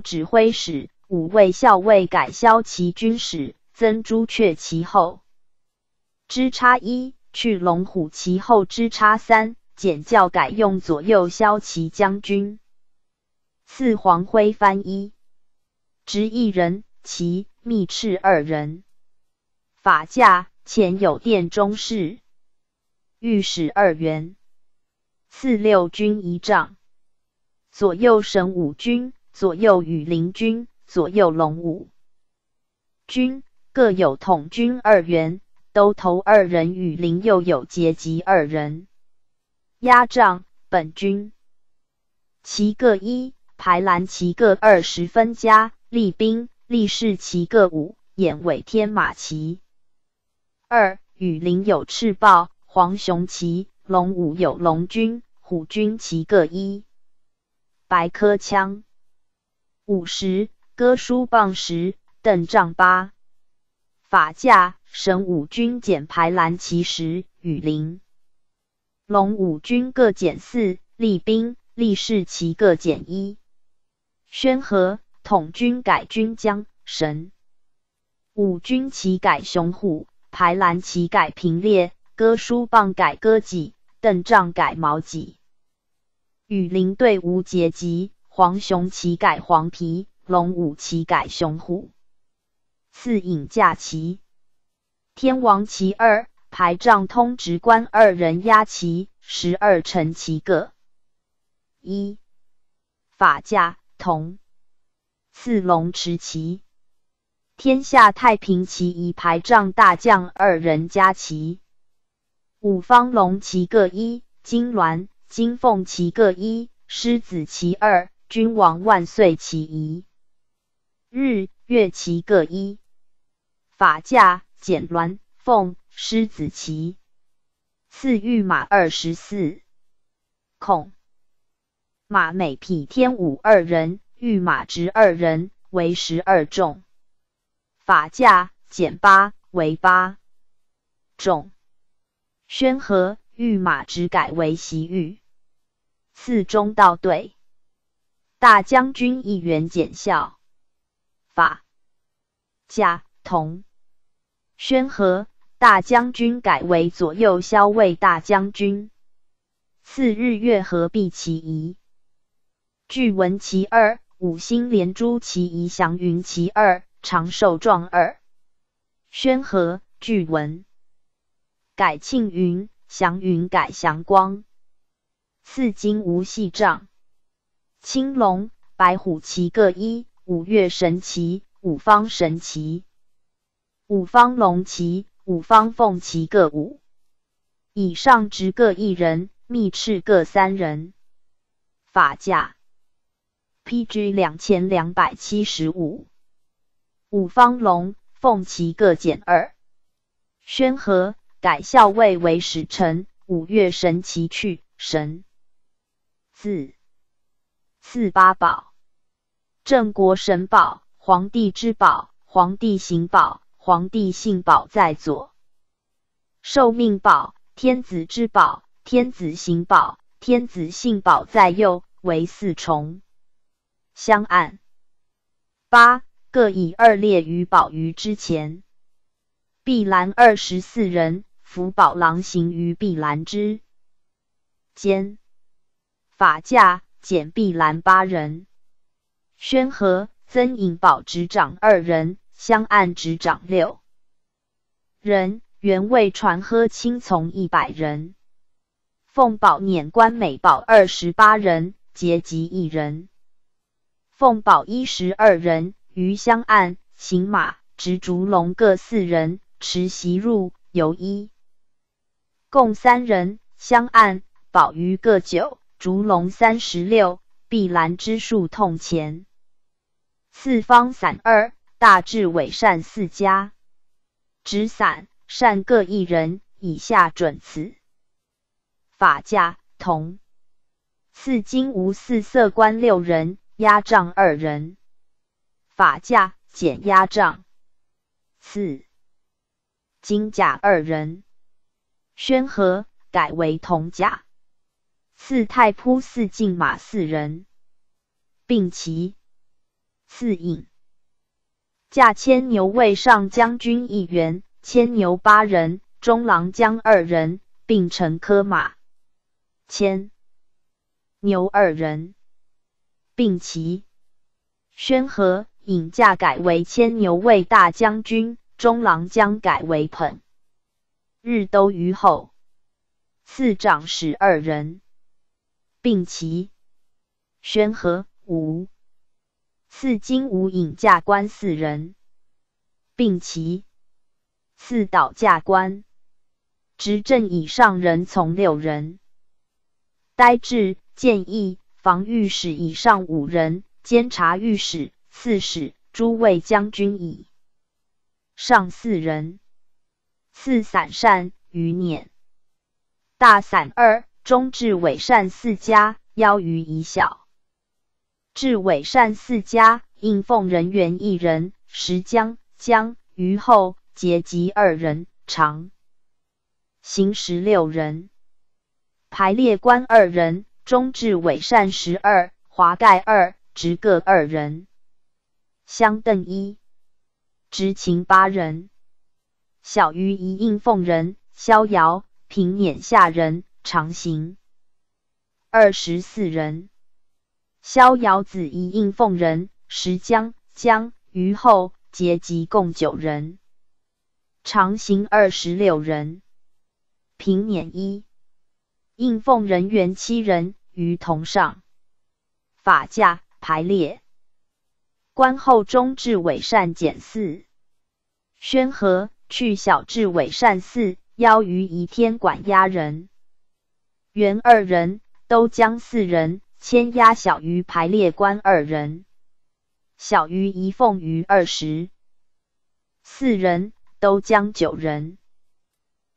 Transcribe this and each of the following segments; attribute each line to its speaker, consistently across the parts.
Speaker 1: 指挥使五位校尉改骁骑军使，增朱雀骑后之差一，去龙虎骑后之差三，简教改用左右骁骑将军。赐黄辉翻一，执一人，骑密敕二人。法驾前有殿中侍御史二员，赐六军仪仗，左右神武军。左右羽林军、左右龙武军各有统军二员，都头二人，羽林又有结集二人。压仗本军其各一，排拦其各二十分家。立兵立士旗各五，眼尾天马旗二。羽林有赤豹、黄熊旗，龙武有龙军、虎军旗各一，白科枪。五十戈书棒十邓丈八法驾神武军减排蓝旗十羽林龙武军各减四力兵力士旗各减一宣和统军改军将神五军旗改雄虎排蓝旗改平列戈书棒改歌戟，邓帐改矛戟。羽林队无阶级。黄熊旗改黄皮龙武旗改熊虎四引驾旗天王旗二排仗通直官二人押旗十二乘旗个一法驾同四龙持旗天下太平旗以排仗大将二人加旗五方龙旗各一金鸾金凤旗各一狮子旗二。君王万岁，其一；日月其各一；法驾简鸾凤狮子齐，赐御马二十四，孔马每匹天五二人，御马值二人，为十二众。法驾减八，为八众。宣和御马直改为袭御。赐中道队。大将军一员，检校法驾同宣和大将军改为左右骁卫大将军。次日月合璧其一，据闻其二，五星连珠其一，祥云其二，长寿状二。宣和巨闻改庆云，祥云改祥光。赐金无细账。青龙、白虎旗各一，五岳神旗、五方神旗、五方龙旗、五方凤旗各五。以上直各一人，密赤各三人。法驾。PG 两千两百七十五。五方龙、凤旗各减二。宣和改校尉为使臣，五岳神旗去神字。四八宝，镇国神宝、皇帝之宝、皇帝行宝、皇帝信宝在左，受命宝、天子之宝、天子行宝、天子信宝在右，为四重相按。八各以二列于宝鱼之前，碧蓝二十四人扶宝狼行于碧蓝之间，法驾。简碧兰八人，宣和曾颖宝执掌二人，香案执掌六人，原味传喝青从一百人，奉宝撵官美宝二十八人，结集一人，奉宝一十二人，于香案、行马执烛龙各四人，持袭入游一，共三人，香案、保于各九。烛龙三十六，碧兰之树痛前。四方散二，大智伪善四家。执散善各一人，以下准词。法驾同，赐金无四色官六人，压帐二人。法驾减压帐，赐金甲二人。宣和改为铜甲。四太仆、四禁马、四人，并骑；四引，驾牵牛卫上将军一员，牵牛八人，中郎将二人，并乘科马；牵牛二人，并骑。宣和尹驾改为牵牛卫大将军，中郎将改为捧日都虞后。次长史二人。并其宣和五赐金吾引驾官四人，并其赐导驾官执政以上人从六人，呆滞建议防御使以上五人，监察御史、刺史、诸位将军以上四人，赐伞扇余辇。大伞二。中至伪善四家邀于一小，至伪善四家应奉人员一人，时将将于后结集二人，长行十六人，排列官二人，中至伪善十二，华盖二，执各二人，相邓一，执勤八人，小于一应奉人逍遥平辇下人。长行二十四人，逍遥子以应奉人，石江江于后结集共九人，长行二十六人，平免一应奉人员七人于同上法驾排列，观后中至伪善简寺，宣和去小至伪善寺邀于仪天馆压人。原二人都将四人牵压小鱼排列关二人，小鱼一奉于二十，四人都将九人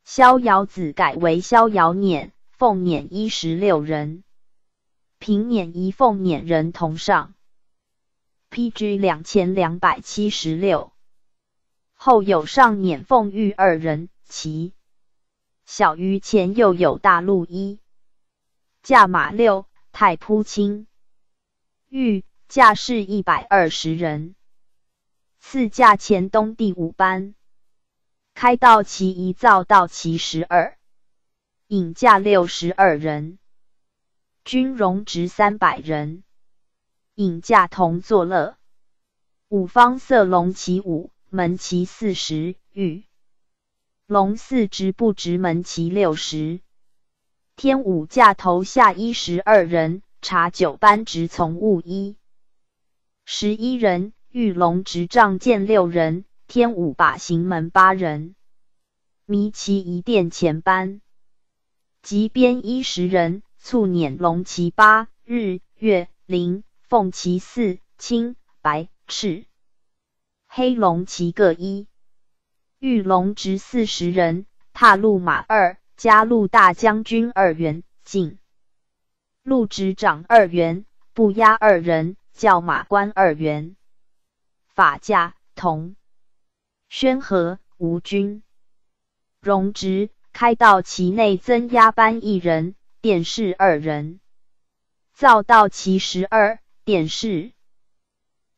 Speaker 1: 逍遥子改为逍遥辇，奉撵一十六人，平辇一奉撵人同上。PG 两千两百七十六后有上辇奉玉二人其小于前又有大陆一。驾马六，太仆卿御驾士一百二十人，次驾前东第五班，开道旗一造道旗十二，引驾六十二人，军容值三百人，引驾同作乐，五方色龙旗五，门旗四十，御龙四直不直，门旗六十。天武架头下一十二人，查九班执从务一十一人，玉龙执仗剑六人，天武把行门八人，迷旗一殿前班，急鞭一十人，促撵龙骑八，日月灵凤旗四，青白赤黑龙骑各一，玉龙执四十人，踏路马二。加禄大将军二员，进禄直长二员，不压二人，叫马官二员，法驾同宣和吴军，荣直开到其内增压班一人，殿试二人，造到其十二殿试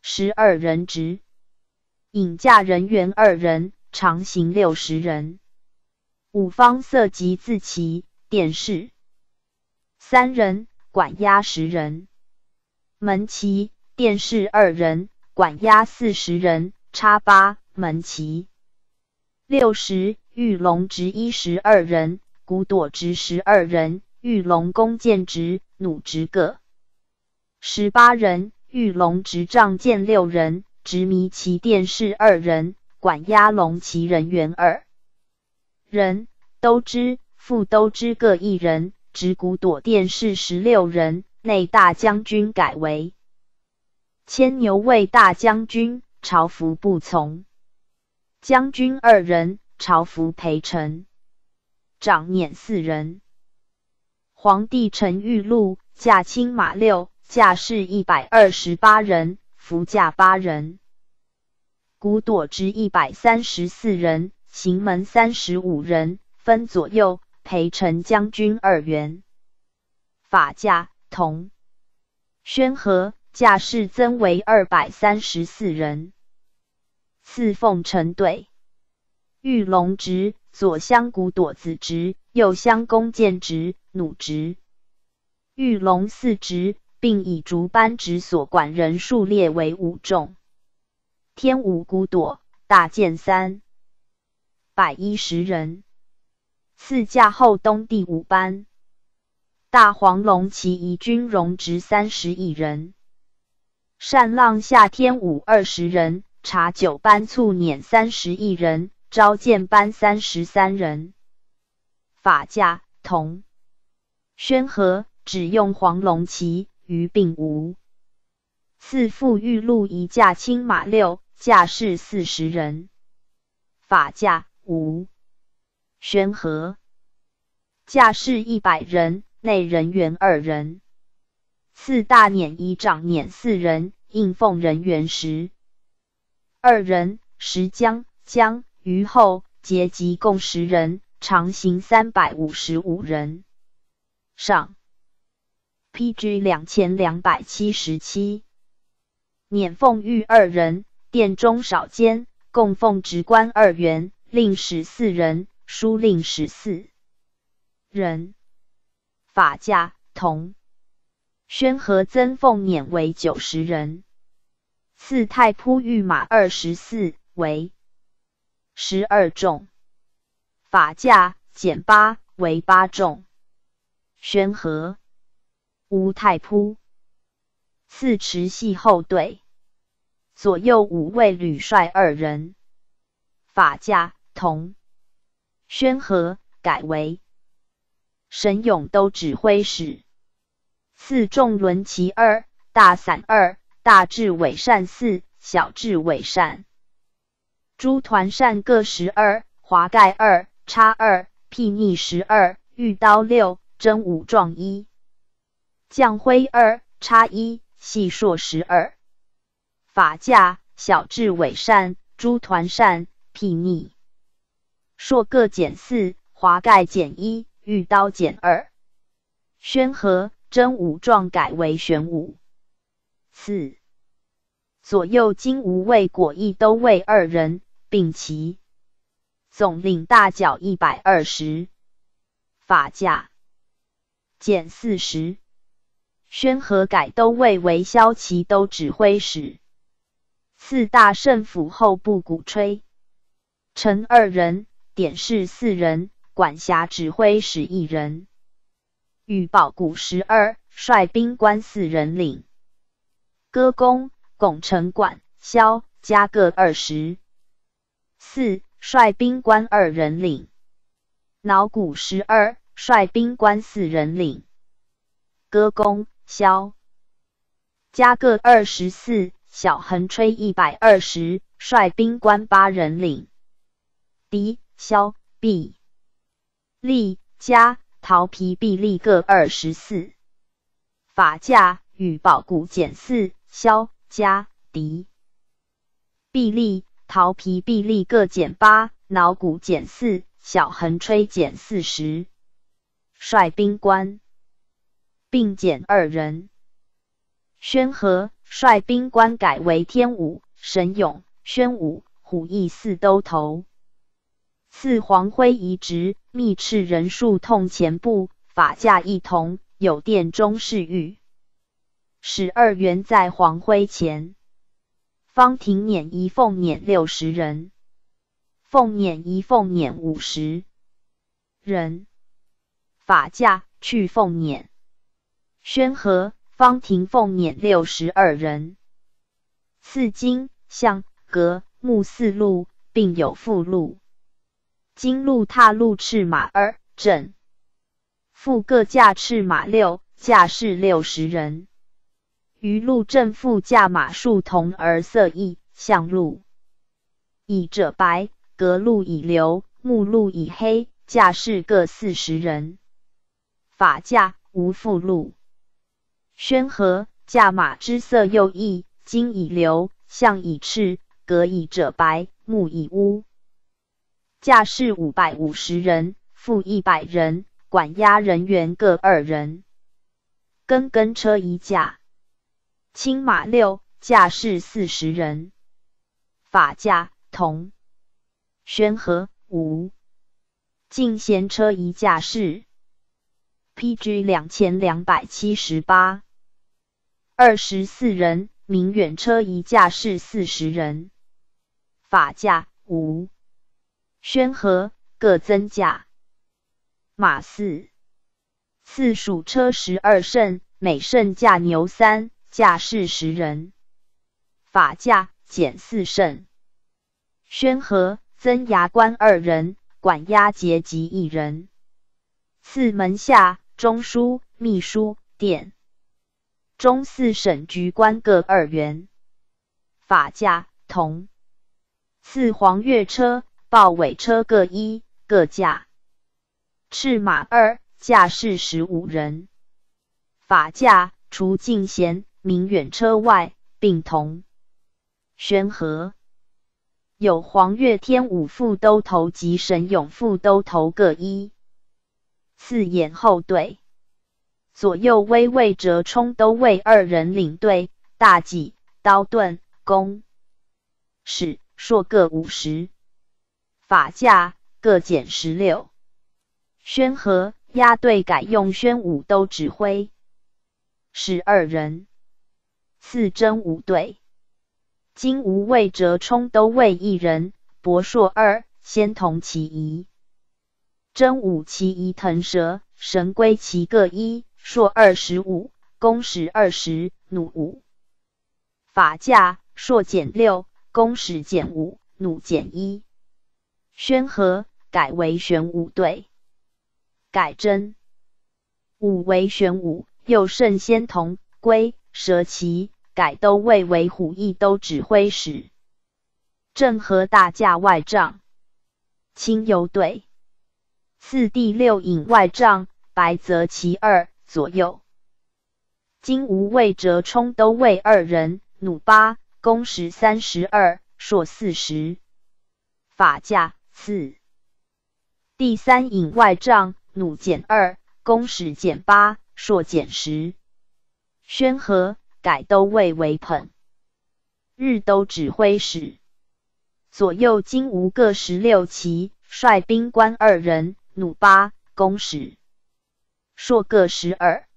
Speaker 1: 十二人职，引驾人员二人，长行六十人。五方色级自旗殿士三人，管押十人；门旗殿士二人，管押四十人。叉八门旗，六十，御龙执一十二人，古朵执十二人，御龙弓箭执弩执各十八人。御龙执杖剑六人，执迷旗殿士二人，管押龙骑人员二。人都知傅都知各一人，指古朵殿是十六人，内大将军改为牵牛卫大将军，朝服不从。将军二人，朝服陪臣，长辇四人。皇帝陈玉露驾青马六，驾士一百二十八人，服驾八人。古朵之一百三十四人。行门三十五人，分左右陪臣将军二员，法驾同宣和驾士增为二百三十四人，赐奉承队玉龙直左相鼓朵子直，右相弓箭直弩直，玉龙四直，并以竹班直所管人数列为五众，天五鼓朵大剑三。百一十人，赐驾后东第五班，大黄龙旗一军容值三十亿人，善浪夏天武二十人，茶酒班促碾三十亿人，招见班三十三人，法驾同。宣和只用黄龙旗，余并无。赐富玉露一驾青马六，驾士四十人，法驾。五宣和驾士一百人，内人员二人，四大辇仪长辇四人，应奉人员十二人，石江将于后结集共十人，长行三百五十五人。上 PG 两千两百七十七碾奉御二人，殿中少监供奉直官二员。令十四人，书令十四人，法驾同。宣和增奉辇为九十人，赐太仆御马二十四为十二众，法驾减八为八众。宣和，乌太仆四持系后队左右五位旅帅二人，法驾。同宣和改为神勇都指挥使，四众轮其二、大散二、大智伪善四、小智伪善。诸团扇各十二、华盖二、叉二、睥睨十二、玉刀六、真武壮一、将辉二、叉一、细硕十二、法驾小智伪善，诸团扇、睥睨。朔各减四，华盖减一，御刀减二。宣和真武状改为玄武。四左右金吾卫果毅都尉二人，并齐，总领大脚一百二十，法驾减四十。宣和改都尉为骁骑都指挥使。四大圣府后部鼓吹臣二人。典事四人，管辖指挥使一人。羽宝谷十二率兵官四人领。歌公拱城管萧加个二十。四率兵官二人领。脑谷十二率兵官四人领。歌公萧加个二十四小横吹一百二十率兵官八人领。敌萧毕力加桃皮毕力各二十四，法驾与宝骨减四，萧加敌臂力桃皮毕力各减八，脑骨减四，小横吹减四十。率兵官并减二人。宣和率兵官改为天武神勇宣武虎翼四都头。赐黄灰移植，密敕人数，痛前部法驾一同，有殿中侍御十二员在黄灰前。方廷辇一奉辇六十人，奉免一奉免五十人，法驾去奉免。宣和方廷奉免六十二人，赐金相阁幕四录，并有附录。金路踏鹿赤马二镇，复各驾赤马六，驾士六十人。余路正副驾马数同，而色异。向鹿以者白，革鹿以流，目鹿以黑，驾士各四十人。法驾无复鹿。宣和驾马之色又异，金以流，象以赤，革以者白，目以乌。驾士五百五十人，副一百人，管押人员各二人。跟跟车一架，青马六，驾士四十人。法驾同。宣和五进贤车一架是 PG 两千两百七十八，二十四人。明远车一架是四十人，法驾五。宣和各增驾马四，次属车十二乘，每乘驾牛三，驾士十人。法驾减四乘。宣和增牙官二人，管押节级一人。次门下中书、秘书、殿中四省局官各二员。法驾同。赐黄月车。豹尾车各一，各驾赤马二，驾士十五人。法驾除敬贤、明远车外，并同宣和。有黄月天五副都头及神勇副都头各一。四眼后队，左右威卫折冲都为二人领队，大戟、刀盾、弓矢、槊各五十。法驾各减十六，宣和押队改用宣武都指挥十二人，四真武队，今吾卫折冲都尉一人，伯硕二，先同其一，真武其一，腾蛇、神龟其各一，硕二十五，弓使二十，弩五。法驾硕减六，弓使减五，弩减一。宣和改为玄武队，改真武为玄武，又圣仙同归舍旗，改都尉为虎翼都指挥使。郑和大驾外帐清游队，次第六引外帐白泽其二左右，今吾卫折冲都尉二人，弩八，弓十，三十二，槊四十，法驾。四、第三引外帐弩减二，弓矢减八，朔减十。宣和改都尉为捧日都指挥使，左右金吾各十六骑，率兵官二人，弩八，弓矢，朔各十二。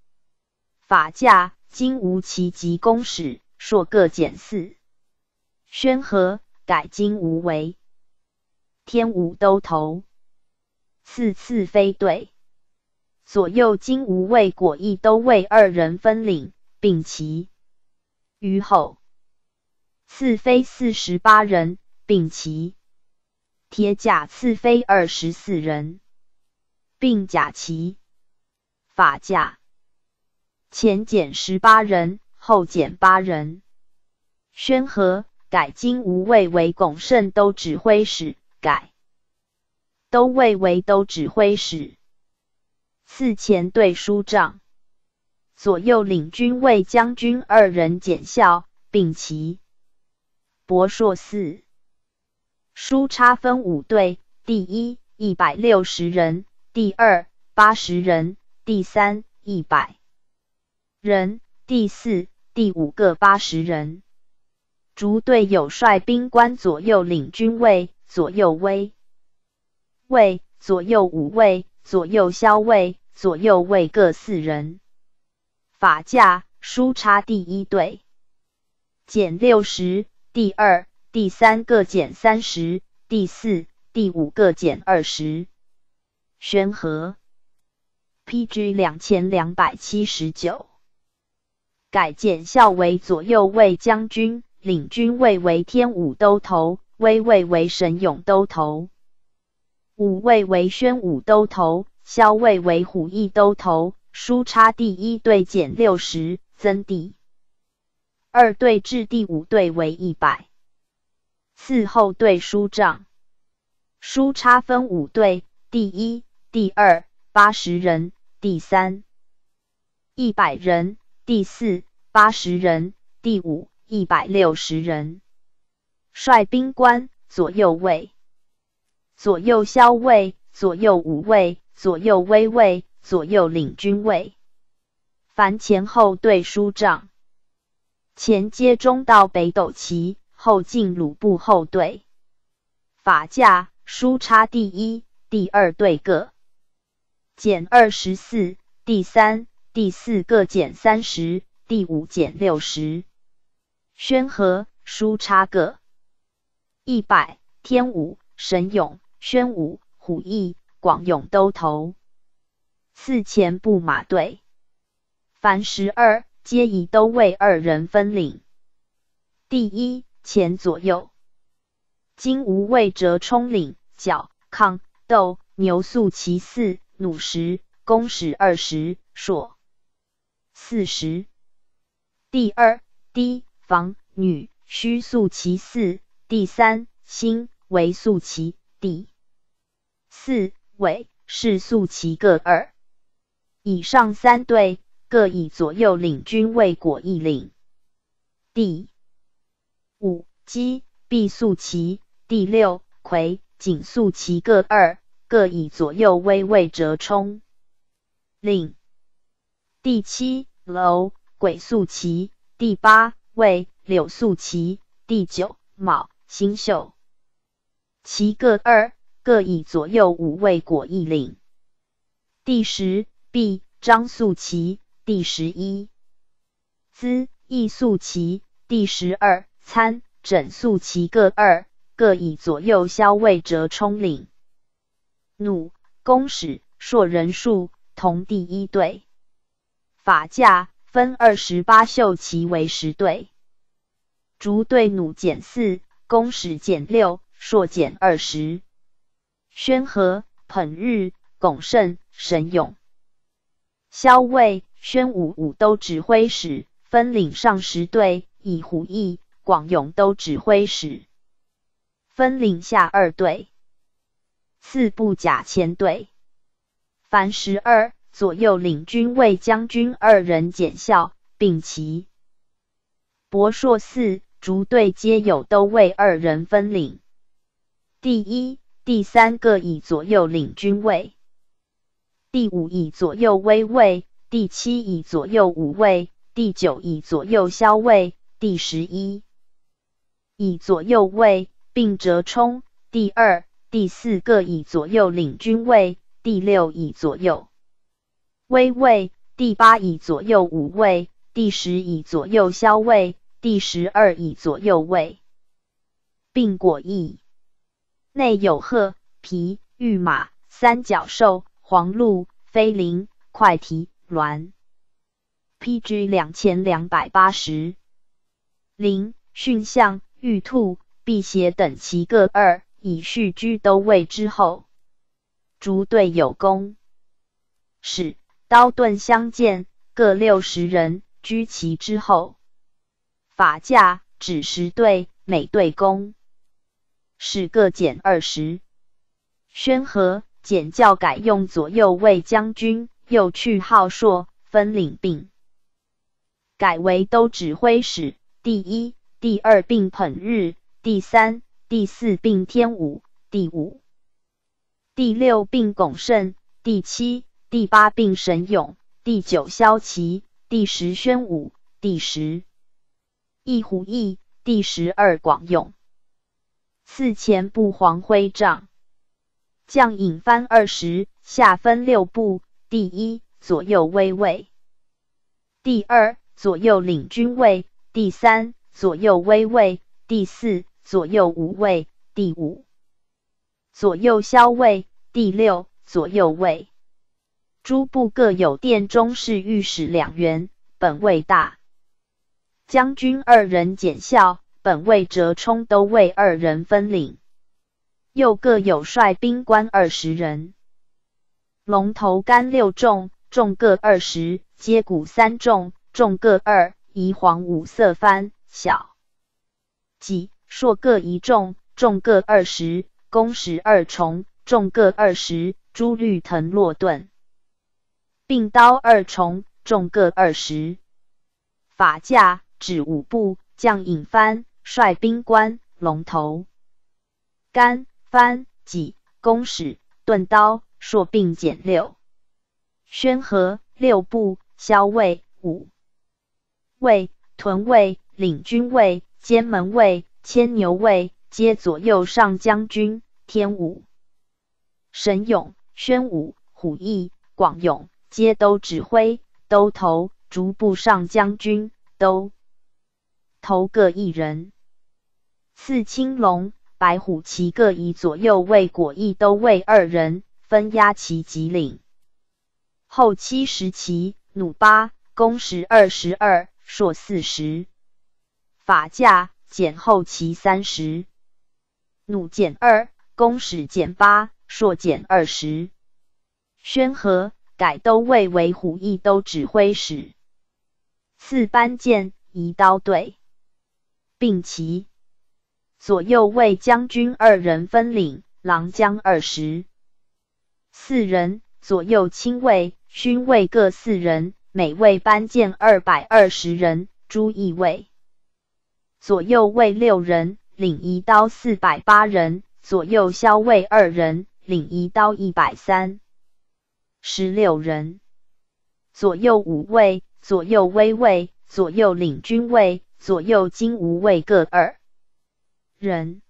Speaker 1: 法驾金吾骑及弓矢，朔各减四。宣和改金吾为。天武兜头，次次飞队，左右金吾畏、果毅都尉二人分领，并齐，于后，次飞四十八人，并齐，铁甲次飞二十四人，并甲骑法甲前减十八人，后减八人。宣和改金吾卫为拱圣都指挥使。改都尉为都指挥使，赐前队书帐，左右领军卫将军二人检校，并齐，博硕寺书差分五队：第一一百六十人，第二八十人，第三一百人，第四、第五个八十人。逐队有率兵官，左右领军卫。左右威卫，左右武卫，左右骁卫，左右卫各四人。法驾书插第一队，减六十；第二、第三个减三十；第四、第五个减二十。宣和 PG 两千两百七十九，改减校为左右卫将军，领军卫为天武都头。威卫为神勇兜头，武卫为宣武兜头，骁卫为虎翼兜头。书差第一队减六十，增第二队至第五队为一百。次后队书帐，书差分五队：第一、第二八十人，第三一百人，第四八十人，第五一百六十人。率兵官左右卫、左右骁卫、左右武卫、左右威卫、左右领军卫，凡前后对书帐，前接中道北斗旗，后进鲁布后队。法驾书插第一、第二队各减二十四，第三、第四各减三十，第五减六十。宣和书插个。一百天武神勇宣武虎翼广勇兜头四前步马队凡十二，皆以都尉二人分领。第一前左右金无畏折冲领角抗斗牛素其四弩十弓矢二十槊四十。第二低防女虚宿其四。第三星为素齐，第四尾是素齐各二，以上三对各以左右领军为果一领。第五鸡必素齐，第六魁紧素齐各二，各以左右微位折冲。令第七楼鬼素齐，第八位柳素齐，第九卯。星宿，其各二各以左右五位果一领。第十毕张素齐，第十一资易素齐，第十二参整素齐各二各以左右消位者冲领。弩弓矢硕人数同第一队。法驾分二十八秀旗为十队，竹队弩减四。公使减六，朔减二十。宣和捧日，拱圣神勇，萧卫宣武五都指挥使分领上十队，以胡义广勇都指挥使分领下二队，四部甲前队凡十二左右领军卫将军二人检校，并齐。博硕四。逐队皆有，都为二人分领。第一、第三个以左右领军位，第五以左右威位，第七以左右武位，第九以左右骁位，第十一以左右位并折冲。第二、第四个以左右领军位，第六以左右威位，第八以左右武位，第十以左右骁位。第十二以左右位，并果毅。内有鹤、貔、玉马、三角兽、黄鹿、飞灵、快蹄、鸾。P G 两千两百八十。麟、驯象、玉兔、辟邪等骑各二，以续居都位之后。逐队有功，使刀盾相见，各六十人，居其之后。法驾指十对，每对攻使各减二十。宣和减教改用左右卫将军，又去号朔分领并改为都指挥使。第一、第二并捧日，第三、第四并天武，第五、第六并拱圣，第七、第八并神勇，第九骁骑，第十宣武，第十。《一虎意，第十二广用，四前部黄麾仗，将引幡二十，下分六部：第一左右威卫，第二左右领军卫，第三左右威卫，第四左右无卫，第五左右骁卫，第六左右卫。诸部各有殿中侍御史两员，本位大。将军二人检校本位折冲，都为二人分领，又各有率兵官二十人，龙头干六重，重各二十；接骨三重，重各二；一黄五色幡小几硕各一重，重各二十；弓十二重，重各二十；朱绿藤落盾，并刀二重，重各二十；法驾。指五部将尹帆率兵官龙头干帆戟弓矢盾刀槊并简六宣和六部萧卫五卫屯卫领军卫监门卫牵牛卫皆左右上将军天武神勇宣武虎翼广勇皆都指挥都头逐步上将军都。头各一人，赐青龙、白虎旗各一，左右卫果毅都尉二人，分压其及领。后七时旗，弩八，弓十，二十二，朔四十。法驾减后旗三十，弩减二，弓矢减八，朔减二十。宣和改都尉为虎翼都指挥使，赐班剑、一刀队。并骑左右卫将军二人分领狼将二十，四人左右亲卫勋卫各四人，每位班建二百二十人，诸义卫左右卫六人领一刀四百八人，左右骁卫二人领一刀一百三十六人，左右五卫左右威卫左右领军卫。左右金吾卫各二人，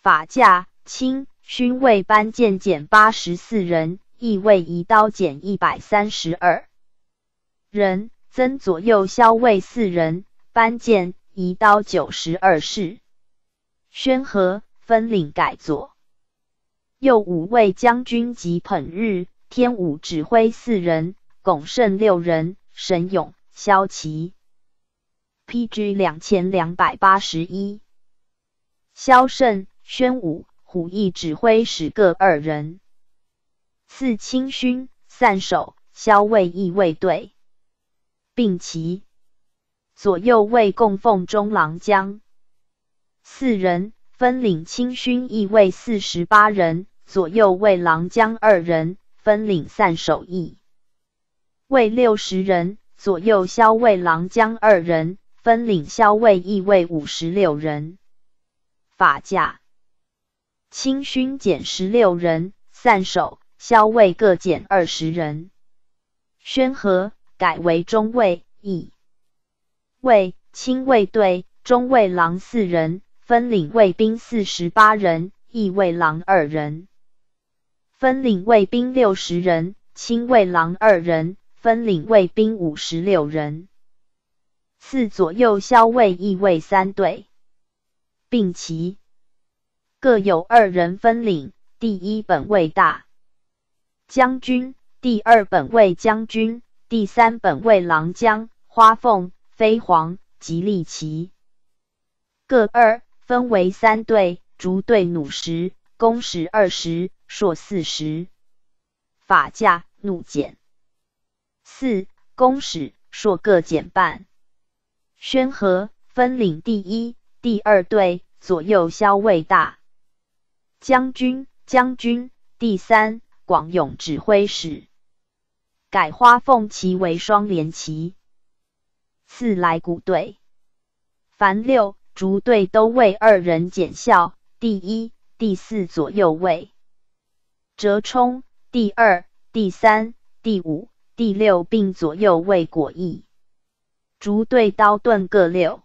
Speaker 1: 法驾亲勋卫班剑减八十四人，义卫移刀减一百三十二人，增左右骁卫四人，班剑移刀九十二士。宣和分领改左、右五位将军及捧日天武指挥四人，巩胜六人，神勇骁骑。P.G. 两千两百八十一，萧胜、宣武、虎翼指挥使各二人，赐清勋散首萧卫义卫队，并齐，左右卫供奉中郎将四人，分领清勋义卫四十八人，左右卫郎将二人分领散首义卫六十人，左右萧卫郎将二人。分领骁卫义卫五十六人，法驾、清勋减十六人，散首骁卫各减二十人。宣和改为中卫义卫，清卫队中卫郎四人，分领卫兵四十八人，义卫郎二人，分领卫兵六十人，清卫郎二人，分领卫兵五十六人。四左右骁卫义卫三队，并骑各有二人分领。第一本卫大将军，第二本卫将军，第三本卫郎将。花凤、飞黄、吉利旗各二，分为三队。竹队弩十，弓十二十，槊四十。法驾弩减四，弓矢槊各减半。宣和分领第一、第二队左右骁卫大将军、将军第三广勇指挥使，改花凤旗为双联旗。赐来古队、凡六竹队都为二人检校第一、第四左右卫折冲第二、第三、第五、第六，并左右卫果毅。竹对刀盾各六，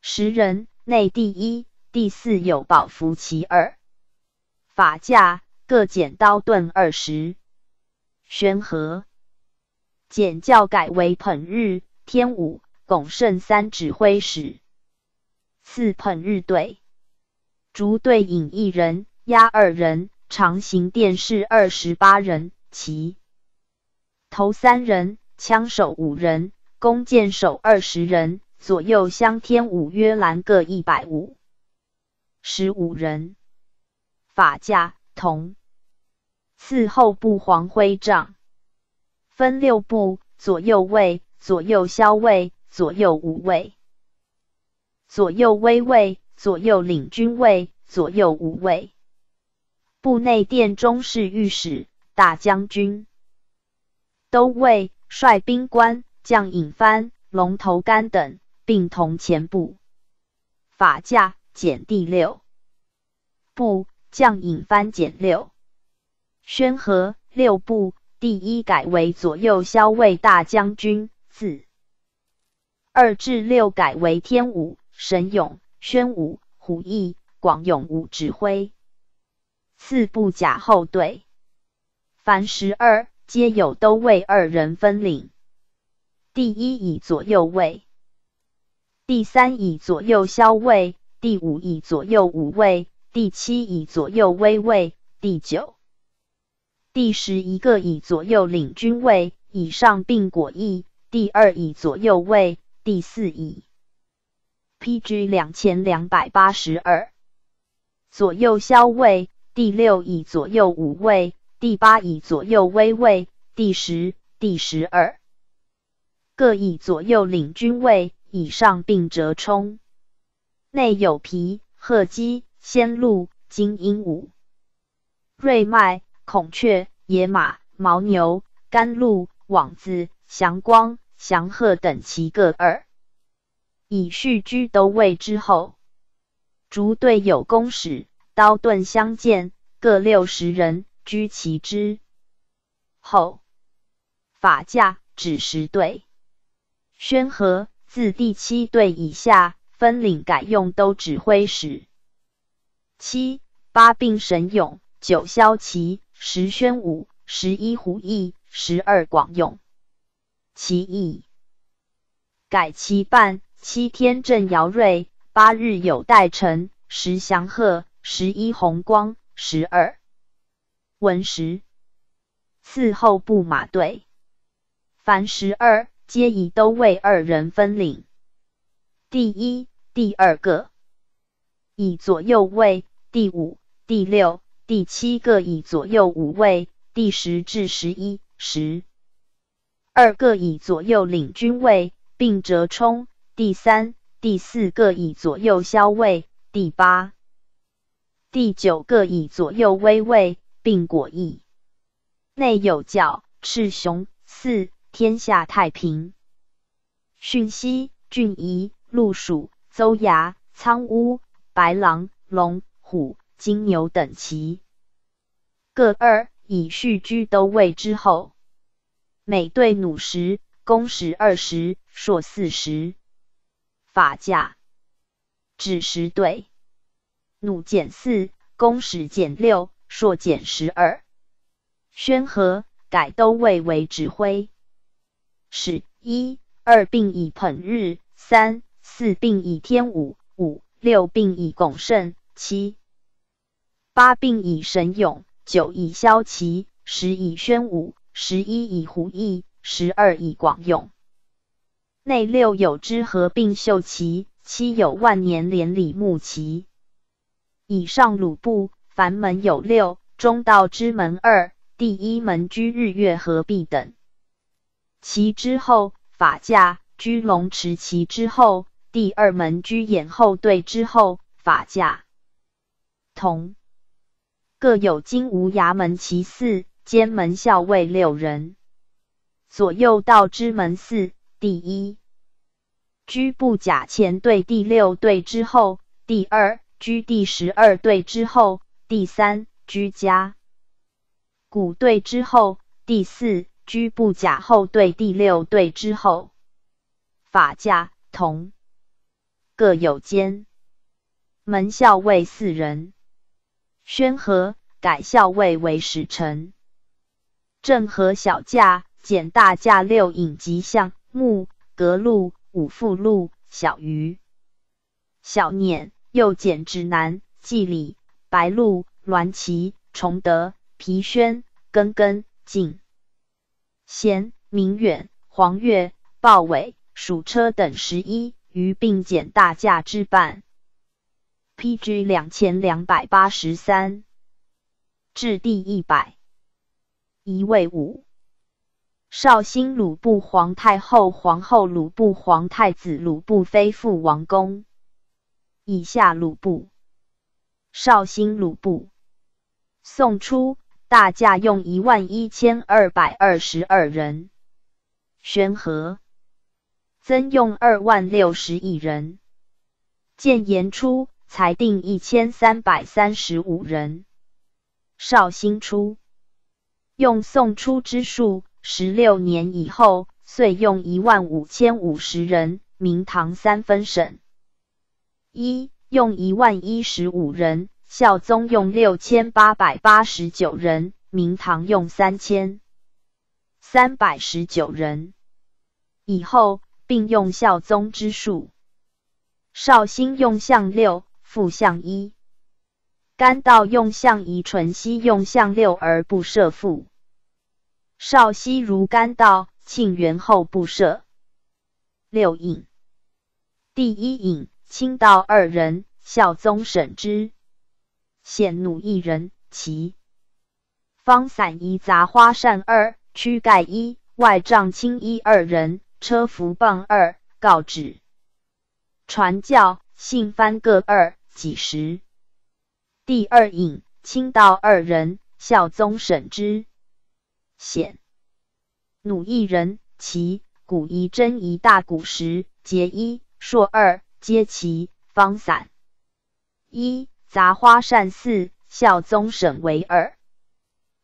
Speaker 1: 十人内第一、第四有宝符其二。法驾各剪刀盾二十。宣和，剪教改为捧日天武拱圣三指挥使。四捧日队，竹队引一人，压二人，长行殿士二十八人，骑头三人，枪手五人。弓箭手二十人左右，相天五约兰各一百五十五人。法驾同。伺候部黄徽帐，分六部：左右卫、左右骁卫、左右武卫、左右威卫、左右领军卫、左右武卫。部内殿中侍御史、大将军、都尉、率兵官。将引幡、龙头杆等，并同前部法驾减第六部将引幡减六宣和六部第一改为左右骁卫大将军字二至六改为天武、神勇、宣武、虎翼、广勇五指挥四部甲后队凡十二皆有都尉二人分领。第一以左右位，第三以左右肖位，第五以左右五位，第七以左右威位，第九、第十一个以左右领军位。以上并果毅。第二以左右位，第四以 PG 两千两百八十二左右肖位，第六以左右五位，第八以左右威位，第十、第十二。各以左右领军位，以上并折冲，内有皮鹤鸡仙鹿金鹦鹉瑞麦孔雀野马牦牛甘鹿、网子祥光祥鹤等奇各二，以续居都尉之后。逐队有弓矢刀盾相见，各六十人，居其之后。法驾指十队。宣和自第七队以下分领改用都指挥使，七八并神勇，九骁骑，十宣武，十一虎翼，十二广勇。其义改其半，七天镇姚瑞，八日有代臣，十祥鹤，十一红光，十二文石伺候部马队，凡十二。皆以都尉二人分领，第一、第二个以左右位，第五、第六、第七个以左右五位，第十至十一、十二个以左右领军位，并折冲；第三、第四个以左右消位，第八、第九个以左右威位，并果义。内有角、赤、雄四。天下太平，讯息：郡夷、陆蜀、邹牙、苍乌、白狼、龙虎、金牛等齐。各二，以续居都尉之后。每队弩十，弓十，二十，朔四十。法驾指十对，弩减四，弓十减六，朔减十二。宣和改都尉为指挥。十一二病以捧日，三四病以天五，五六病以拱肾，七八病以神勇，九以消其，十以宣武，十一以胡意，十二以广用。内六有之合并秀奇，七有万年连理木奇。以上鲁部凡门有六，中道之门二，第一门居日月合璧等。其之后，法驾居龙池其之后，第二门居衍后队之后，法驾同各有金吾衙门其四，兼门校尉六人。左右道之门四：第一居不甲前队第六队之后，第二居第十二队之后，第三居甲古队之后，第四。居部甲后队第六队之后，法驾同各有监门校尉四人。宣和改校尉为使臣。政和小驾减大驾六引吉相木、格禄五副禄小鱼、小辇，又减至南纪礼、白鹿、鸾旗、崇德、皮宣根根、锦。贤明远、黄钺、鲍伟、蜀车等十一于并减大驾之半。P.G. 两千两百八十三至第一百一位五。绍兴鲁部皇太后、皇后、鲁部皇太子、鲁部妃父王公以下鲁部绍兴鲁部送出。大驾用一万一千二百二十二人，宣和增用二万六十一人，建炎初裁定一千三百三十五人，绍兴初用宋初之数，十六年以后遂用一万五千五十人。明唐三分省，一用一万一十五人。孝宗用六千八百八十九人，明堂用三千三百十九人。以后并用孝宗之数。绍兴用相六，复相一。干道用相一，淳熙用相六而不设副。绍熙如干道，庆元后不设六尹。第一尹清道二人，孝宗审之。显弩一人其方散一杂花扇二躯盖一外帐青衣二人车扶棒二告旨传教信翻各二几时？第二引清道二人孝宗审之显弩一人其鼓一真一大鼓石结一硕二皆其方散一。杂花扇四，孝宗审为二；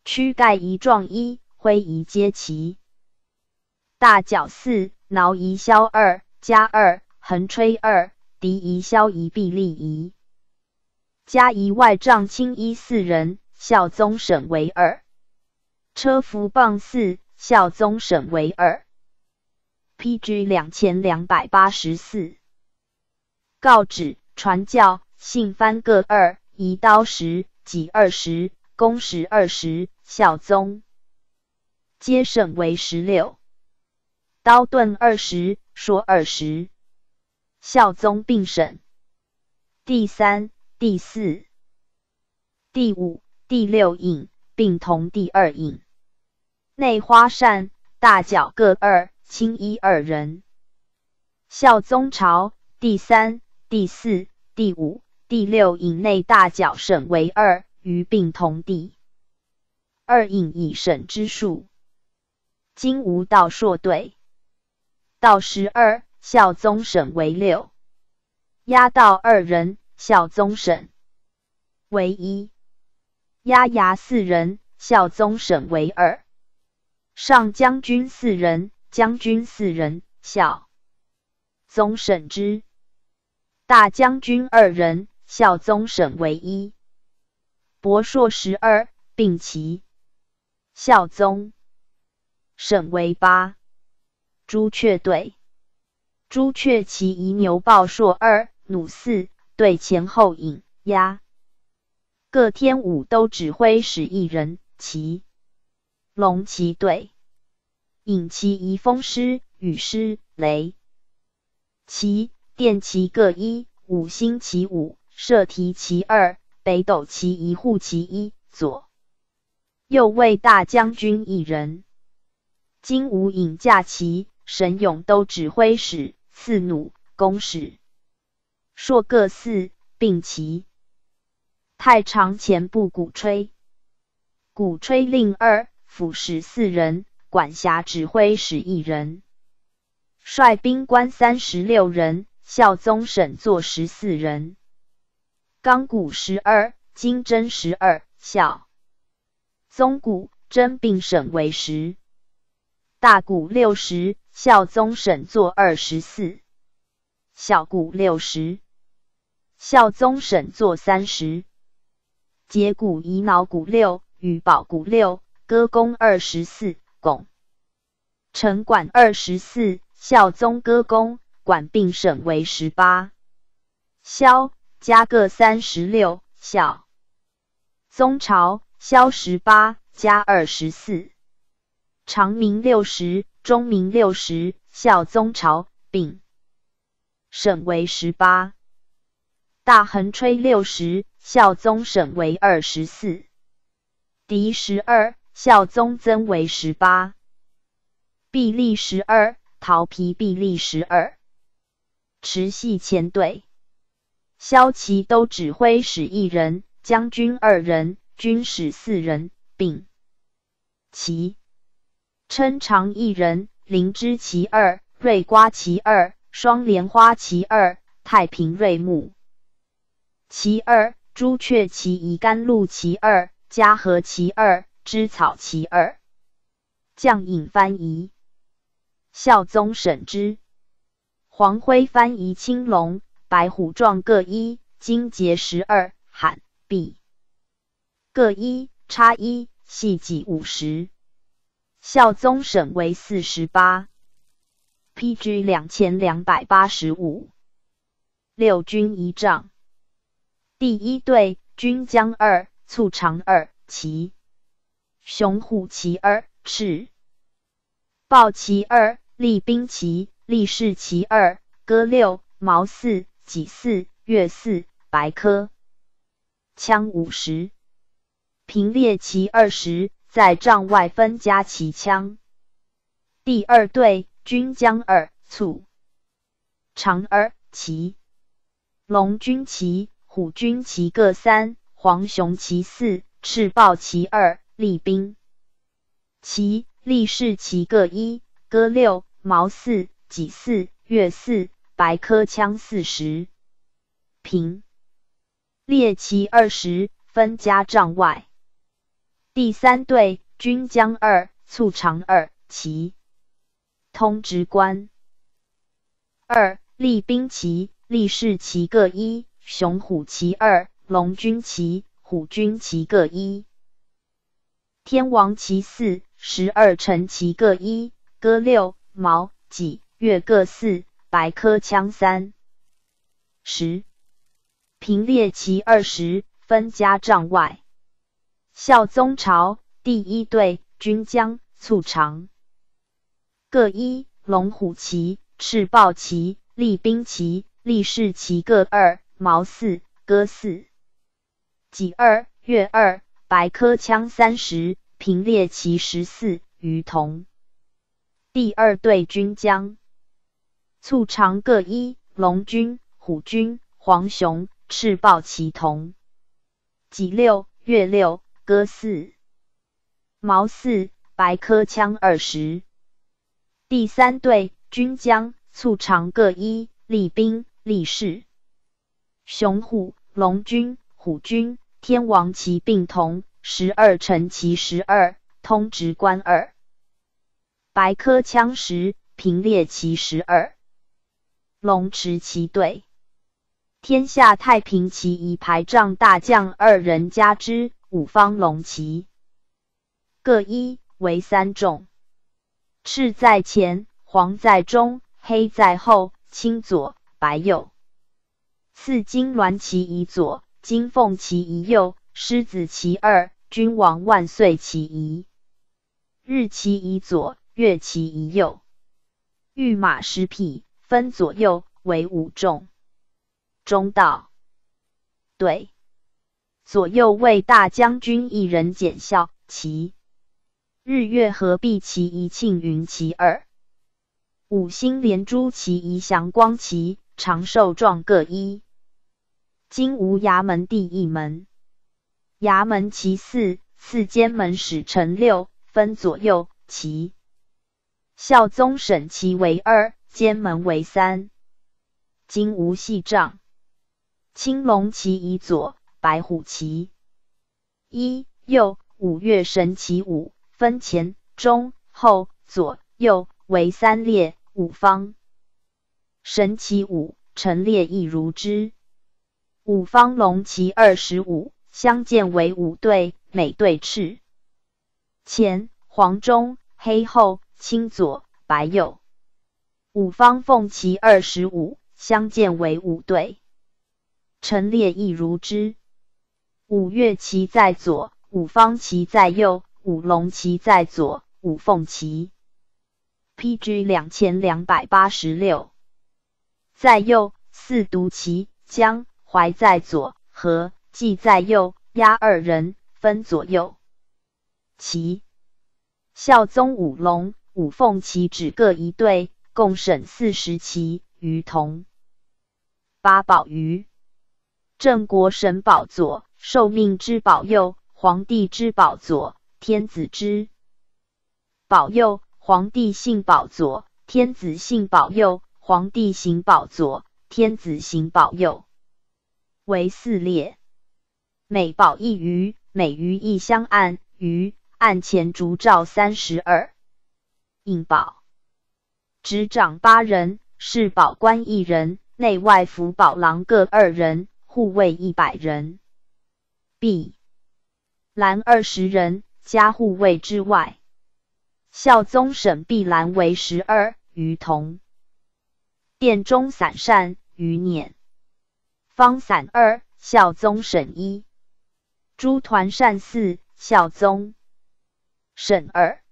Speaker 1: 躯盖一状一，灰仪皆齐。大角四，挠仪消二加二，横吹二，笛仪消一，臂立仪加一，外帐青衣四人，孝宗审为二。车服棒四，孝宗审为二。P.G. 两千两百八十四。告旨传教。性翻各二，移刀十，戟二十，弓十二十，孝宗皆审为十六。刀盾二十，槊二十，孝宗并省。第三、第四、第五、第六印并同第二印，内花扇大角各二，青衣二人。孝宗朝第三、第四、第五。第六隐内大角省为二，与并同地。二隐以省之数。今无道硕对。道十二。孝宗省为六，压道二人。孝宗省为一，压牙四人。孝宗省为二。上将军四人，将军四人。孝宗省之。大将军二人。孝宗沈为一，博硕十二，并齐。孝宗沈为八，朱雀队，朱雀骑仪牛，豹硕二，弩四对前后引压。各天武都指挥使一人，骑龙骑队，引骑仪风师、雨师、雷骑、电骑各一，五星骑五。设题其二，北斗其一，护其一，左、右卫大将军一人，金吾引驾旗，神勇都指挥使四弩弓使，朔各四，并齐。太常前部鼓吹，鼓吹令二，府使四人，管辖指挥使一人，率兵官三十六人，效宗审坐十四人。钢骨十二，金针十二，小宗骨真并省为十，大骨六十，小宗省作二十四，小骨六十，小宗省作三十。节骨以脑骨六，与宝骨六，歌工二十四，拱城管二十四，孝宗歌工管并省为十八，消。加个三十六，小宗朝萧十八加二十四，长鸣六十，中鸣六十，孝宗朝丙省为十八，大横吹六十，孝宗省为二十四，狄十二，孝宗增为十八，筚立十二，桃皮筚立十二，持系前对。萧齐都指挥使一人，将军二人，军使四人，并其称长一人，灵芝其二，瑞瓜其二，双莲花其二，太平瑞木其二，朱雀其一，甘露其二，嘉禾其二，芝草其二。将引翻译，孝宗审之，黄辉翻译青龙。白虎状各一，金节十二，罕币各一，差一，细计五十。孝宗省为四十八。P.G. 两千两百八十五。六军仪仗，第一队军将二，簇长二，旗雄虎旗二，赤豹旗二，立兵旗、立士旗二，戈六，毛四。己巳、月巳、白科枪五十，平列其二十，在帐外分加其枪。第二队均将耳卒长耳其龙军骑，虎军骑各三，黄熊骑四，赤豹骑二，立兵骑，力士骑各一，戈六毛四，己巳月四。白科枪四十，平列旗二十分家帐外。第三队军将二，促长二旗，通直官。二立兵旗、立士旗各一，雄虎旗二，龙军旗、虎军旗各一，天王旗四，十二臣旗各一，歌六毛几月各四。白科枪三十，平列其二十分家帐外。孝宗朝第一队军将，簇长各一，龙虎旗、赤豹旗、立兵旗、立士旗各二，毛四，戈四。己二月二，白科枪三十，平列其十四于同。第二队军将。促长各一，龙君、虎君、黄熊、赤豹齐同；己六、月六、戈四、毛四、白科枪二十。第三队军将促长各一，立兵、立士、雄虎、龙君虎君天王齐并同；十二乘其十二，通直关二，白科枪十，平列其十二。龙池旗队，天下太平旗一排仗大将二人加之五方龙旗各一为三种，赤在前，黄在中，黑在后，青左，白右。四金鸾旗一左，金凤旗一右，狮子旗二，君王万岁旗一，日旗一左，月旗一右。御马十匹。分左右为五众，中道对左右为大将军一人，检校其日月合璧其一，庆云其二，五星连珠其一，祥光其长寿状各一，金吾衙门第一门，衙门其四，四监门使臣六分左右其校宗审其为二。监门为三，金无细帐，青龙旗以左，白虎旗一右，五岳神旗五分前、中、后、左、右为三列五方，神旗五陈列亦如之。五方龙旗二十五，相间为五对，每对赤、前黄、中黑、后青、左白、右。五方凤旗二十五，相见为五对，陈列亦如之。五月旗在左，五方旗在右，五龙旗在左，五凤旗。PG 两千两百八十六，在右四独旗，将怀在左，和计在右，押二人分左右。旗孝宗五龙、五凤旗只各一对，共审四十七余童，八宝鱼，镇国神宝座，受命之宝佑，皇帝之宝座，天子之保佑，皇帝姓宝座，天子姓宝佑，皇帝行宝座，天子行宝佑，为四列，每宝一鱼，每鱼一相案，鱼案前烛照三十二，应宝。执掌八人，侍宝官一人，内外服宝郎各二人，护卫一百人。B 蓝二十人，加护卫之外。孝宗省碧蓝为十二，余同。殿中散善余辇方散二，孝宗省一。诸团扇四，孝宗省二。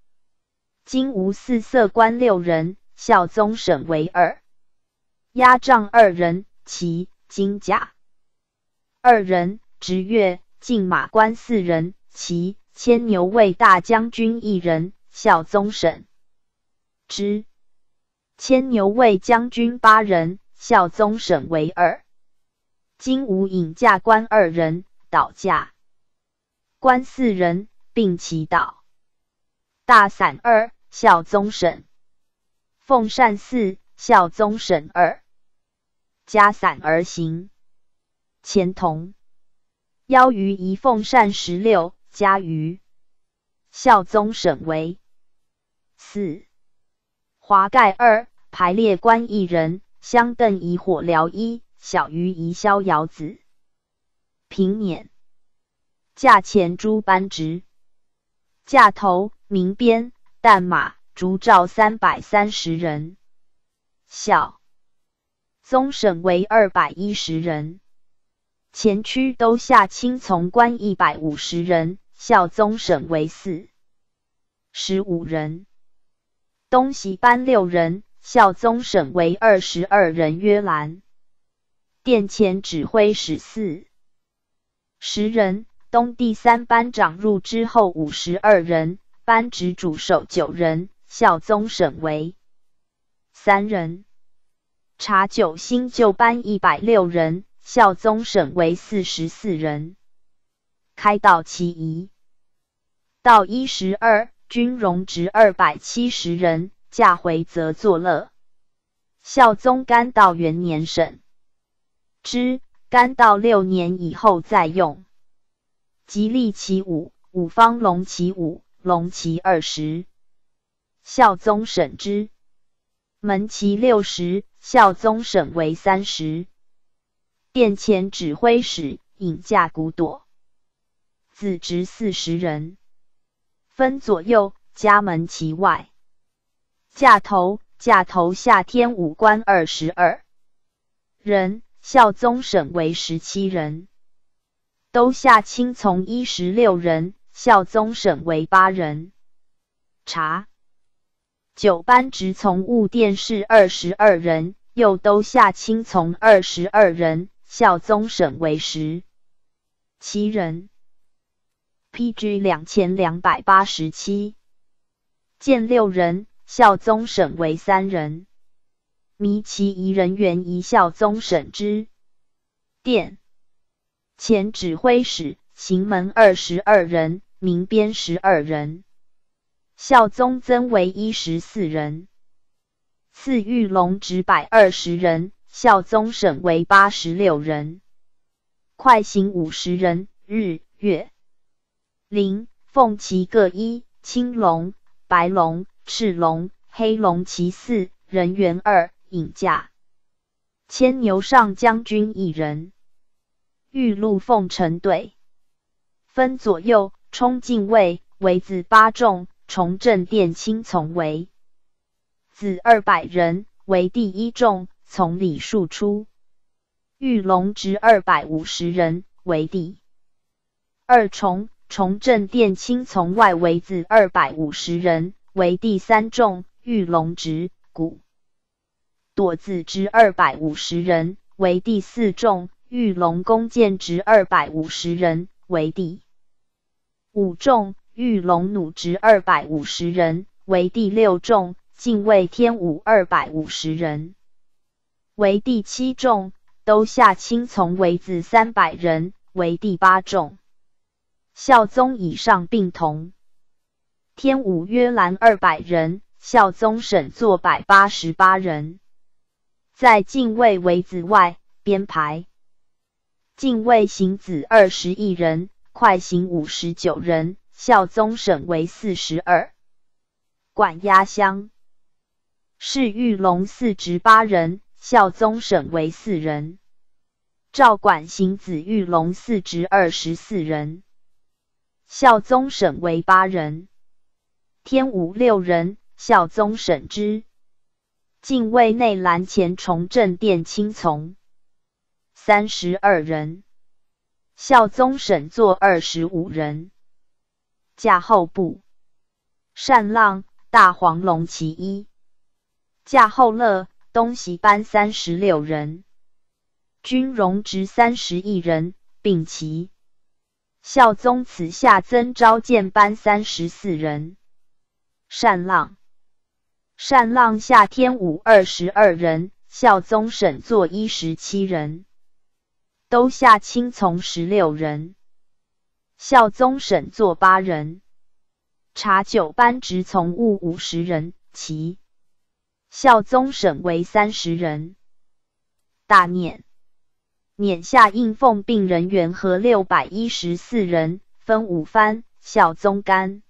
Speaker 1: 金吾四色官六人。孝宗沈为二，押杖二人，骑金甲；二人执钺，进马关四人，骑牵牛卫大将军一人，孝宗沈之牵牛卫将军八人，孝宗沈为二，金吾引驾官二人，倒驾官四人，并骑倒，大伞二，孝宗沈。奉善四，孝宗省二，加伞而行。钱童，邀于一，奉善十六，加于孝宗省为四。华盖二，排列官一人，相邓以火燎一，小于宜逍遥子。平辇架前诸班直，架头明鞭旦马。烛照三百三十人，校宗审为二百一十人。前驱都下青从官一百五十人，校宗审为四十五人。东西班六人，校宗审为二十二人。约兰殿前指挥使四十人，东第三班长入之后五十二人，班职主守九人。孝宗审为三人，查九星旧班一百六人，孝宗审为四十四人，开道其仪。道一十二，军容值二百七十人，驾回则作乐。孝宗干道元年省之，干道六年以后再用。吉利其五，五方龙其五，龙其二十。孝宗审之，门骑六十，孝宗审为三十。殿前指挥使引驾古朵，子侄四十人，分左右加门旗外，驾头驾头下天武官二十二人，孝宗省为十七人。都下亲从一十六人，孝宗省为八人。查。九班直从务殿士二十二人，又都下亲从二十二人，孝宗审为十七人。P.G. 两千两百八十七见六人，孝宗审为三人。弥其一人员一孝宗审之殿前指挥使行门二十二人，民编十二人。孝宗增为一十四人，赐御龙直百二十人，孝宗省为八十六人，快行五十人，日月、灵凤旗各一，青龙、白龙、赤龙、黑龙旗四，人员二，引驾牵牛上将军一人，玉露凤承队，分左右冲进位，为子八众。崇振殿卿从为子二百人为第一众，从礼数出。玉龙直二百五十人为第二重，崇振殿卿从外围子二百五十人为第三众，玉龙直鼓。朵子直二百五十人为第四众，玉龙弓箭直二百五十人为第五众。御龙弩执二百五十人为第六众，禁卫天武二百五十人为第七众，都下青从为子三百人为第八众，孝宗以上并同。天武约兰二百人，孝宗沈坐百八十八人，在禁卫围子外编排。禁卫行子二十一人，快行五十九人。孝宗省为四十二，管押乡是玉龙寺执八人，孝宗省为四人，赵管行子玉龙寺执二十四人，孝宗省为八人，天武六人，孝宗省之。禁卫内蓝前崇政殿青从三十二人，孝宗省坐二十五人。驾后部善浪大黄龙其一，驾后乐东西班三十六人，军容值三十一人，并骑。孝宗此下增召见班三十四人，善浪善浪夏天武二十二人，孝宗沈坐一十七人，都下青从十六人。孝宗审坐八人，查九班直从务五十人，其孝宗审为三十人。大辇，免下应奉病人员和六百一十四人，分五番。孝宗干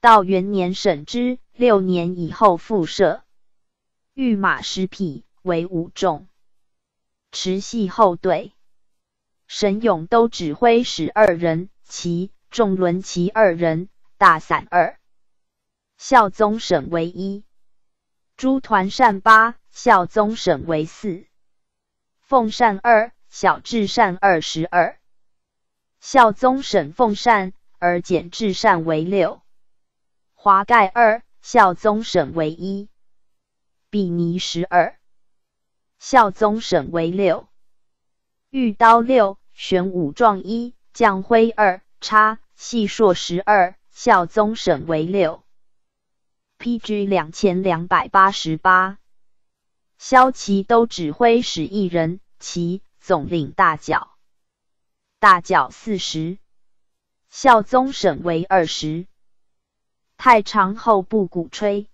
Speaker 1: 到元年省之，六年以后复设御马十匹为五众，持系后队。神勇都指挥使二人，其众轮其二人，大散二。孝宗省为一。朱团善八，孝宗省为四。奉善二，小至善二十二。孝宗审奉善而简至善为六。华盖二，孝宗审为一。比尼十二，孝宗审为六。御刀六，玄武壮一，将辉二，叉细硕十二，孝宗审为六。PG 两千两百八十八。骁骑都指挥使一人，骑总领大角，大角四十，孝宗审为二十。太常后部鼓吹，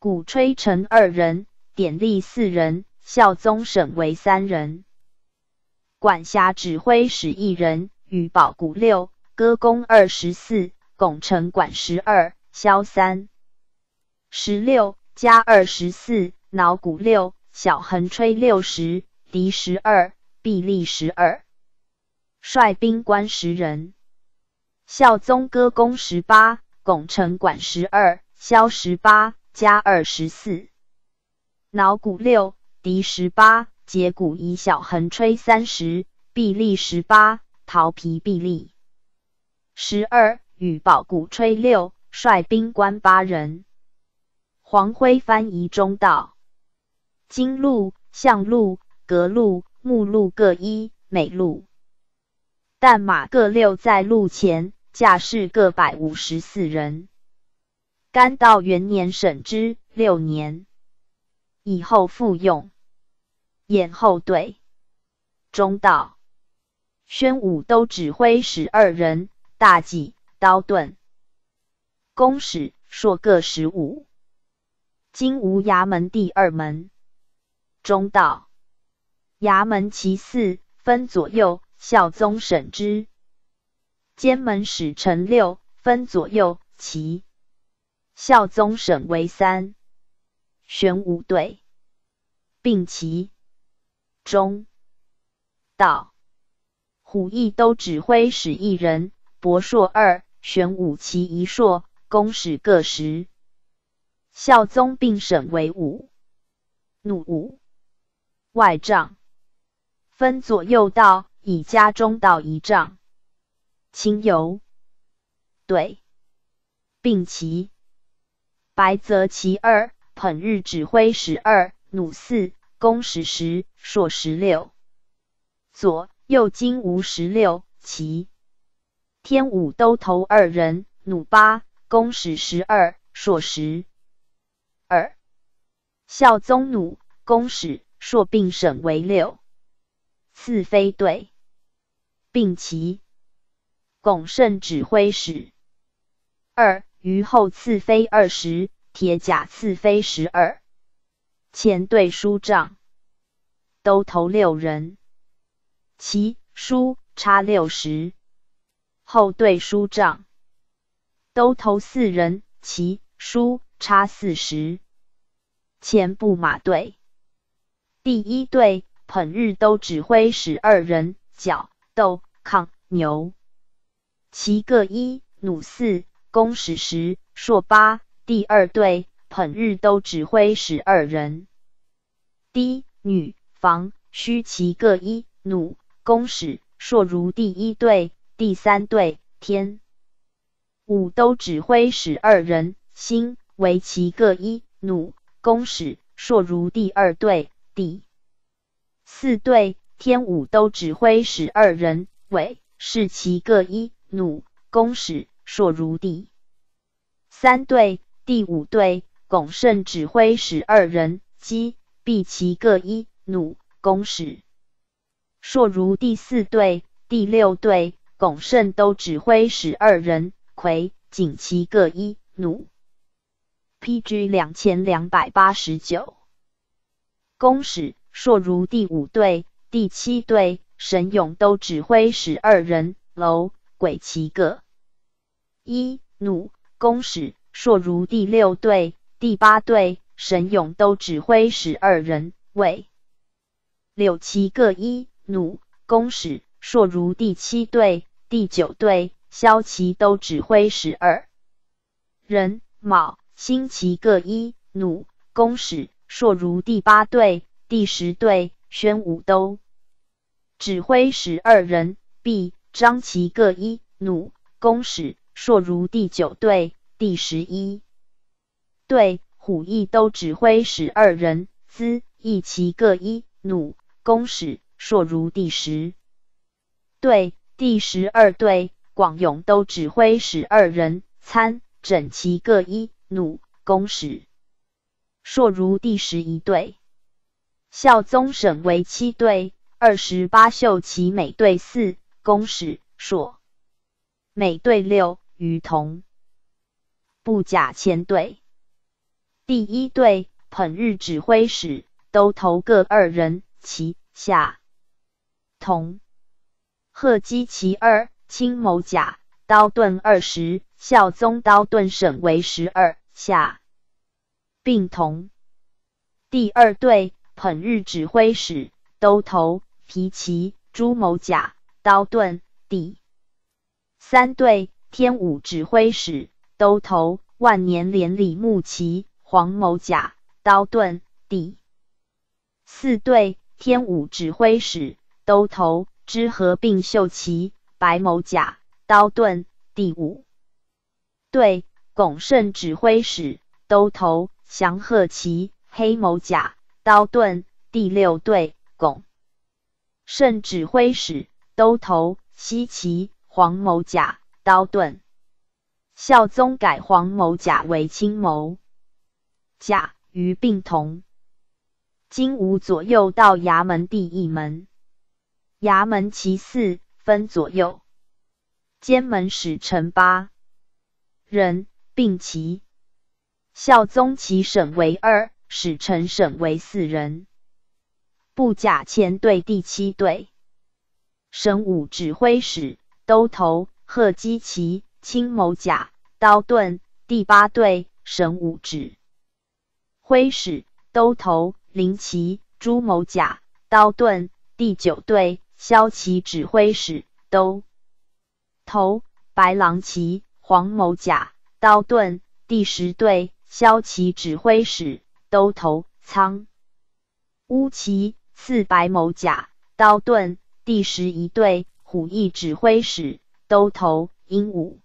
Speaker 1: 鼓吹臣二人，典吏四人，孝宗审为三人。管辖指挥使一人，羽葆古六，歌功二十四，拱城管十二，萧三十六加二十四，脑鼓六，小横吹六十，笛十二，臂力十二，率兵官十人。孝宗歌公十八，拱城管十二，萧十八加二十四，脑鼓六，狄十八。节鼓以小横吹三十，臂力十八，桃皮臂力十二，羽葆鼓吹六，率兵官八人。黄辉翻仪中道，金鹿、象鹿、革鹿、木鹿各一，每鹿。但马各六，在鹿前，架士各百五十四人。甘道元年省之，六年以后复用。掩后队中道宣武都指挥使二人，大戟、刀盾、弓矢，各十五。金吾衙门第二门中道衙门骑四分左右，孝宗审之；监门使臣六分左右，骑孝宗审为三。玄武队并其中道虎翼都指挥使一人，伯硕二，玄武旗一硕，公使各十，孝宗并审为五怒五，外帐分左右道，以家中道一丈。亲游对，并旗白泽其二，捧日指挥使二，弩四。公使十，朔十六，左右金吴十六其天武都头二人，弩八，公使十二，朔十二，孝宗弩，弓使硕并省为六，次飞队，并其拱圣指挥使二，余后次飞二十，铁甲次飞十二。前队书帐都头六人，其书差六十；后队书帐都头四人，其书差四十。前部马队第一队捧日都指挥使二人，角斗抗牛，其各一弩四弓矢十朔八。第二队。很日都指挥十二人，低女房虚骑各一弩弓矢，硕如第一队、第三队天五都指挥十二人，心为其各一弩弓矢，硕如第二队、第四队天五都指挥十二人，尾是其各一弩弓矢，硕如第三队、第五队。拱圣指挥十二人，击毙其各一，弩、弓矢。硕如第四队、第六队，拱圣都指挥十二人，魁、锦旗各一，弩。PG 两千两百八十九，弓矢。硕如第五队、第七队，神勇都指挥十二人，楼、鬼旗各一，弩。弓矢。硕如第六队。第八队神勇都指挥十二人，为柳旗各一弩弓矢，硕如第七队、第九队萧旗都指挥十二人，卯辛旗各一弩弓矢，硕如第八队、第十队宣武都指挥十二人，毕张旗各一弩弓矢，硕如第九队、第十一。对虎翼都指挥使二人，资一其各一弩弓矢，硕如第十队。第十二队广勇都指挥使二人，参整齐各一弩弓矢，硕如第十一队。孝宗省为七队，二十八秀其每队四弓矢硕，每队六羽同。步甲千对。第一队捧日指挥使都头各二人，其下同贺基其二，青某甲刀盾二十，孝宗刀盾省为十二下，并同。第二队捧日指挥使都头皮奇，朱某甲刀盾底。三队天武指挥使都头万年连李木齐。黄某甲刀盾第四队天武指挥使兜头之合并秀旗，白某甲刀盾第五队拱圣指挥使兜头祥鹤旗，黑某甲刀盾第六队拱圣指挥使兜头西旗，黄某甲刀盾。孝宗改黄某甲为青谋。甲与并同，金武左右到衙门第一门，衙门其四分左右，监门使臣八人并齐，孝宗其省为二，使臣省为四人，部甲前队第七队，神武指挥使兜头贺基齐青某甲刀盾第八队神武指。挥使兜头灵旗朱某甲刀盾第九队萧旗指挥使兜头白狼旗黄某甲刀盾第十队萧旗指挥使兜头苍乌旗四白某甲刀盾第十一队虎翼指挥使兜头鹦鹉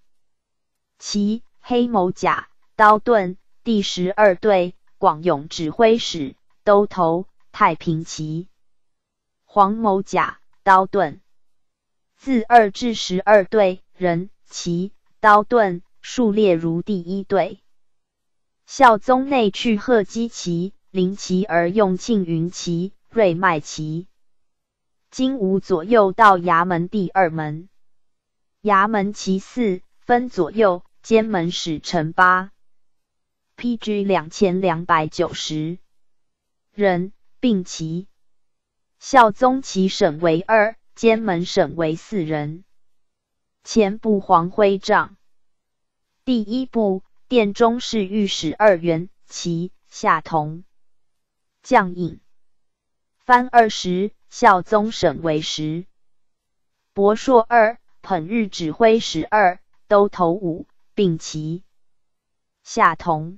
Speaker 1: 旗黑某甲刀盾第十二队广勇指挥使兜头太平旗，黄某甲刀盾，自二至十二队人旗刀盾数列如第一队。孝宗内去贺基旗、灵旗而用庆云旗、瑞麦旗。金吾左右到衙门第二门，衙门旗四分左右，监门使陈八。P.G. 两千两百九十人，并其孝宗齐省为二，兼门省为四人。前部黄徽帐，第一部殿中侍御史二员，其下同将印，番二十。孝宗省为十，博硕二，捧日指挥十二，都头五，并其下同。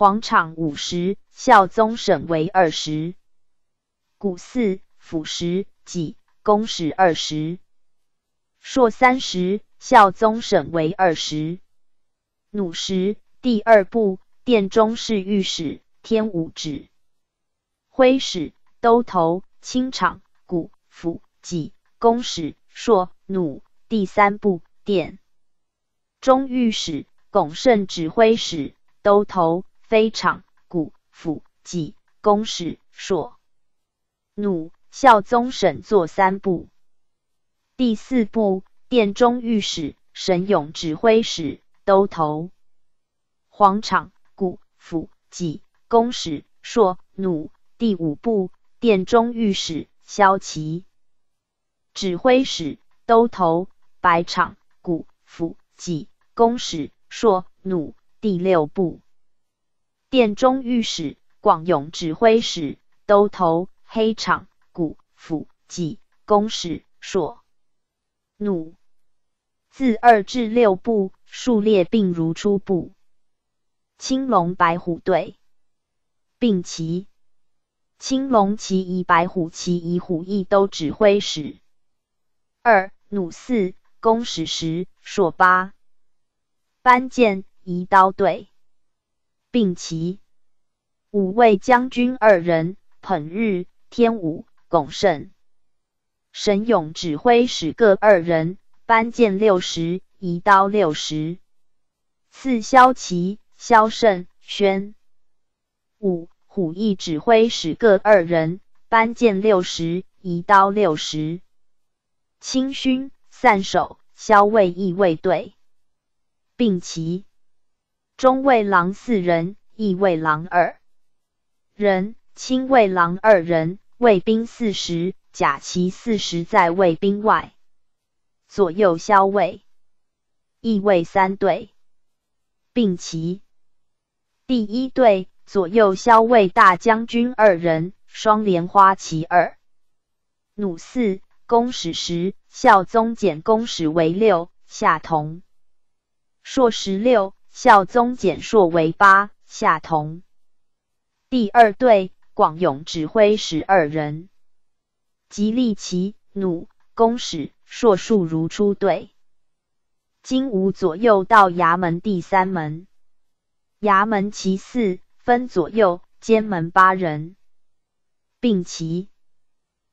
Speaker 1: 皇场五十，孝宗省为二十；古四，府十，己公十，二十；朔三十，孝宗省为二十；弩十。第二部殿中侍御史天武指徽使都头清场鼓府己公使朔弩。第三部殿中御史拱圣指挥使都头。非常鼓、府、己、公史、硕弩、孝宗审坐三部。第四部殿中御史、神勇指挥使、都头。皇场、鼓、府、己、公史、硕弩。第五部殿中御史、萧齐指挥使、都头。白场、鼓、府、己、公史、硕弩。第六部。殿中御史、广勇指挥使、都头、黑场、鼓、府、戟、弓使、硕、弩，自二至六部数列，并如初部。青龙白虎队，并骑、青龙骑以白虎骑以虎翼都指挥使二弩四弓使十朔八班剑一刀队。并齐，五位将军二人捧日天武拱圣神勇指挥使各二人搬剑六十，移刀六十。四萧齐、萧胜、宣五虎翼指挥使各二人搬剑六十，移刀六十。清勋散守骁卫义卫队并齐。中卫郎四人，义卫郎二人，亲卫郎二人，卫兵四十，甲骑四十，在卫兵外。左右骁卫，义卫三队，并骑。第一队左右骁卫大将军二人，双莲花旗二，弩四，弓矢十。孝宗简弓矢为六，下同。朔十六。孝宗简硕为八下同。第二队广勇指挥十二人，吉利奇、弩弓矢硕数如初队。金吾左右到衙门第三门，衙门其四分左右监门八人，并其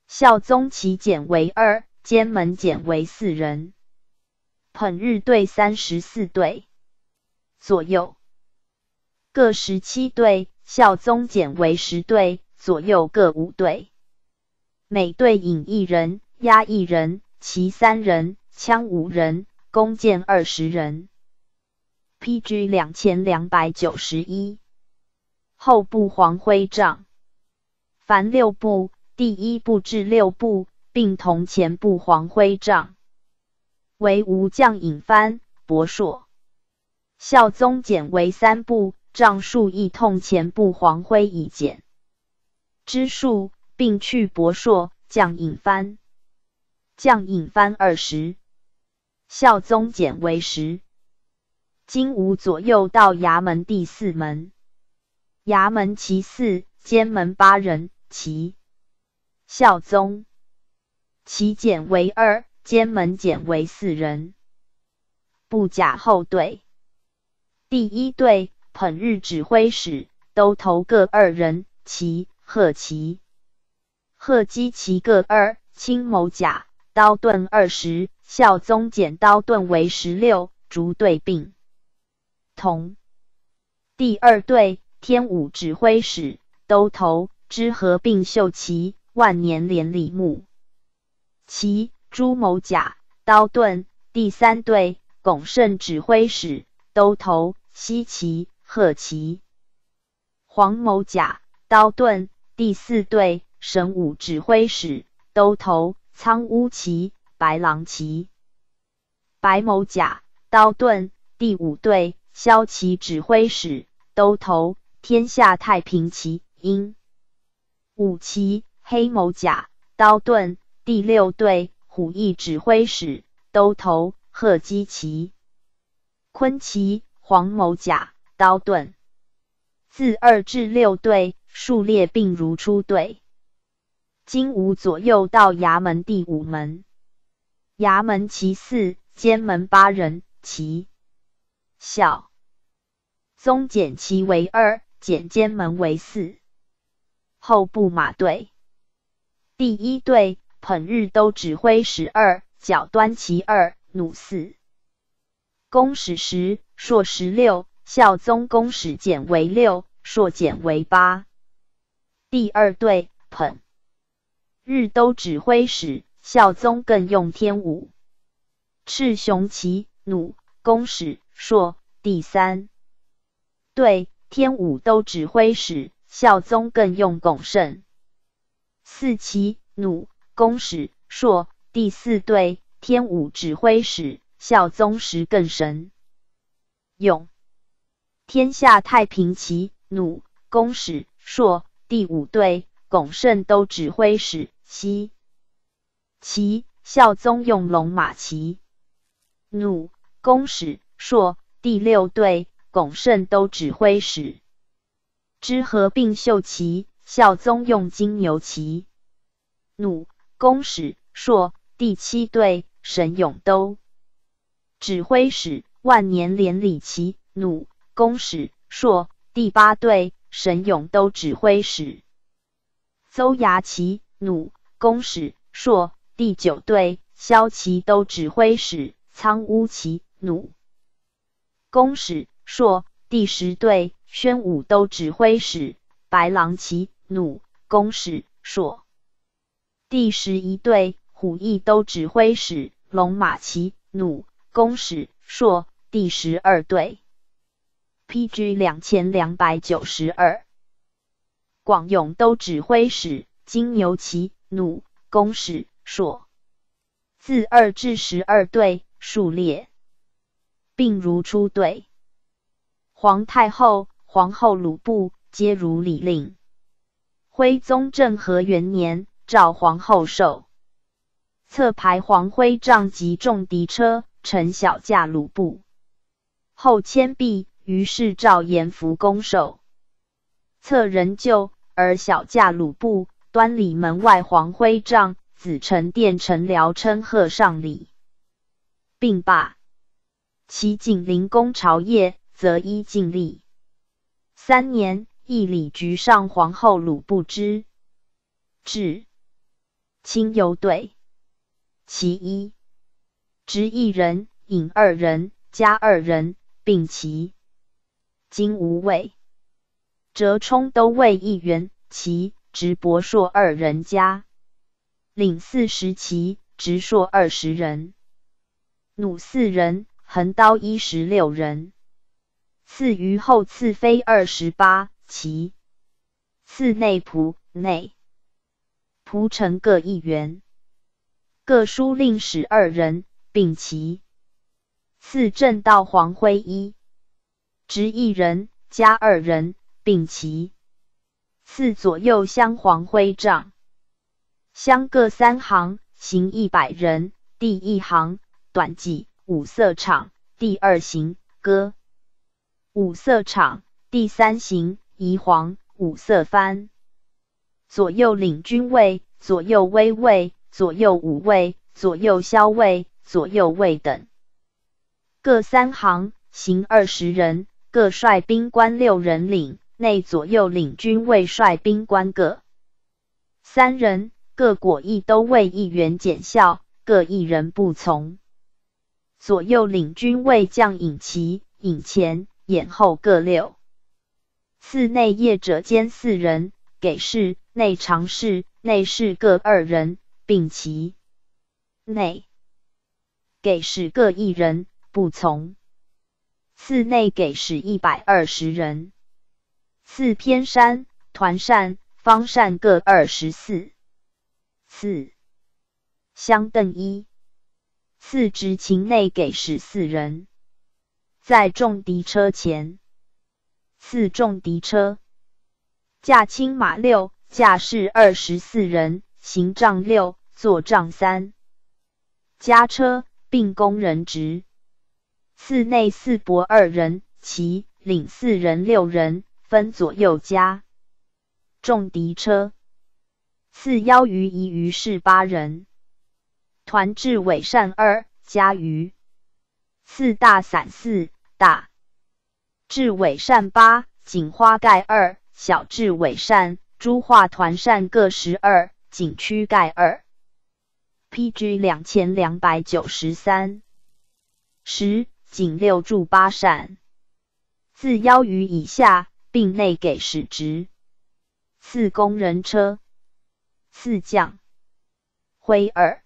Speaker 1: 孝宗其简为二，监门减为四人。捧日队三十四队。左右各十七队，孝宗减为十队，左右各五队。每队引一人，压一人，骑三人，枪五人，弓箭二十人。PG 两千两百九十一。后部黄麾帐，凡六部，第一部至六部，并同前部黄麾帐，为吴将引幡，博硕。孝宗简为三部，帐数亦痛前部。黄辉以简之数，并去博硕将引番将引番二十，孝宗简为十。金吾左右道衙门第四门，衙门其四，监门八人其孝宗其简为二，监门简为四人。不假后对。第一队捧日指挥使都头各二人，齐贺齐贺基其各二，青某甲刀盾二十，孝宗剪刀盾为十六，逐队并同。第二队天武指挥使都头之合并秀齐万年连李木齐朱某甲刀盾。第三队拱圣指挥使。兜头西旗鹤旗黄某甲刀盾第四队神武指挥使兜头苍乌旗白狼旗白某甲刀盾第五队骁骑指挥使兜头天下太平旗鹰五旗黑某甲刀盾第六队虎翼指挥使兜头鹤鸡旗。昆骑黄某甲刀盾，自二至六队数列，并如初队。金吾左右到衙门第五门，衙门其四，监门八人骑小，宗简其为二，减监门为四。后部马队第一队捧日都指挥十二，角端其二，弩四。公使十，朔十六。孝宗公使减为六，朔减为八。第二对捧日都指挥使，孝宗更用天武赤熊旗弩公使硕第三对天武都指挥使，孝宗更用拱胜。四旗弩公使硕第四对天武指挥使。孝宗时更神勇，天下太平旗弩弓矢槊第五队拱圣都指挥使西旗孝宗用龙马旗弩弓矢槊第六队拱圣都指挥使之合并秀旗孝宗用金牛旗弩弓矢槊第七队神勇都指挥使万年连李齐弩弓使硕第八队神勇都指挥使邹牙齐弩弓使硕第九队萧奇都指挥使苍乌齐弩弓使硕第十队宣武都指挥使白狼齐弩弓使硕第十一队虎翼都指挥使龙马齐弩公史硕第十二队，PG 两千两百九十二，广勇都指挥使金牛骑弩公使硕，自二至十二队数列，并如初队。皇太后、皇后、鲁部皆如礼令。徽宗政和元年，赵皇后寿，侧排黄徽仗及重敌车。陈小驾鲁布后迁毕，于是召延福攻守，策人旧而小驾鲁布端礼门外黄麾帐，子臣殿臣僚称贺上礼，并罢。齐景陵公朝谒，则依敬礼。三年，义礼局上皇后鲁布之至，亲忧对其一。执一人，引二人，加二人，并其今无畏，折冲都尉一员，其执伯硕二人，加领四十骑，执硕二十人，弩四人，横刀一十六人。赐于后赐妃二十八骑，赐内仆内仆臣各一员，各书令使二人。丙齐，次正道黄灰一，执一人加二人丙齐，次左右相黄灰帐，相各三行，行一百人。第一行短记五色场，第二行歌五色场，第三行移黄五色幡。左右领军位，左右威位，左右武卫、左右骁卫。左右卫等各三行，行二十人，各率兵官六人领内左右领军卫率兵官各三人，各果亦都尉一员检校各一人，不从。左右领军卫将引旗引前掩后各六。次内业者间四人，给事内常侍内侍各二人，并其内。给十个一人不从，次内给使一百二十人，次偏山、团扇方扇各二十四，次相邓一，次执勤内给使四人，在重敌车前，次重敌车驾轻马六，驾士二十四人，行仗六，坐仗三，加车。并工人职，寺内四伯二人，其领四人六人，分左右家，众敌车。次邀于夷于士八人，团至伪善二，家于四大散四大，至伪善八，锦花盖二，小至伪善诸化团扇各十二，锦区盖二。P.G. 两千两百九十三六柱八扇，自腰于以下，并内给使职。赐工人车，赐将徽尔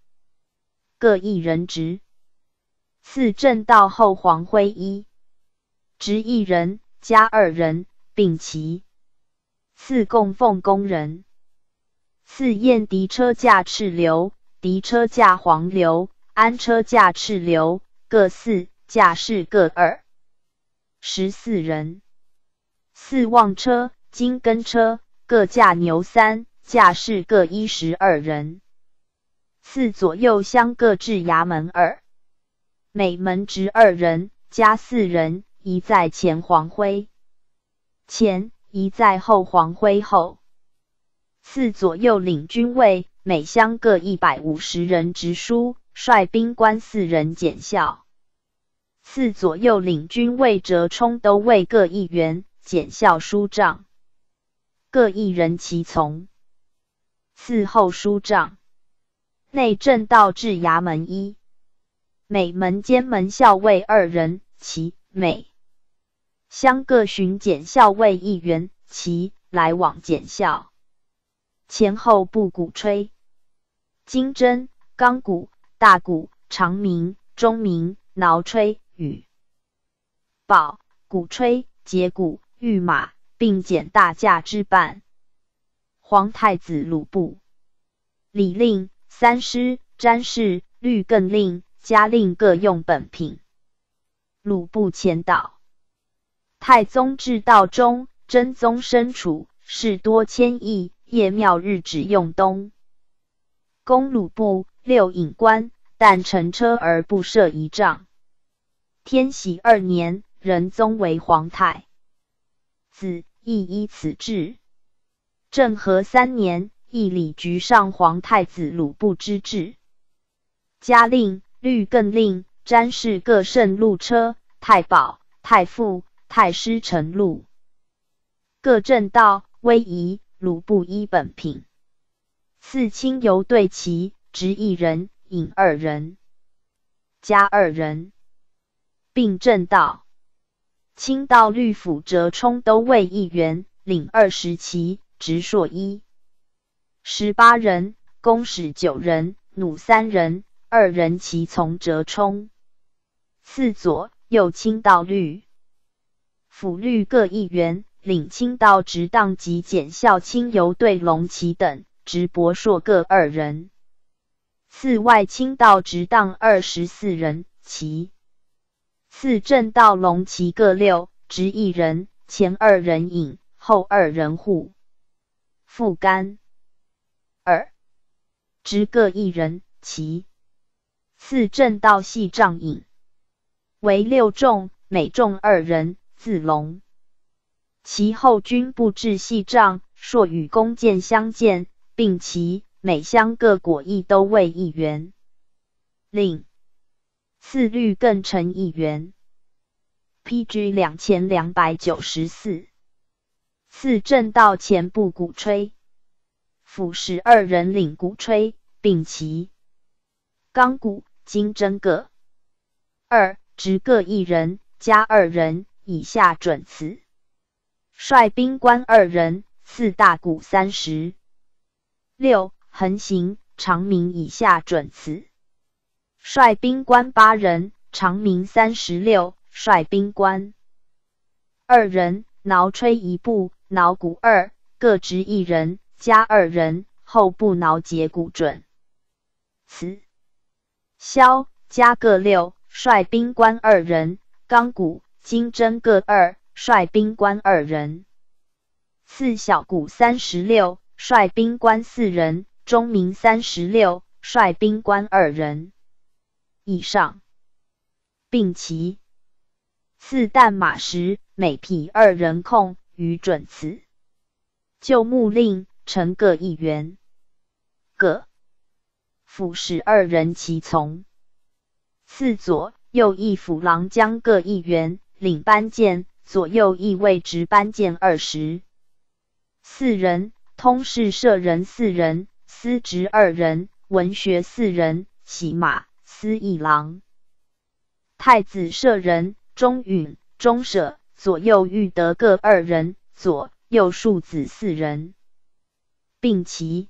Speaker 1: 各一人职。赐正道后黄徽一，执一人加二人，并齐，赐供奉工人，赐燕敌车驾赤流。敌车驾黄牛，安车驾赤牛，各四驾士各二，十四人。四望车、金根车各驾牛三，驾士各一十二人。四左右厢各置衙门耳，每门值二人，加四人，一在前黄辉前，一在后黄辉后。四左右领军位，每乡各一百五十人直书，率兵官四人检校。四左右领军卫折冲都尉各一员，检校书帐各一人其从，伺候书帐。内政道至衙门一，每门监门校尉二人其每乡各巡检校尉一员其来往检校。前后部鼓吹，金针、钢鼓、大鼓、长鸣、钟鸣、铙吹、羽、宝鼓吹节鼓御马，并减大驾之半。皇太子鲁布、礼令三师詹事律更令加令各用本品。鲁布前导。太宗至道中，真宗身处事多谦益。夜庙日止用东宫鲁部六尹官，但乘车而不设仪仗。天禧二年，仁宗为皇太子，亦依此制。政和三年，义礼局上皇太子鲁布之制，嘉令律更令，詹事各慎路车太保、太傅、太师乘路，各正道威仪。鲁布依本品，赐亲游对旗，执一人，引二人，加二人，并正道。清道律府折冲都尉一员，领二十旗，执朔一，十八人，公使九人，弩三人，二人骑从折冲。赐左右清道律、府律各一员。领清道直当及检校清游队龙骑等直博硕各二人，次外清道直当二十四人，骑次正道龙骑各六，直一人，前二人引，后二人护，副干二，直各一人，骑次正道系仗引为六众，每众二人，自龙。其后军布置细帐，朔与弓箭相见，并齐每乡各果邑都为一员，令次律更成一员。PG 两千两百九十四次正道前部鼓吹府十二人领鼓吹，并齐钢鼓金针各二，执各一人，加二人以下准词。率兵官二人，四大鼓三十六，横行长鸣以下准词。率兵官八人，长鸣三十六，率兵官二人，挠吹一部，铙鼓二，各执一人，加二人后部挠节鼓准词。箫加各六，率兵官二人，钢鼓金针各二。率兵官二人，次小谷三十六；率兵官四人，钟鸣三十六；率兵官二人。以上，并齐，四旦马时，每匹二人控，与准此。旧木令臣各一员，各府使二人其从，次左右一辅郎将各一员，领班剑。左右翼位值班，见二十四人，通事舍人四人，司职二人，文学四人，骑马司一郎，太子舍人中允、中舍左右御德各二人，左右庶子四人，并齐。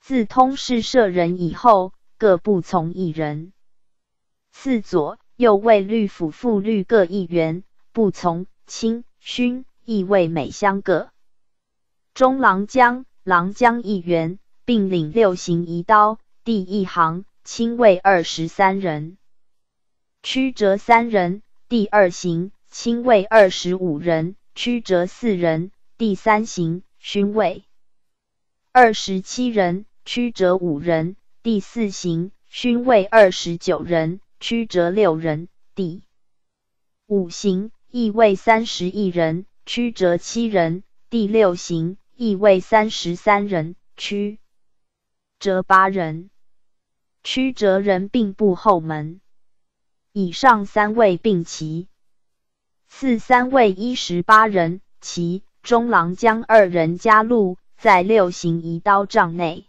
Speaker 1: 自通事舍人以后，各不从一人。四左右卫律府副律各一员。不从清、勋亦味，每相隔。中郎将、郎将一员，并领六行一刀。第一行清卫二十三人，曲折三人；第二行清卫二十五人，曲折四人；第三行勋卫二十七人，曲折五人；第四行勋卫二十九人，曲折六人。第五行。亦为三十一人，曲折七人。第六行亦为三十三人，曲折八人。曲折人并步后门。以上三位并齐，次三位一十八人，其中郎将二人加入，在六行一刀帐内。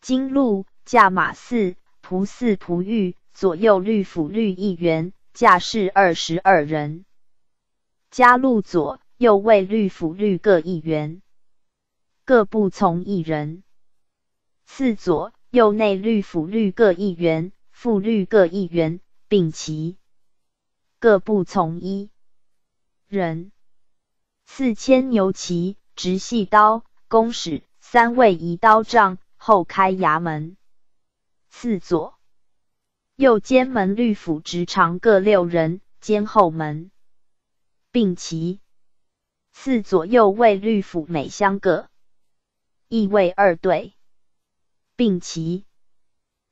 Speaker 1: 金禄驾马四，仆四，仆御左右律府律一员，驾士二十二人。加禄左右卫律府律各一员，各部从一人；四左右内律府律各一员，副律各一员，并齐，各部从一人。赐千牛骑直系刀弓矢，三位，移刀杖，后开衙门。四左右监门律府直长各六人，监后门。并齐，次左右卫律府每相各一卫二队，并齐，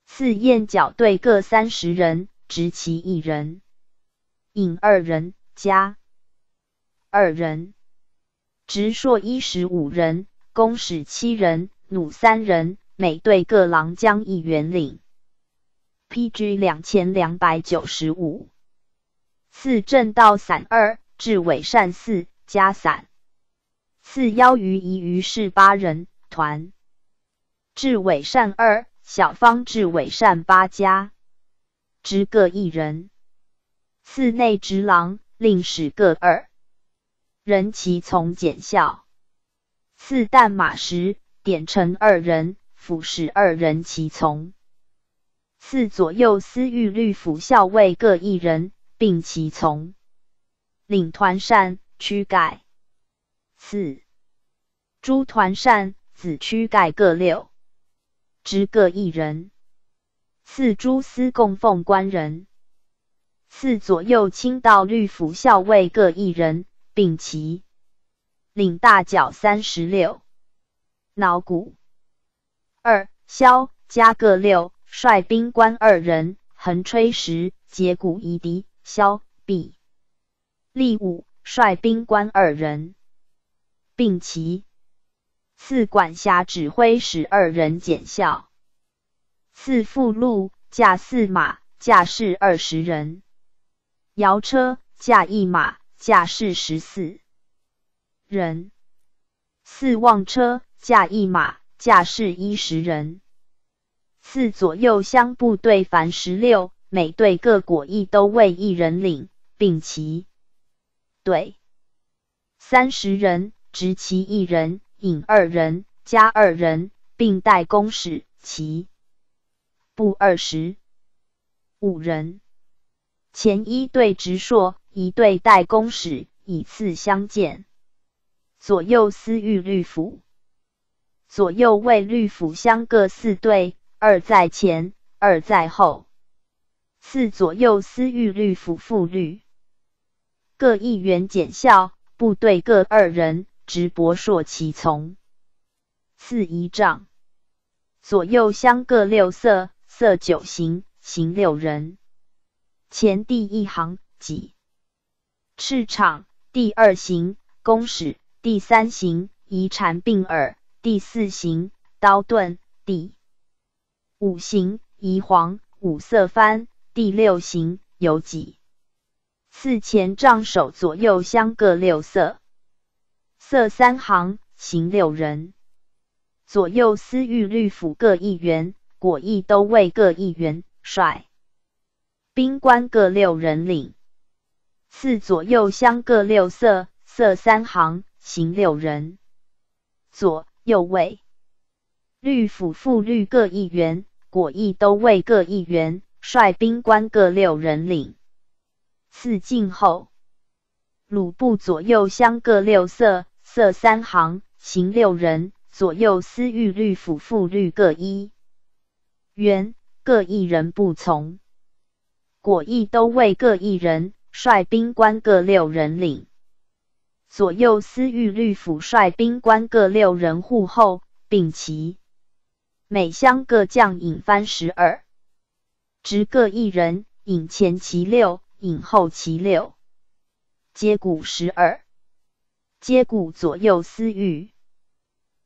Speaker 1: 次燕角队各三十人，执骑一人，引二人，加二人，执槊一十五人，弓矢七人，弩三人，每队各狼将一员领。PG 两千两百九十五次正道散二。至伪善四家散，赐邀于一于是八人团。至伪善二小方，至伪善八家，之各一人。寺内职郎，令使各二人，其从简校。赐旦马时典成二人，辅使二人，其从。赐左右司御律府校尉各一人，并其从。领团扇、驱盖，赐诸团扇、紫驱盖各六，执各一人。赐诸司供奉官人，赐左右清道律府校尉各一人，并其领大角三十六，脑骨二萧加各六，率兵官二人，横吹石结鼓以敌，萧、筚。例五率兵官二人，并骑；次管辖指挥使二人检校；次副路驾四马，驾士二十人；摇车驾一马，驾士十四人；次望车驾一马，驾士一十人；次左右厢部队凡十六，每队各果役都为一人领，并骑。对，三十人执其一人，引二人，加二人，并带公使，其部二十五人。前一队执硕，一队带公使，以次相见。左右司御律府，左右卫律府相各四队，二在前，二在后。四左右司御律府副律。各一员检校，部队各二人，直博硕其从。次仪仗，左右相各六色，色九行，行六人。前第一行戟，赤场；第二行弓矢；第三行仪缠病耳；第四行刀盾；第五行仪黄五色幡；第六行有戟。四前杖手左右相各六色，色三行，行六人。左右司御律府各一员，果毅都尉各一员，率兵官各六人领。四左右相各六色，色三行，行六人。左右卫律府副律各一员，果毅都尉各一员，率兵官各六人领。四进后，鲁部左右相各六色，色三行，行六人；左右司御律府副律各一员，各一人不从。果毅都尉各一人，率兵官各六人领左右司御律府率兵官各六人护后，并旗。每相各将引幡十二，执各一人引前旗六。引后其六，接骨十二，接骨左右司御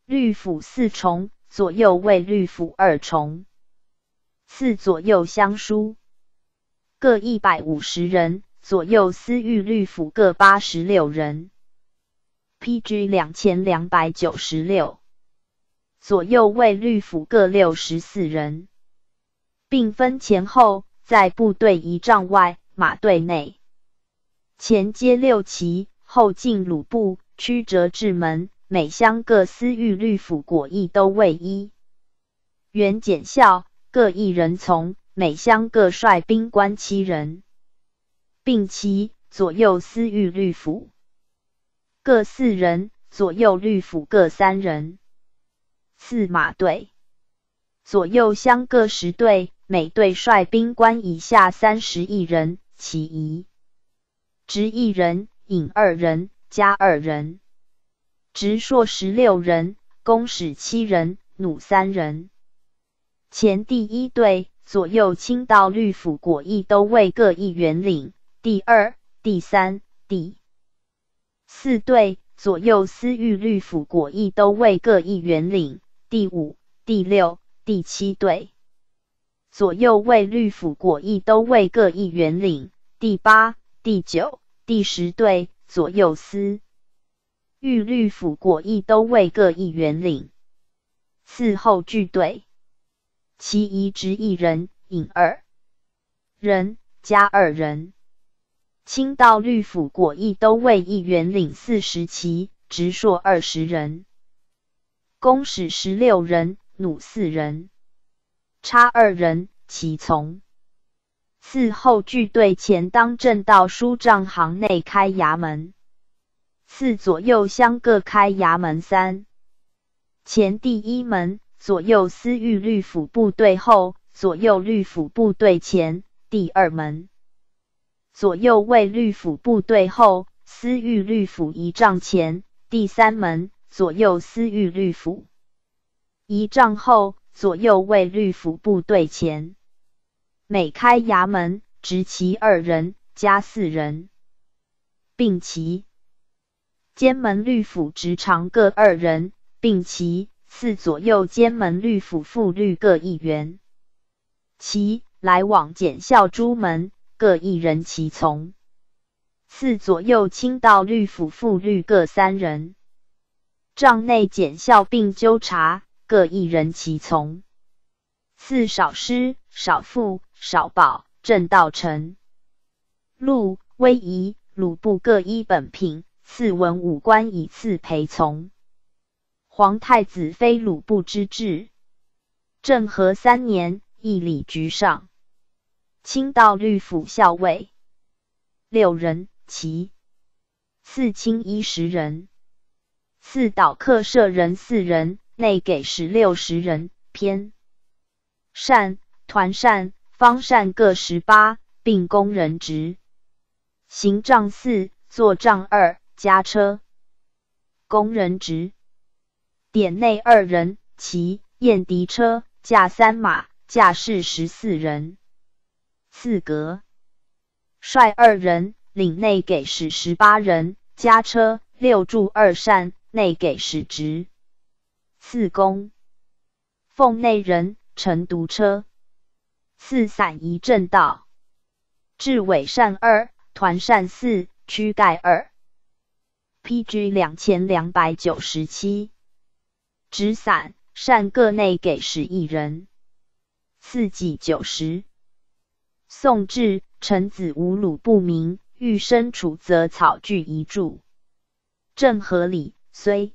Speaker 1: 律府四重，左右卫律府二重，四左右相书各一百五十人，左右司御律府各八十六人。PG 两千两百九十六，左右卫律府各六十四人，并分前后，在部队一丈外。马队内前接六旗，后进鲁步，曲折至门，每乡各司御律府果毅都卫一元检校，各一人从，每乡各率兵官七人，并骑左右司御律府各四人，左右律府各三人。四马队左右乡各十队，每队率兵官以下三十一人。其一，执一人，引二人，加二人，执硕十六人，公使七人，弩三人。前第一队左右清道律府果毅都尉各一圆领，第二、第三、第四队左右司御律府果毅都尉各一圆领，第五、第六、第七队左右卫律府果毅都尉各一圆领。第八、第九、第十队左右司，御律府果毅都尉各一员领伺候具队，其一职一人引二人加二人，清道律府果毅都尉一员领四十骑直硕二十人，弓矢十六人，弩四人，叉二人，骑从。四后，据队前当正道书帐行内开衙门，四左右相各开衙门三。前第一门，左右司御律府部队后，左右律府部队前，第二门，左右卫律府部队后，司御律府仪仗前，第三门，左右司御律府仪仗后，左右卫律府部队前。每开衙门，执其二人，加四人，并其监门律府执长各二人，并其次左右监门律府副律各一员，其来往检校诸门各一人，其从四左右清道律府副律各三人，帐内检校并纠察各一人，其从四少师少妇。少保郑道臣、陆威仪、鲁布各一本品，赐文武官以次陪从。皇太子非鲁布之制。政和三年，一礼局上，清道律府校尉六人，其赐亲衣十人，赐导客舍人四人，内给十六十人，偏善团善方扇各十八，并工人职，行杖四，坐杖二，加车，工人职，典内二人骑燕敌车驾三马，驾士十四人。四格，率二人领内给使十八人，加车六柱二扇，内给使职。四工奉内人乘独车。四散一正道，至尾善二团扇四躯盖二，P.G. 两千两百九十七，执散善各内给十一人，四计九十。宋至臣子无鲁不明，欲生处则草具一柱，正合理。虽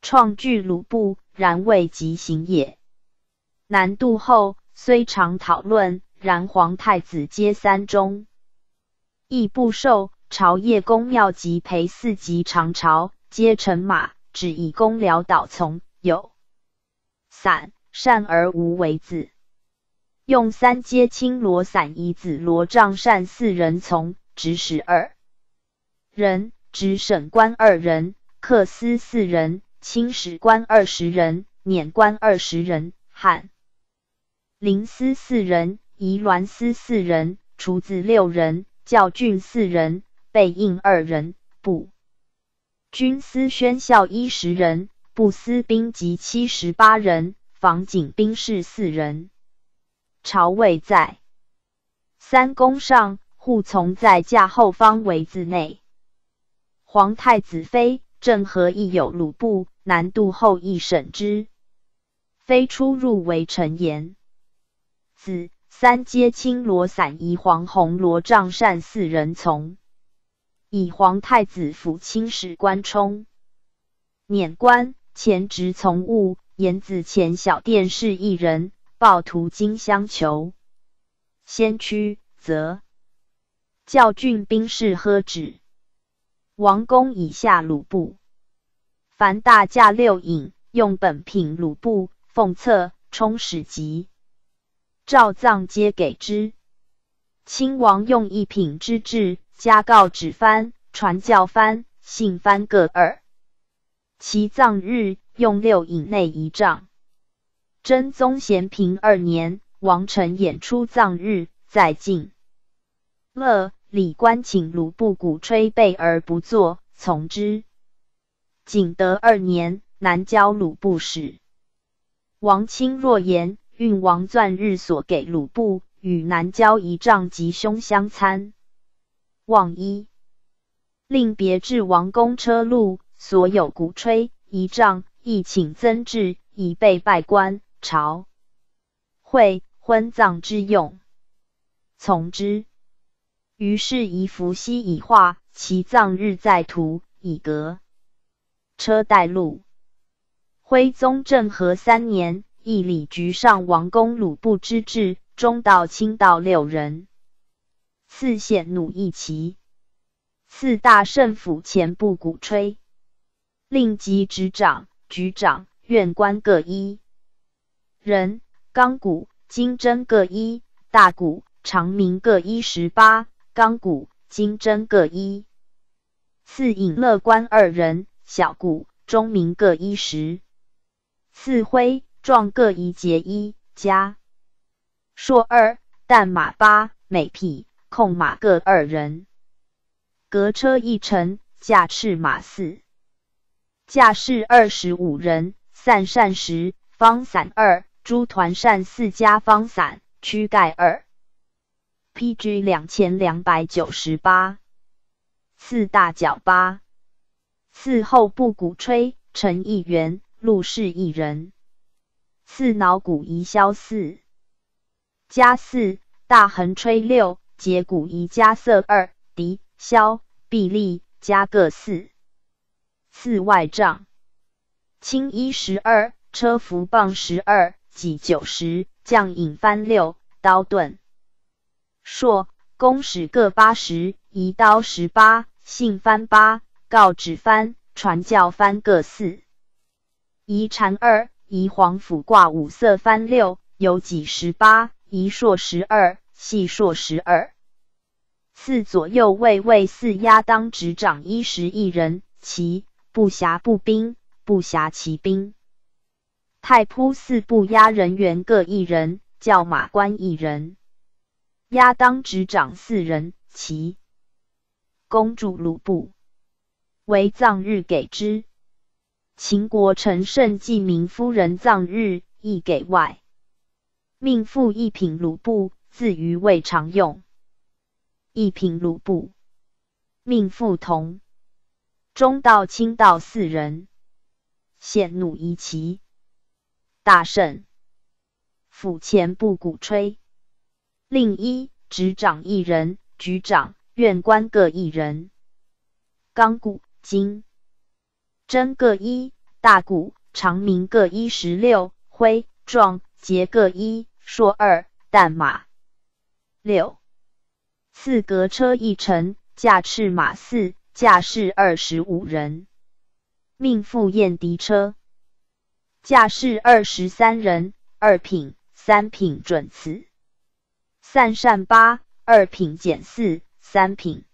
Speaker 1: 创具鲁布，然未及行也。南渡后。虽常讨论，然皇太子皆三中，亦不受朝夜公庙及陪四及长朝，皆乘马，只以公僚导从有散善而无为子，用三阶青罗伞一子罗帐扇四人从，执十二人，执审官二人，客司四人，清史官二十人，免官二十人，罕。林司四人，仪鸾司四人，厨子六人，教俊四人，备应二人，补军司宣校一十人，步司兵及七十八人，防警兵士四人。朝位在三宫上，扈从在驾后方围子内。皇太子妃郑和亦有鲁布南渡后亦省之。妃出入为臣言。子三阶青罗伞，衣黄红罗帐扇，四人从。以皇太子府清史官充。免官前职从务，言子前小殿侍一人，暴徒金相求。先驱则教郡兵士喝止。王公以下鲁布，凡大驾六引，用本品鲁布奉册充使籍。诏葬皆给之。亲王用一品之制，加告旨藩、传教藩、信藩各二。其葬日用六引内仪仗。真宗咸平二年，王臣演出葬日，在晋乐礼官请鲁布鼓吹备而不作，从之。景德二年，南郊鲁布使，王钦若言。运王钻日所给鲁布与南郊仪仗吉凶相参，望一令别置王宫车路，所有鼓吹仪仗亦请增置，以备拜官朝会婚葬之用。从之。于是宜伏羲以化，其葬日在途，以革车带路。徽宗政和三年。一礼局上王公鲁布之至，中道清道六人，四显努一旗，四大圣府前部鼓吹，令级执掌局长院官各一人，钢鼓金针各一大鼓，长鸣各一十八，钢鼓金针各一，四引乐官二人，小鼓钟鸣各一十，四徽。壮各一结一，家硕二，但马八，每匹控马各二人，隔车一乘，驾赤马四，驾士二十五人，散膳十，方散二，诸团扇四加方散，躯盖二。PG 两千两百九十八，四大角八，伺候不鼓吹，臣一员，入室一人。四脑骨移消四，加四大横吹六，结骨移加色二敌消臂力加个四，四外障，青衣十二，车扶棒十二，戟九十，将引翻六，刀盾，朔弓矢各八十，移刀十八，信翻八，告纸翻，传教翻各四，移禅二。宜黄甫挂五色幡六，有几十八，宜朔十二，系朔十二。四左右卫卫四压当执掌衣食一人，骑步侠步兵步侠骑兵。太仆四部压人员各一人，叫马官一人。压当执掌四人，骑公主鲁布为葬日给之。秦国陈胜继民夫人葬日，亦给外命妇一品卢布，自余未常用一品卢布，命妇同中道、清道四人，县怒一骑，大胜府前不鼓吹，令一执掌一人，局长、院官各一人，刚固金。征各一大鼓，长鸣各一十六；挥壮节各一，朔二弹马六。四格车一乘，驾赤马四，驾士二十五人，命妇宴敌车，驾士二十三人。二品、三品准辞。散善八，二品减四，三品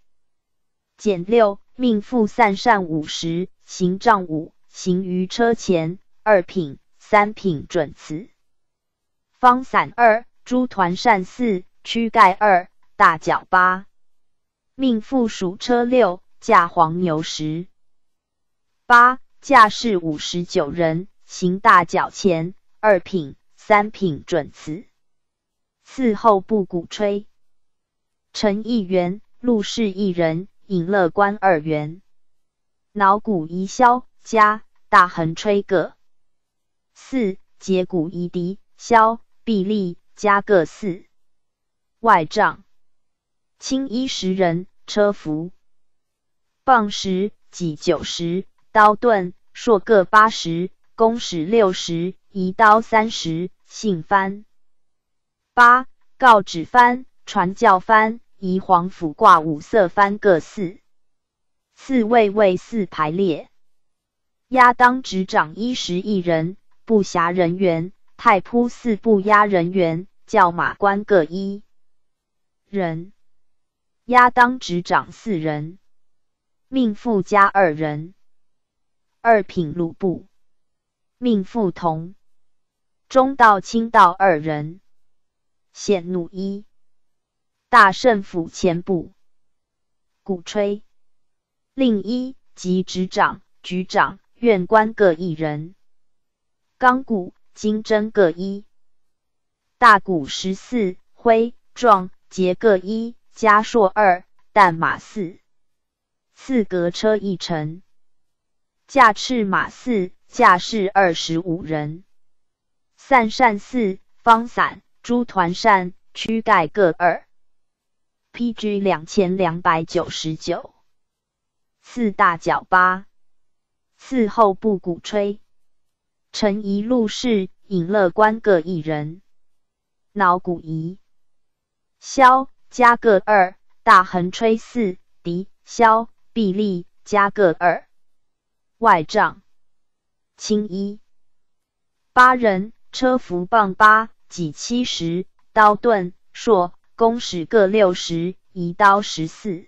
Speaker 1: 减六，命妇散善五十。行杖五，行于车前，二品、三品准词。方伞二，诸团扇四，躯盖二，大脚八。命附属车六，驾黄牛十八。驾士五十九人，行大脚前，二品、三品准词。四后不鼓吹。陈一元、陆氏一人，尹乐官二员。脑骨移消，加大横吹个四，节骨移笛箫臂力加个四，外帐青衣十人车服，棒十戟九十刀盾槊各八十，弓矢六十，移刀三十，信翻。八，告纸幡传教幡，移黄甫挂五色幡各四。四位为四排列，押当执掌一十一人，部辖人员；太仆四部押人员，教马官各一人。押当执掌四人，命副加二人。二品卢部，命副同。中道、清道二人，显怒一大圣府前部鼓吹。令一即执掌、局长、院官各一人，钢骨、金针各一，大鼓十四，徽、壮、节各一，加硕二，弹马四，四格车一乘，驾赤马四，驾士二十五人，散扇四方伞、诸团扇、躯盖各二。P G 两千两百九十九。四大角八，伺后部鼓吹，陈一路是引乐观各一人，脑鼓仪，萧加个二，大横吹四，笛萧臂力加个二，外仗，青衣八人，车服棒八，戟七十，刀盾槊弓矢各六十，一刀十四，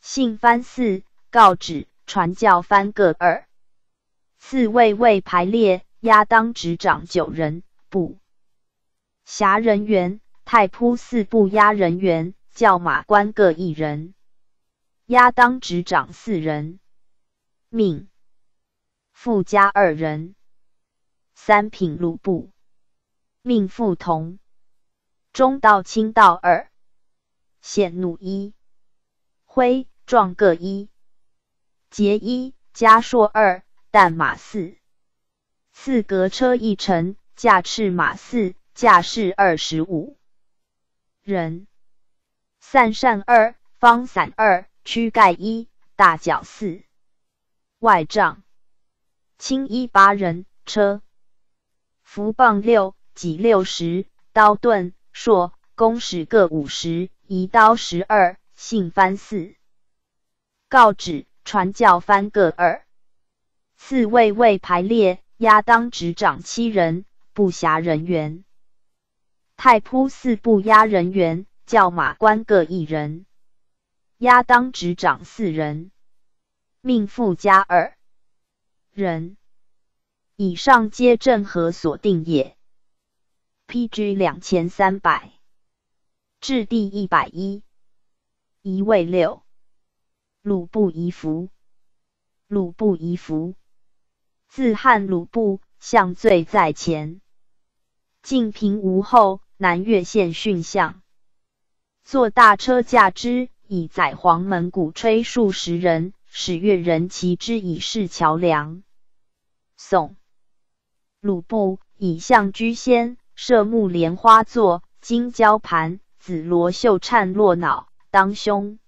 Speaker 1: 信番四。告旨传教番各二，四位位排列，亚当执掌九人，部辖人员太仆四部，押人员教马官各一人，亚当执掌四人，命副加二人，三品卢布命副同中道、清道二，显弩一，灰状各一。结一加硕二，但马四，四格车一乘，驾赤马四，驾士二十五人，散扇二，方伞二，曲盖一大角四，外帐青衣八人，车扶棒六，戟六十，刀盾朔弓矢各五十，一刀十二，信幡四，告止。传教番各二，四位位排列，亚当执掌七人，不暇人员；太仆四部压人员，教马官各一人，亚当执掌四人，命妇加二人。以上皆正和所定也。PG 两千三百，质地一百一，一位六。鲁布宜福，鲁布宜福，自汉鲁布，相罪在前，晋平吴后，南越县殉相，坐大车驾之以载黄门，鼓吹数十人，使越人骑之以示桥梁。宋鲁布以相居先，设木莲花座，金交盘，紫罗绣颤络脑，当胸。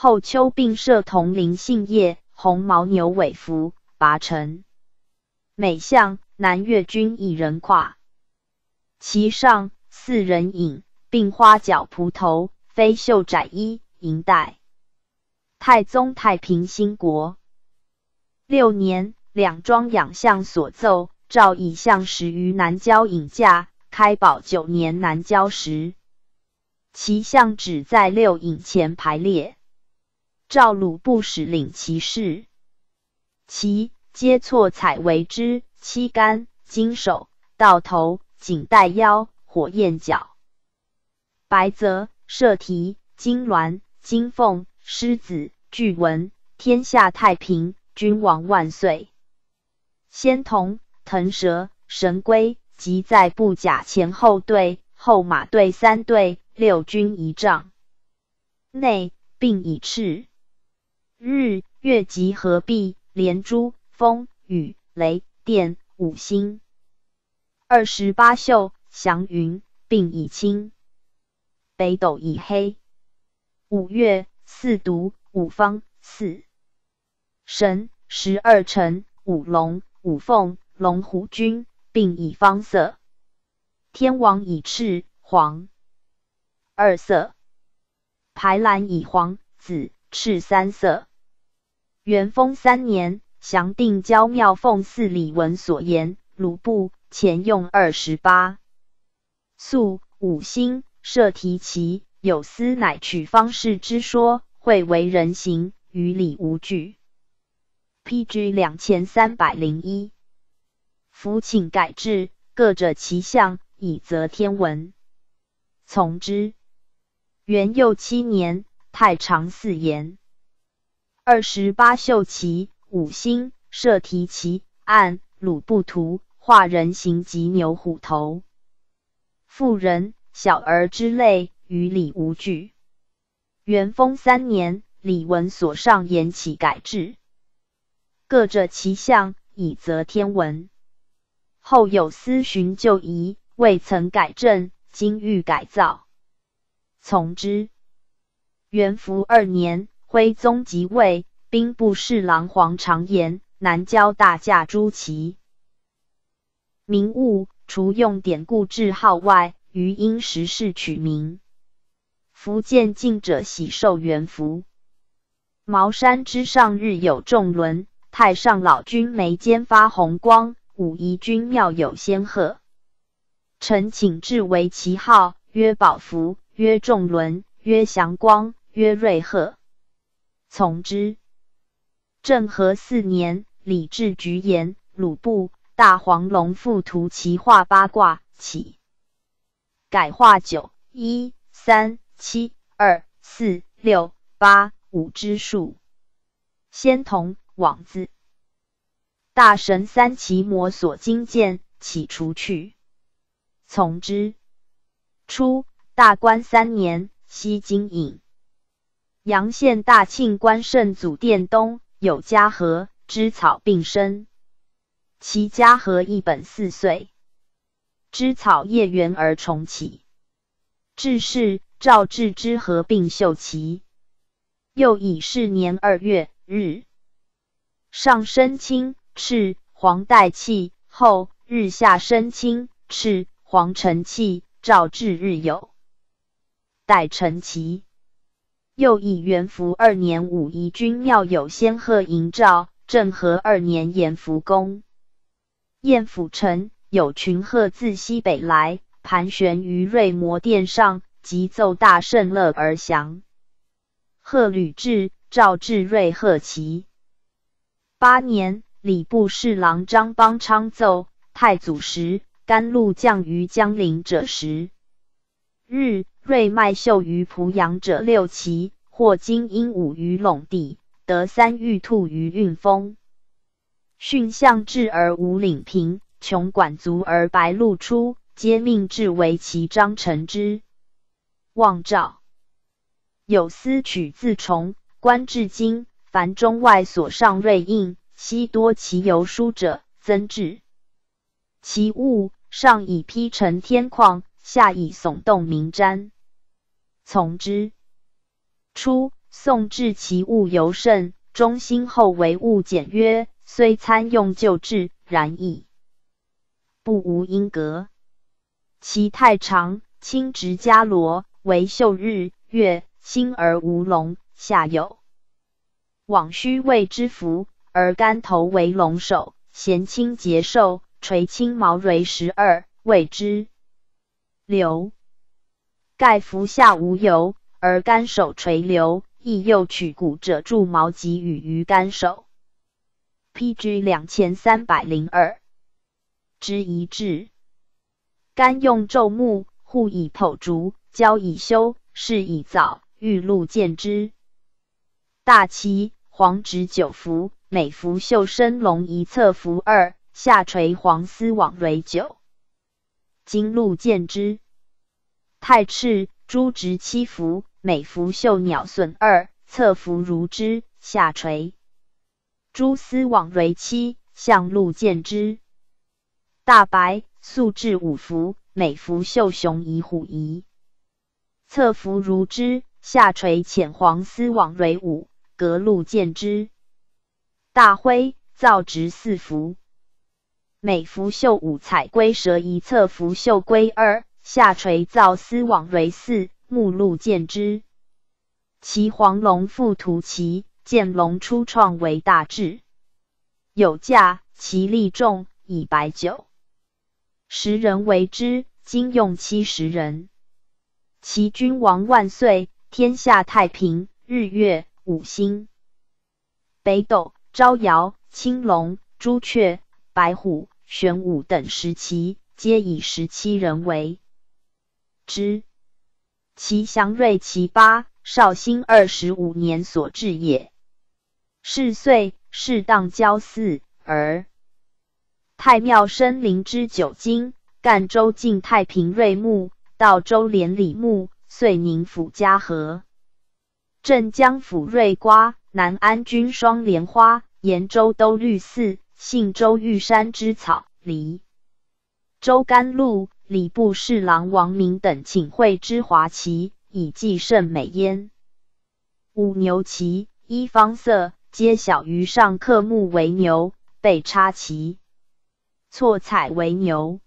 Speaker 1: 后秋并设铜铃杏叶红毛牛尾服拔成每相。南越军一人跨，其上四人引，并花脚蒲头，飞袖窄衣，银带。太宗太平兴国六年，两庄仰像所奏，照以象十于南郊引驾。开宝九年南郊时，其象只在六引前排列。赵鲁不使领骑士，其皆错彩为之：七竿金首，道头锦带腰，火焰脚，白泽射蹄，金銮金凤，狮子巨文，天下太平，君王万岁。仙童腾蛇，神龟即在布甲前后队、后马队三队，六军一仗内，并以赤。日月集合毕，连珠，风雨雷电五星。二十八宿祥云并以清，北斗以黑。五岳四毒、五方四神十二辰五龙五凤龙虎君并以方色，天王以赤黄二色，排蓝以黄紫。赤三色。元丰三年，详定郊庙奉祀李文所言，卢布钱用二十八，素五星设提旗，有司乃取方士之说，会为人形，于理无据。P G 两千三百零一。夫请改制，各者其相，以则天文。从之。元佑七年。太常四言，二十八宿奇五星设提旗，按鲁布图画人形及牛虎头，妇人、小儿之类，于礼无据。元丰三年，李文所上言起改制，各着其相，以则天文。后有思寻旧仪，未曾改正，今欲改造，从之。元符二年，徽宗即位，兵部侍郎黄长言南郊大驾朱祁，名物除用典故字号外，余因时事取名。福建进者喜受元符，茅山之上日有众轮，太上老君眉间发红光，武夷君庙有仙鹤，臣请制为其号，曰宝符，曰众轮，曰祥光。曰瑞鹤从之。政和四年，李治局言：鲁布大黄龙复图，其画八卦起，改画九一三七二四六八五之数。仙童网自。大神三奇魔所惊见，起除去从之。初，大观三年，西京尹。阳县大庆关圣祖殿东有嘉禾，知草并生。其嘉禾一本四穗，知草叶圆而重启。至是，赵治之合并秀齐。又以是年二月日，上生青赤黄带气；后日下生青赤黄成气。照治日有待成气。又以元符二年武夷君庙有仙鹤迎诏，政和二年延福宫、延甫城有群鹤自西北来，盘旋于瑞摩殿上，即奏大圣乐而降。鹤吕至，赵志瑞贺齐八年，礼部侍郎张邦昌奏，太祖时甘露降于江陵者时，日。瑞麦秀于濮阳者六奇，或金鹦鹉于陇地，得三玉兔于运峰。巽相至而无领平，穷管足而白露出，皆命至为其章臣之。望赵有司取自崇官至今，凡中外所上瑞印，悉多其游书者增至其物上以披陈天旷，下以耸动明瞻。从之初，宋至其物尤甚，中兴后为物简约，虽参用旧制，然亦不无因革。其太长，卿直伽罗为秀日月星而无龙，下有往虚为之服，而干头为龙首，衔青结寿，垂青毛蕊十二为之流。盖服下无油，而干手垂流，亦又取骨者助毛极与鱼干手。P.G. 两千三百零二之一至，肝用昼木，护以剖竹，交以修，饰以藻，玉露见之。大七黄直九伏，每服袖身龙一侧伏二，下垂黄丝网蕊九，金露见之。太赤朱直七福，每福绣鸟隼二，侧福如之下垂，蛛丝网蕊七，向路见之。大白素质五福，每福绣雄一虎一，侧福如之下垂，浅黄丝网蕊五，隔路见之。大灰造直四福，每福绣五彩龟蛇一，侧福秀龟二。下垂造丝网为四，目录见之。其黄龙复图其见龙初创为大志，有价其力重以百九，十人为之。今用七十人。其君王万岁，天下太平。日月五星，北斗、招摇、青龙、朱雀、白虎、玄武等十旗，皆以十七人为。之其祥瑞其八，绍兴二十五年所制也。是岁适当交祀，而太庙生灵之九经，赣州进太平瑞木，道州连理木，遂宁府嘉禾，镇江府瑞瓜，南安军双莲花，延州都绿寺，信州玉山之草梨，州甘露。礼部侍郎王明等请绘之华旗，以继圣美焉。五牛旗，一方色，皆小于上刻木为牛，被插旗，错彩为牛。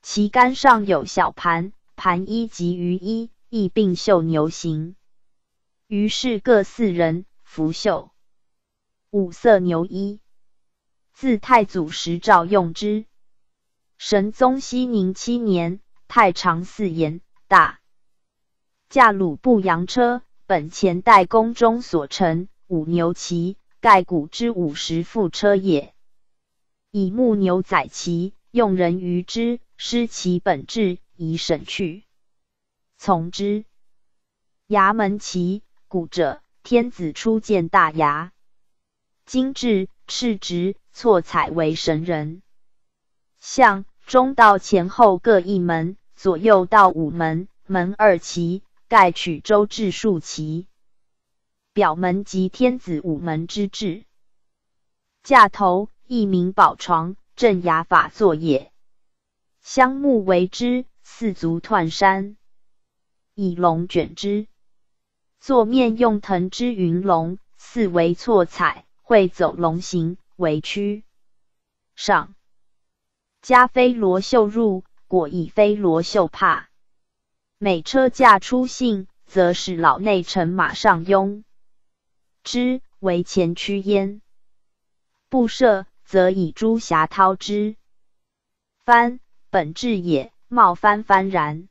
Speaker 1: 旗杆上有小盘，盘一及鱼一，亦并绣牛形。于是各四人拂绣五色牛衣。自太祖时诏用之。神宗熙宁七年，太常寺言：大驾鲁布洋车，本前代宫中所乘五牛骑，盖古之五十副车也。以木牛载骑，用人于之，失其本质，以省去。从之。衙门旗，古者天子出见大牙，精致赤直错彩为神人像。中道前后各一门，左右道五门，门二旗，盖取周至数旗。表门即天子五门之制。架头一名宝床，镇牙法作也。香木为之，四足断山，以龙卷之。座面用藤织云龙，四为错彩，绘走龙形为曲上。加非罗秀入，果以非罗秀帕。每车驾出信，则使老内臣马上拥之为前驱焉。布设则以朱霞掏之。幡，本制也，冒幡幡然。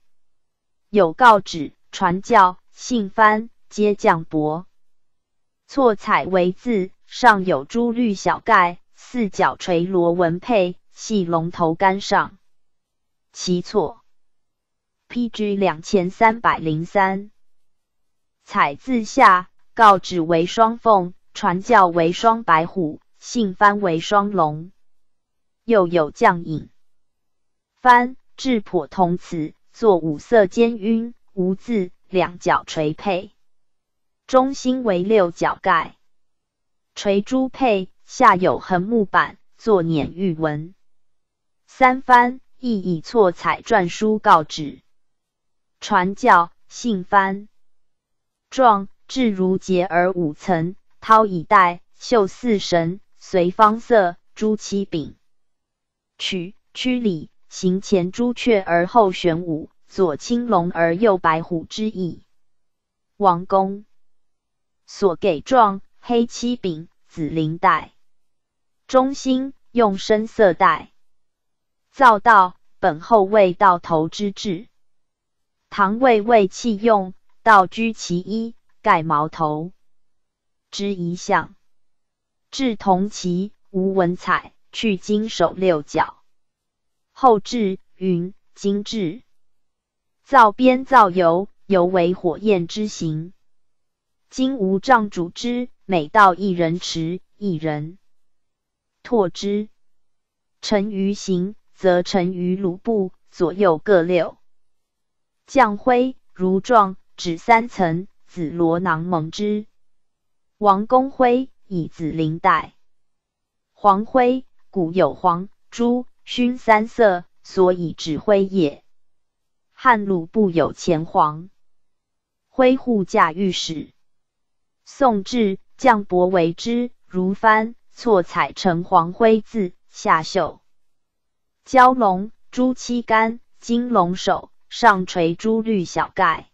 Speaker 1: 有告旨传教信幡，皆降帛，错彩为字，上有朱绿小盖，四角垂螺纹佩。系龙头杆上，其错 P G 两千三百零三，彩字下告纸为双凤，传教为双白虎，信幡为双龙，又有将影幡，质朴铜瓷，作五色兼晕，无字，两角垂佩，中心为六角盖，垂珠佩下有横木板，作碾玉纹。三番，亦以错彩篆书告旨，传教信番状，至如节而五层，绦以带，绣四神，随方色，朱七柄，曲曲里行前朱雀而后玄武，左青龙而右白虎之意。王公所给状，黑七柄，紫绫带，中心用深色带。造道本后位道头之志，唐魏位弃用，道居其一，盖矛头之一象。志同其无文采，去金手六角。后志云：精志造边造油，油为火焰之形。今无丈主之，每道一人持，一人拓之，成于行。则臣于卢布，左右各六。绛灰如状，指三层；紫罗囊蒙之。王公灰以紫绫带。黄灰古有黄、朱、熏三色，所以指灰也。汉鲁布有钱黄灰护驾御史。宋制绛帛为之，如帆错彩成黄灰字，下绣。蛟龙朱漆竿，金龙首上垂朱绿小盖。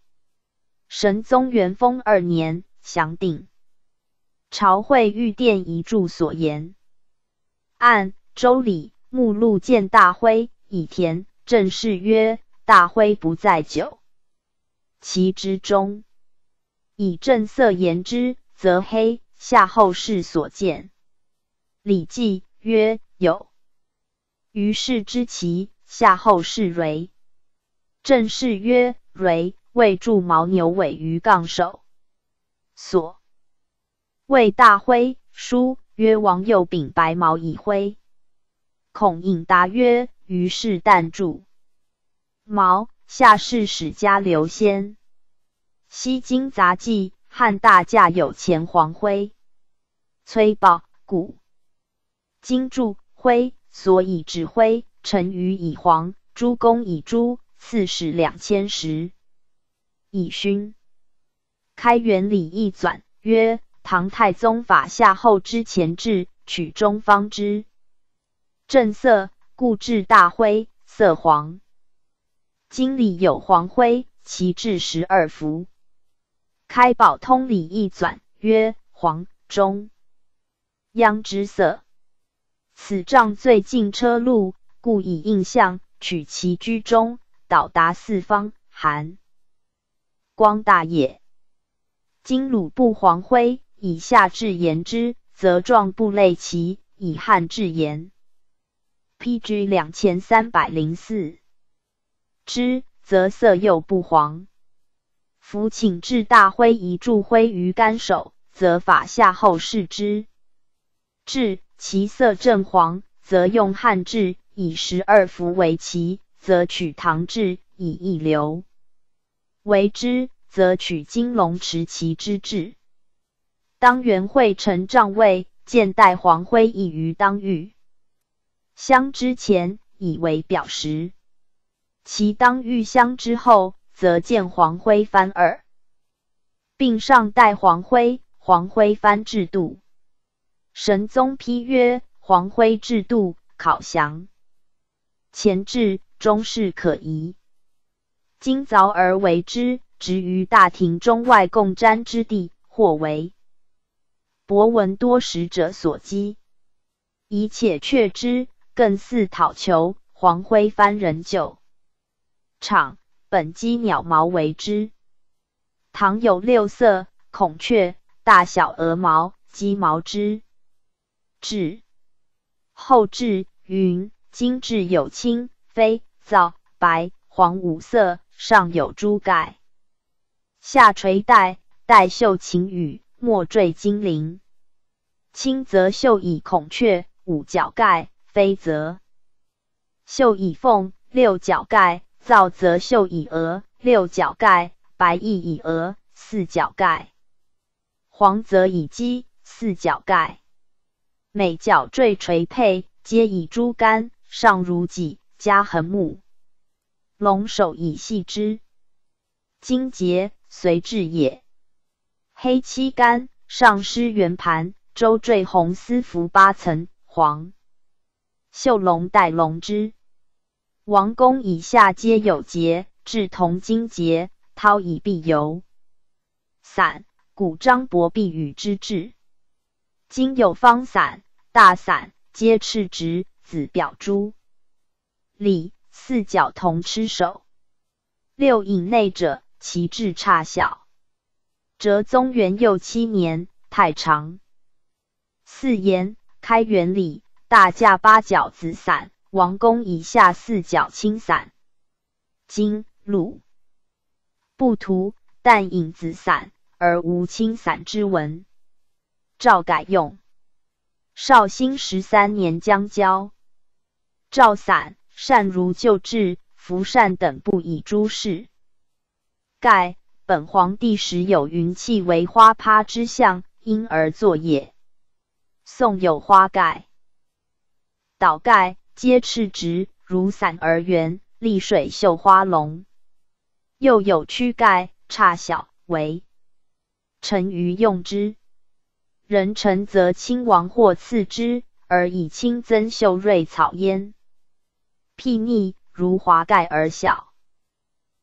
Speaker 1: 神宗元丰二年详定朝会御殿遗注所言，按《周礼》目录见大徽以田正氏曰大徽不在九其之中，以正色言之则黑。夏后氏所见，《礼记》曰有。于是知其夏后氏蕤。正是曰：蕤谓著牦牛尾于杠首。所谓大徽书曰：王右禀白毛以徽。孔颖达曰：于是旦著毛。夏氏史家留仙。西京杂记：汉大驾有前黄辉，崔宝古今著徽。所以，指挥臣于以黄，诸公以朱，刺史两千石以勋。开元礼义纂曰：唐太宗法夏后之前制，取中方之正色，故制大灰色黄。金里有黄灰，其至十二符。开宝通礼义纂曰：黄中央之色。此仗最近车路，故以印象取其居中，导达四方，含光大也。今鲁不黄辉，以下至言之，则状不类其以汉至言。pg 两千三百零四之，则色又不黄。夫请至大辉，以助辉于干首，则法下后视之至。其色正黄，则用汉制；以十二符为奇，则取唐制；以一流为之，则取金龙持旗之制。当元会臣帐位见戴黄辉以于当玉相之前，以为表时；其当玉相之后，则见黄灰翻耳，并上戴黄辉，黄辉翻制度。神宗批曰：“黄辉制度考详，前置，终是可疑。今凿而为之，置于大庭中外共瞻之地，或为博闻多识者所讥。以且却之，更似讨求黄辉翻人酒场。本鸡鸟毛为之，唐有六色孔雀、大小鹅毛、鸡毛之。”质后质云：今至有青、飞、皂、白、黄五色，上有珠盖，下垂带，带绣晴雨，墨坠金铃。青则绣以孔雀，五角盖；飞则绣以凤，六角盖；皂则绣以鹅，六角盖；白亦以鹅，四角盖；黄则以鸡，四角盖。每角坠垂佩，皆以珠竿，上如戟，加横木，龙首以细枝，金节随至也。黑漆竿上施圆盘，周坠红丝服八层，黄绣龙带龙之。王宫以下皆有节，至同金节，掏以必游。伞，古张伯碧与之制，今有方伞。大伞皆赤直紫表诸里四角同吃首，六影内者其志差小。哲宗元佑七年太常四言开元礼大驾八角紫伞，王公以下四角青伞。今鲁不图但引子伞而无青伞之文，赵改用。绍兴十三年，江郊赵散善如旧制，福善等布以诸事。盖本皇帝时有云气为花葩之象，因而作也。宋有花盖、倒盖，皆赤直如伞而圆，立水绣花龙；又有曲盖，差小为臣愚用之。人臣则亲王或赐之，而以亲增秀瑞草焉。辟逆如华盖而小，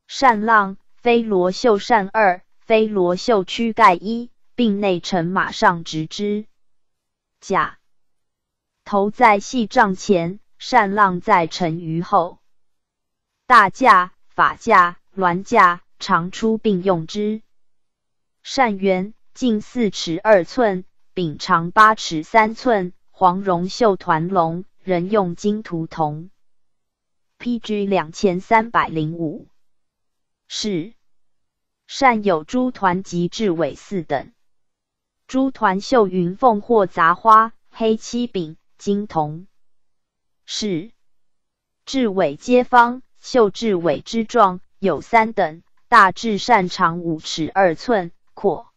Speaker 1: 善浪非罗秀善二，非罗秀屈盖一，并内臣马上执之。甲头在细帐前，善浪在臣于后。大驾法驾銮驾常出并用之。善圆近四尺二寸。柄长八尺三寸，黄绒绣团龙，人用金图铜。P.G. 两千三百零五。是善有珠团及雉尾四等，珠团绣云凤或杂花，黑漆柄，金铜。是雉尾皆方，绣雉尾之状有三等，大雉扇长五尺二寸，阔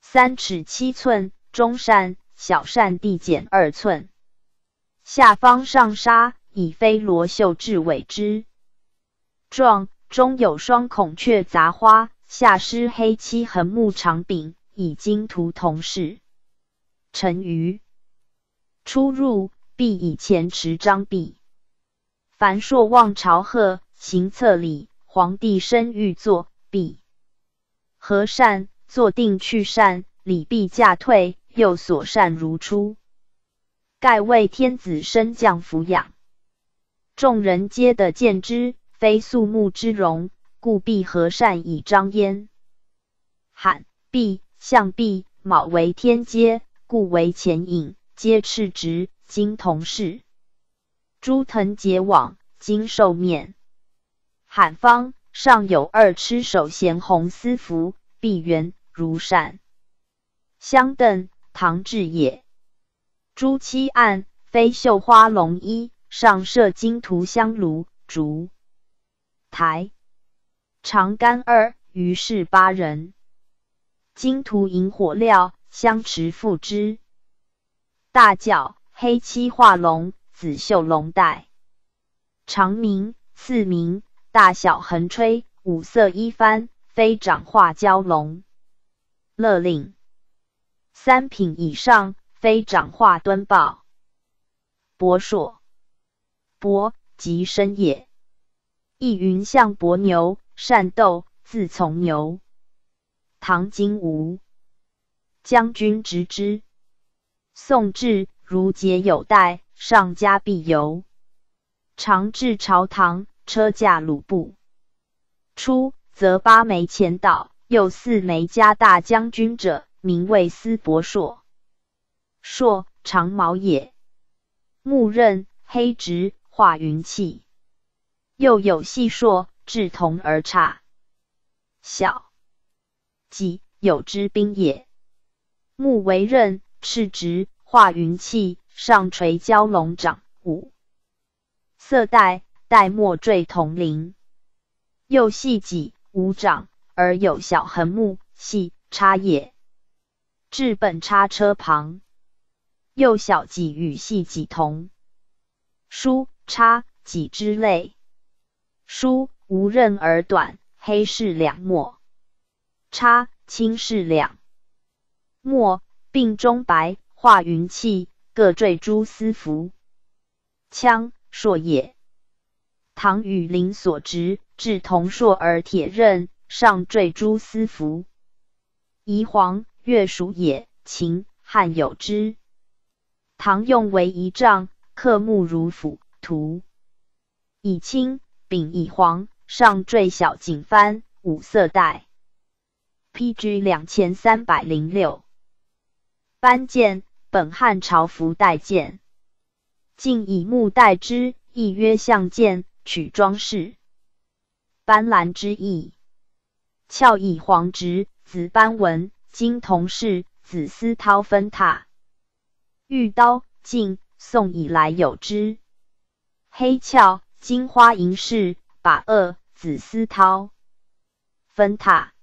Speaker 1: 三尺七寸。中扇小扇递减二寸，下方上纱以飞罗绣制尾之状，中有双孔雀杂花，下施黑漆横木长柄，以金涂铜饰。臣鱼出入必以前持张璧。凡朔望朝贺行策礼，皇帝身欲坐笔，和善坐定去善，礼毕驾退。又所善如初，盖为天子升降俯仰，众人皆得见之，非素目之容，故必和善以彰焉。罕毕象毕卯为天阶，故为前引，皆赤直，今同氏。诸藤结网，今受面，罕方上有二痴首衔红丝服，必圆如扇，相凳。唐志也，朱漆案，飞绣花龙衣，上设金图香炉、烛台，长干二，于是八人，金图引火料，相持附之。大脚黑漆画龙，紫绣龙带，长鸣次鸣，大小横吹，五色一翻，飞掌画蛟龙，勒令。三品以上非长化端报。伯硕伯吉申也。亦云象伯牛善斗，自从牛。唐金吾将军直之。宋至如节有待，上家必由，常至朝堂车驾鲁布。出则八枚前导，又四枚加大将军者。名谓丝博硕硕长毛也，木刃黑直，化云气；又有细硕，质同而差小，己有之兵也，木为刃，赤直，化云气，上垂蛟龙掌五色带，带末坠铜铃；又细戟无掌而有小横木，细差也。至本叉车旁，右小戟与细戟同。书叉戟之类，书无刃而短，黑是两墨；叉青是两墨，并中白画云气，各坠诸丝符。枪朔也。唐与林所执，至铜朔而铁刃，上坠诸丝符。宜黄。月属也，秦、汉有之。唐用为仪仗，刻木如斧、图。以青、柄以黄，上缀小锦幡，五色带。P.G. 2千三百零六。剑，本汉朝服带剑，今以木代之，亦曰象剑，取装饰。斑斓之意，鞘以黄直，紫斑纹。金铜氏紫丝绦分塔玉刀，镜宋以来有之。黑鞘金花银饰把二紫丝绦分塔，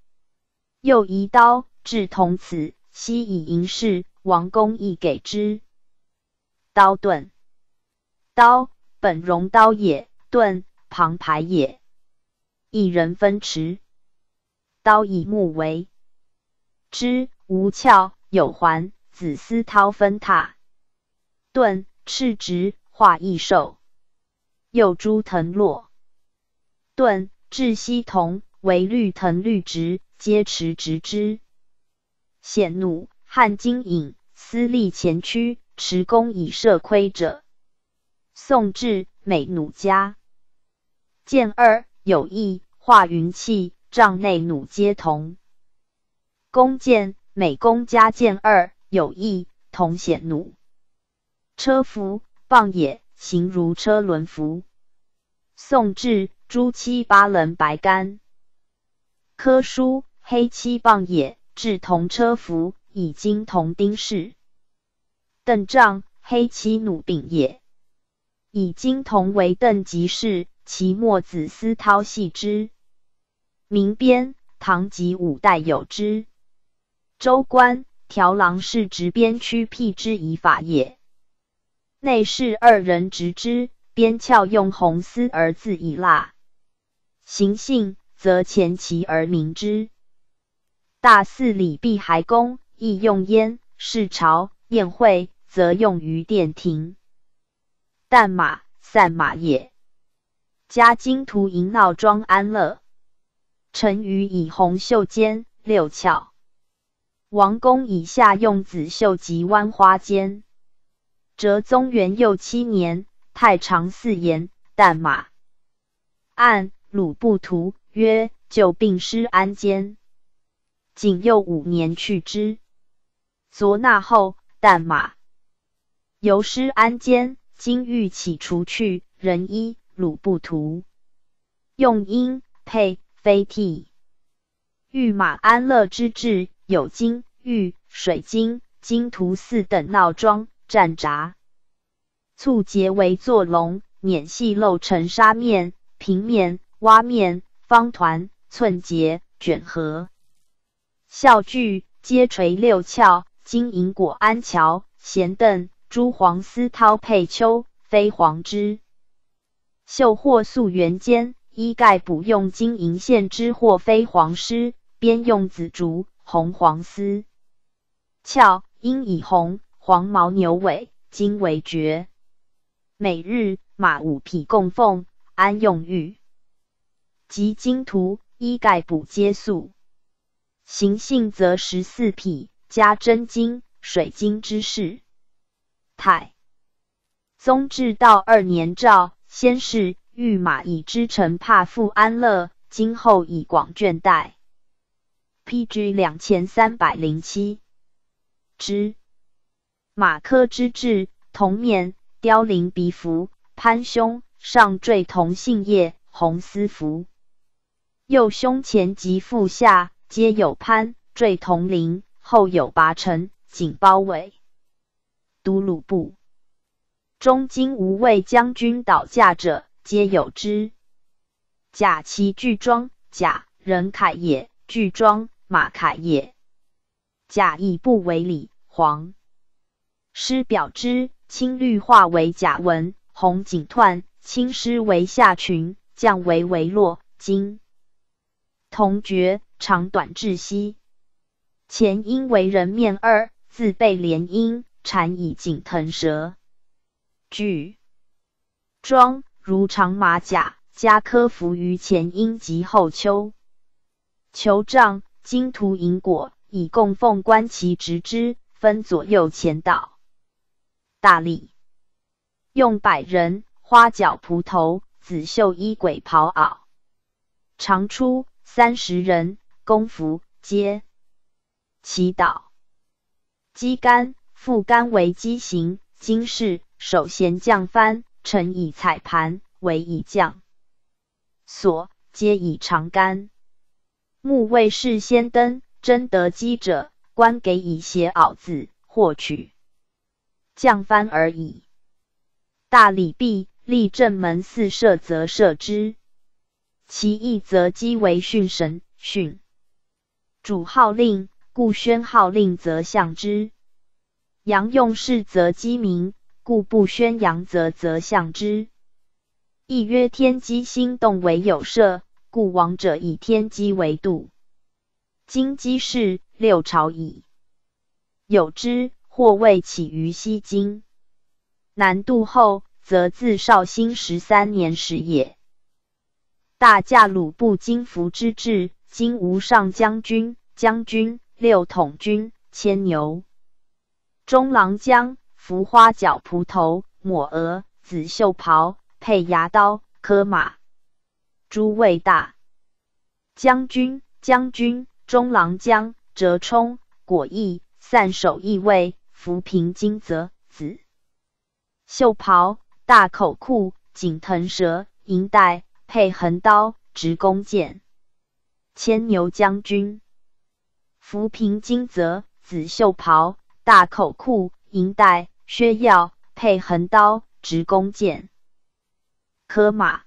Speaker 1: 又移刀治同辞，悉以银饰王公亦给之。刀盾，刀本容刀也，盾旁排也。一人分持，刀以木为。之无鞘有环，紫丝绦分塔；盾赤直化异兽，幼株藤络。盾至西铜为绿藤绿直，皆持直之。显弩汉金影，私立前驱，持弓以射盔者。宋制美弩家，见二有意化云气，帐内弩皆同。弓箭，每弓加箭二，有异。同显弩，车服棒也，形如车轮服。宋至朱漆八棱白杆。科书黑漆棒也，制同车服，以金铜钉饰。邓杖黑漆弩柄也，以金铜为镫及饰，其末子司绦系之。明编唐及五代有之。州官条郎是执边区辟之以法也。内侍二人执之。边翘用红丝而自以蜡。行幸则前其而明之。大祀礼毕还宫，亦用焉。是朝宴会则用于殿庭。但马散马也。加金涂营闹装安乐。沉于以红袖间六窍。王公以下用紫绣及弯花间。哲宗元佑七年，太常寺言：但马按鲁布图曰，旧病施安间。景佑五年去之。昨那后，但马由施安间，今欲起除去人衣鲁布图，用因配非替，欲马安乐之治。有金、玉、水晶、金图四等闹装战闸簇结为坐龙，碾细漏成沙面、平面、洼面、方团、寸结、卷合。笑具皆垂六窍，金银果安桥、咸凳、朱黄丝绦佩秋、飞黄枝，绣或素圆间，衣盖补用金银线织或飞黄丝，边用紫竹。红黄丝鞘，因以红黄毛牛尾金为绝。每日马五匹供奉，安用玉及金图衣盖补接素。行性则十四匹加真金、水晶之事。太宗至道二年诏：先是御马以之臣怕富安乐，今后以广眷待。P.G. 两千三百零七之马科之志铜面凋零鼻服攀胸上缀铜杏叶红丝服，右胸前及腹下皆有攀缀铜铃，后有拔层仅包围。都鲁布中金无畏将军倒驾者皆有之。甲旗巨装甲人铠也，巨装。马凯也，甲乙不为礼。黄师表之青绿化为甲纹，红锦缎青师为下裙，降为帷落金同爵，长短窒息。前音为人面二字背连音，缠以锦藤蛇具装如长马甲，加科服于前音及后丘求杖。金图银果以供奉，观其直之，分左右前导。大力用百人，花脚蒲头，紫绣衣、鬼袍袄。长出三十人，功服皆祈祷。鸡竿、复竿为鸡形。今世手弦降幡，臣以彩盘为以降，索皆以长杆。木未事先登，真得机者，官给以鞋袄子，获取降幡而已。大礼毕，立正门四射，则射之；其意则机为训神，训主号令，故宣号令则向之；阳用事则机明，故不宣阳则则向之。亦曰天机心动为有射。故王者以天机为度，今机氏六朝矣。有之，或谓起于西京。南渡后，则自绍兴十三年时也。大驾鲁布金服之制，今无上将军、将军、六统军、牵牛、中郎将，扶花脚蒲头、抹额、紫绣袍、配牙刀、珂马。诸位大将军、将军、中郎将折冲果毅散守义卫浮平金泽子袖袍大口裤锦藤蛇银带配横刀直弓箭牵牛将军浮平金泽子袖袍大口裤银带靴药配横刀直弓箭科马。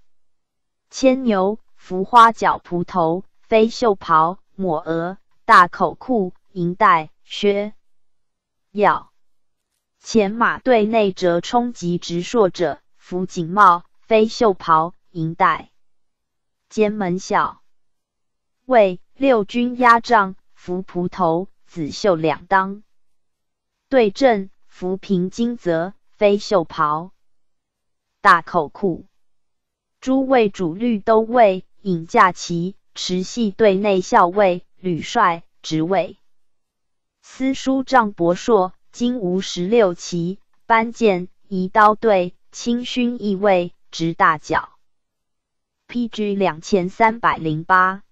Speaker 1: 牵牛扶花角蒲头，飞袖袍抹额，大口裤银带靴。脚前马队内折冲及直槊者，扶锦帽飞袖袍银带。肩门小为六军压帐，扶蒲头紫袖两当。对阵扶平金泽，飞袖袍，大口裤。诸位主绿都尉尹驾旗，持系队内校尉吕帅职位。司书帐伯硕金吾十六骑班剑移刀队清勋义尉执大脚 PG 两千三百零八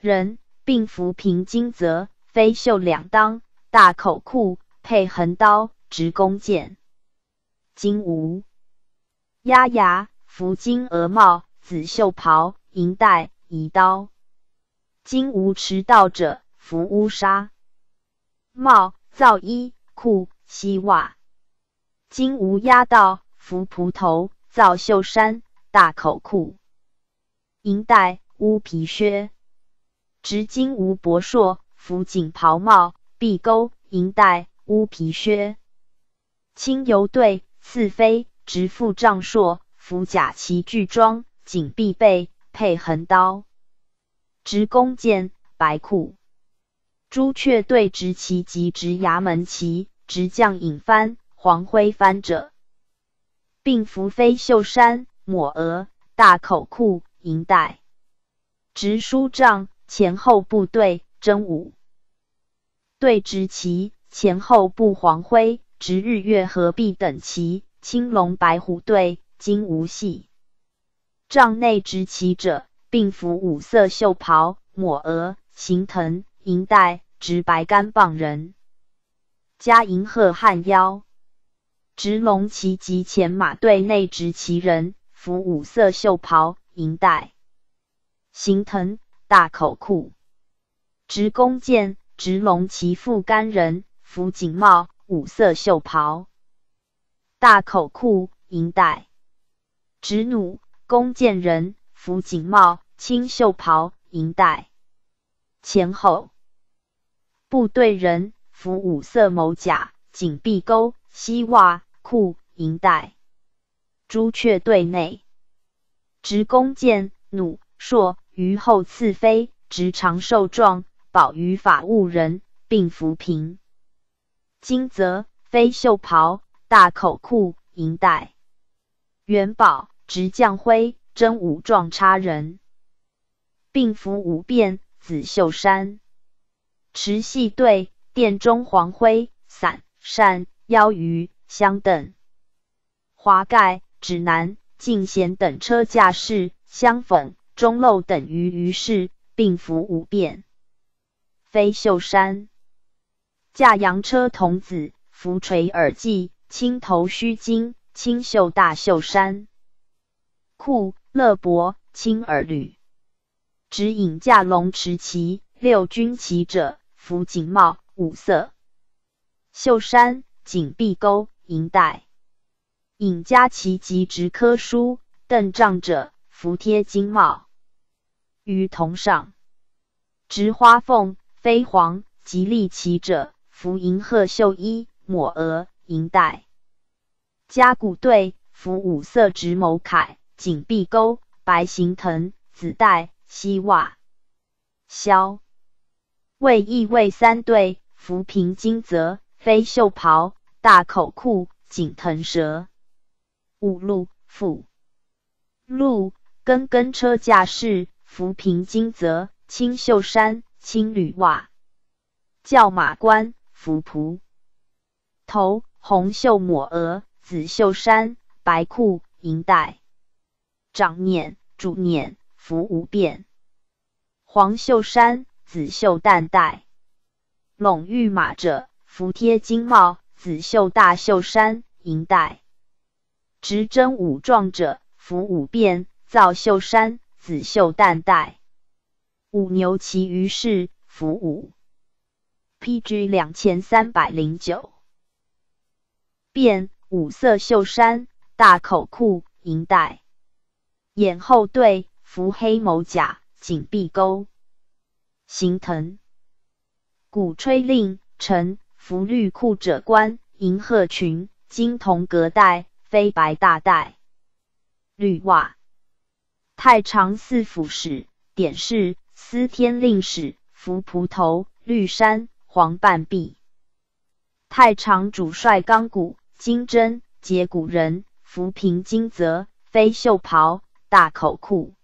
Speaker 1: 人并服平金泽飞秀两当大口库配横刀执弓箭金吾压牙。服金额帽、紫袖袍、银带、倚刀。今无持刀者，服乌纱帽、皂衣、裤、细袜。今无压道，服蒲头、皂袖衫、大口裤、银带、乌皮靴。执今无博硕，服锦袍帽、碧钩、银带、乌皮靴。亲游队赐飞，执腹帐硕。服甲骑具装，锦必背，配横刀，执弓箭，白裤。朱雀队执旗及执衙门旗，执将引幡，黄灰幡者，并服飞袖衫、抹额、大口裤、银带，执书帐、前后部队真武对执旗，前后部黄灰，执日月合璧等旗，青龙白虎队。今无戏，帐内执旗者，并服五色袖袍、抹额、行藤、银带，执白杆棒人，加银鹤汗腰，执龙旗及前马队内执旗人，服五色袖袍、银带、行藤、大口裤，执弓箭、执龙旗副杆人，服锦帽、五色袖袍、大口裤、银带。直弩弓箭人服锦帽青袖袍银带前后部队人服五色某甲锦臂钩膝袜裤银带朱雀队内执弓箭弩槊于后次飞执长寿状保于法务人并扶平金泽飞袖袍大口裤银带元宝。执将灰真武状差人，并服五遍紫袖衫，持细队殿中黄灰伞扇腰鱼香等华盖指南进贤等车驾士香粉中漏等于于是，并服五遍飞袖衫，驾洋车童子扶垂耳髻青头须巾青袖大袖衫。酷勒伯亲而履，执引驾龙持旗六军旗者服锦帽五色袖衫锦臂钩银带，引家旗及执科书邓帐者服贴金帽与同上，执花凤飞黄、吉利旗者服银鹤绣衣抹额银带，加鼓队服五色直谋铠。锦闭钩、白行藤、紫带、西袜、萧，卫衣、卫三对、浮萍金泽、飞袖袍、大口裤、锦藤蛇、五路府路跟跟车架式、浮萍金泽、青袖衫、青履袜、轿马官、浮仆头、红袖抹额、紫袖衫、白裤、银带。掌念主念福无变。黄绣衫、紫袖淡带，陇玉马者服贴金帽、紫袖大袖衫、银带；执针五状者服无变，造袖衫、紫袖淡带；五牛骑于世服无。P G 两千三百零九，遍五色袖衫、大口裤、银带。掩后队伏黑某甲，紧闭钩，行藤鼓吹令臣服绿裤者官，银鹤裙，金铜革带，飞白大带，绿袜。太常寺副使典事司天令使服蒲头绿衫黄半臂。太常主帅钢骨金针节骨人扶平金泽飞袖袍。大口库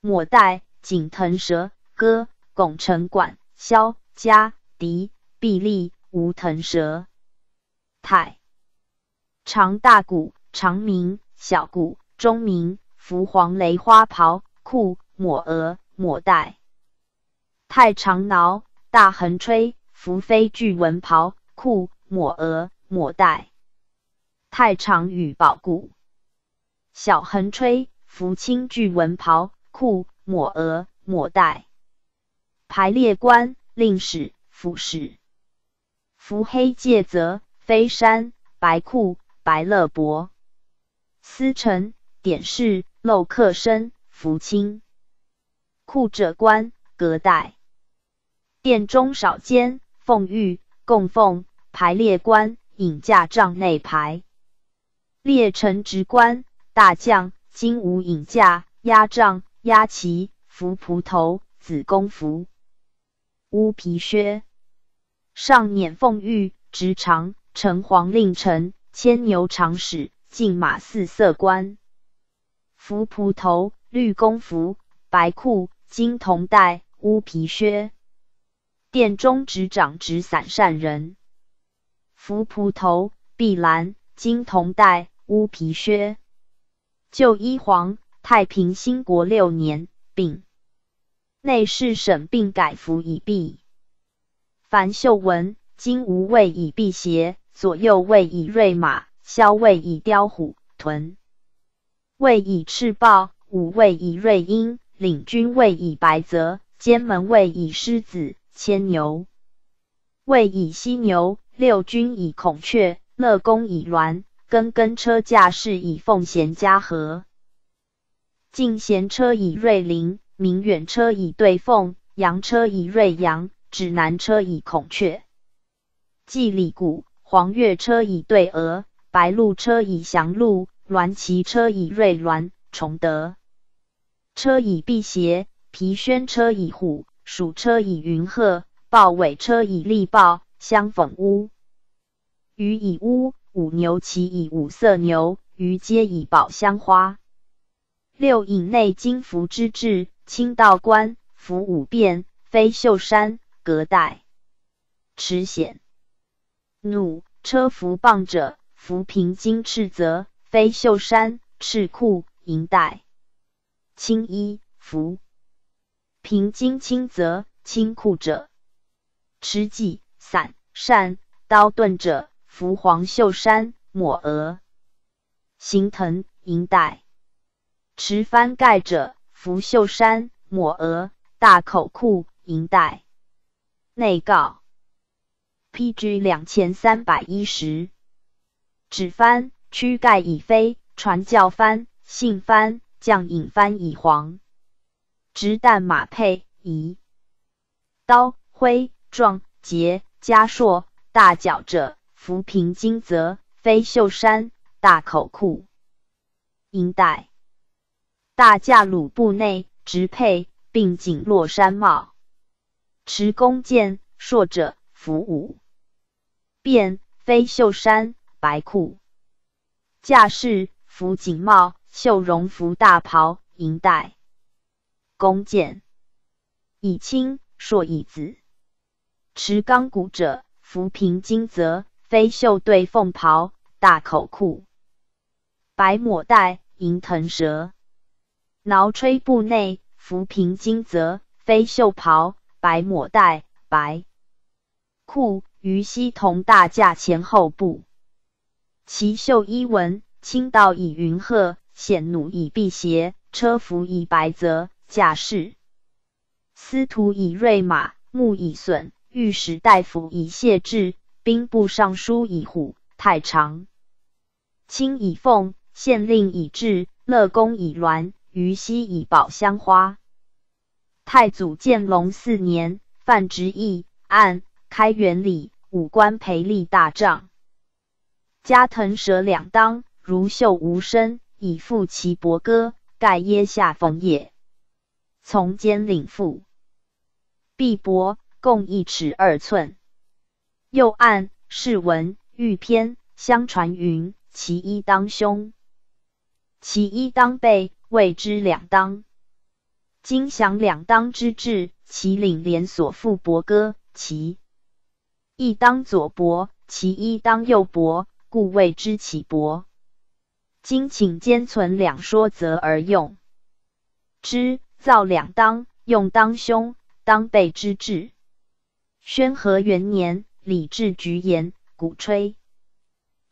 Speaker 1: 抹带锦藤蛇歌拱城管箫家笛碧力无藤蛇太长大鼓长鸣小鼓钟鸣扶黄雷花袍库抹额抹带太长挠大横吹福飞巨纹袍库抹额抹带太长羽宝鼓小横吹服青巨文袍裤，抹额抹带，排列官令史服使，服黑介则飞衫白裤白勒帛，司臣典侍、漏客身。服青裤者官革带。殿中少监奉御供奉，排列官引驾帐内排列臣职官大将。金无影架压帐压旗，福蒲头紫公服，乌皮靴。上辇凤玉直长，城隍令臣牵牛长史，进马四色官。福蒲头绿公服，白裤金铜带，乌皮靴。殿中执掌执伞善人，福蒲头碧蓝金铜带，乌皮靴。旧一皇太平兴国六年丙，内侍省并改服以避。凡秀文，金吾卫以避邪，左右卫以锐马，骁卫以雕虎，豚，卫以赤豹，武卫以锐鹰，领军卫以白泽，监门卫以狮子，牵牛卫以犀牛，六军以孔雀，乐工以鸾。根根车驾是以奉贤家和，进贤车以瑞麟，明远车以对凤，阳车以瑞阳，指南车以孔雀，祭礼谷，黄月车以对鹅，白鹿车以祥鹿，鸾旗车以瑞鸾，崇德车以辟邪，皮轩车以虎，鼠车以云鹤，豹尾车以利豹，相粉屋与以乌。五牛其以五色牛，余皆以宝香花。六引内金服之制：清道观服五变，非秀山革带，持显弩车服棒者，服平金赤泽，非秀山赤库银带，青衣服。平金青泽，青库者，持戟伞扇刀盾者。服黄袖衫抹额，行藤银带，持帆盖者服袖衫抹额大口裤银带内告。P.G. 2,310指十，纸帆曲盖已飞，传教帆信帆将引帆已黄，执弹马佩仪刀挥壮节加硕大脚者。扶贫金泽飞袖山，大口裤银带大驾鲁布内直配并锦落山帽持弓箭硕者服武便飞袖山，白裤架士服锦帽绣绒服大袍银带弓箭以青硕以子持钢鼓者扶贫金泽。飞袖对凤袍，大口裤，白抹带，银藤蛇，挠吹布内浮萍金泽，飞袖袍，白抹带，白裤，于奚同大驾前后部，其绣衣纹，青道以云鹤，显弩以辟邪，车服以白泽，甲士司徒以锐马，木以隼，御史大夫以谢志。兵部尚书以虎太常，卿以凤县令以治乐公以鸾虞西以宝香花。太祖建隆四年，范植义按开元礼，五官培立大帐，加藤蛇两当，如秀无声，以负其伯歌，盖耶下逢也。从肩领腹，臂膊共一尺二寸。右岸是文玉篇，相传云：其一当胸，其一当背，谓之两当。今想两当之志，其领连锁复伯歌，其一当左伯，其一当右伯，故谓之启伯。今请兼存两说，则而用之，造两当，用当兄当背之志。宣和元年。李治局言，鼓吹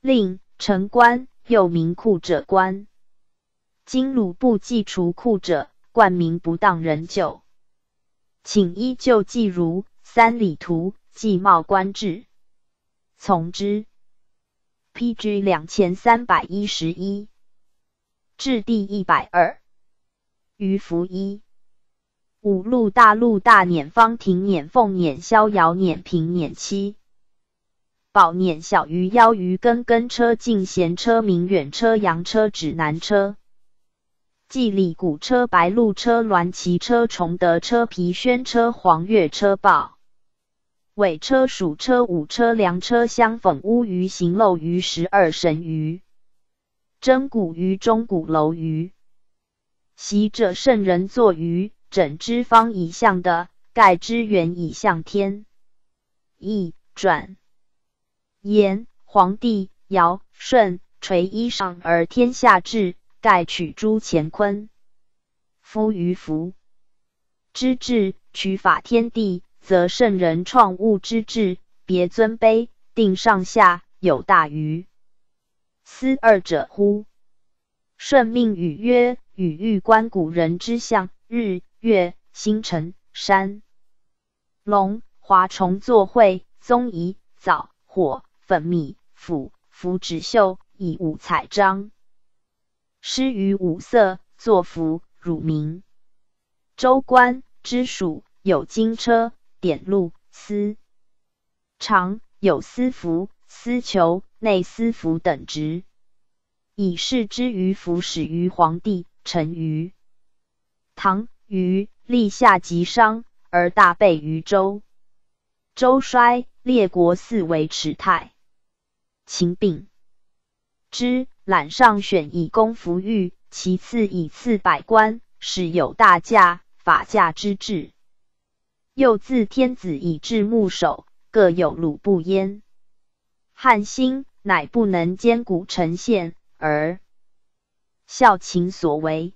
Speaker 1: 令承官又名库者官，今鲁部既除库者冠名不当，人旧，请依旧记如三里图计貌官制，从之。P.G. 两千三百一十一，至第一百二，于服一。五鹿大鹿大碾方亭碾凤碾逍遥碾平碾七宝碾小鱼腰鱼根根车进贤车明远车洋车指南车季里古车白鹿车鸾骑车崇德车皮轩车黄月车豹尾车鼠车五车粮车相逢乌鱼行漏鱼十二神鱼真古鱼中古楼鱼习者圣人坐鱼。整之方以象的，盖之圆以象天。一转言，皇帝尧舜垂衣裳而天下治，盖取诸乾坤。夫于福之治，取法天地，则圣人创物之治，别尊卑，定上下，有大愚。思二者乎？顺命与曰，与欲观古人之象日。月星辰山龙华虫作会宗彝藻火粉米斧斧止绣以五彩章施于五色作符，乳名州官之属有金车典录司常有司服司裘内司服等职，以示之于服始于皇帝，臣于唐。于立下极商，而大备于周。周衰，列国四为持泰。秦并之，揽上选以公服御，其次以赐百官，使有大驾法驾之制。又自天子以至牧守，各有鲁不焉。汉兴，乃不能兼古臣县，而效秦所为。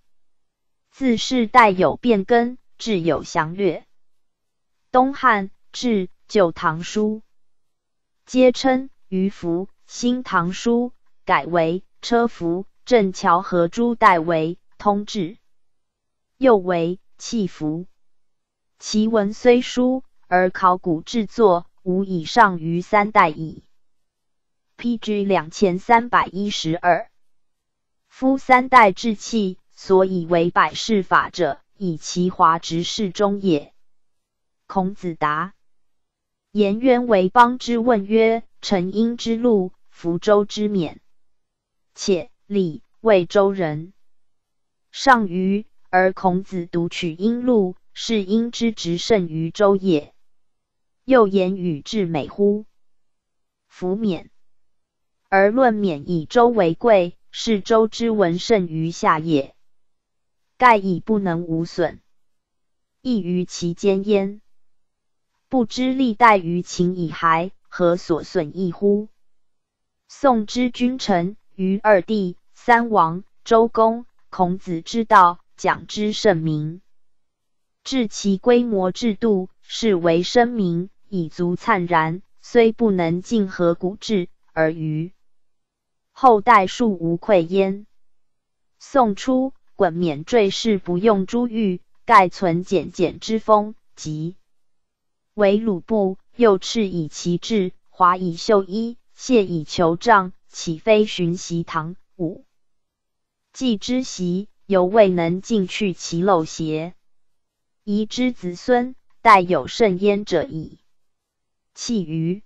Speaker 1: 自世代有变更，至有详略。东汉至《旧唐书》，皆称于符；《新唐书》改为车符。正桥和朱代为通志，又为契符。其文虽疏，而考古制作无以上于三代矣。P.G. 两千三百一十二。夫三代制器。所以为百世法者，以其华直世中也。孔子答颜渊为邦之问曰：“成阴之路，服周之免。且礼为周人上虞，而孔子独取殷路，是殷之直胜于周也。又言语至美乎？弗免。而论免以周为贵，是周之文胜于夏也。”盖已不能无损，亦于其间焉。不知历代于秦以还，何所损益乎？宋之君臣，于二帝、三王、周公、孔子之道，讲之甚明；至其规模制度，是为声明，以足灿然。虽不能尽合古制，而于后代庶无愧焉。宋初。衮冕坠饰不用珠玉，盖存俭俭之风。及为鲁布，又赤以其志，华以绣衣，谢以裘帐，岂非寻席堂五？既之席，犹未能尽去其陋邪？夷之子孙，殆有甚焉者矣。弃于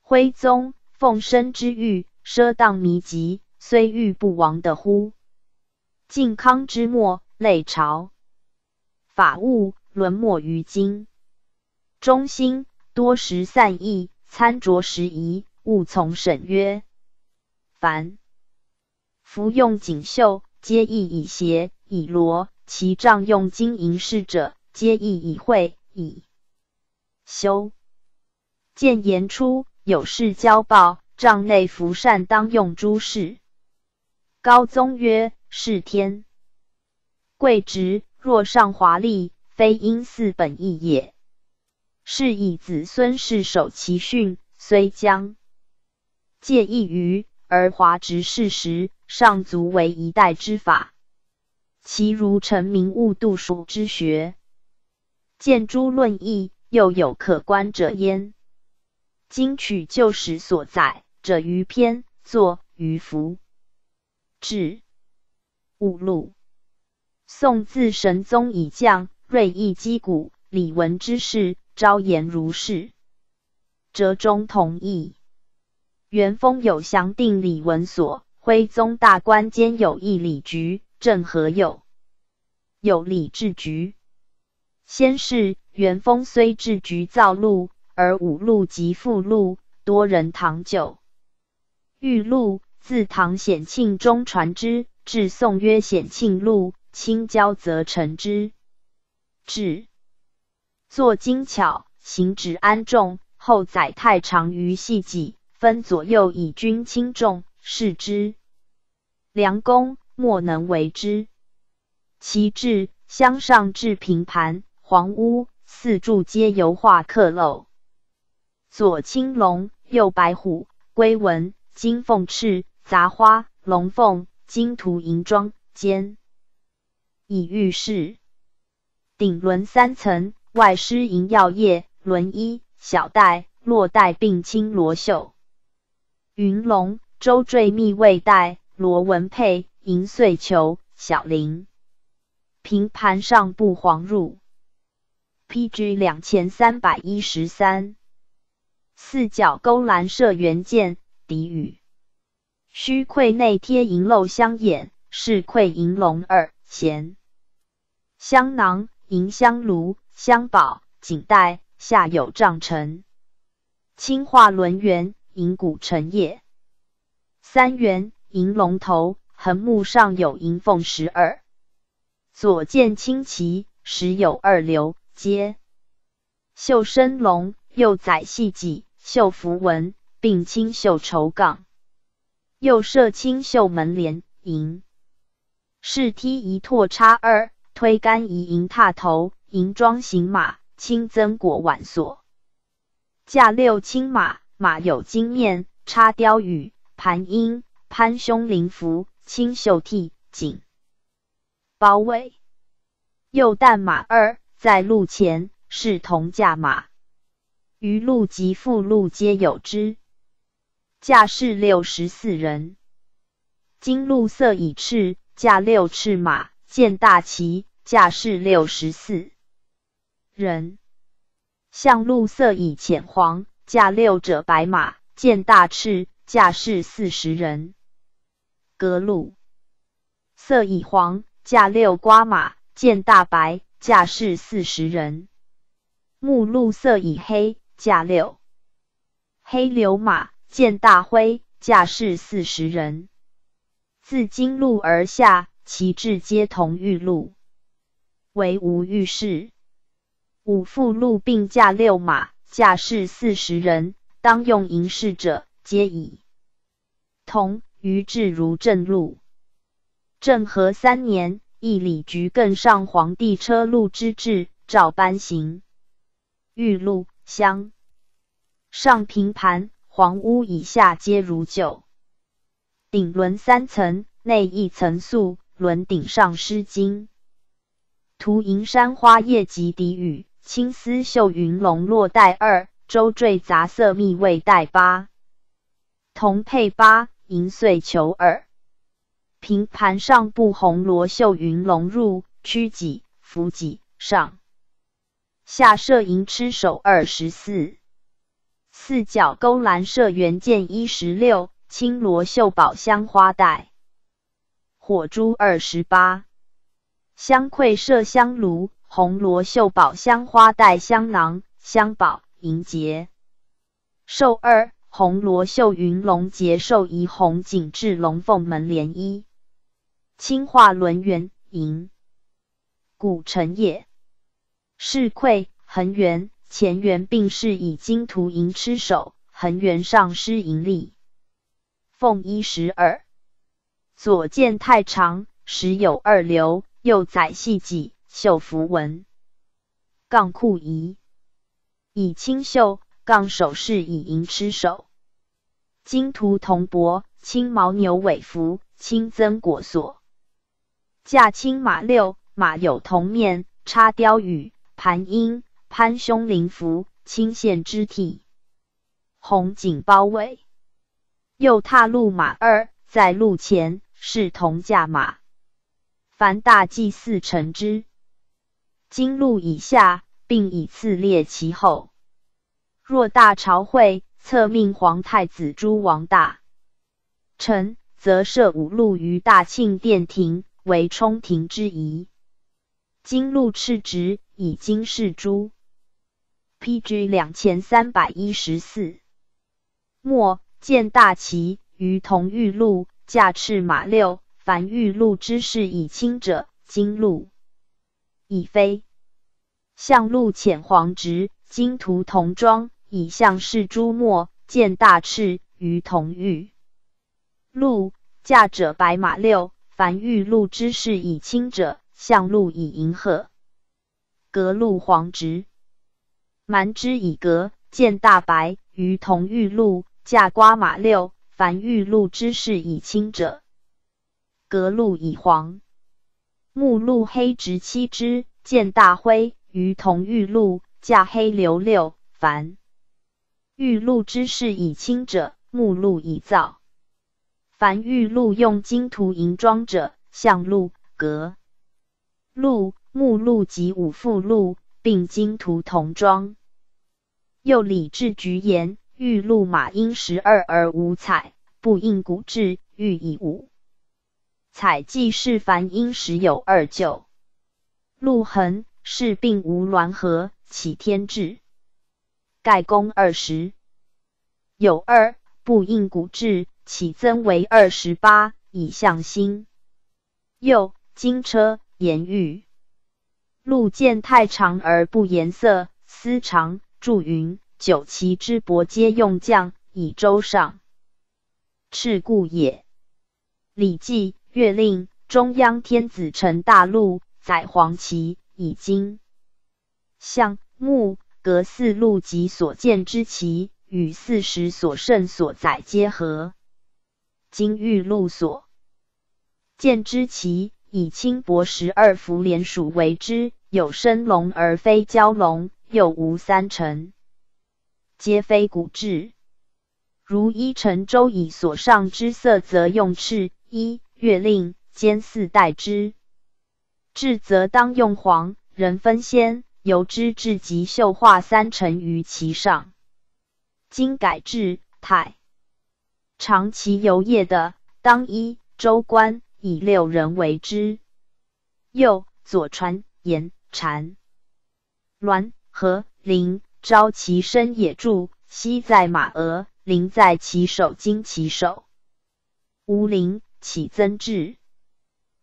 Speaker 1: 徽宗奉身之欲，奢荡靡极，虽欲不亡的乎？靖康之末，累朝法物沦没于今。中兴多时散逸，参酌时宜，务从审约。凡服用锦绣，皆亦以邪以罗；其杖用金银饰者，皆亦以会以修。见言出，有事交报。帐内服膳当用诸事。高宗曰。是天贵直若上华丽，非因四本意也。是以子孙是守其训，虽将借一隅而华直事实，尚足为一代之法。其如臣民误度数之学，见诸论义，又有可观者焉。今取旧史所载者于篇，作于服志。五录，宋自神宗以降，锐意击鼓，李文之事，昭言如是，哲宗同意。元丰有详定李文所，徽宗大观兼有义李局，正何有有李治局。先是元丰虽治局造禄，而五路及富禄，多人堂酒。玉录自唐显庆中传之。至宋曰显庆路，青椒则成之。至，作精巧，行止安重。后载太常于细己，分左右以君轻重，视之。良工莫能为之。其至乡上至平盘，黄屋四柱皆油画刻镂。左青龙，右白虎，龟纹金凤翅，杂花龙凤。金涂银妆间，以玉室。顶轮三层，外施银药液，轮衣，小带、落带并青罗袖。云龙周坠密微带，罗纹佩，银碎球，小铃。平盘上布黄褥。PG 两千三百一十三。四角勾蓝射元件底语。虚盔内贴银漏香眼，饰盔银龙耳衔，香囊、银香炉、香宝、锦带下有帐陈，青化轮圆，银鼓成叶，三圆银龙头，横木上有银凤十耳，左见青旗，时有二流皆绣生龙，右载细脊绣符文，并青绣绸杠。右设清秀门帘，迎。侍梯一拓叉二，推杆移迎踏头，迎装行马，清增果碗锁，驾六青马，马有金面，叉雕羽，盘鹰，攀胸绫服，清秀替锦包围。右担马二，在路前是同驾马，于路及副路皆有之。驾士六十四人，金鹿色以赤，驾六赤马，见大旗；驾士六十四人，象鹿色以浅黄，驾六者白马，见大赤；驾士四十人，革鹿色以黄，驾六瓜马，见大白；驾士四十人，木鹿色以黑，驾六黑流马。见大辉驾士四十人，自金路而下，旗帜皆同玉路，唯无御士。五副路并驾六马，驾士四十人，当用银饰者皆已同于至如正路。正和三年，一里局更上皇帝车路之制，照班行玉路乡上平盘。黄屋以下皆如旧，顶轮三层，内一层素轮，顶上诗经》。涂银山花叶及底羽，青丝绣云龙落带二周，坠杂色蜜味带八，铜佩八，银穗球耳，平盘上布红罗绣云龙入曲脊伏脊上，下设银螭首二十四。四角勾蓝色元件一十六，青罗绣宝香花袋，火珠二十八，香馈麝香炉，红罗绣宝香花袋香囊，香宝银结，寿二红罗绣云龙结寿一红锦致龙凤门帘衣，青化轮圆银，古城也，市馈恒圆。前缘并饰以金涂银螭首，横缘上施银粒。凤衣十二，左剑太长，时有二流；右载细脊绣符文。杠裤一，以青绣。杠首饰以银螭首，金涂铜箔，青牦牛尾服，青增裹锁。驾青马六，马有铜面，插雕羽，盘缨。攀胸灵符，青线肢体，红锦包围。又踏路马二，在路前是同驾马。凡大祭祀臣之，金路以下，并以次列其后。若大朝会，册命皇太子诸王大臣，则设五路于大庆殿庭，为冲庭之仪。金路赤直，以金是诸。P G 两千三百一十四，末见大旗于同玉路，驾赤马六，凡玉路之事以轻者金路，以非。象路浅黄直，金图同装，以象是朱墨，见大赤于同玉路，驾者白马六，凡玉路之事以轻者象路以银合。隔路黄直。蛮之以格，见大白于同玉露，驾瓜马六。凡玉露之事以清者，格露以黄；目露黑，直七之，见大灰于同玉露，驾黑流六。凡玉露之事以清者，目露以燥。凡玉露用金涂银装者，象露、革露、目露及五副露并金图同装，又礼制局言玉鹿马因十二而五彩，不应古制，欲以五彩计是凡因十有二九，鹿横是并无鸾合，启天制，盖公二十有二，不应古制，启增为二十八，以象星。又金车言玉。路见太长而不颜色，丝长注云：九旗之帛皆用绛，以周上赤故也。《礼记·月令》，中央天子乘大路，载黄旗，以金象木，隔四路及所见之旗，与四时所胜所载皆合，今御路所见之旗。以轻薄十二符连属为之，有生龙而非蛟龙，又无三成，皆非古制。如依成周以所上之色，则用赤；一月令兼四代之制，则当用黄。人分先由之至极，绣化三成于其上。今改制太长，其游业的当一周官。以六人为之，右左传言禅、栾和林招其身也。著。」「西在马额，林在其手，金其手。吴林起增至。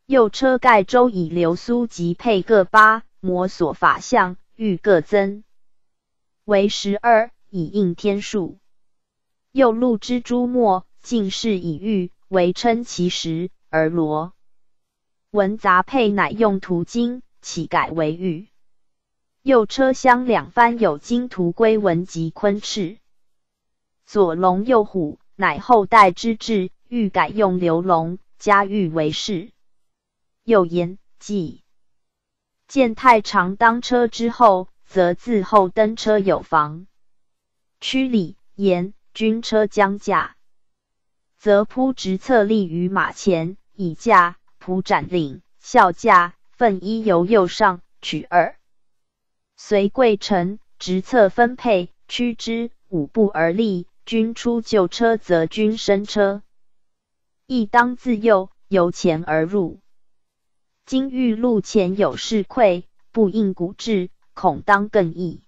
Speaker 1: 右车盖周以流苏及佩各八摩索法相，欲各增为十二，以应天数。右路之珠末尽是以欲为称其实，而罗文杂配，乃用途经，岂改为玉？右车厢两番有金图龟文及昆赤，左龙右虎，乃后代之志，欲改用流龙，加玉为氏。又言，既见太常当车之后，则自后登车有房。屈礼言，军车将驾，则铺直侧立于马前。以驾仆斩领，效驾分衣由右上取二，随贵臣直策分配，屈之五步而立。君出旧车，则君升车，亦当自右由前而入。今欲路前有事愧，不应古制，恐当更易，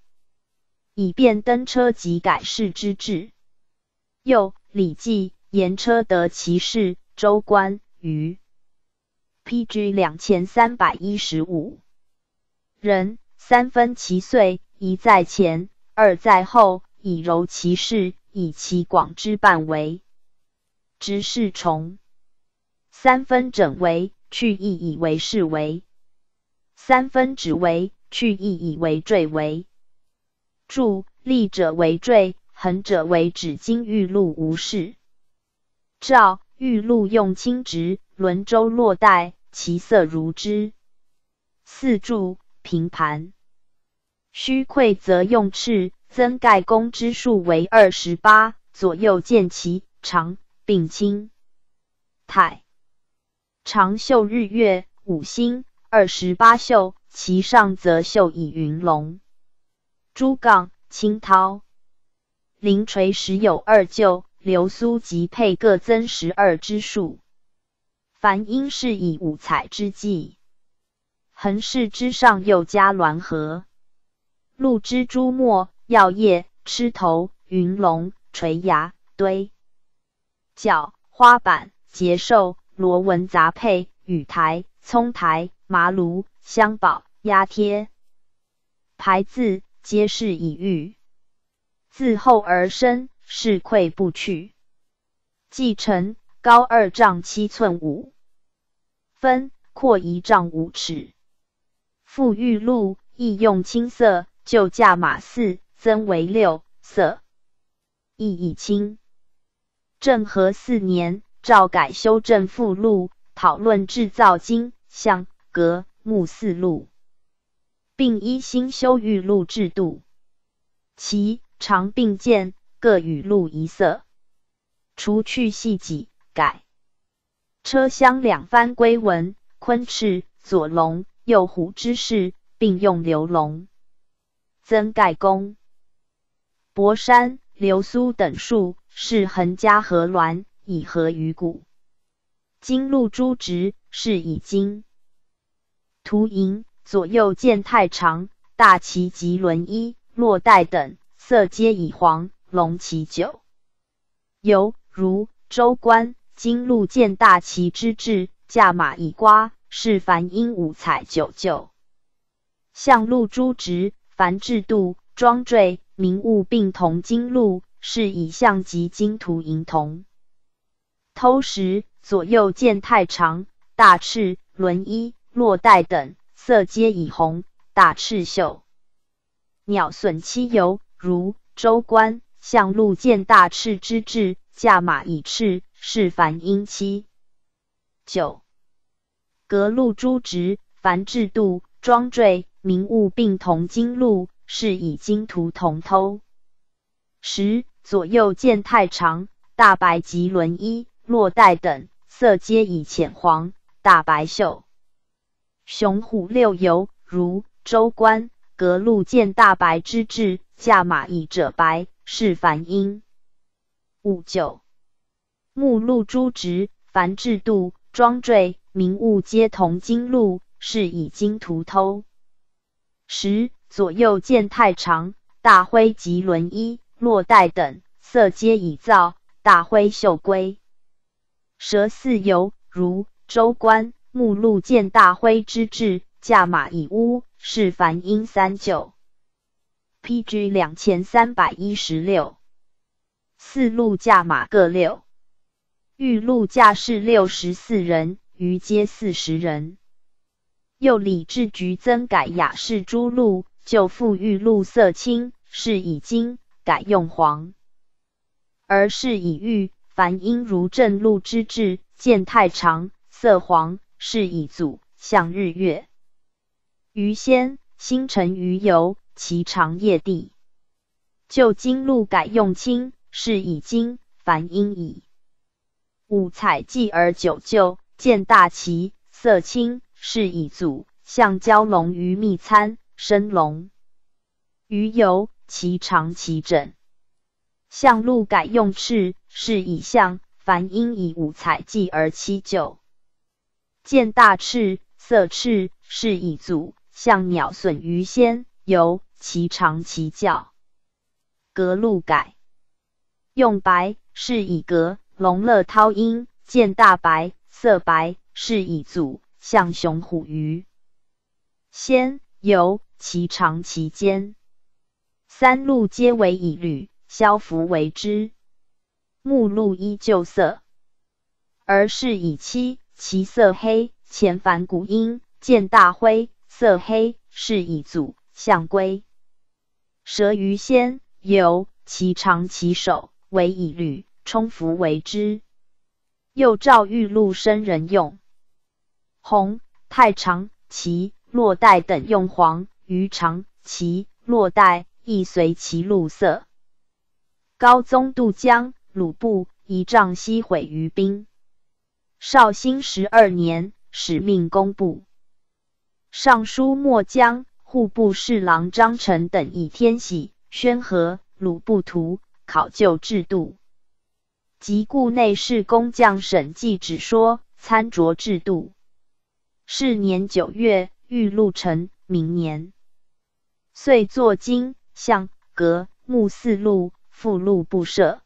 Speaker 1: 以便登车及改事之志。又《礼记》言车得其事，周官。于，pg 两千三百一十五，人三分其岁，一在前，二在后，以柔其势，以其广之半为知是从，三分整为去意以为是为，三分止为去意以为坠为。注立者为坠，横者为止。金玉露无事，照。玉露用青直，轮舟落带，其色如之。四柱平盘，虚愧则用赤，增盖公之数为二十八。左右见其长并青太长袖日月五星二十八绣，其上则绣以云龙、朱杠、青涛。临垂时有二旧。流苏及配各增十二之数，凡应是以五彩之计，横室之上又加鸾和露之珠墨、药叶、螭头、云龙、垂牙堆角、花板、结兽、螺纹杂佩、羽台、葱台、麻炉、香宝、压贴、牌字，皆是以玉自厚而生。是溃不去。计成高二丈七寸五分，阔一丈五尺。复玉露亦用青色，就驾马四，增为六色，亦以青。正和四年，诏改修正副辂，讨论制造金相格木四辂，并依新修玉辂制度，其长并见。各雨露一色，除去细脊改车厢两番归纹、坤赤、左龙、右虎之势，并用流龙，增盖公、博山、流苏等数，是横加合鸾以合于骨。金鹿珠直是以金，图银左右剑太长，大旗及轮衣、落带等色皆以黄。龙骑九，犹如州官。金禄见大旗之志，驾马以瓜，是凡因五彩九九。象鹿珠直，凡制度装缀名物并同金禄是以象及金图银铜。偷时左右见太长，大赤轮衣落带等色皆以红，大赤绣。鸟隼漆游，如州官。向路见大赤之志，驾马以赤，是凡因妻。九，格鹿诸职，凡制度、装缀、名物并同金鹿，是以金徒同偷。十，左右见太长，大白及轮衣、落带等色皆以浅黄，大白袖。雄虎六游，如州官，格鹿见大白之志，驾马以者白。是凡音。五九，目录诸职凡制度装缀名物皆同经录，是已经图偷。十左右见太长，大灰及轮衣落带等色皆已造，大灰绣龟，蛇似游如州官，目录见大灰之志，驾马已乌，是凡音三九。P G 两千三百一十六，四路驾马各六，御路驾士六十四人，余皆四十人。又李治局增改雅士诸路，旧复玉路色青，是以金，改用黄，而是以玉。凡音如正路之至，见太长，色黄，是以祖向日月，于仙星辰于游。其长夜地，旧今鹿改用青，是已经凡音矣。五彩既而九旧，见大旗色青，是已组象蛟龙于密参生龙鱼游，其长其整，象鹿改用赤，是以象凡因以五彩既而七就，见大赤色赤，是以组象鸟隼于仙。由其长其教。格路改用白，是以格龙乐涛音见大白色白，是以祖象雄虎鱼。先由其长其间三路皆为以履消服为之，目露依旧色，而是以七其色黑，前反古音见大灰色黑，是以祖。象龟、蛇、鱼、仙游其长其首，为以履充服为之。又照玉露生人用红，太长其落带等用黄，鱼长其落带亦随其露色。高宗渡江，鲁布一仗悉毁于兵。绍兴十二年，使命公布，尚书末江。户部侍郎张诚等以天禧、宣和、鲁布图考究制度，及故内侍工匠审计指说参酌制度。是年九月，御路成。明年，遂作经相阁木四路复路布设。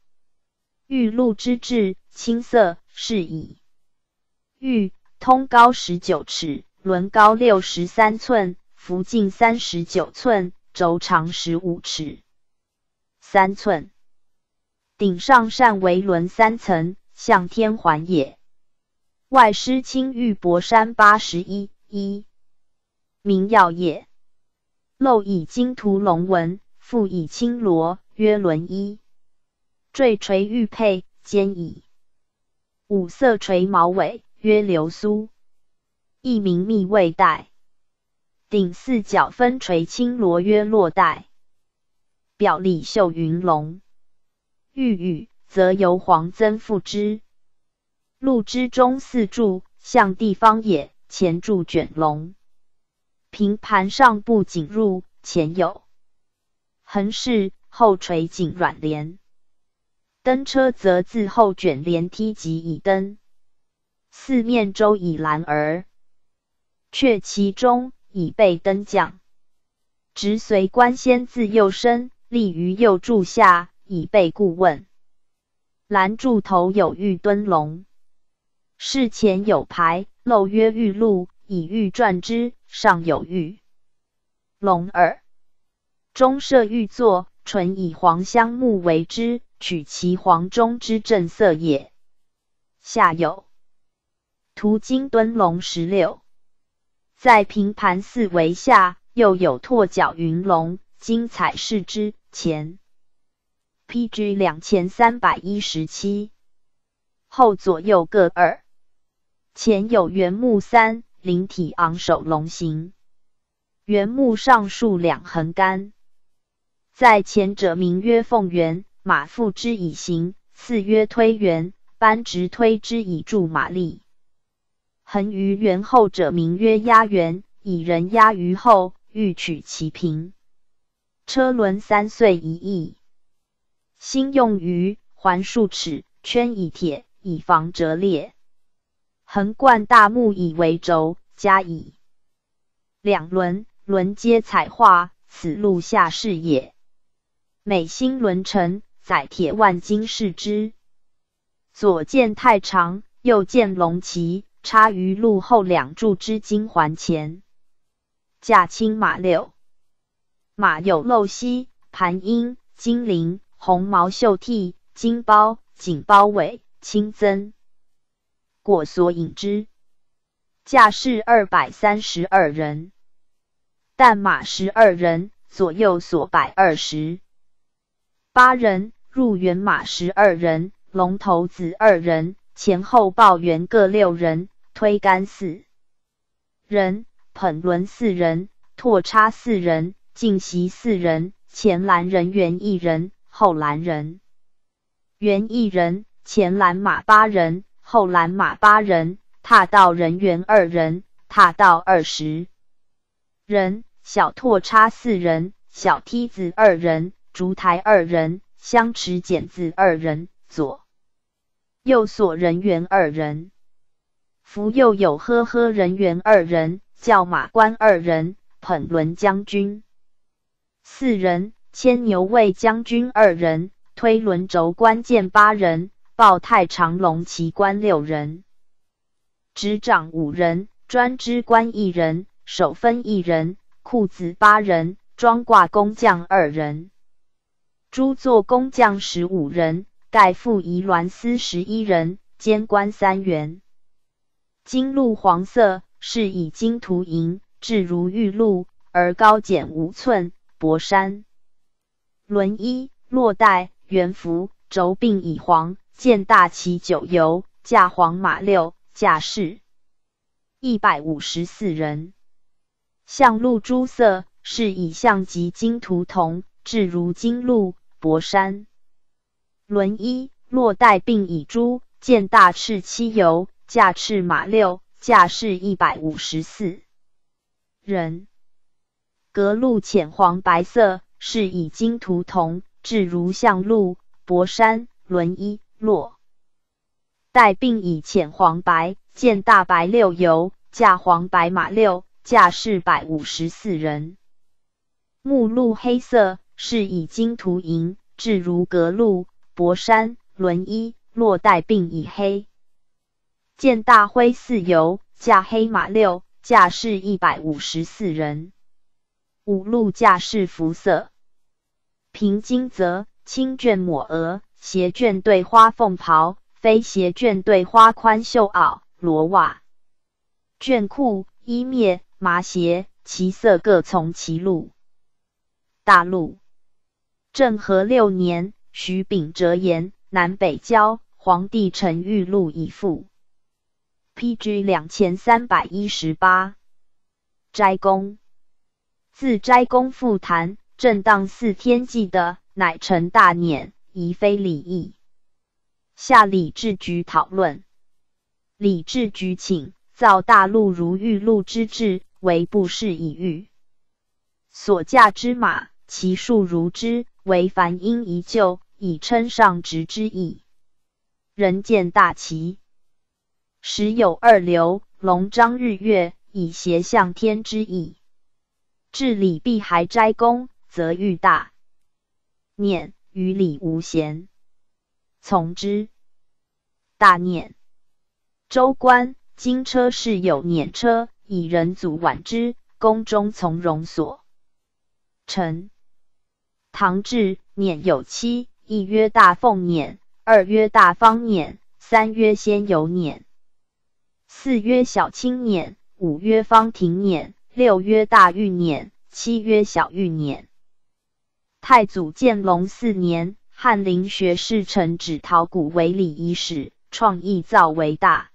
Speaker 1: 御路之制，青色是矣。御通高十九尺，轮高六十三寸。幅径三十九寸，轴长十五尺三寸。顶上扇为轮三层，向天环也。外施青玉薄山八十一，一名耀叶。漏以金图龙纹，覆以青罗，曰轮一。坠垂玉佩，兼以五色垂毛尾，曰流苏，一名密味带。顶四角分垂青罗约落带，表里绣云龙。玉宇则由黄增覆之。路之中四柱向地方也，前柱卷龙，平盘上部锦入，前有横式，后垂锦软帘。登车则自后卷帘梯及以登，四面周以栏而却其中。以备登将，直随官仙自右身，立于右柱下以备顾问。栏柱头有玉蹲龙，室前有牌，漏曰玉鹿，以玉篆之，上有玉龙耳。中设玉座，纯以黄香木为之，取其黄中之正色也。下有图经蹲龙十六。在平盘四围下，又有拓角云龙，精彩视之前。PG 两千三百一十七后左右各二，前有圆木三，灵体昂首龙形。圆木上竖两横杆，在前者名曰凤元，马负之以行；次曰推圆，扳直推之以助马力。横于圆后者，名曰压圆，以人压于后，欲取其平。车轮三岁一易，心用于环数尺，圈以铁，以防折裂。横贯大木以为轴，加以两轮，轮皆彩画。此路下是也。每星轮成，载铁万斤试之。左见太长，右见龙骑。插于路后两柱之金环前，驾青马六，马有漏膝、盘缨、金铃、红毛袖替、金包、锦包尾、青增，过所引之。驾士二百三十二人，但马十二人，左右所百二十八人，入园马十二人，龙头子二人，前后抱园各六人。推杆四人，捧轮四人，拓叉四人，进席四人，前栏人员一人，后栏人，员一人，前栏马八人，后栏马八人，踏道人员二人，踏道二十人，小拓叉四人，小梯子二人，烛台二人，相持剪子二人，左右锁人员二人。福又有呵呵人员二人，叫马关二人，捧轮将军四人，牵牛卫将军二人，推轮轴关键八人，抱太长龙旗官六人，执掌五人，专职官一人，守分一人，裤子八人，装挂工匠二人，诸作工匠十五人，盖副仪銮司十一人，监官三员。金露黄色，是以金涂银，质如玉露，而高简无寸。薄衫、轮衣、落带、圆服、轴并以黄，见大旗九游，驾黄马六，驾士一百五十四人。象鹿朱色，是以象及金涂铜，质如金鹿。薄衫、轮衣、落带并以朱，见大赤七游。驾赤马六，驾士一百五十四人。革鹿浅黄白色，是已金涂铜，制如象鹿，薄山轮衣落。带并以浅黄白，见大白六游。驾黄白马六，驾士百五十四人。目鹿黑色，是已金涂银，制如革鹿，薄山轮衣落。带并以黑。见大灰四游，驾黑马六，驾士一百五十四人。五路驾士服色：平金泽、青绢抹额、斜绢对花凤袍、飞斜绢对花宽袖袄、罗袜、卷裤、衣灭、麻鞋，其色各从其路。大路。政和六年，徐秉哲言：南北交，皇帝陈玉露以副。P.G. 两千三百一十八，斋公自斋公复谈震荡四天际的，乃成大辇，宜非礼义。下李治局讨论，李治局请造大陆如玉露之志，为布施以御所驾之马，其数如之，为凡因已久，以称上直之意。人见大奇。时有二流，龙章日月，以邪向天之意。至礼必还斋公，则欲大念于礼无贤，从之。大念州官金车是有辇车，以人足挽之，宫中从容所。臣唐制辇有七：一曰大凤辇，二曰大方辇，三曰仙游辇。四曰小青冕，五曰方亭冕，六曰大玉辇，七曰小玉辇。太祖建隆四年，翰林学士陈直陶谷为礼仪使，创意造为大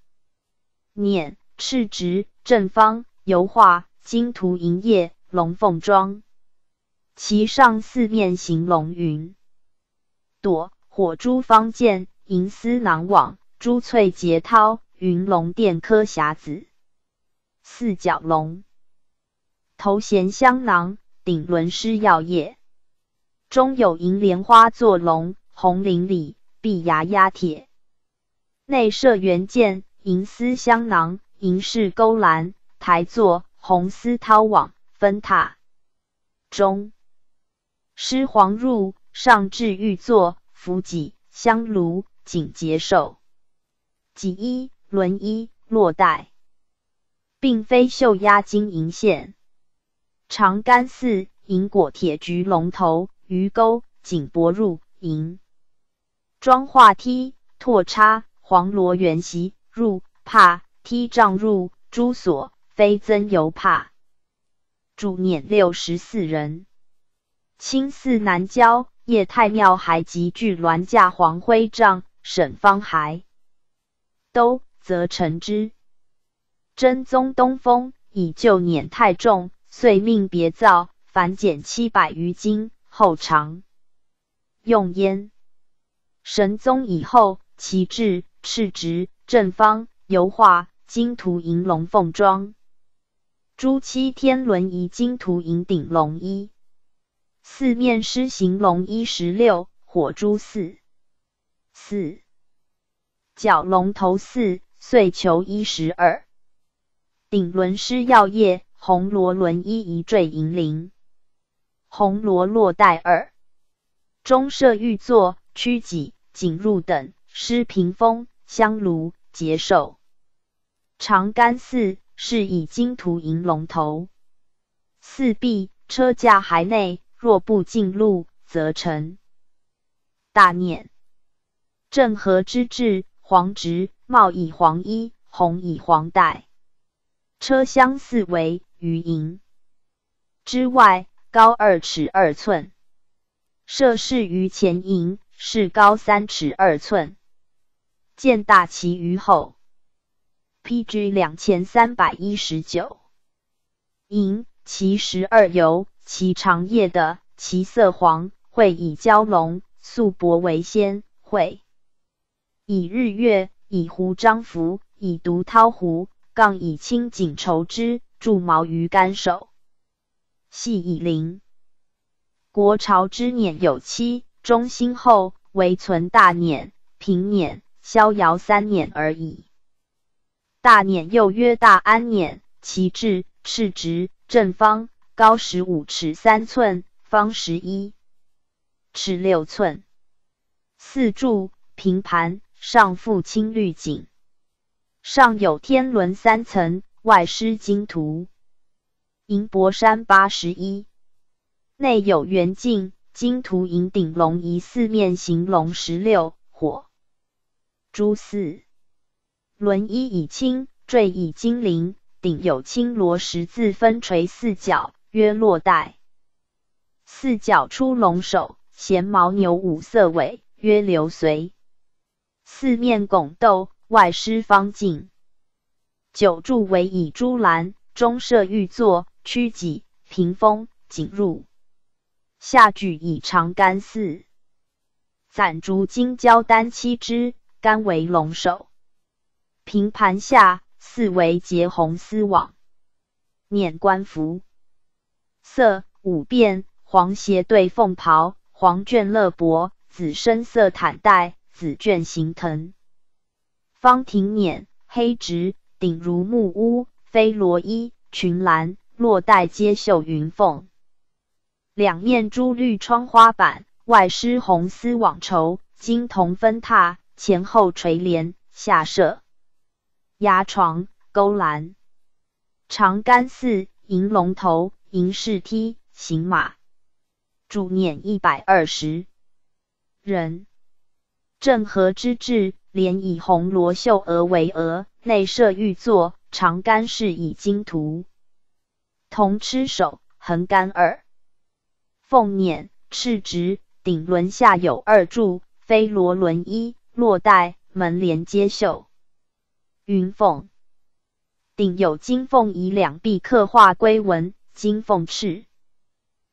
Speaker 1: 辇，赤直正方，油画金涂银叶，龙凤装，其上四面形龙云朵，火珠方见，银丝囊网，珠翠结绦。云龙殿科匣子，四角龙头衔香囊，顶轮师药业，中有银莲花坐龙，红绫里碧牙压铁，内设圆剑、银丝香囊、银饰勾栏台座、红丝绦网分塔中狮黄入上至玉座、伏脊香炉、颈结寿。及一。轮衣落带，并非绣压金银线。长竿四银果铁菊龙头鱼钩，锦帛入银装画梯拓插黄罗圆席入帕梯杖入珠锁，非增犹帕。主辇六十四人。青寺南郊叶太庙还集聚銮驾黄徽杖沈方还都。则成之。真宗东风以旧辇太重，遂命别造，凡减七百余斤。后长用焉。神宗以后，其制赤直正方，油画金图，银龙凤装，朱漆天轮仪金图银顶龙一，四面狮形龙一十六，火珠四，四角龙头四。遂求衣十二，顶纶丝药叶，红罗纶衣一坠银铃，红罗络带二，中设玉座、曲几、锦褥等，施屏风、香炉、结寿，长干寺是以金涂银龙头，四壁车驾海内，若不进入，则成大念。郑和之志。黄直帽以黄衣，红以黄带。车厢四围于银之外，高二尺二寸。设侍于前银，是高三尺二寸。见大旗于后。PG 两千三百一十九。银其十二由，其长叶的，其色黄，绘以蛟龙，素帛为仙绘。以日月，以湖张浮，以独涛湖，杠以清锦绸之，铸矛于干首，系以铃。国朝之辇有七，中兴后唯存大辇、平辇、逍遥三辇而已。大辇又曰大安辇，其制赤直正方，高十五尺三寸，方十一尺六寸，四柱平盘。上覆青绿景，上有天轮三层，外施金图，银博山八十一；内有圆镜，金图银顶龙仪四面形龙十六，火珠四轮衣以青，坠以金鳞，顶有青螺十字，分垂四角，曰落带；四角出龙首，衔牦牛五色尾，曰流随。四面拱斗，外施方井，九柱围以朱栏，中设玉座、曲脊屏风，锦入下举以长竿四，攒竹金交丹漆之，竿为龙首，平盘下四为结红丝网，念冠服色五变，黄斜对凤袍，黄卷勒帛，紫深色坦带。紫卷行藤，方庭面黑直顶如木屋，飞罗衣裙蓝，落带皆绣云凤。两面珠绿窗花板，外施红丝网绸，金铜分踏，前后垂帘下设牙床、勾栏、长干四，银龙头、银饰梯形马，柱辇一百二十人。郑和之制，连以红罗绣额为额，内设玉座，长干饰以金图，铜螭首，横干耳，凤冕，赤直，顶轮下有二柱，飞罗轮一，落带，门帘皆绣云凤，顶有金凤，以两壁刻画龟纹，金凤翅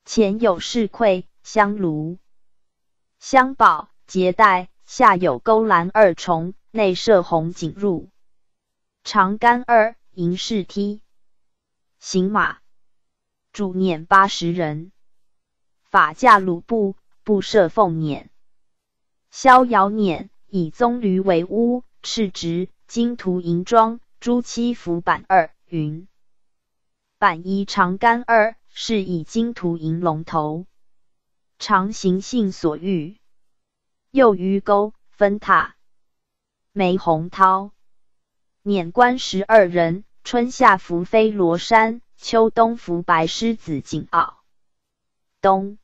Speaker 1: 前有侍跪香炉、香宝结带。下有勾栏二重，内设红锦褥，长杆二，银饰梯，行马，助辇八十人，法驾鲁布，布设凤辇，逍遥辇以棕榈为屋，赤直，金涂银装，朱漆浮板二云，板一长杆二，是以金涂银龙头，常行性所欲。右鱼钩分塔，梅洪涛免官十二人。春夏服飞罗衫，秋冬服白狮子锦傲，东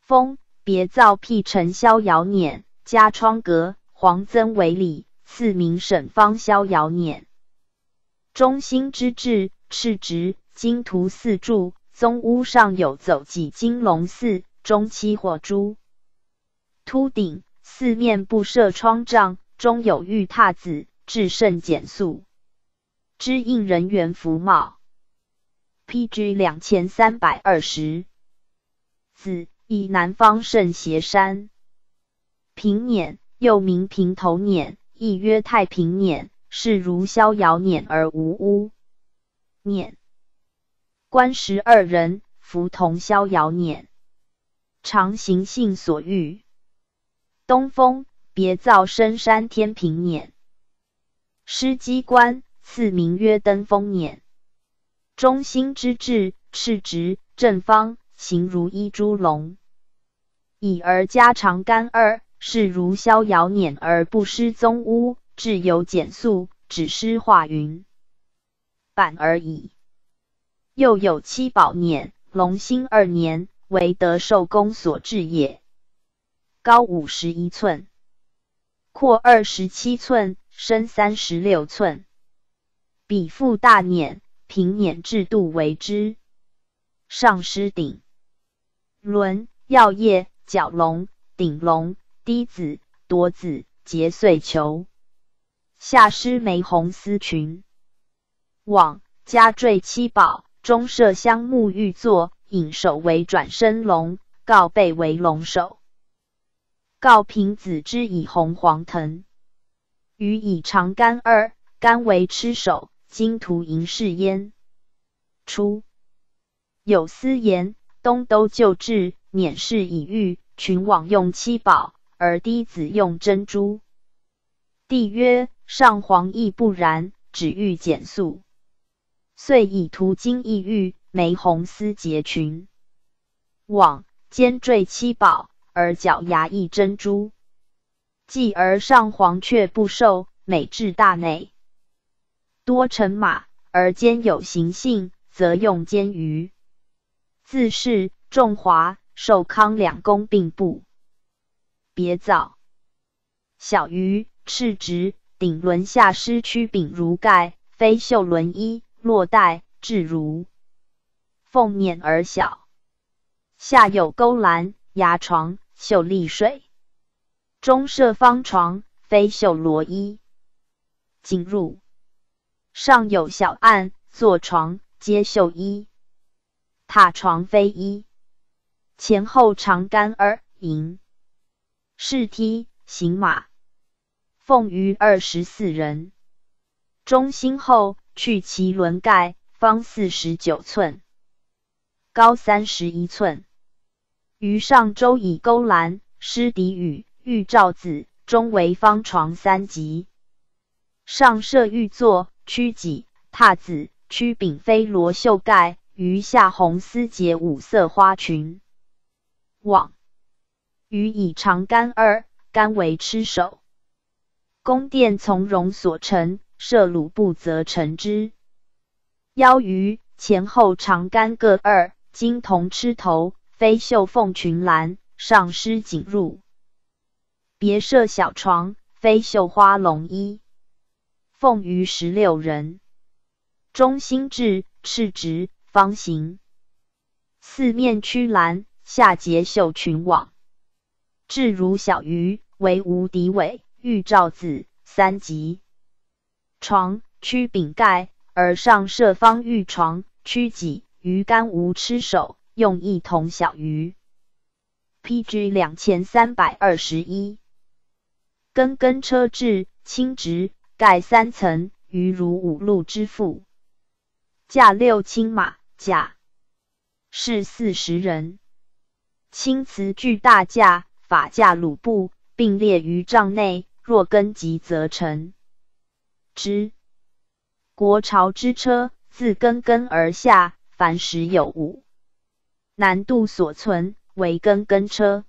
Speaker 1: 风别造辟尘逍遥辇，家窗阁黄曾为礼，赐名沈方逍遥辇。忠心之志，赤直金图四柱，宗屋上有走几金龙四，中期火珠。秃顶，四面布设窗帐，中有玉榻子，至圣简素，知应人员服茂。PG 两千三百二十子，以南方圣邪山平辇又名平头辇，亦曰太平辇，是如逍遥辇而无屋。辇。观十二人服同逍遥辇，常行性所欲。东风，别造深山天平辇。施机关赐名曰登峰辇。中心之志，赤直正方，形如一株龙。以而加长干二，势如逍遥辇而不失宗屋。至有简素，只施化云反而已。又有七宝辇，龙兴二年为德寿宫所制也。高五十一寸，阔二十七寸，深三十六寸，比附大碾，平碾制度为之。上师顶轮、药叶、角龙、顶龙、滴子、夺子、结碎球；下师玫红丝裙、网、加坠七宝，中设香木玉座，引首为转身龙，告背为龙首。告平子之以红黄藤，予以长干二，干为痴首，金涂银饰焉。初，有司言，东都旧制，免饰以玉，群往用七宝，而低子用珍珠。帝曰：“上皇亦不然，只欲减素。”遂以涂金意玉，玫红丝结群网，间缀七宝。而角牙亦珍珠，继而上黄却不寿，美至大内，多乘马而兼有形性，则用兼于自是重华寿康两宫并布，别藻，小鱼赤直顶轮下失曲柄如盖，非袖轮衣落带至如凤冕而小，下有勾栏牙床。秀丽水，中设方床，非绣罗衣。进入，上有小案，坐床皆绣衣，榻床非衣。前后长竿而迎，是梯行马，奉于二十四人。中心后去其轮盖，方四十九寸，高三十一寸。于上周以勾栏，施底羽，玉照子，中为方床三级，上设玉座、曲戟、榻子、曲柄飞罗绣盖，余下红丝结五色花裙。网鱼以长竿二，竿为螭首。宫殿从容所成，设鲁不择陈之。邀鱼前后长竿各二，金铜吃头。飞袖凤裙兰，上施锦褥，别设小床，飞绣花龙衣，凤鱼十六人，中心置赤直方形，四面曲栏，下结绣裙网，置如小鱼，为无底尾玉罩子三级床，曲柄盖，而上设方玉床，曲脊鱼竿无吃手。用一桶小鱼，PG 两千三百二十一，根根车至青直盖三层，余如五路之父，驾六青马甲，是四十人。青辞巨大驾，法驾鲁布，并列于帐内。若根及则成之，国朝之车自根根而下，凡十有五。南渡所存为根根车，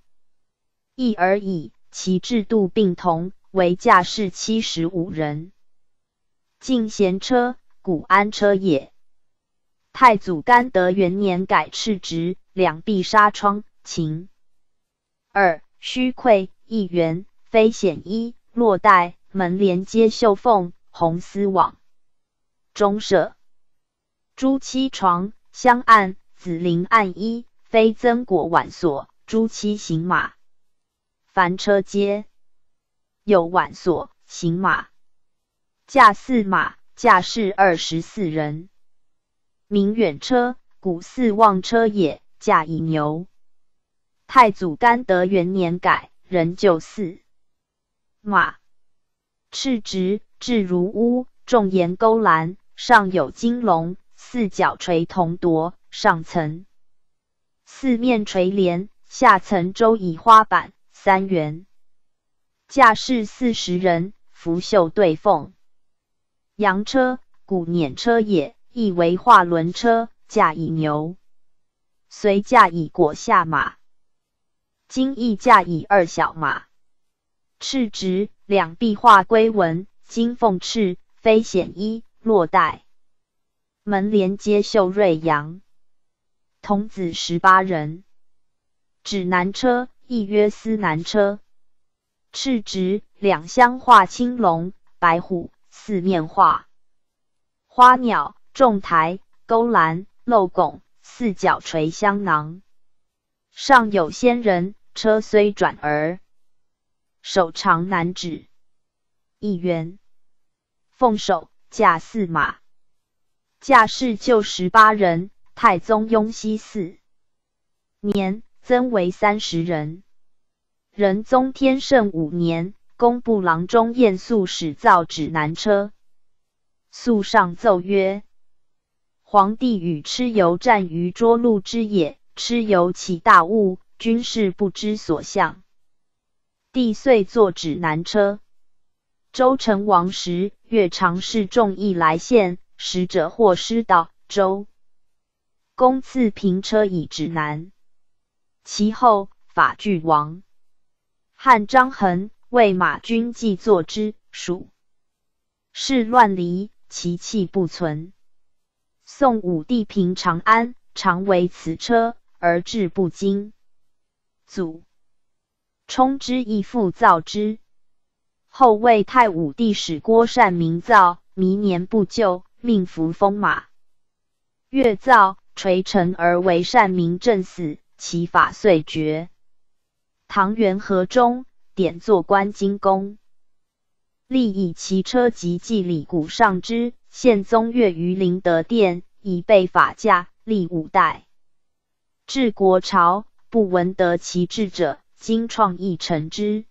Speaker 1: 一而已。其制度并同，为驾士七十五人。进贤车，古安车也。太祖干德元年改赤直，两壁纱窗，秦二虚愧一元，非显衣，落带，门帘皆绣凤，红丝网，中舍朱漆床、香案。子鳞按衣，非曾果挽所，朱漆行马，凡车皆有挽所行马，驾四马，驾士二十四人。明远车，古四望车也，驾以牛。太祖干德元年改，仍就四马。赤直至如乌，重檐勾栏，上有金龙，四角垂铜铎。上层四面垂帘，下层周以花板，三元，驾士四十人，拂袖对凤。羊车，古辇车也，亦为画轮车，驾以牛。随驾以裹下马，今亦驾以二小马。赤直两臂画龟纹，金凤翅，飞险衣，落带。门帘皆绣瑞阳。童子十八人，指南车一曰司南车，赤直两相画青龙、白虎，四面画花鸟、众台、勾栏、漏拱，四角垂香囊，上有仙人。车虽转而手长难指。一曰凤首驾四马，驾士就十八人。太宗雍熙四年，增为三十人。仁宗天圣五年，工部郎中晏肃使造指南车。肃上奏曰：“皇帝与蚩尤战于涿鹿之野，蚩尤起大雾，军士不知所向。帝遂坐指南车。”周成王时，越常侍众议来献，使者获失道周。公赐平车以指南，其后法俱亡。汉张衡为马军记作之属，是乱离，其器不存。宋武帝平长安，常为此车，而志不惊。祖冲之亦复造之，后魏太武帝使郭善明造，明年不就，命扶风马越造。垂成而为善，民正死，其法遂绝。唐元和中，典作官金公，立以其车及祭礼谷上之。宪宗越于陵德殿，以备法驾，立五代，治国朝，不闻得其志者。今创意成之。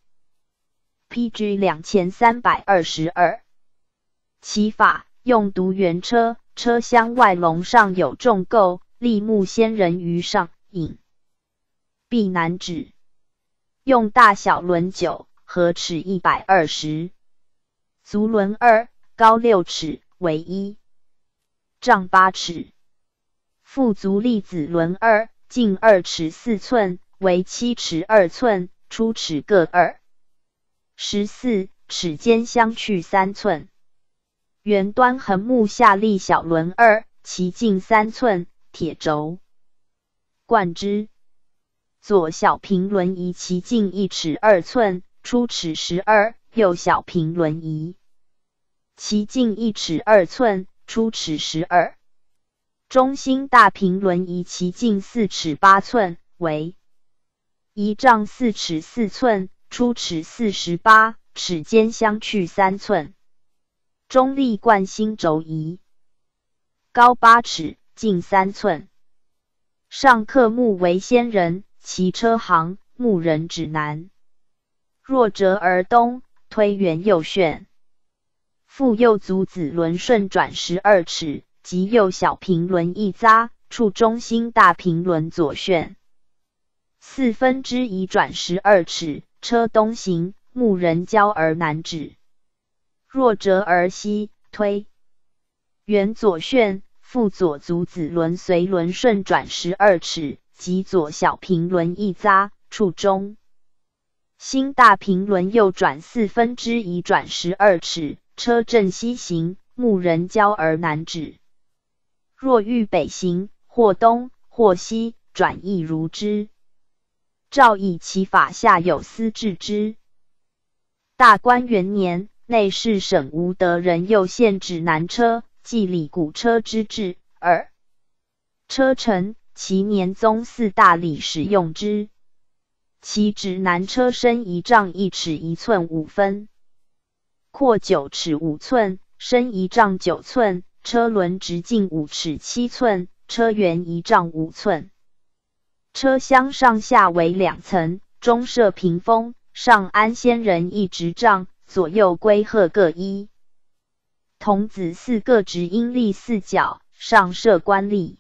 Speaker 1: P.G. 两千三百二十二，其法用独原车。车厢外笼上有重构，立木仙人于上，引臂南指。用大小轮九，合尺一百二十。足轮二，高六尺为一丈八尺。腹足立子轮二，近二尺四寸，为七尺二寸，出尺各二十四，尺，间相去三寸。圆端横木下立小轮二，其径三寸，铁轴贯之。左小平轮移其径一尺二寸，出尺十二；右小平轮移其径一尺二寸，出尺十二。中心大平轮移其径四尺八寸，为一丈四尺四寸，出尺四十八，尺间相去三寸。中立贯心轴仪，高八尺，近三寸。上刻木为仙人骑车行，木人指南。若折而东，推圆右旋。复右足子轮顺转十二尺，及右小平轮一匝，触中心大平轮左旋四分之一转十二尺，车东行，木人交而南止。若折而西推，圆左旋，复左足子轮随轮顺转十二尺，及左小平轮一匝处中，新大平轮右转四分之一转十二尺，车正西行。牧人交而南止。若欲北行，或东，或西，转亦如之。赵以其法下有司制之。大观元年。内侍省无德人，又献指南车，即李古车之制。而车臣其年宗四大礼使用之。其指南车身一丈一尺一寸五分，阔九尺五寸，深一丈九寸。车轮直径五尺七寸，车辕一丈五寸。车厢上下为两层，中设屏风，上安仙人一直杖。左右龟鹤各一，童子四个执阴历四角，上设官吏。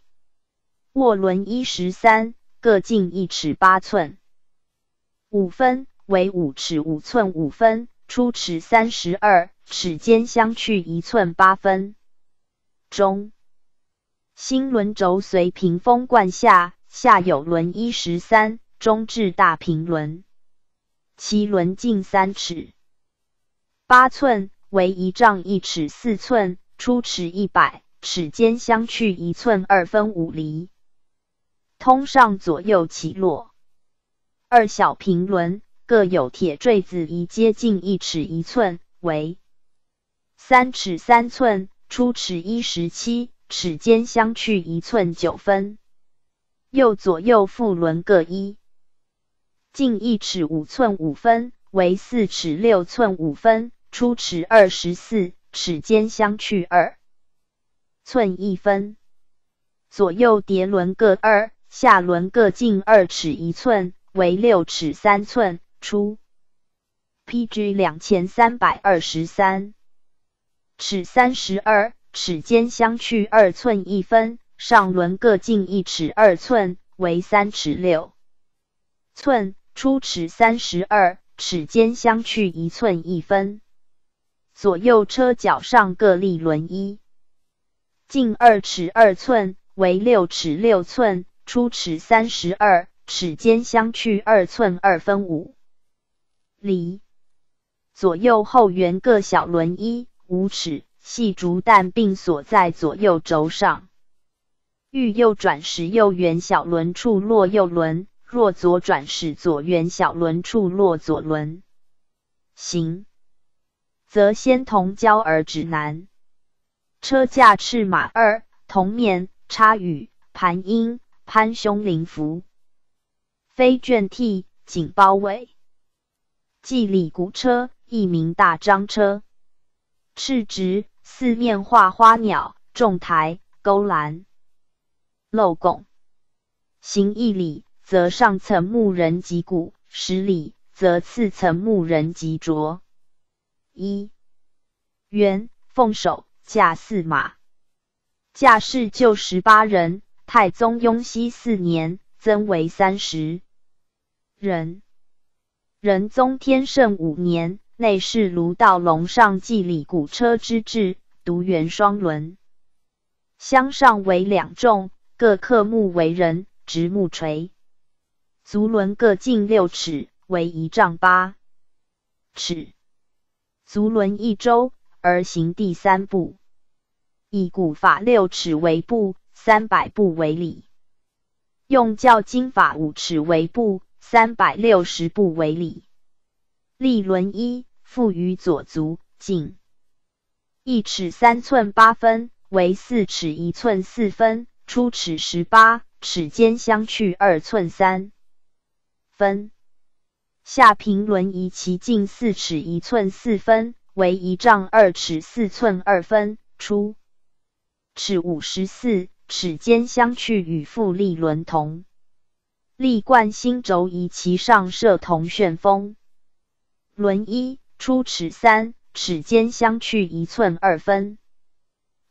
Speaker 1: 卧轮一十三，各径一尺八寸，五分为五尺五寸五分，出尺三十二，尺间相去一寸八分。中心轮轴随屏风冠下，下有轮一十三，中至大平轮，其轮径三尺。八寸为一丈一尺四寸，出尺一百，尺间相去一寸二分五厘，通上左右起落。二小平轮各有铁坠子一，接近一尺一寸为三尺三寸，出尺一十七，尺间相去一寸九分。右左右副轮各一，近一尺五寸五分为四尺六寸五分。出齿二十四，齿间相去二寸一分，左右叠轮各二，下轮各进二尺一寸，为六尺三寸出。P G 两千三百二十三，齿三十二，齿间相去二寸一分，上轮各进一尺二寸，为三尺六寸出。齿三十二，齿间相去一寸一分。左右车脚上各立轮一，径二尺二寸，为六尺六寸，出尺三十二，尺间相去二寸二分五厘。左右后圆各小轮一，五尺，细竹蛋并锁在左右轴上。欲右转时，右圆小轮处落右轮；若左转时，左圆小轮处落左轮。行。则先同交而指南，车驾赤马二，同面插羽，盘鹰，攀胸麟服，飞卷替锦包围。计里鼓车一名大张车，赤直四面画花鸟，重台钩栏，镂拱。行一里，则上层木人及鼓；十里，则次层木人及卓。一元凤首驾四马，驾士就十八人。太宗雍熙四年增为三十人。仁宗天圣五年，内侍卢道隆上祭礼鼓车之制，独辕双轮，箱上为两重，各刻木为人，直木锤，足轮各径六尺，为一丈八尺。足轮一周而行第三步，以古法六尺为步，三百步为里；用较经法五尺为步，三百六十步为里。立轮一，附于左足颈，一尺三寸八分为四尺一寸四分，出尺十八，尺间相去二寸三分。下平轮移其径四尺一寸四分，为一丈二尺四寸二分出，尺五十四，尺间相去与复力轮同。力贯心轴，移其上设铜旋风轮一，出尺三，尺间相去一寸二分。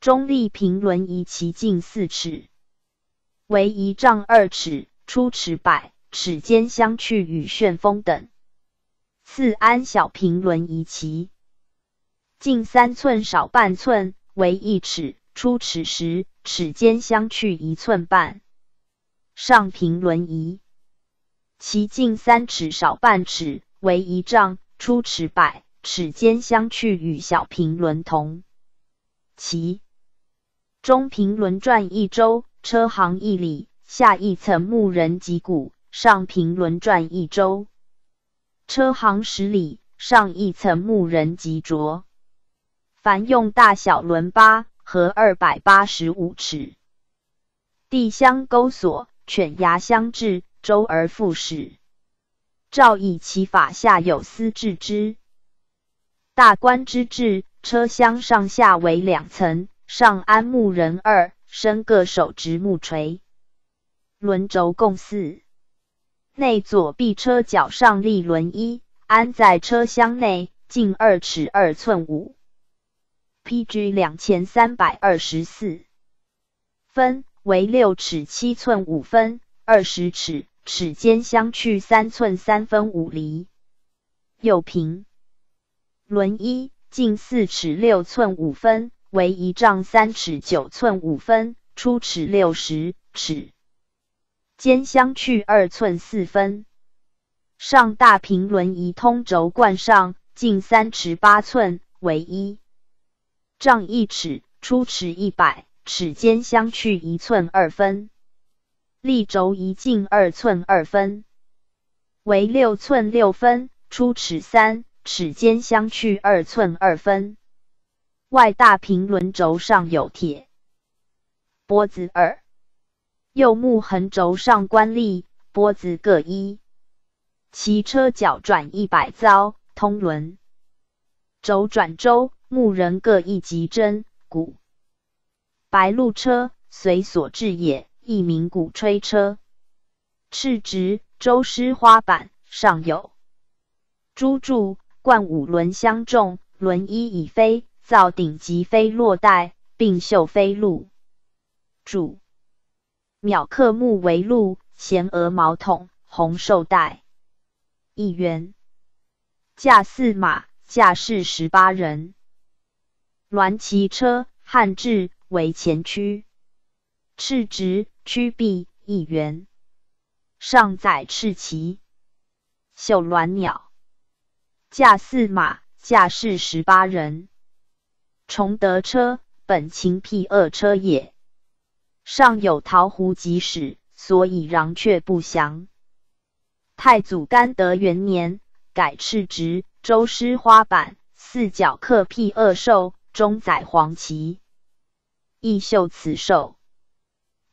Speaker 1: 中力平轮移其径四尺，为一丈二尺，出尺百，尺间相去与旋风等。四安小平轮移旗，径三寸少半寸为一尺，出尺时尺尖相去一寸半。上平轮移其径三尺少半尺为一丈，出尺百尺尖相去与小平轮同。其中平轮转一周，车行一里。下一层木人脊骨，上平轮转一周。车行十里，上一层木人及浊，凡用大小轮八，和二百八十五尺。地相钩索，犬牙相制，周而复始。赵以其法下有司制之。大官之制，车厢上下为两层，上安木人二，伸各手执木锤，轮轴共四。内左臂车脚上立轮一，安在车厢内，近二尺二寸五。PG 两千三百二十四分，为六尺七寸五分，二十尺，尺间相去三寸三分五厘。右平轮一，进四尺六寸五分，为一丈三尺九寸五分，出尺六十尺。肩相去二寸四分，上大平轮移通轴贯上，近三尺八寸为一丈一尺，出尺一百，尺肩相去一寸二分。立轴一径二寸二分，为六寸六分，出尺三，尺肩相去二寸二分。外大平轮轴上有铁波子二。右目横轴上官吏，波子各一，骑车脚转一百遭，通轮轴转周，木人各一，级针鼓。白鹿车随所至也，一名鼓吹车。赤直周师花板上有朱柱，贯五轮相重，轮一以飞，造顶级飞落带，并绣飞鹿主。鸟克木为鹿，衔鹅毛筒，红绶带，一员。驾四马，驾士十八人。鸾骑车，汉制为前驱，赤直曲臂，一员。上载赤旗，绣鸾鸟。驾四马，驾士十八人。崇德车，本秦辟二车也。上有桃胡吉使，所以壤却不详。太祖干德元年，改赤直周师花板四角刻辟恶兽，中载黄旗，异秀此兽。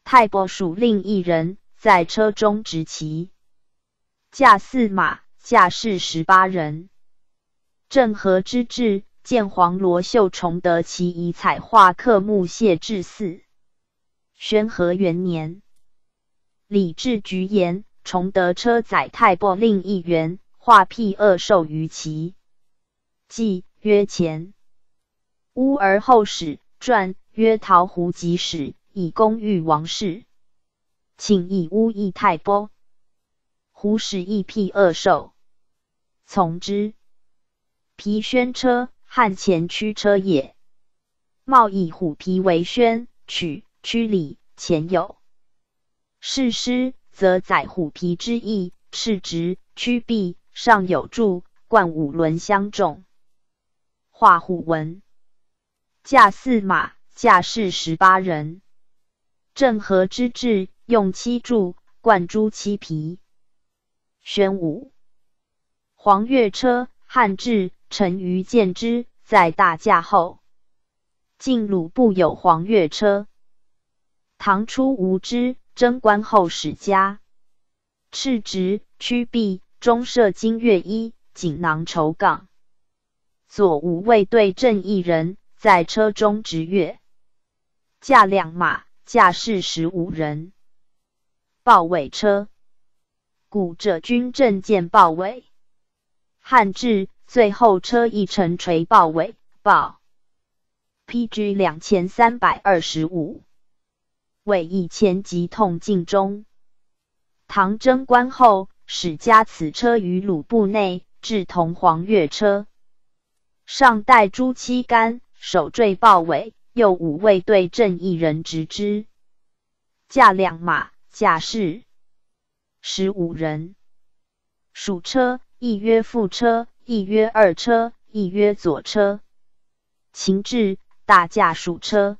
Speaker 1: 太伯属另一人，在车中执旗，驾四马，驾士十八人。郑和之至，见黄罗绣重得其以彩画刻木谢至四。宣和元年，李治举言崇德车载太博令一员，画辟恶兽于其即曰：“前乌而后始，传曰：‘桃胡即始，以功遇王室，请以乌易太博，胡使易辟恶兽。’从之。皮宣车汉前驱车也，冒以虎皮为宣，取。”曲里前有是师，则载虎皮之意。是直曲臂，上有柱贯五轮相中，画虎纹。驾四马，驾士十八人。郑和之志，用七柱贯诸七皮。宣武黄越车，汉制，臣于见之，在大驾后。晋鲁部有黄越车。唐初无知，贞观后史家，赤直曲臂，中设金月衣，锦囊绸杠，左五卫队正一人，在车中执月，驾两马，驾士十五人。豹尾车，古者军阵见豹尾。汉制，最后车一乘垂豹尾，豹。P G 两千三百二十五。为一千级痛尽忠。唐贞观后，始加此车于鲁部内，置同黄越车。上带朱漆竿，首缀豹尾，又五位对正一人执之。驾两马，驾士十五人，属车一曰副车，一曰二车，一曰左车。秦至，大驾属车。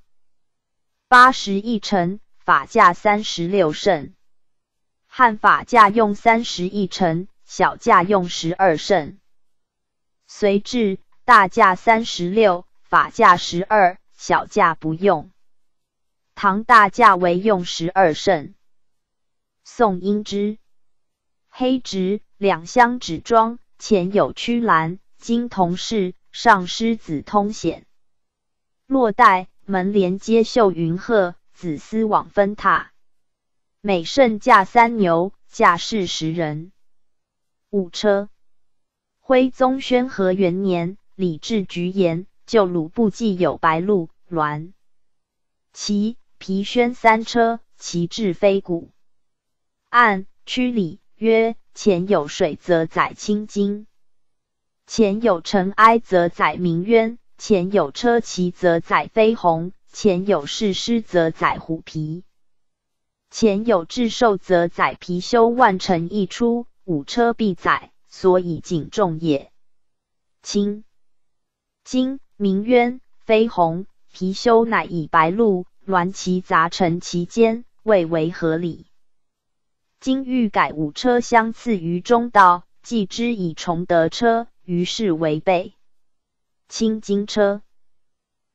Speaker 1: 八十一乘法架三十六胜，汉法架用三十一乘，小架用十二胜。隋制大架三十六，法架十二，小架不用。唐大架为用十二胜。宋英之黑执两箱纸装，前有曲兰金铜饰，上狮子通显。落带。门连接绣云鹤，紫丝网分塔。每胜驾三牛，驾士十人，五车。徽宗宣和元年，李治菊言：旧鲁部既有白鹿鸾，其皮轩三车，其志非古。按曲里曰：前有水则载青鲸，前有尘埃则载明渊。前有车骑则载飞鸿，前有侍师则载虎皮，前有雉兽则载貔貅。万乘一出，五车必载，所以谨重也。清、今名渊、飞鸿、貔貅，乃以白鹿、鸾旗杂陈其间，未为合理。今欲改五车，相次于中道，既之以崇德车，于是违背。青金车，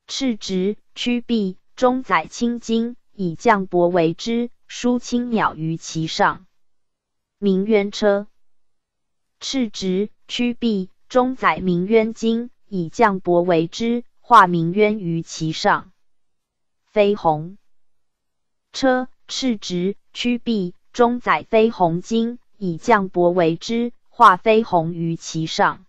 Speaker 1: 赤直曲臂，中载青金，以降帛为之，书青鸟于其上。鸣鸢车，赤直曲臂，中载鸣鸢金，以降帛为之，画鸣鸢于其上。飞鸿车，赤直曲臂，中载飞鸿金，以降帛为之，画飞鸿于其上。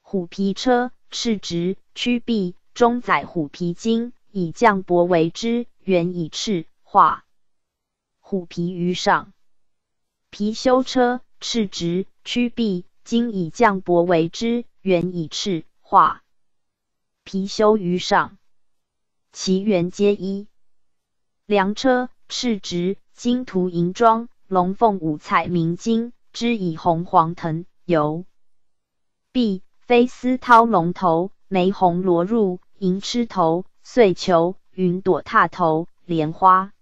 Speaker 1: 虎皮车。赤直曲臂，中载虎皮金，以降帛为之，原以赤化虎皮于上。貔貅车，赤直曲臂，金以降帛为之，原以赤化貔貅于上。其缘皆一。梁车，赤直，金涂银装，龙凤五彩明金，织以红黄藤油碧。飞丝绦龙头，梅红罗入银螭头，碎球云朵踏头莲花，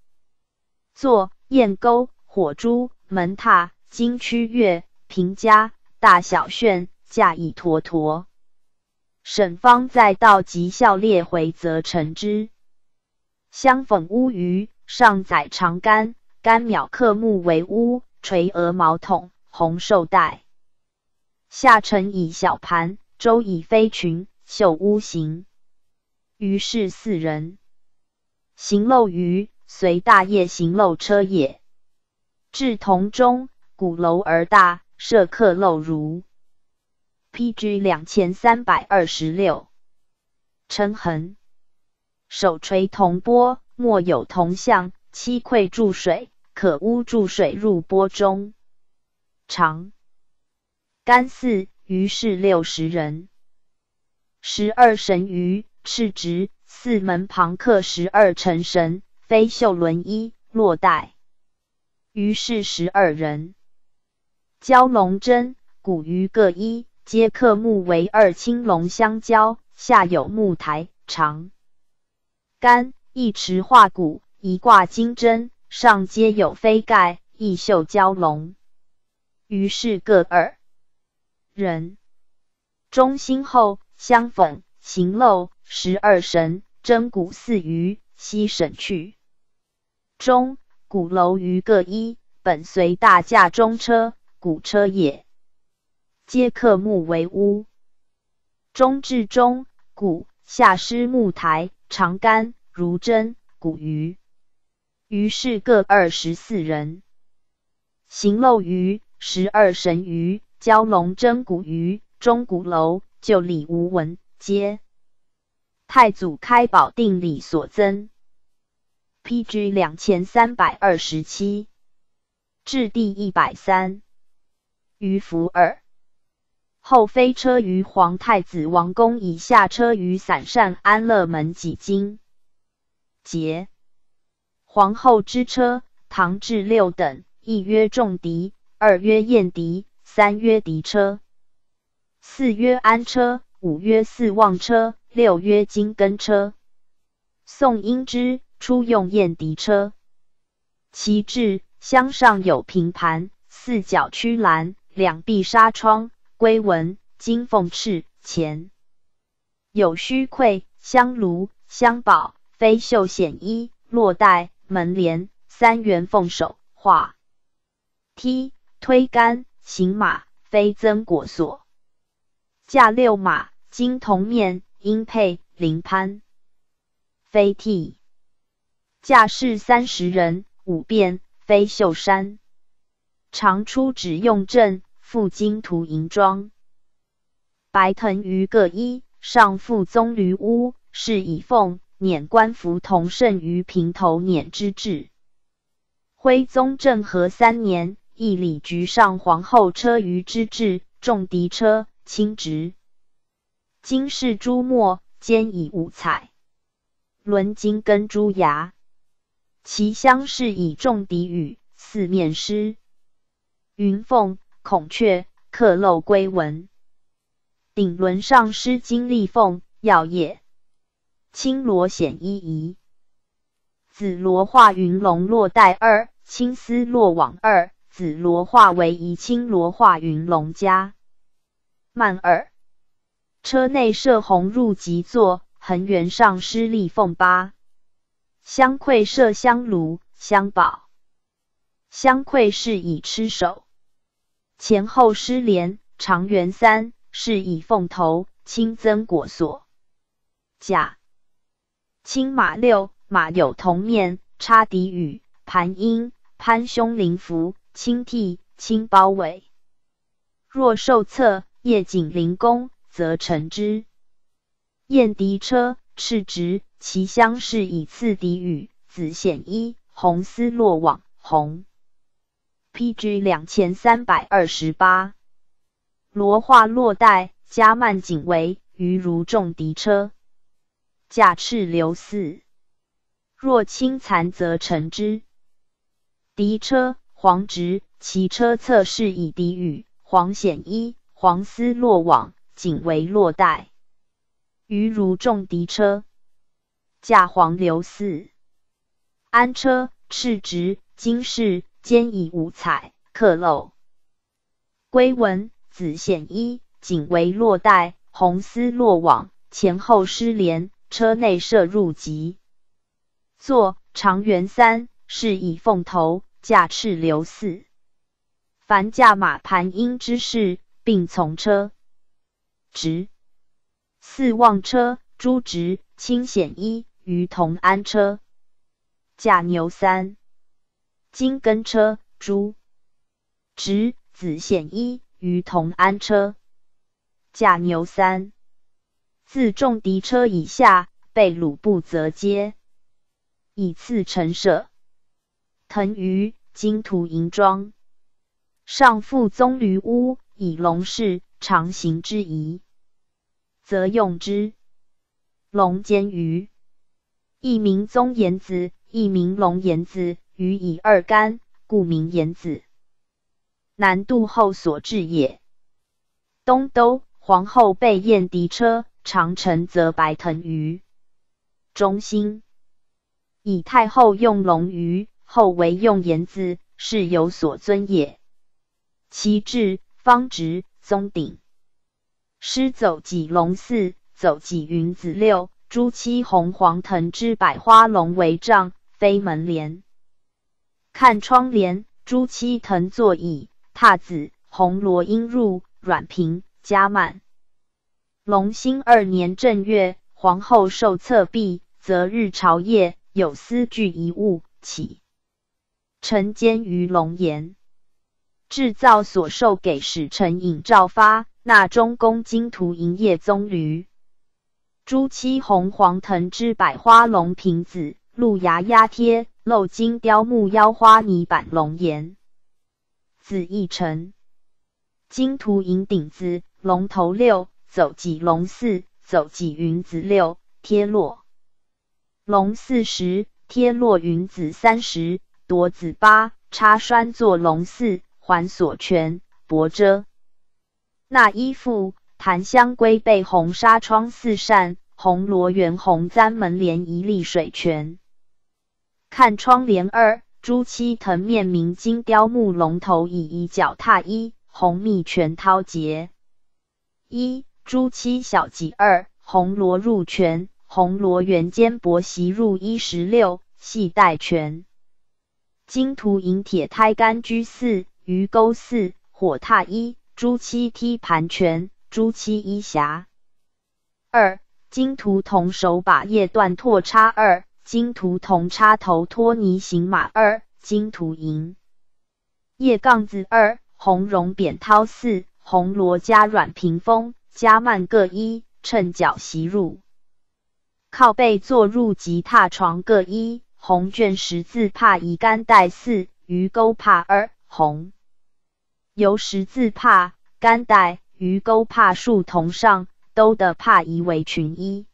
Speaker 1: 坐雁钩火珠门踏金曲月平家大小旋架一坨坨。沈芳再道极孝列回则成之，香粉乌鱼上载长竿，竿秒刻木为乌，垂额毛筒红绶带。下乘以小盘舟以飞群秀屋行于是四人行漏鱼随大业行漏车也至同中，鼓楼而大设客漏如 pg 两千三百二十六称衡手垂铜钵莫有铜象七愧注水可污注水入钵中长。干四，于是六十人，十二神鱼赤直四门旁刻十二成神，飞袖轮衣，落带，于是十二人，蛟龙针古鱼各一，皆刻木为二青龙相交，下有木台长，干一池画骨，一挂金针，上皆有飞盖，一袖蛟龙，于是各二。人中心后相逢，行漏十二神真骨似鱼西省去中鼓楼余各一本随大驾中车古车也皆刻木为屋中至中古下施木台长竿如真骨余，于是各二十四人行漏余十二神鱼。蛟龙争古鱼，钟鼓楼旧里无闻。皆太祖开宝定理所增。P.G. 两千三百二十七，至第一百三，于福尔后妃车于皇太子王宫以下车于散善安乐门几经节皇后之车唐制六等，一曰重敌，二曰宴敌，三曰敌车，四曰安车，五曰四望车，六曰金根车。宋英之初用燕敌车。其制：箱上有平盘，四角曲栏，两壁纱窗，龟纹金凤翅前，有虚柜、香炉、香宝、飞袖、险衣、落带、门帘、三元凤首画梯、推杆。行马非曾果所，驾六马金铜面，应佩麟潘。飞替。驾士三十人，五变飞秀山。常出只用阵，赴金涂银装。白藤鱼各一，上覆棕榈乌，是以凤辇官服同盛于平头辇之制。徽宗政和三年。一礼局上皇后车舆之制，重敌车轻直。金饰朱墨，兼以五彩。轮金根朱牙，其相饰以重敌羽，四面狮、云凤、孔雀，刻镂龟纹。顶轮上施金立凤，药叶。青罗显衣仪，紫罗画云龙落带二，青丝落网二。紫罗化为宜青罗化云龙家，曼尔车内设红入极座，恒圆上施立凤八，香馈设香炉香宝，香馈是以吃手，前后施莲长圆三是以凤头，轻增果所。甲，青马六马有铜面，插笛羽盘缨，攀胸灵符。轻替轻包围，若受策夜景灵工，则成之。燕敌车赤直，其相是以次敌与，子显衣红丝落网红。PG 两千三百二十八，罗化落带加慢颈围，余如中敌车，驾赤流四。若轻残则成之，敌车。黄直骑车测试，以敌遇黄显一，黄丝落网，仅为落带，鱼如中敌车，驾黄流四安车，赤直今世兼以五彩刻镂。归文子显一仅为落带，红丝落网，前后失联，车内射入级，坐长垣三，是以凤头。驾赤流四，凡驾马盘鹰之士，并从车直四望车朱直轻险一于同安车驾牛三金跟车朱直子险一于同安车驾牛三自重敌车以下，被虏布则接，以次陈设。腾鱼，金土银装，上覆棕榈屋，以龙氏长形之仪，则用之。龙兼鱼，一名棕盐子，一名龙盐子，鱼以二干，故名盐子。南渡后所制也。东都皇后被宴，敌车长城则白腾鱼。中兴，以太后用龙鱼。后为用言字，是有所尊也。其志方直，宗鼎。诗走几龙寺，走几云子六，朱漆红黄藤之百花龙为帐，非门帘。看窗帘，朱漆藤座椅，榻子红罗荫褥，软屏加满。隆兴二年正月，皇后受册毕，则日朝夜有司具一物，起。臣监于龙岩制造所，授给使臣尹兆发纳中宫金图银叶棕榈朱漆红黄藤枝百花龙瓶子路牙压贴镂金雕木腰花泥板龙岩紫一成金图银顶子龙头六走脊龙四走脊云子六贴落龙四十贴落云子三十。夺子八插栓坐龙四环锁拳薄遮。那衣服檀香龟背红纱窗四扇，红罗圆红簪门帘一笠水泉。看窗帘二朱漆藤面明金雕木龙头椅一脚踏一红蜜泉涛结一朱漆小戟二红罗入泉，红罗圆肩薄席入一十六系带泉。金图银铁胎干居四鱼钩四火踏一朱漆踢盘泉，朱漆一匣。二金图铜手把叶断拓叉二金图铜插头托泥行马二金图银叶杠子二红绒扁掏四红罗加软屏风加慢各一趁脚袭入靠背坐入即踏床各一。红卷十字帕以干带四鱼钩帕二红由十字帕干带、鱼钩帕数同上都的帕以为群一。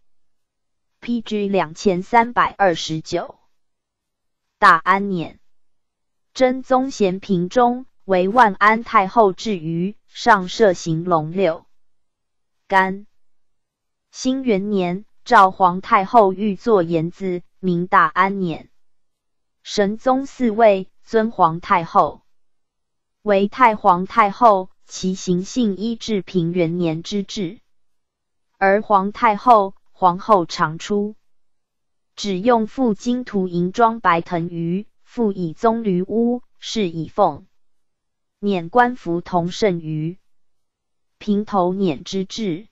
Speaker 1: P.G. 两千三百二十九大安年真宗咸平中为万安太后制于上设行龙六干。新元年赵皇太后欲作言子，明大安年，神宗嗣位，尊皇太后为太皇太后。其行幸一至平元年之制，而皇太后、皇后常出，只用付金涂银装白藤鱼，付以棕榈乌，是以奉辇官服同圣于平头辇之制。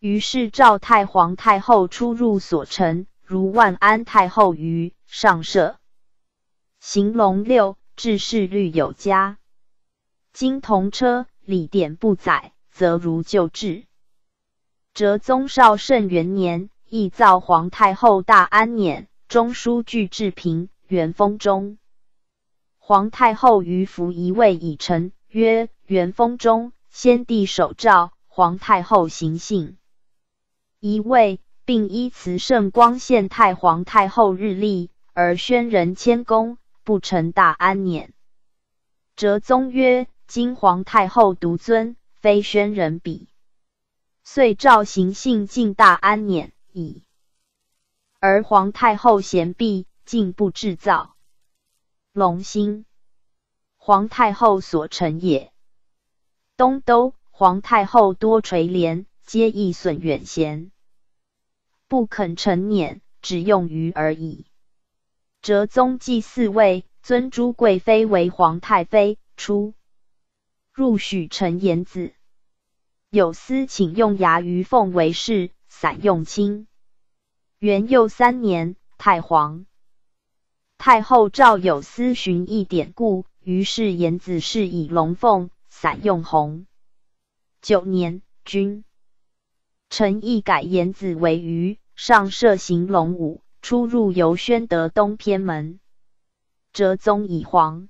Speaker 1: 于是赵太皇太后出入所臣。如万安太后于上社行龙六治事律有加，金铜车礼典不载，则如旧制。哲宗绍圣元年，亦造皇太后大安辇，中书具制平元丰中，皇太后于服一位以臣，曰元丰中先帝首诏，皇太后行幸一位。并依慈圣光献太皇太后日历而宣仁谦恭，不成大安年。哲宗曰：“今皇太后独尊，非宣人比。”遂召行幸进大安年矣。而皇太后贤毕，竟不制造龙兴，皇太后所臣也。东都皇太后多垂帘，皆益损远贤。不肯成辇，只用于而已。哲宗即嗣位，尊朱贵妃为皇太妃。初，入许臣言子有司请用牙鱼凤为侍，散用卿。元佑三年，太皇太后诏有司寻一典故，于是言子是以龙凤，散用红。九年，君臣亦改言子为鱼。上设行龙舞，出入游宣德东偏门。哲宗已皇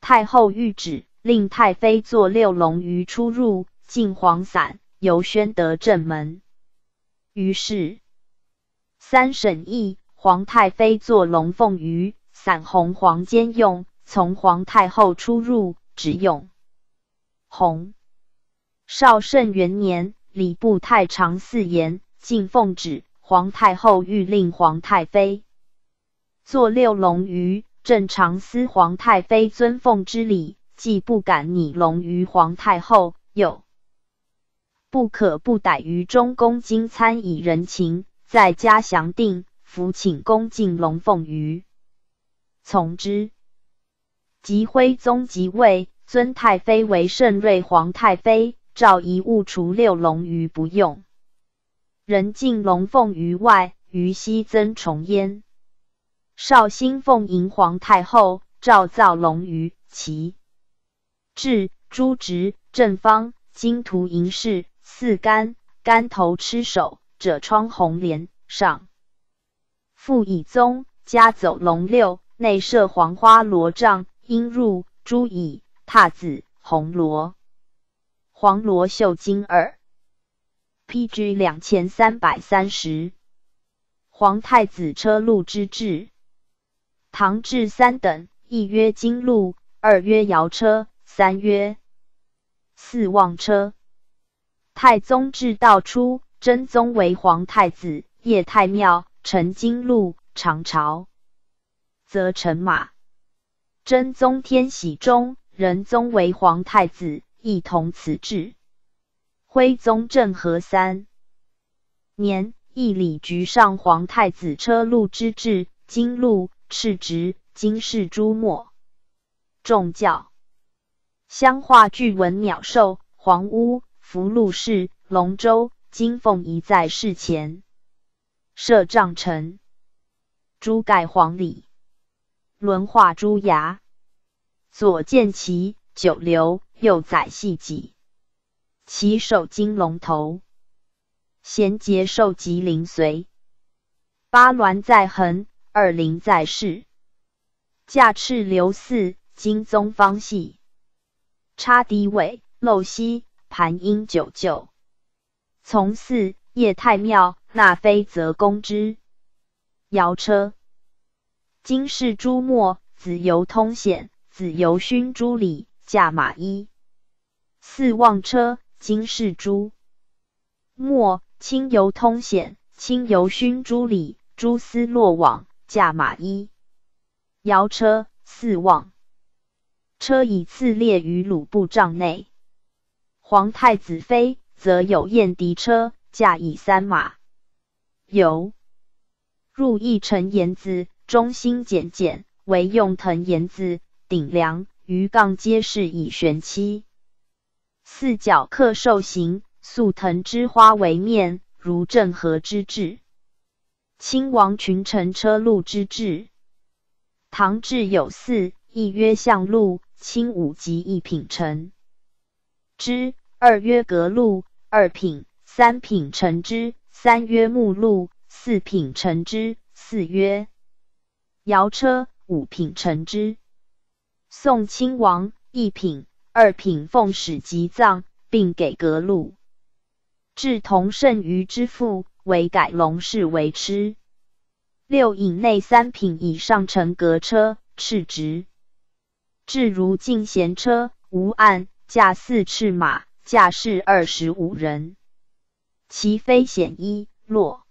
Speaker 1: 太后御旨，令太妃坐六龙鱼出入，进皇伞游宣德正门。于是三审议，皇太妃坐龙凤鱼伞红黄兼用，从皇太后出入，只用红。绍圣元年，礼部太常寺言。敬奉旨，皇太后欲令皇太妃坐六龙鱼，朕常思皇太妃尊奉之礼，既不敢拟龙鱼，皇太后又不可不逮于中宫，今参以人情，在家详定，福请恭敬龙凤鱼，从之。即徽宗即位，尊太妃为圣瑞皇太妃，诏遗物除六龙鱼不用。人尽龙凤于外，于西增重焉。绍兴凤迎皇太后，诏造龙鱼，其制朱直正方，金图银饰，四竿竿头吃手，褶窗红帘上。复以棕家走龙六，内设黄花罗帐，应入朱椅、榻子、红罗、黄罗绣金耳。P.G. 两千三百三十，皇太子车路之制，唐至三等：一曰金路，二曰摇车，三曰四望车。太宗至道初，真宗为皇太子，谒太庙乘金路，长朝则乘马。真宗天禧中，仁宗为皇太子，一同此制。徽宗政和三年，义礼局上皇太子车路之至，金禄赤直，金饰朱墨。重教，香画巨文鸟兽、黄乌、福禄氏、龙舟、金凤仪在事前。设帐臣，朱盖黄礼，轮画朱牙。左见其九流，右载细戟。其首金龙头，衔节兽脊灵随，八鸾在衡，二灵在世，驾赤流四金鬃方细，插戟尾，漏膝盘缨九就，从祀叶太庙，纳妃则公之。摇车，今世朱墨子游通显，子游勋朱里驾马衣，四望车。金是珠，末清油通显，清油熏诸里，诸丝落网。驾马衣，摇车四望，车以次列于鲁布帐内。皇太子妃则有宴敌车，驾以三马。由入一城言子，中心简简，为用藤言子，顶梁、鱼杠皆是以玄漆。四角刻兽形，素藤之花为面，如郑和之志。亲王群臣车路之志，唐制有四：一曰象路，清五级一品臣之；二曰格路，二品、三品臣之；三曰目辂，四品臣之；四曰摇车，五品臣之。宋亲王一品。二品奉使即葬，并给格禄；至同圣俞之父，为改龙氏为螭。六品内三品以上乘格车，赤职。至如进贤车，无案，驾四赤马，驾士二十五人，其妃显衣落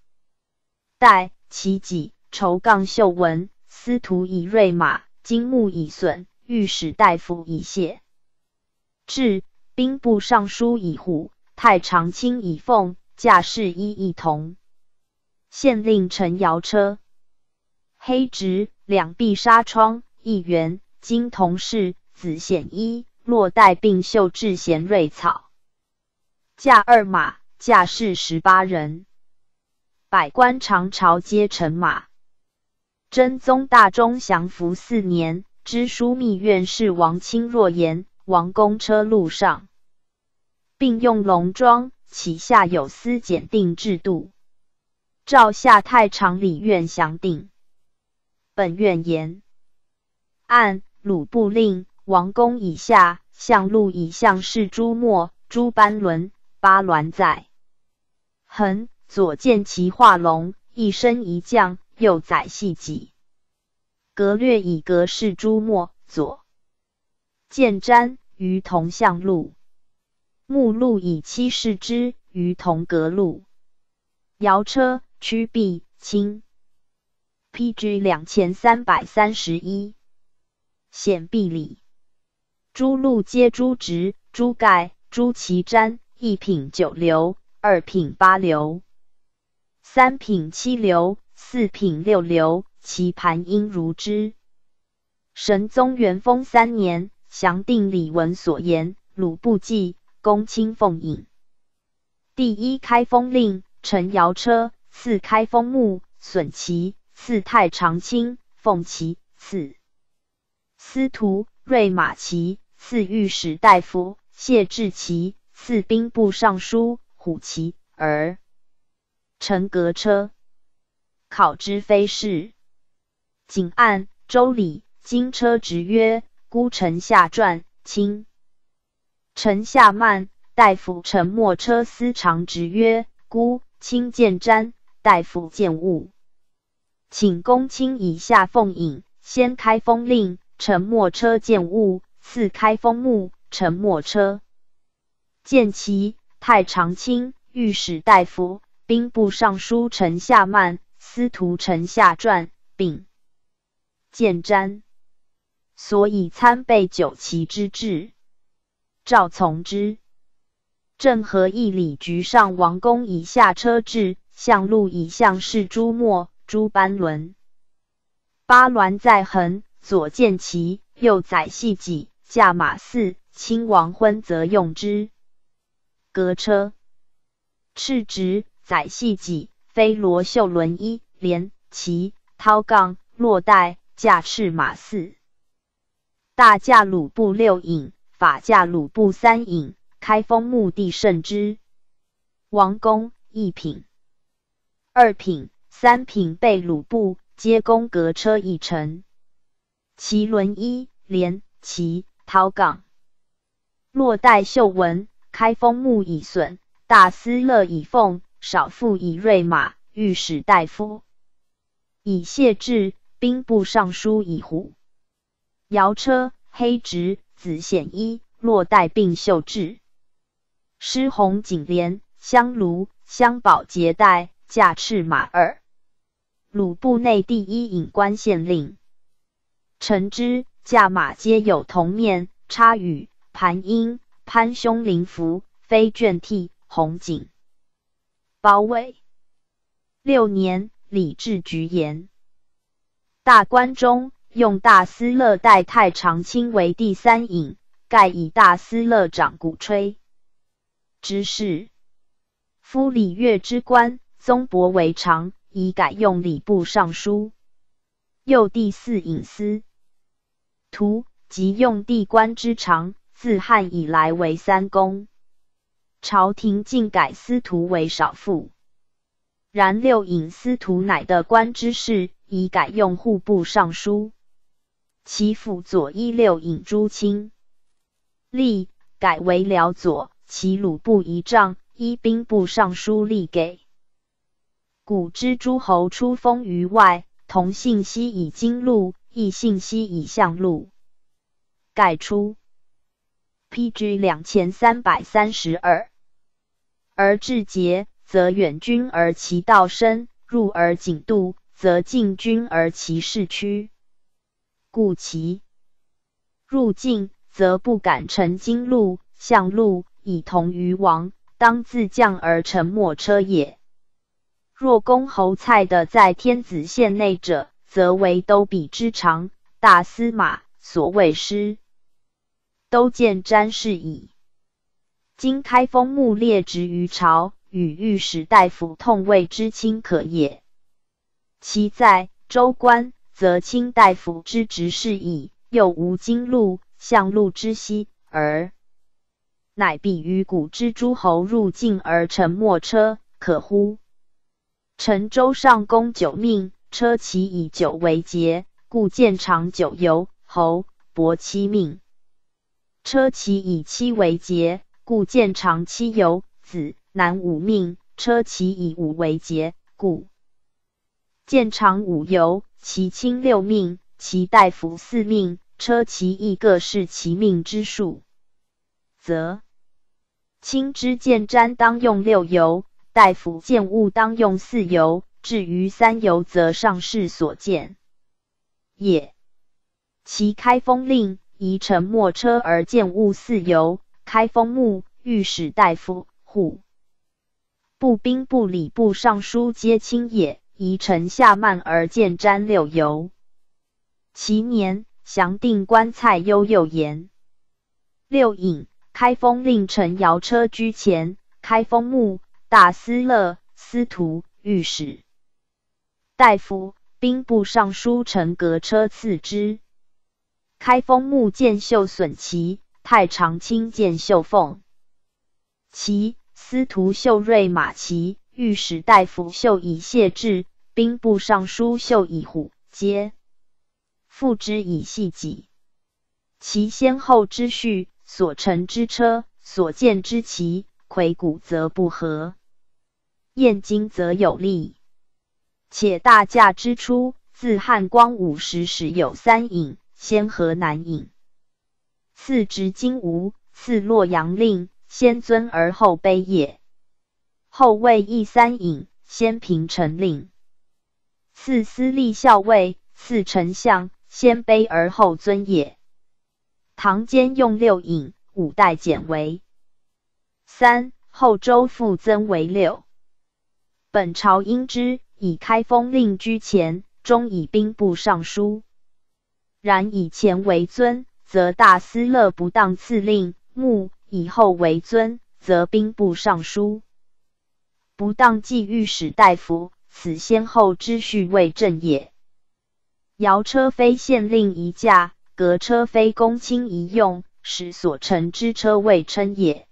Speaker 1: 带，其戟，绸杠绣文。司徒以锐马，金木以损，御史大夫以谢。至兵部尚书以虎，太常卿以凤，驾士衣一同。县令陈尧车，黑直两臂纱窗一员，金铜饰紫藓衣，落带并绣雉衔瑞草。驾二马，驾侍十八人。百官常朝皆乘马。真宗大中祥符四年，知枢密院事王钦若言。王公车路上，并用龙装，其下有司检定制度，照下太常礼院详定。本院言，按鲁布令，王公以下向路以下是朱墨朱班轮八鸾在。横左见其画龙，一升一降，右载系己。格略以格是朱墨左。见瞻于同象路，木路以七世之于同格路。摇车曲壁清，P G 两千三百三十一显臂礼。诸路皆诸直，诸盖诸其瞻，一品九流，二品八流，三品七流，四品六流，其盘音如之。神宗元丰三年。详定李文所言，鲁不济，公卿奉引。第一开封令陈尧车赐开封木损旗，赐太常卿奉其赐司徒瑞马旗，赐御史大夫谢志旗，赐兵部尚书虎旗而陈革车。考之非是，仅按周礼，金车直曰。孤城下传，清，城下慢，大夫陈默车司长直曰：孤卿见瞻，大夫见物，请公卿以下奉引，先开封令陈默车见物，次开封幕陈默车见其太常卿御史大夫兵部尚书陈下慢，司徒陈下传并见瞻。所以参备九旗之制，赵从之。郑和义礼局上王公以下车制，象路以下士朱墨朱班轮八鸾在横，左见旗，右载细戟，驾马四。亲王婚则用之。革车赤直载细戟，飞罗绣轮衣，连，旗掏杠落带，驾赤马四。大驾鲁布六引，法驾鲁布三引。开封目的甚之。王公一品、二品、三品被鲁布，皆宫革车一乘。骑轮一连，骑陶港，落带绣文，开封木已损，大司乐已奉，少傅以锐马御史大夫以谢志，兵部尚书以胡。摇车黑直紫显衣，落带并绣制，施红锦帘，香炉、香宝结带，驾赤马二。鲁部内第一隐官县令，臣之驾马皆有铜面插羽盘鹰，攀胸灵符飞卷替红锦包围。六年礼制局言，大观中。用大司乐代太常卿为第三尹，盖以大司乐掌鼓吹之事。夫礼乐之官，宗伯为长，以改用礼部尚书。又第四尹司徒，即用地官之长。自汉以来为三公，朝廷竟改司徒为少傅。然六尹司徒乃得官之事，以改用户部尚书。其父左一六尹诸卿，立改为辽左，其鲁部仪仗，一兵部尚书立给。古之诸侯出封于外，同信息以经路，异信息以相路。盖出。P G 两千三百三十二。而至节，则远军而其道深，入而谨度，则近军而其势屈。故其入晋，则不敢乘金鹿、象鹿，以同于王，当自降而乘末车也。若公侯蔡的在天子县内者，则为都鄙之长，大司马所谓师、都见詹士矣。今开封牧列职于朝，与御史大夫痛谓之亲可也。其在州官。则卿大夫之职是矣，又无经路，向路之息，而乃必于古之诸侯入境而乘末车，可乎？成周上公九命，车骑以九为节，故见长九游侯伯七命，车骑以七为节，故见长七游子南五命，车骑以五为节，故。剑长五由，其亲六命；其大夫四命，车其一各是其命之数，则亲之见瞻当用六由，大夫见物当用四由，至于三由则上士所见也。其开封令宜乘末车而见物四游，开封牧、御史大夫户步兵部礼部尚书皆亲也。宜臣下慢而见瞻六游，其年详定观蔡攸又言：六尹开封令陈尧车居前，开封牧大司乐司徒御史大夫兵部尚书陈阁车次之。开封牧见秀隼骑，太常卿见秀凤骑，司徒秀瑞马骑。御史大夫秀以谢志，兵部尚书秀以虎皆副之以细己。其先后之序，所乘之车，所见之旗，魁古则不合，燕京则有立。且大驾之初，自汉光武时始有三引，先河南引，次直京吾，次洛阳令，先尊而后卑也。后魏亦三尹，先平陈令，次司隶校尉，次丞相。先卑而后尊也。唐坚用六尹，五代减为三，后周复增为六。本朝因之，以开封令居前，终以兵部尚书。然以前为尊，则大司乐不当次令；牧以后为尊，则兵部尚书。不当记御史大夫，此先后之序未正也。摇车非县令一驾，阁车非公卿一用，使所乘之车未称也。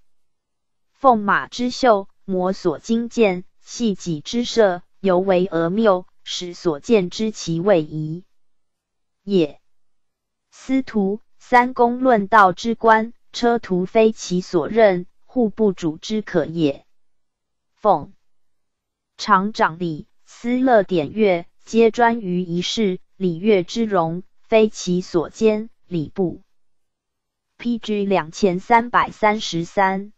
Speaker 1: 凤马之秀，摩所精见，系己之射，尤为而谬，使所见之奇未宜也。司徒、三公论道之官，车徒非其所任，户部主之可也。奉。常长李思乐、典乐，皆专于一事。礼乐之容，非其所兼。礼部。P.G. 两千三百三十三。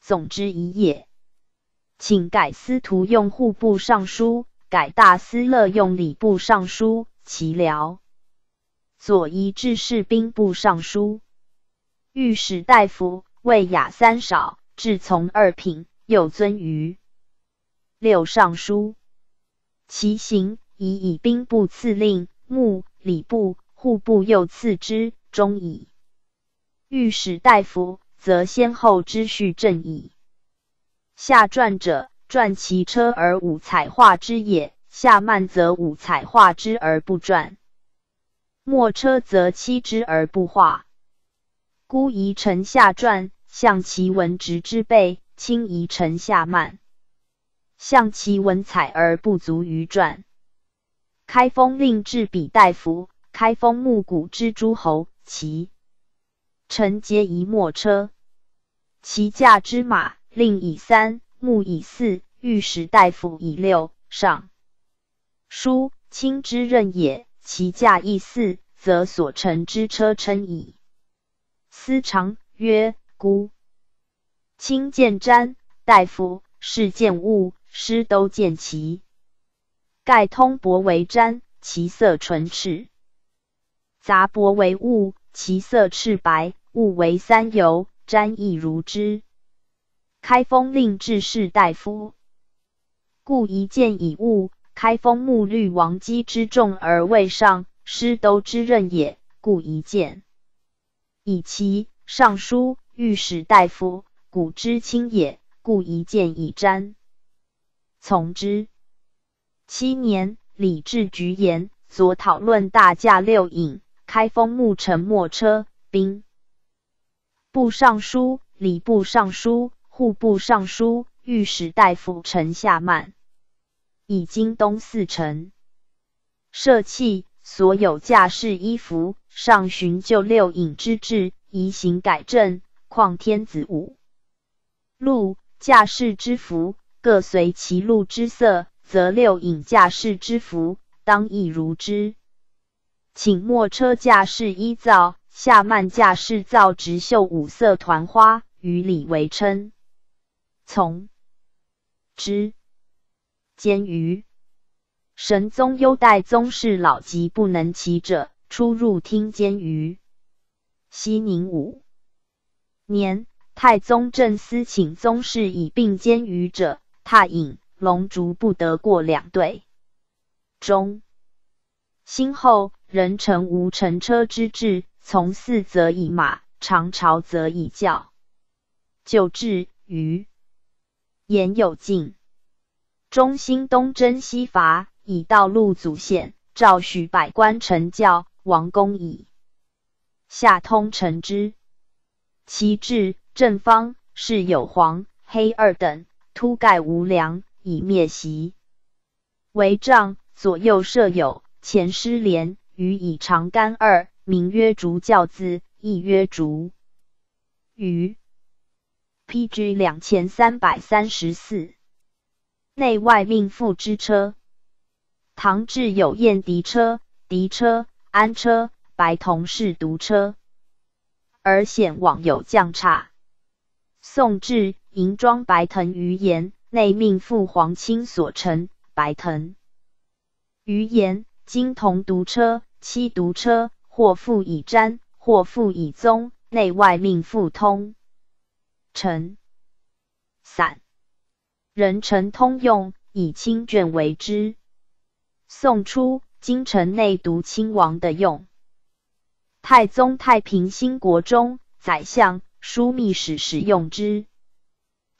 Speaker 1: 总之一也，请改司徒用户部尚书，改大司乐用礼部尚书。其僚，左一至士兵部尚书、御史大夫，位雅三少，至从二品，右尊于。六尚书，其行以以兵部次令，幕礼部、户部又次之，终矣。御史大夫则先后之序正矣。下传者，传其车而五彩画之也；下慢则五彩画之而不传，末车则七之而不画。孤宜臣下传，向其文直之辈；轻宜臣下慢。象其文采而不足于传。开封令至比大夫。开封牧谷之诸侯，其臣皆一墨车。其驾之马，令以三，牧以四，御史大夫以六。上书卿之任也。其驾亦四，则所乘之车称矣。司长曰：“孤卿见瞻大夫是见物。”师都见其盖通薄为毡，其色纯赤；杂薄为物，其色赤白。物为三油，毡亦如之。开封令治士大夫，故一见以物；开封木虑王姬之重而未上，师都之任也，故一见以其尚书御史大夫，古之卿也，故一见以毡。从之七年，李治局言：所讨论大驾六引，开封牧城末车兵部尚书、礼部尚书、户部尚书、御史大夫陈下曼，以京东四城设器，所有驾士衣服，上寻就六引之制，移行改正，况天子五禄驾士之服。各随其路之色，则六引驾饰之服，当亦如之。请末车驾饰依造，下慢驾饰造直绣五色团花，与礼为称。从之。监于神宗优待宗室老疾不能骑者，出入听监于西宁五年，太宗正思请宗室以并监于者。踏影龙竹不得过两队。中兴后，人臣无乘车之志，从四则以马，长朝则以教。旧制，于言有尽。中兴东征西伐，以道路阻险，诏许百官乘轿。王公以下通臣之。其志正方，是有黄黑二等。出盖无梁以灭席，为帐左右设有前师帘，予以长竿二，名曰竹教字，一曰竹。予 PG 两千三百三十四，内外命妇之车。唐制有燕笛车、笛车、安车、白铜氏独车，而显王有将差。宋制。银装白藤鱼言，内命父黄青所成白藤鱼言，金铜毒车妻毒车或父以瞻，或父以宗，内外命父通臣散人臣通用以亲眷为之宋初，京城内毒亲王的用太宗太平兴国中宰相枢密使使用之。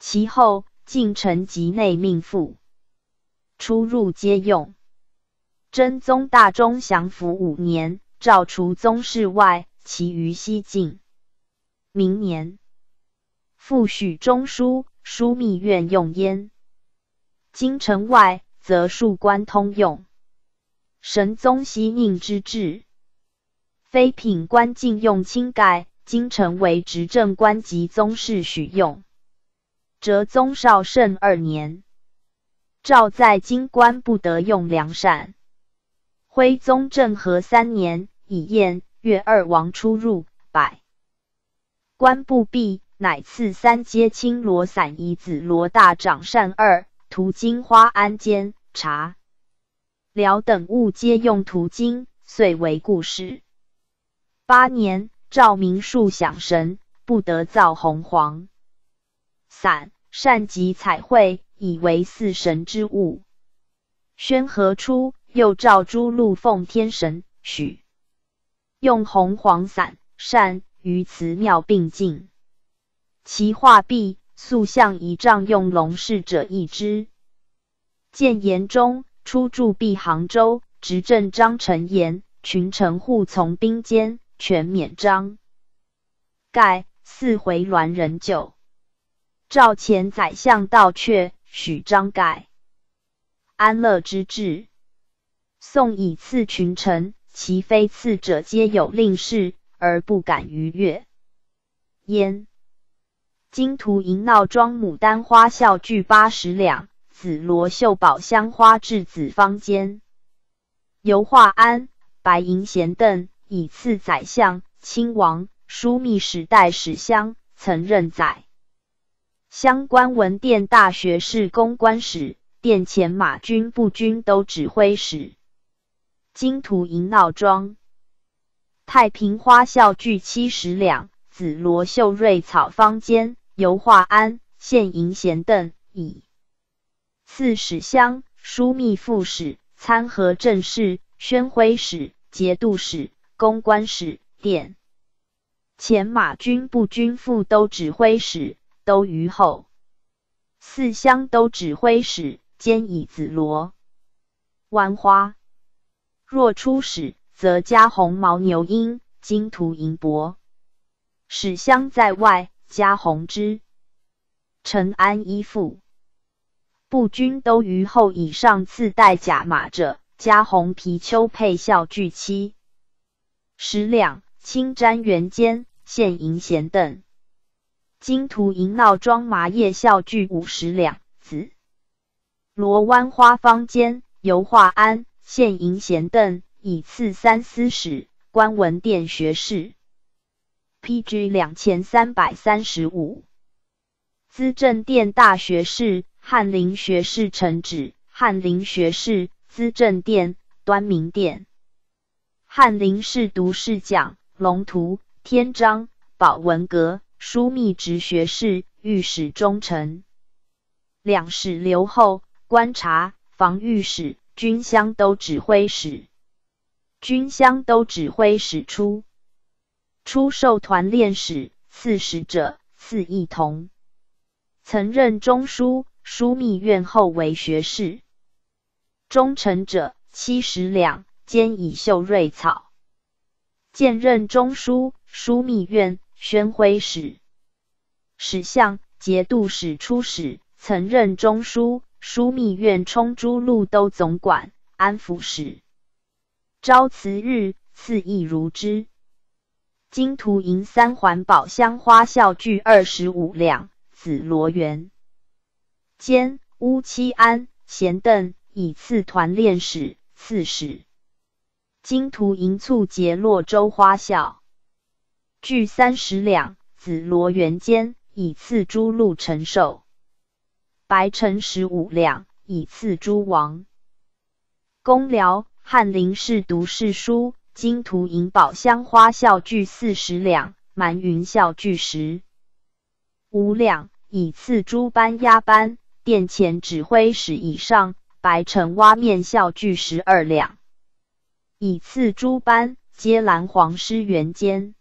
Speaker 1: 其后，进臣及内命妇，出入皆用。真宗大中祥符五年，诏除宗室外，其余西进。明年，复许中书、枢密院用焉。京城外则庶官通用。神宗熙宁之治，非品官禁用清盖，京城为执政官及宗室许用。哲宗绍圣二年，诏在京官不得用良善。徽宗政和三年，以宴越二王出入，百官不避，乃赐三阶青罗伞一，紫罗大掌扇二，途经花庵间茶、寮等物皆用途经，遂为故事。八年，赵明树响神，不得造红黄。伞扇及彩绘，以为四神之物。宣和初，又召诸路奉天神，许用红黄伞扇于祠庙并进。其画壁塑像一丈，用龙侍者一支。建炎中，初驻跸杭州，执政张诚言，群臣护从兵间，全免章盖四回銮，人酒。赵遣宰相道阙，许章改安乐之志。宋以赐群臣，其非赐者皆有令事而不敢逾越焉。金图银闹装牡丹花孝具八十两，紫罗绣宝香花至子方间，油画安，白银弦邓，以赐宰相、亲王、枢密使、代史相曾任宰。相关文殿大学士、公关史、殿前马军步军都指挥使、金图营闹庄、太平花孝具七十两、紫罗绣瑞草方间、油化安现银贤凳椅，四史乡枢密副使、参和政事、宣徽使、节度使、公关史、殿前马军步军副都指挥使。都虞候四乡都指挥使兼以紫罗、弯花；若出使，则加红毛牛缨、金图银帛。使乡在外，加红织。陈安衣服，步军都虞后以上次带甲马者，加红皮丘佩、孝具妻，十两，青毡圆间，现银弦等。金图银闹装麻叶笑具五十两子，罗湾花坊间油画庵现银贤凳，以赐三司使、官文殿学士。P.G. 两千三百三十五，资政殿大学士、翰林学士承旨、翰林学士、资政殿、端明殿、翰林侍读侍讲、龙图、天章、宝文阁。枢密直学士、御史中丞、两史留后、观察防御使、军乡都指挥使、军乡都指挥使出、出授团练使、刺史者赐一铜。曾任中书枢密院后为学士，忠臣者七十两，兼以秀瑞草。兼任中书枢密院。宣徽使、史相、节度使、出使，曾任中书、枢密院充诸路都总管、安抚使。朝辞日赐亦如之。金图银三环宝香花孝具二十五两。紫罗园兼乌七安贤邓以次团练使刺史。金图银簇节洛州花孝。聚三十两，紫罗元间，以赐诸禄承寿。白城十五两，以赐诸王。公辽翰林士读士书金图银宝香花笑具四十两，满云笑具十。五两，以赐朱班押班。殿前指挥使以上，白城挖面笑具十二两，以赐朱班。皆蓝黄师圆间。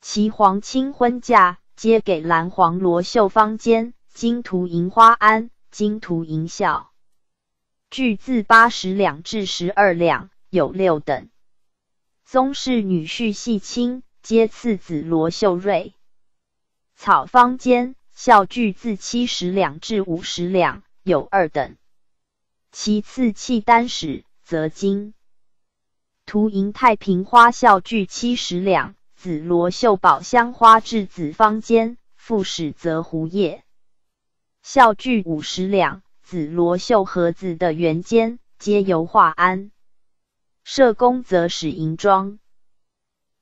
Speaker 1: 其皇亲婚嫁皆给蓝黄罗绣方间，金图银花安，金图银孝具字八十两至十二两，有六等。宗室女婿系亲皆次子罗秀瑞，草方间孝具字七十两至五十两，有二等。其次契丹使则金图银太平花孝距七十两。紫罗绣宝香花至紫方间，副使则胡叶孝具五十两，紫罗绣盒子的圆肩皆由化安社公则使银装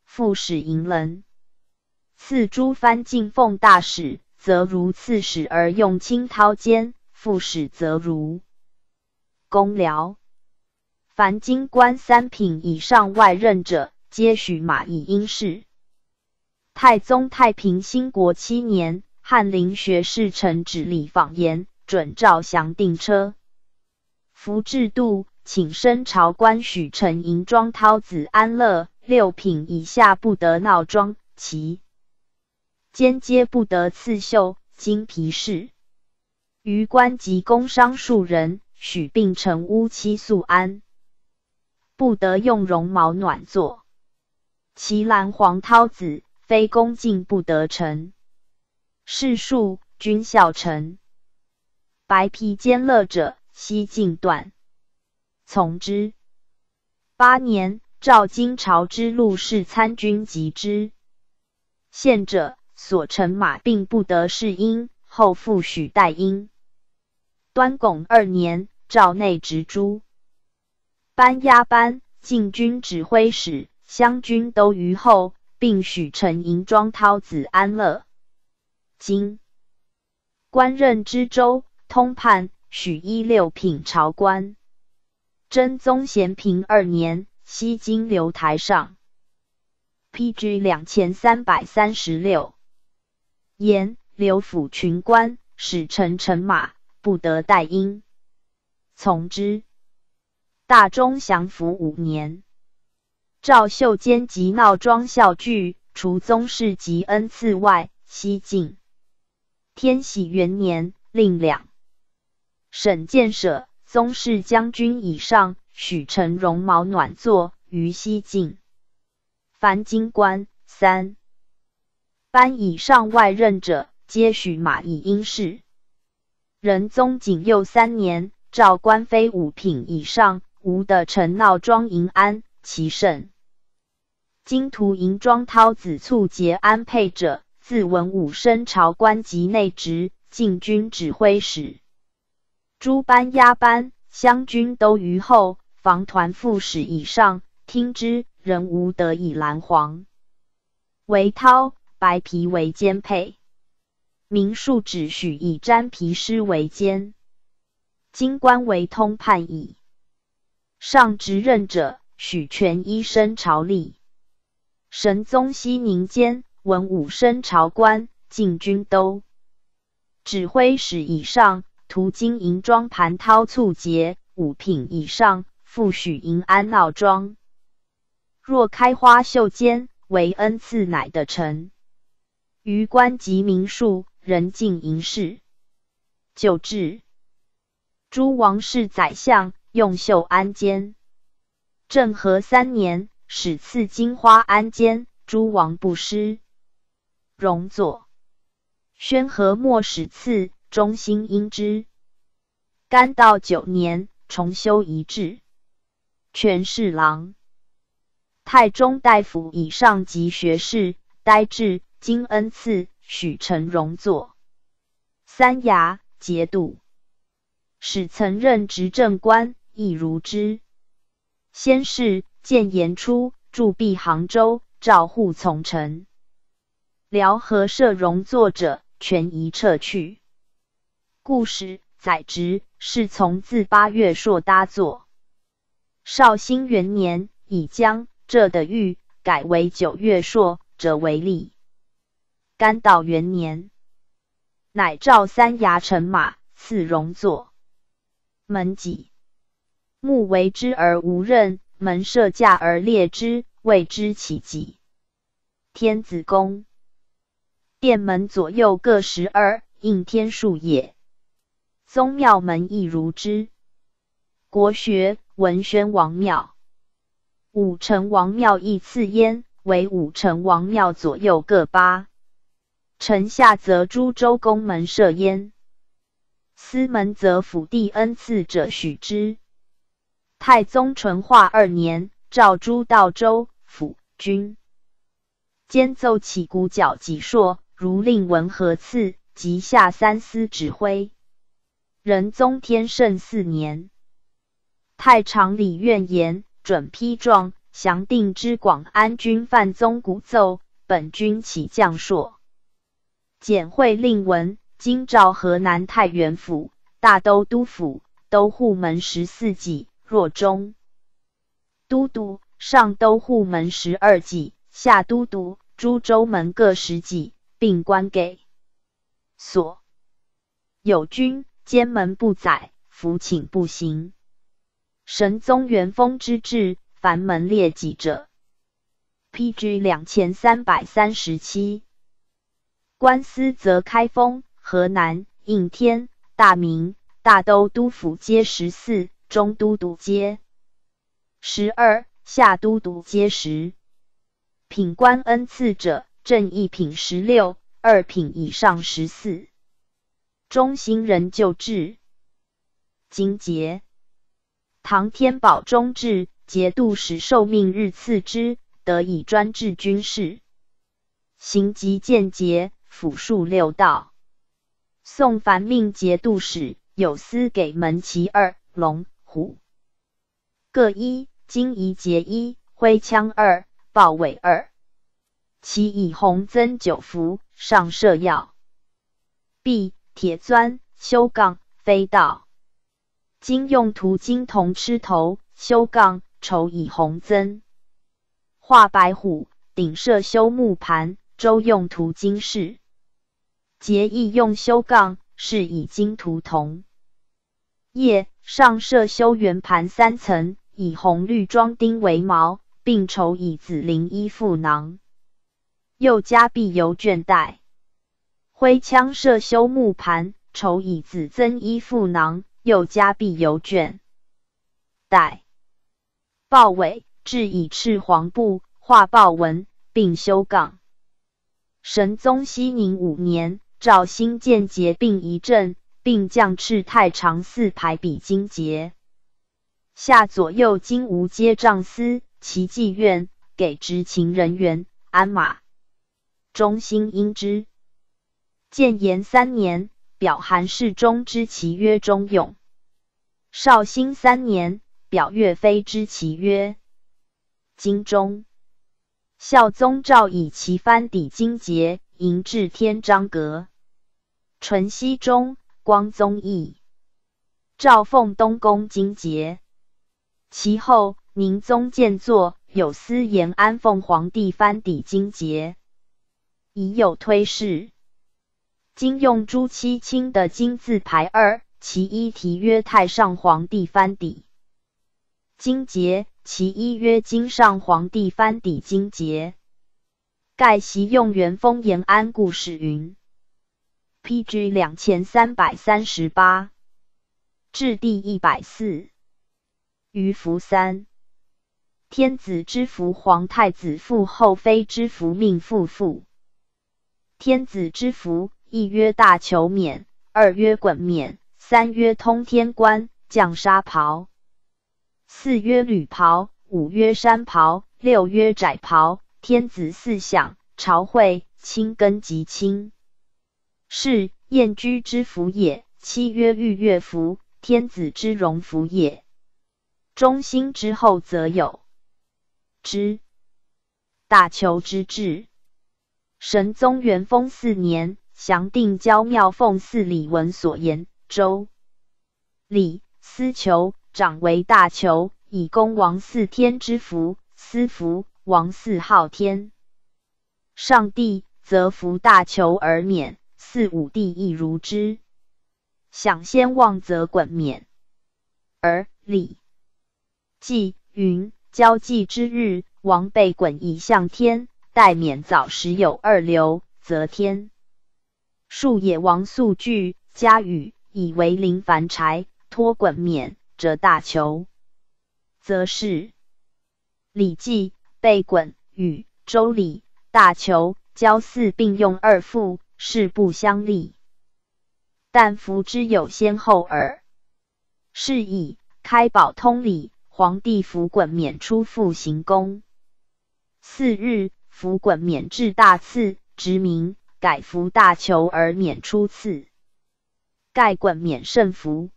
Speaker 1: 副使银人赐诸藩进奉大使，则如刺史而用青掏肩副使，则如公僚。凡京官三品以上外任者，皆许马以因事。太宗太平兴国七年，翰林学士陈直礼访言，准赵祥定车服制度，请升朝官许臣银装涛子安乐，六品以下不得闹装其间皆不得刺绣金皮饰，余官及工商庶人许病臣乌七素安，不得用绒毛暖坐，其蓝黄涛子。非恭敬不得臣。世庶君孝臣，白皮兼乐者，西尽短。从之。八年，赵金朝之禄氏参军及之。献者所乘马病不得士因，后复许代因。端拱二年，赵内执诸班押班，禁军指挥使，湘军都虞候。并许陈银装涛子安乐，今官任知州、通判，许一六品朝官。真宗咸平二年，西京留台上。P.G. 两千三百三十六，言刘府群官使臣乘马不得带鹰，从之。大中祥符五年。赵秀坚及闹庄效聚，除宗室及恩赐外，西晋天禧元年令两省建舍，宗室将军以上许臣容毛暖坐于西晋，凡京官三班以上外任者，皆许马以应仕。仁宗景佑三年，赵官非五品以上无的臣闹庄银安其甚。金图银装，涛子簇结安配者，自文武升朝官及内职、进军指挥使、诸班押班、厢军都虞候、防团副使以上，听之人无得以蓝黄。韦涛，白皮为肩配，民庶指许以毡皮湿为肩。今官为通判矣。上职任者，许全一身朝吏。神宗熙宁间，文武生朝官、禁军都指挥使以上，途经银装盘涛促结，五品以上复许银安闹庄。若开花绣间，为恩赐，乃得臣。余官及民庶，人尽银饰。就至诸王室宰相用绣安监。政和三年。始赐金花安监，诸王不失。荣坐。宣和末始赐忠心应之。干道九年重修一志，权侍郎、太中大夫以上及学士，待至金恩赐许成荣坐。三衙节度。使曾任执政官，亦如之。先是。建炎初，驻避杭州，召护从臣。辽和社戎作者，权宜撤去。故事载直是从自八月朔搭坐。绍兴元年，已将这的玉改为九月朔者为例。干道元年，乃召三衙乘马赐戎坐门戟，目为之而无任，门设架而列之，谓之其迹。天子宫殿门左右各十二，应天数也。宗庙门亦如之。国学文宣王庙、武成王庙亦次焉，为武成王庙左右各八。城下则诸州公门设焉，司门则府地恩赐者许之。太宗淳化二年，诏诸道州府君，兼奏起鼓角及硕，儒令文和赐，即下三司指挥。仁宗天圣四年，太常李愿言准批状，祥定之广安军范宗鼓奏本军起将朔简会令文，今召河南太原府大都督府都护门十四级。若中都督上都户门十二级，下都督诸州门各十级，并官给所有军兼门不载，府请不行。神宗元丰之治，凡门列级者。P G 两千三百三十七，官司则开封、河南、应天、大明、大都都府皆十四。中都督街，十二，下都督街十。品官恩赐者，正一品十六，二品以上十四。中行人就制，金节。唐天宝中制，节度使受命日赐之，得以专制军事。行及见节，府数六道。宋凡命节度使，有司给门其二龙。虎各一，金一，节一，挥枪二，抱尾二。其以红增九福，上射药。B 铁钻修杠飞道，金用途金铜吃头修杠，绸以红增画白虎顶设修木盘。周用途金饰节义用修杠是以金涂铜夜上设修圆盘三层，以红绿装钉为毛，并绸以紫绫衣覆囊，又加碧油卷带。挥枪设修木盘，绸以紫增衣覆囊，又加碧油卷带。豹尾制以赤黄布，画豹纹，并修杠。神宗熙宁五年，赵兴建节，并一镇。并将赤太常寺排比金节，下左右金吾接仗司，其祭院给执勤人员鞍马。忠兴应之。建炎三年，表韩世忠之其曰忠勇。绍兴三年，表岳飞之其曰金忠。孝宗诏以其藩抵金节，迎至天章阁。淳熙中。光宗义赵奉东宫金节，其后宁宗建作有司延安奉皇帝藩邸金节，已有推事。今用朱七卿的金字牌二，其一题曰“太上皇帝藩邸金节”，其一曰“金上皇帝藩邸金节”。盖袭用元丰延安故事云。P.G. 两千三百三十八，至第一百四，于福三。天子之福，皇太子父后妃之福，命父父。天子之福，一曰大求免，二曰滚免，三曰通天冠，降沙袍，四曰履袍，五曰山袍，六曰窄袍。天子四享，朝会，亲耕及亲。是燕居之福也。七曰玉月福，天子之荣福也。中兴之后，则有之。大求之志。神宗元丰四年，详定郊庙奉祀李文所言：周礼司酋长为大酋，以公王四天之福；司福王四昊天上帝，则福大酋而免。四五帝亦如之，想先望则滚冕，而礼记云：“交际之日，王被滚以向天；待冕早时，有二流，则天树也。”王素具家羽，以为临凡柴，脱滚冕，则大求，则是礼记被滚与周礼大求交四并用二副。事不相立。但福之有先后耳。是以开宝通礼，皇帝福衮免出复行宫。次日，福衮免至大赐，执名改福大求而免出赐。盖衮免胜福，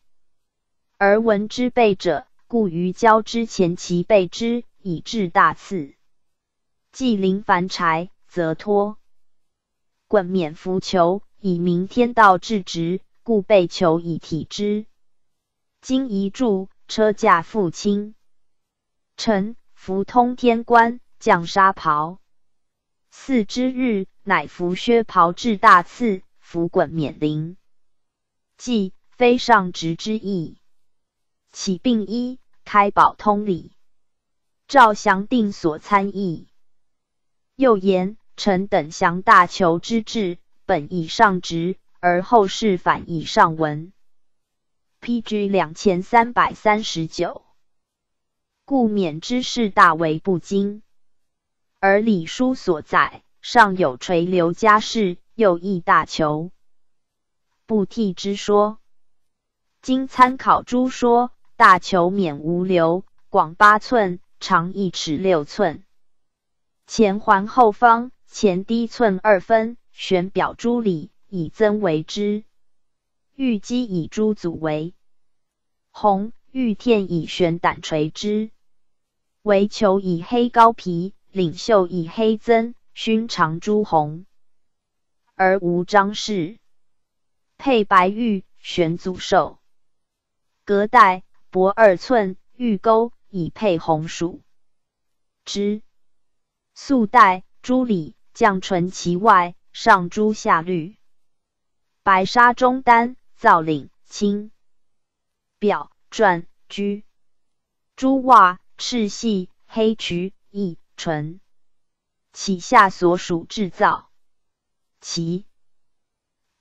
Speaker 1: 而闻之备者，故于交之前其备之，以至大赐。既临凡柴，则托。滚冕符裘，以明天道至直，故被裘以体之。今一柱车驾复清，臣服通天官降沙袍。四之日，乃服靴袍至大次，服滚冕领，即非上职之意。起病医，开宝通理，赵祥定所参议。又言。臣等详大求之志，本以上直，而后世反以上文。PG 两千三百三十九，故免之事大为不精，而礼书所载尚有垂流家事，又亦大求，不替之说。今参考诸说，大求免无流，广八寸，长一尺六寸，前环后方。前低寸二分，玄表诸里，以增为之。玉基以诸组为，红玉片以玄胆垂之。围球以黑高皮，领袖以黑增熏长朱红，而无章饰。配白玉玄祖寿。隔带薄二寸，玉钩以配红薯之。素带朱里。绛唇其外，上朱下绿，白沙中丹，皂领青表，转居朱袜赤系，黑渠一唇。其下所属制造，其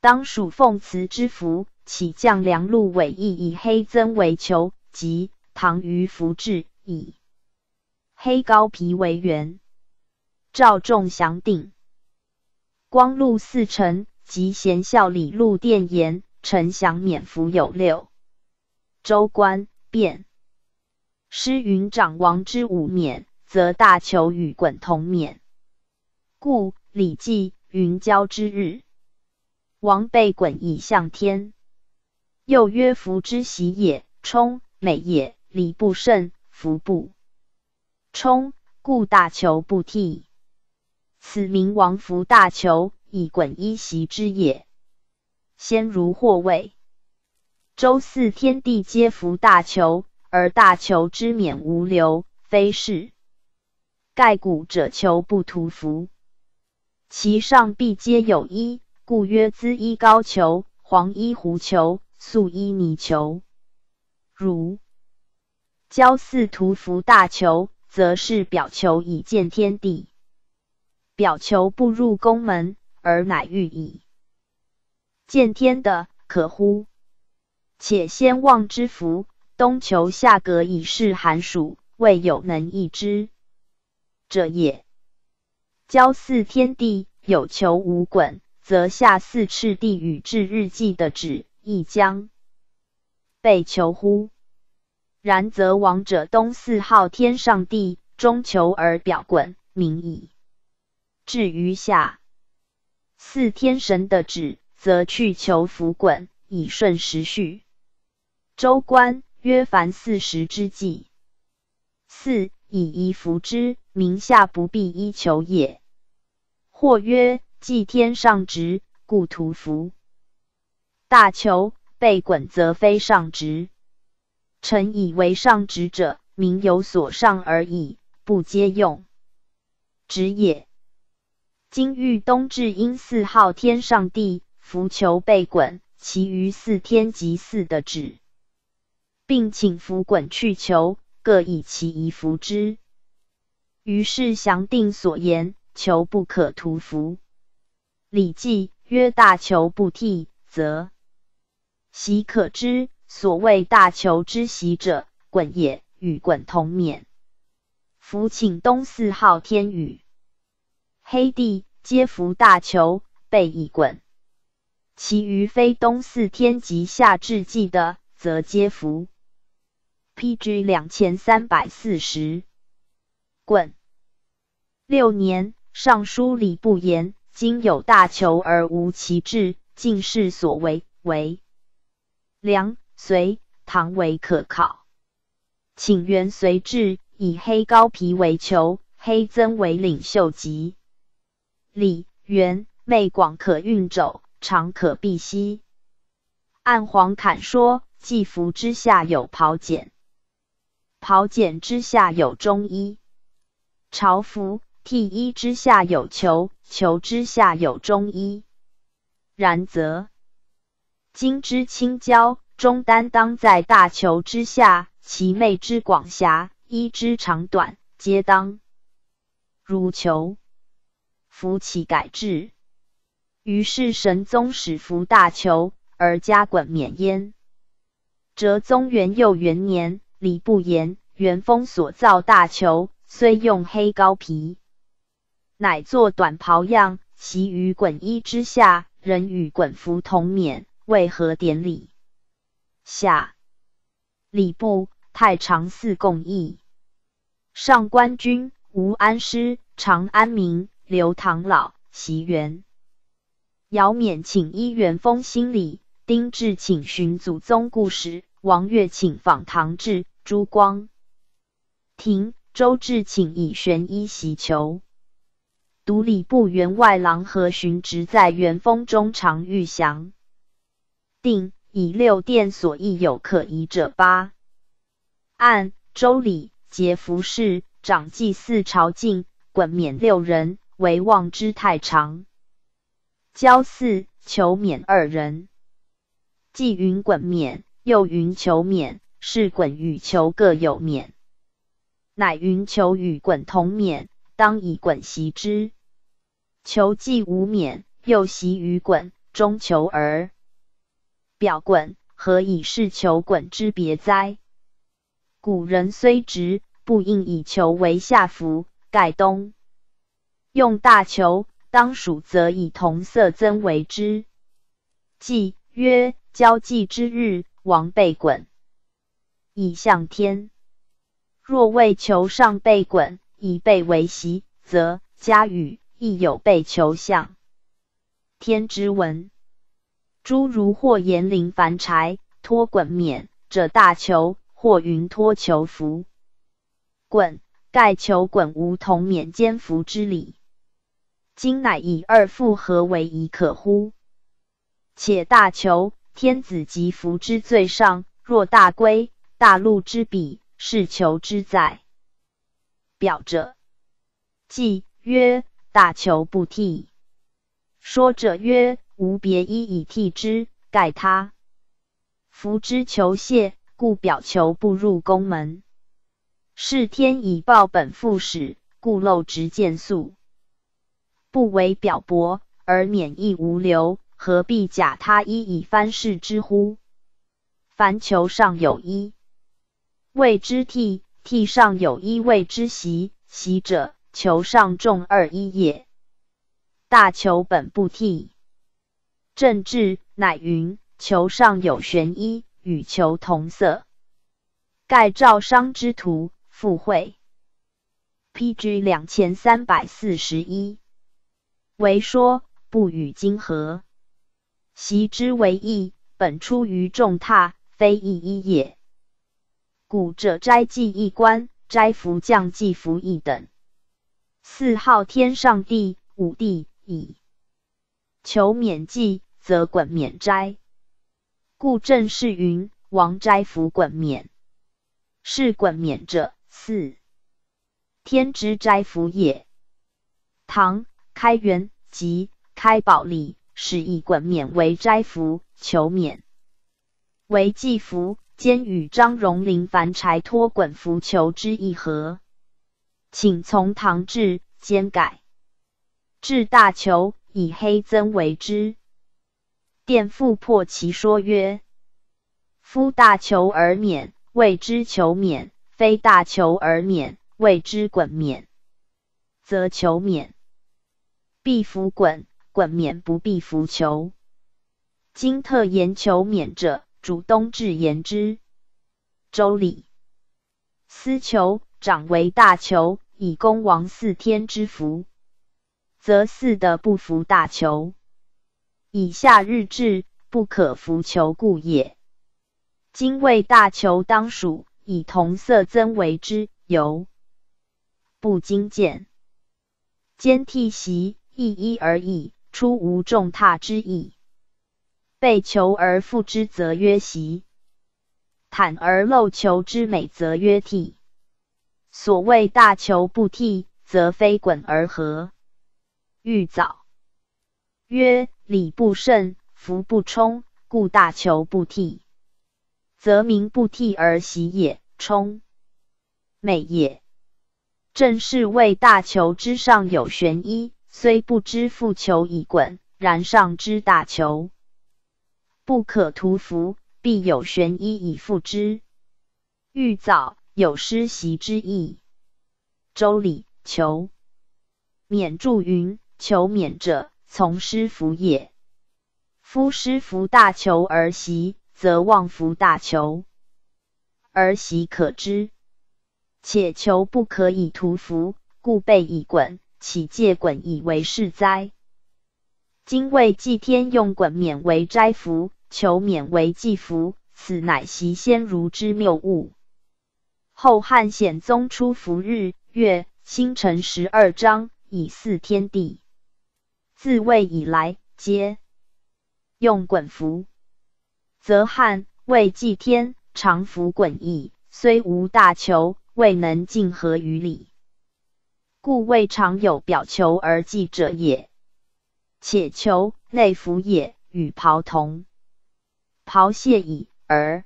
Speaker 1: 当属凤祠之福。起降梁露尾翼，以黑缯为球及唐虞服制，以黑高皮为圆。赵仲祥鼎。光禄寺臣及贤孝礼禄殿言，臣享免福有六。州官变诗云：“长王之五免，则大求与衮同免。”故《礼记》云：“交之日，王被衮以向天。”又曰：“福之喜也，充美也。礼不胜，福不充，故大求不替。”此名王服大球，以滚衣席之也。先儒或谓周四天地皆服大球，而大球之冕无流，非是。盖古者求不图福，其上必皆有衣，故曰资衣高求，黄衣狐裘，素衣麑裘。如郊祀图服大球，则是表求以见天地。表求不入宫门，而乃欲矣。见天的可乎？且先望之福，冬求夏隔，以示寒暑未有能易之者也。郊祀天地，有求无滚，则夏祀赤帝与至日祭的旨亦将被求乎？然则王者东祀号天上帝，中求而表滚明矣。至于下，四天神的旨，则去求福滚，以顺时序。周官曰：“凡四时之祭，四以一服之名下不必依求也。或曰：祭天上职，故图福。大求被滚，则非上职。臣以为上职者，民有所上而已，不皆用职也。”今欲冬至阴四号天上地浮求被滚，其余四天及四的止，并请浮滚去求各以其一福之。于是详定所言，求不可屠福。礼记曰：“大求不替，则喜可知。”所谓大求之喜者，滚也。与滚同免。福请东四号天雨。黑帝皆福大球，被一滚。其余非东四天及夏至季的，则皆福。PG 两千三百四十。六年，尚书礼部言：今有大求而无其志，尽是所为。为梁、隋、唐为可考。请元隋至，以黑高皮为求，黑曾为领袖级。里元昧广可运肘，长可蔽膝。按黄侃说：“季服之下有袍简，袍简之下有中衣，朝服替衣之下有裘，裘之下有中衣。然则金之青椒，中担当在大裘之下。其昧之广狭，衣之长短，皆当如裘。”服其改制，于是神宗使服大裘而加衮冕焉。哲宗元佑元年，礼不言元丰所造大裘虽用黑羔皮，乃作短袍样，其于衮衣之下，人与衮服同冕，为何典礼？下礼部、太常寺共议。上官君吴安师、长安民。刘唐老席元。姚勉请依元丰心礼，丁志请寻祖宗故事，王岳请访唐志、朱光廷周志请以玄衣袭求。独礼部员外郎何寻直在元丰中常遇祥，定，以六殿所亦有可疑者八，按周礼，节服侍，长祭祀朝觐衮冕六人。唯望之太长，交四求免二人，既云滚免，又云求免，是滚与求各有免，乃云求与滚同免，当以滚袭之。求既无免，又袭于滚，终求而表滚，何以是求滚之别哉？古人虽直，不应以求为下服，盖东。用大球当属，则以同色增为之。即曰交际之日，王被滚以向天。若为球上被滚以被为席，则家雨亦有被求相。天之文。诸如或言灵凡柴托滚免者，大球或云托球福滚盖球滚无同免兼福之理。今乃以二复何为宜可乎？且大求天子及福之最上，若大归大陆之彼，是求之在。表者，即曰大求不替；说者曰无别衣以替之，盖他福之求谢，故表求不入宫门。是天以报本复始，故漏直见素。不为表薄而免疫无流，何必假他衣以翻世之乎？凡求上有一，谓之替；替上有一，谓之袭。袭者，求上重二一也。大球本不替，正治乃云求上有玄一，与求同色，盖造商之徒附会。P G 两千三百四十一。为说不与今合，习之为义本出于众榻，非义一也。古者斋祭一官，斋服降祭服一等。四号天上地五帝以求免祭，则滚免斋。故正是云：王斋服滚冕，是滚冕者，四天之斋服也。唐。开元即开宝历，使以滚冕为斋服，求免为祭服，兼与张荣林凡柴脱滚服求之一合，请从唐制，兼改至大求以黑增为之。殿父破其说曰：“夫大求而免，谓之求免；非大求而免，谓之滚免，则求免。”必服衮，衮冕不必服裘。今特言求冕者，主冬至言之。周礼，司裘掌为大裘，以公王四天之服，则四的不服大裘，以夏日志不可服裘故也。今谓大裘当属以同色增为之，由不经见，兼替袭。一衣而已，出无重踏之意。被求而复之，则曰喜；坦而漏求之美，则曰替。所谓大求不替，则非滚而合。欲早曰礼不慎，福不充，故大求不替，则民不替而喜也，充美也。正是谓大求之上有玄一。虽不知复求以滚，然上之大求不可徒服，必有玄一以复之。欲早有失袭之意。《周礼》求免注云：“求免者，从师服也。夫师服大求而袭，则忘服大求而袭可知。且求不可以徒服，故备以滚。”岂借衮以为是哉？今为祭天，用衮免为斋服，求免为祭服，此乃袭先儒之谬误。后汉显宗初服日、月、星辰十二章，以祀天地。自魏以来，皆用衮服，则汉为祭天，常服衮衣，虽无大求，未能尽合于礼。故未尝有表求而祭者也。且求内服也，与庖同。庖谢矣，而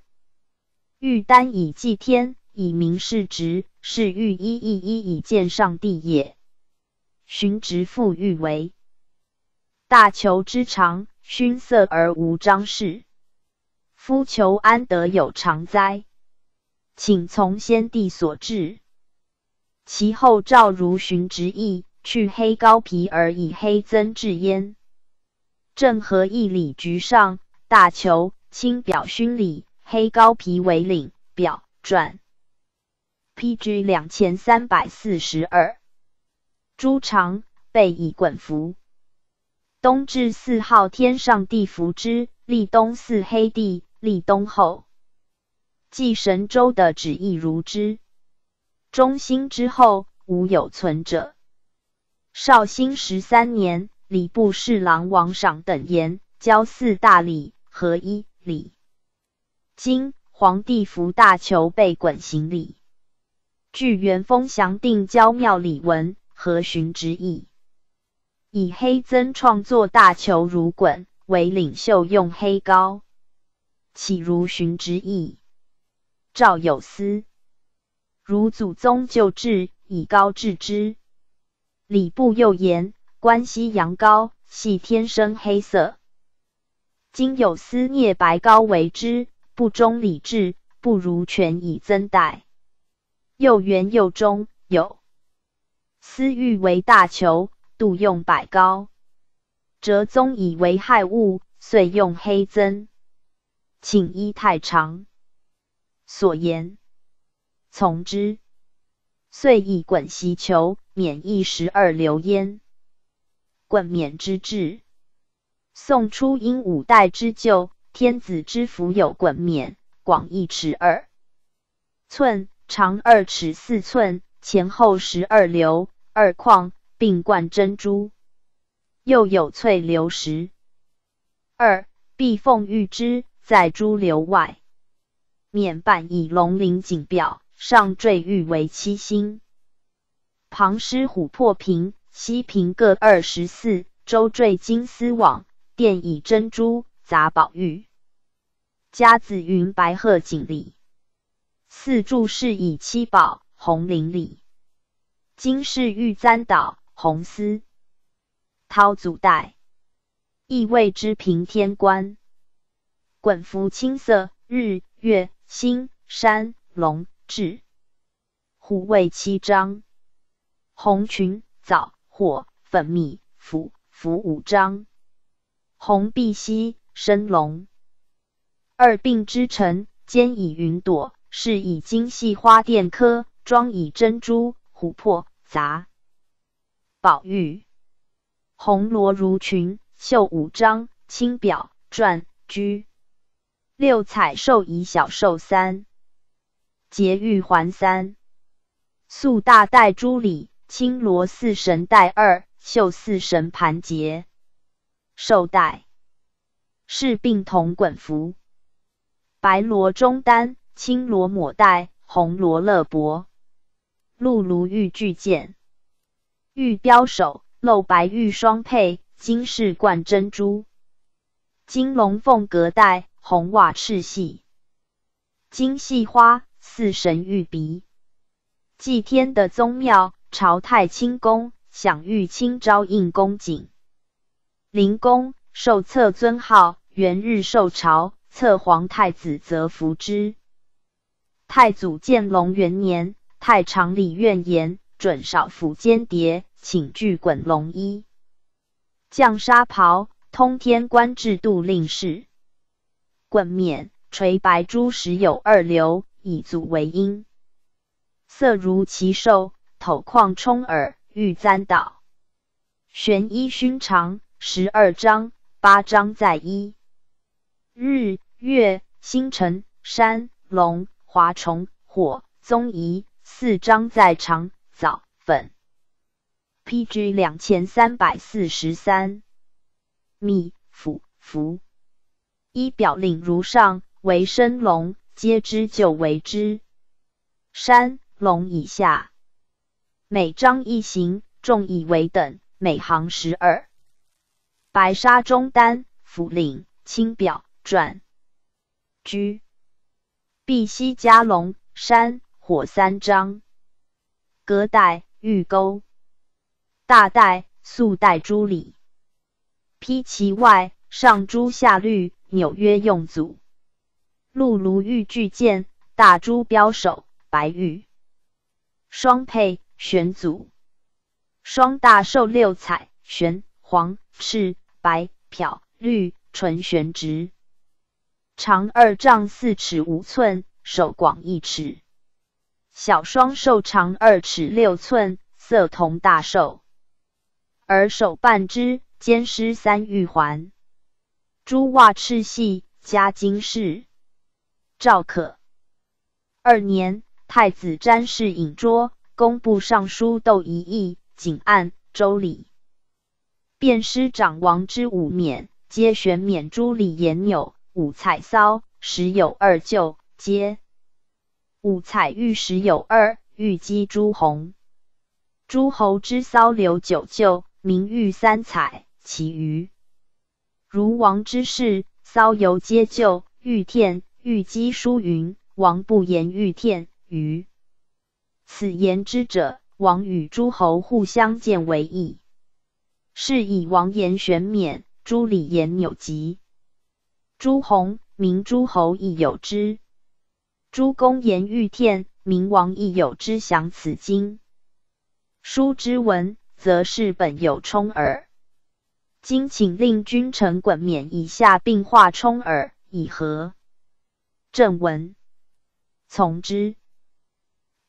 Speaker 1: 玉丹以祭天，以明事职，是欲一一以见上帝也。寻直父欲为大求之长，熏色而无章事。夫求安得有常哉？请从先帝所至。其后，赵如循之意，去黑高皮而以黑增至焉。正和义礼局上大求清表勋礼，黑高皮为领表转。PG 两千三百四十二。朱常被以滚服。冬至四号，天上地服之。立冬四黑地。立冬后，祭神州的旨意如之。中兴之后，无有存者。绍兴十三年，礼部侍郎王赏等言：教四大礼合一礼，今皇帝服大裘被衮行礼，据元丰祥定郊庙礼文，和寻之意，以黑僧创作大裘如滚为领袖，用黑膏，岂如寻之意？赵有思。如祖宗旧制，以高治之。礼部又言，关西羊羔系天生黑色，今有丝孽白羔为之，不忠礼制，不如权以增代。又圆又中，有私欲为大求，度用百高，哲宗以为害物，遂用黑增。请衣太长，所言。从之，遂以滚锡求免一十二流焉。滚免之至，宋初因五代之旧，天子之服有滚免，广一尺二寸，长二尺四寸，前后十二流，二框，并贯珍珠，又有翠流石二，碧凤玉之在珠流外，免半以龙鳞锦表。上坠玉为七星，旁施琥珀瓶，西瓶各二十四，周坠金丝网，垫以珍珠、杂宝玉，夹紫云白鹤锦鲤，四柱饰以七宝红绫里，金饰玉簪倒红丝绦组带，亦谓之平天冠。滚浮青色，日、月、星、山、龙。至虎卫七张，红裙枣火粉蜜符符五章，红碧玺生龙二病之成，兼以云朵，是以精细花钿科装，以珍珠琥珀杂宝玉，红罗如裙绣五张，青表篆居六彩兽以小兽三。结玉环三素大带珠里青罗四神带二绣四神盘结寿带是并铜滚符白罗中单青罗抹带红罗勒帛露炉玉巨剑玉标手露白玉双佩金饰贯珍珠金龙凤格带红瓦赤系金细花。四神御鼻。祭天的宗庙朝太清宫，享誉清昭应宫景灵宫，受册尊号。元日受朝，册皇太子，则服之。太祖建隆元年，太常礼院言，准少府间谍，请具衮龙衣，绛纱袍，通天官制度令式，衮冕垂白珠十有二流，以足为阴，色如其兽，头旷充耳，欲簪倒。玄衣勋长十二章，八章在衣。日、月、星辰、山、龙、华虫、火、宗仪四章在长藻、粉。P.G. 两千三百四十三。米、府、符。一表令如上，为升龙。皆知就为之，山龙以下每章一行，众以为等，每行十二。白沙中丹，辅岭清表转居，碧溪加龙山火三章，隔带玉钩，大带素带朱里，披其外上珠下绿，纽约用组。鹿卢玉巨剑，大珠标首，白玉双佩，玄组双大兽，六彩玄黄赤白漂绿纯玄直，长二丈四尺五寸，手广一尺。小双兽长二尺六寸，色同大兽，而手半之，兼施三玉环，珠袜赤系，加金饰。赵可二年，太子詹氏引桌，工部尚书窦仪议，谨按周礼，便师长王之五冕，皆选冕；朱里颜纽，五彩骚，十有二舅，皆五彩玉石有二，玉姬朱红。诸侯之骚，留九舅，名誉三彩，其余如王之事，骚，游皆就玉片。玉姬书云：“王不言玉殿于此言之者，王与诸侯互相见为义，是以王言玄冕，诸礼言纽吉。诸侯明诸侯亦有之，诸公言玉殿，明王亦有之。详此经书之文，则是本有冲耳。今请令君臣滚冕以下，并化冲耳，以和。”正文从之。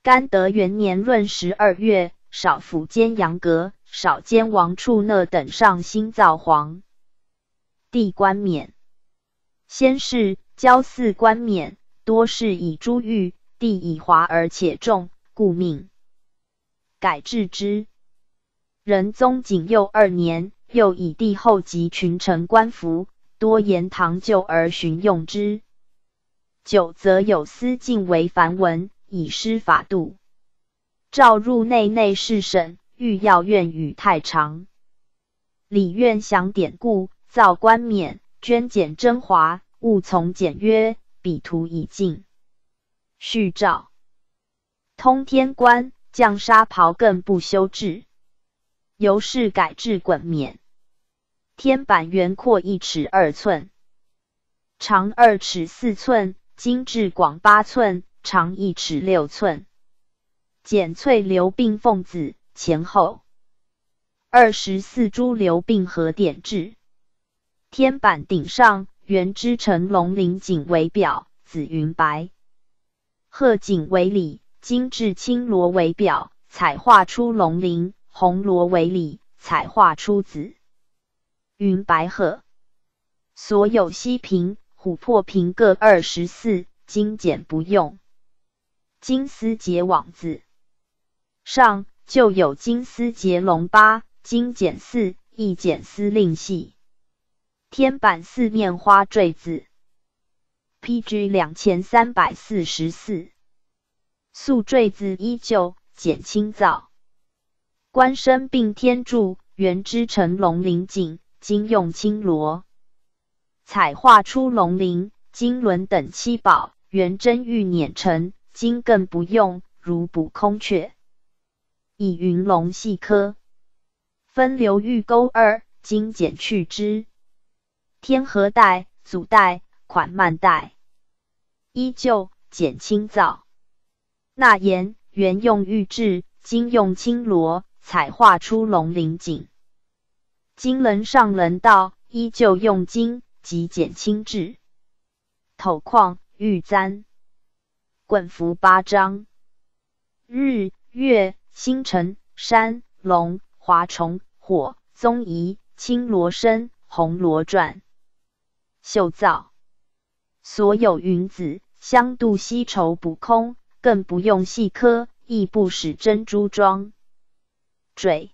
Speaker 1: 甘德元年闰十二月，少府兼阳格、少监王处讷等上新造皇帝冠冕。先是郊祀冠冕多是以珠玉，帝以华而且重，故命改制之。仁宗景佑二年，又以帝后及群臣官服多言唐旧而寻用之。九则有私敬为繁文，以施法度。诏入内内侍省，欲要愿语太长，礼愿详典故，造冠冕，捐简真华，务从简约，笔图以尽。续诏通天官降纱袍更不修制，由是改制衮冕。天板圆阔一尺二寸，长二尺四寸。精制广八寸，长一尺六寸，剪翠流并凤子前后二十四珠流并合点痣，天板顶上，原织成龙鳞锦为表，紫云白鹤锦为里，金制青罗为表，彩画出龙鳞，红罗为里，彩画出紫云白鹤。所有西平琥珀瓶各二十四，金剪不用。金丝结网子上就有金丝结龙八，金剪四，一剪丝令系。天板四面花坠子，PG 两千三百四十四。素坠子依旧简清皂。官身并天柱，原之成龙鳞锦，金用青罗。彩画出龙鳞、金轮等七宝，元真玉碾成金，更不用如补空缺。以云龙细颗分流玉钩二，金剪去之。天河带、祖带、款慢带，依旧剪青藻。那言原用玉制，今用青螺，彩画出龙鳞锦，金轮上轮道依旧用金。即简轻质，头旷玉簪，滚幅八张，日月星辰山龙华虫火宗仪青罗身红罗转，秀造，所有云子相度稀稠补空，更不用细颗，亦不使珍珠装，坠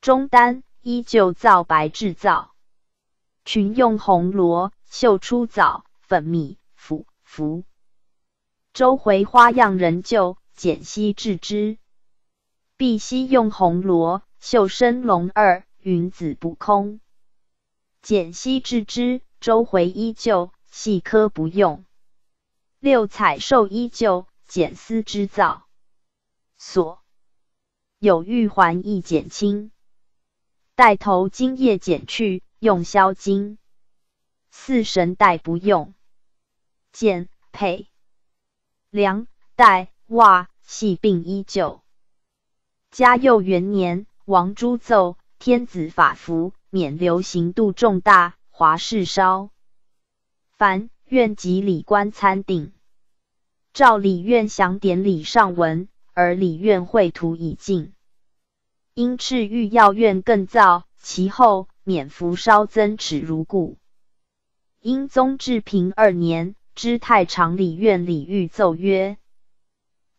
Speaker 1: 中丹依旧造白制造。群用红罗绣出藻粉蜜腐服，周回花样仍旧简息置之。碧须用红罗绣生龙二云子不空，简息置之周回依旧细颗不用。六彩兽依旧简丝织造，所有玉环亦剪轻，带头金叶剪去。用消金四神带不用，剑佩梁带袜系病依旧。嘉佑元年，王朱奏天子法服免流行度重大华士烧。凡院及礼官参定，照礼院详典礼上文，而礼院绘图已尽，因赤玉药院更造。其后。免服稍增尺如故。英宗至平二年，知太常礼院礼遇奏曰：“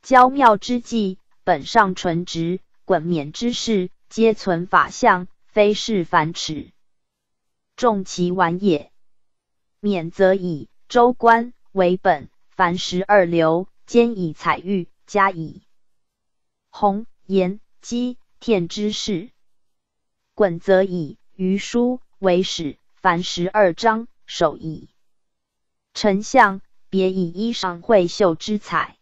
Speaker 1: 郊庙之祭，本上纯直；衮冕之事，皆存法相，非是凡尺。众其玩也。冕则以周官为本，凡十二流，兼以采玉，加以红、颜玑、天之事。衮则以。”余书为史，凡十二章，首义。丞相，别以衣裳绘绣之彩。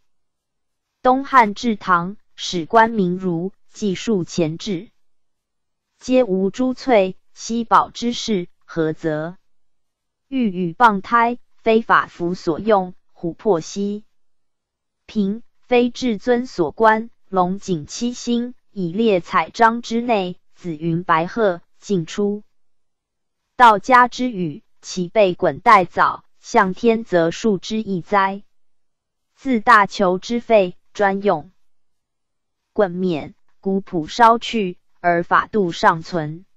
Speaker 1: 东汉至唐，史官名儒，记述前志，皆无珠翠、希宝之事，何则？玉与蚌胎，非法服所用；琥珀兮，平非至尊所观。龙井七星，以列彩章之内，紫云白鹤。进出道家之语，其被滚带早向天，则数之一哉。自大求之废专用。滚免古朴稍去，而法度尚存。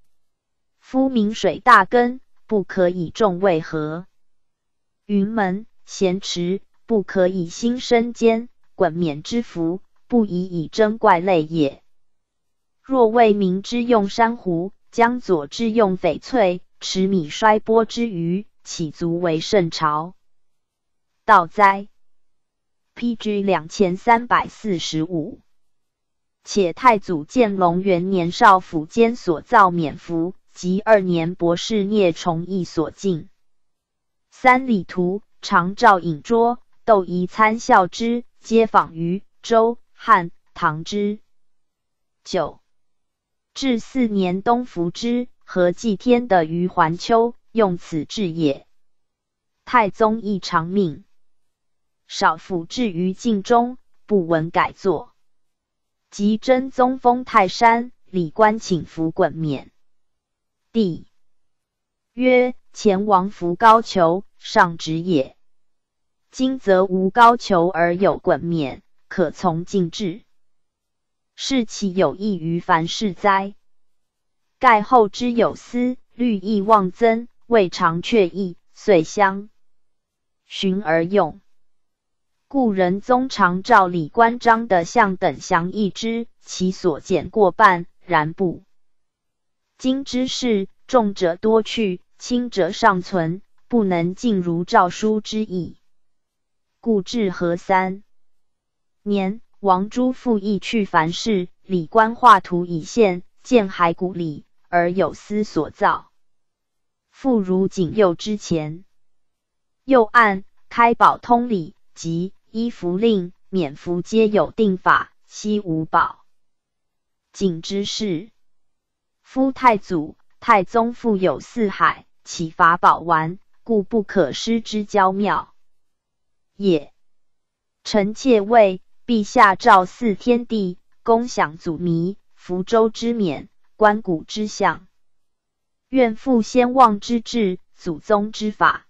Speaker 1: 夫明水大根，不可以重为何？云门咸池，不可以心身兼。滚免之福，不宜以争怪类也。若为民之用珊瑚。将左治用翡翠、持米衰波之余，岂足为圣朝？道哉！PG 两千三百四十五。且太祖建隆元年，少府监所造冕服，及二年博士聂崇义所进三里图，常照引桌、窦仪参校之，皆仿于周、汉、唐之九。至四年冬，服之。何祭天的余环秋用此制也。太宗亦长命，少府至于晋中，不闻改作。及真宗封泰山，礼官请服衮冕，帝曰：“前王服高俅，上职也。今则无高俅而有衮冕，可从晋制。”是其有益于凡事哉？盖后之有思虑亦妄增，未尝却意，遂相循而用。故人宗常照李、关、张的相等详议之，其所见过半，然不。今之事重者多去，轻者尚存，不能尽如诏书之意。故至和三年。王朱复意去凡事，李官画图以献，见骸骨里而有司所造，复如景佑之前。右按开宝通理及衣服令，免服皆有定法，悉无宝景之事。夫太祖、太宗富有四海，岂法宝丸，故不可失之娇妙也。臣妾谓。陛下诏祀天地，恭享祖弥福州之冕，关谷之相，愿复先王之志，祖宗之法，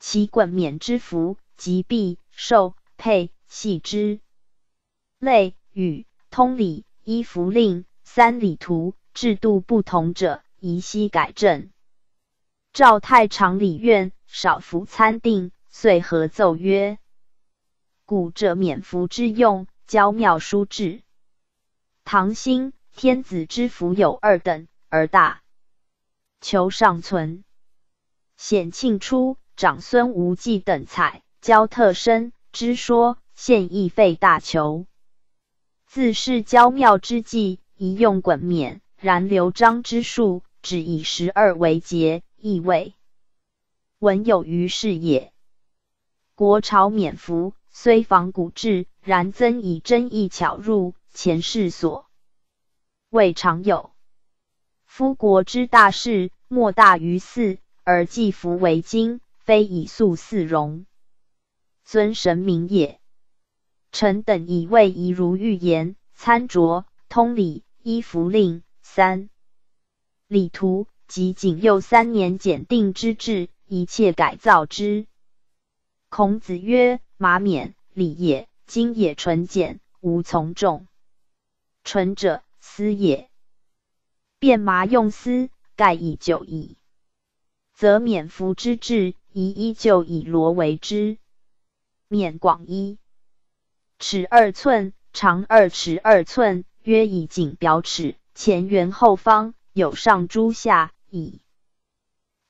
Speaker 1: 其滚冕之服，即必受、配系之类，与通礼、依符令、三礼图制度不同者，宜悉改正。赵太常礼院少服参定，遂合奏曰。故这免服之用，教妙书治。唐兴，天子之服有二等，而大求尚存。显庆初，长孙无忌等采教特深之说，现亦废大求。自是教妙之际，宜用衮冕。然刘璋之术，只以十二为节，亦味闻有余事也。国朝免服。虽仿古制，然增以真意巧入前世所未尝有。夫国之大事，莫大于祀，而祭服为精，非以素祀容尊神明也。臣等以为宜如玉言，参酌通礼，依服令三礼图及景佑三年检定之制，一切改造之。孔子曰。麻冕，礼也；今也纯简，无从众。纯者，丝也。变麻用丝，盖以久矣。则冕服之制，宜依旧以罗为之。冕广一尺二寸，长二尺二寸，约以颈表尺。前圆后方，有上珠下以。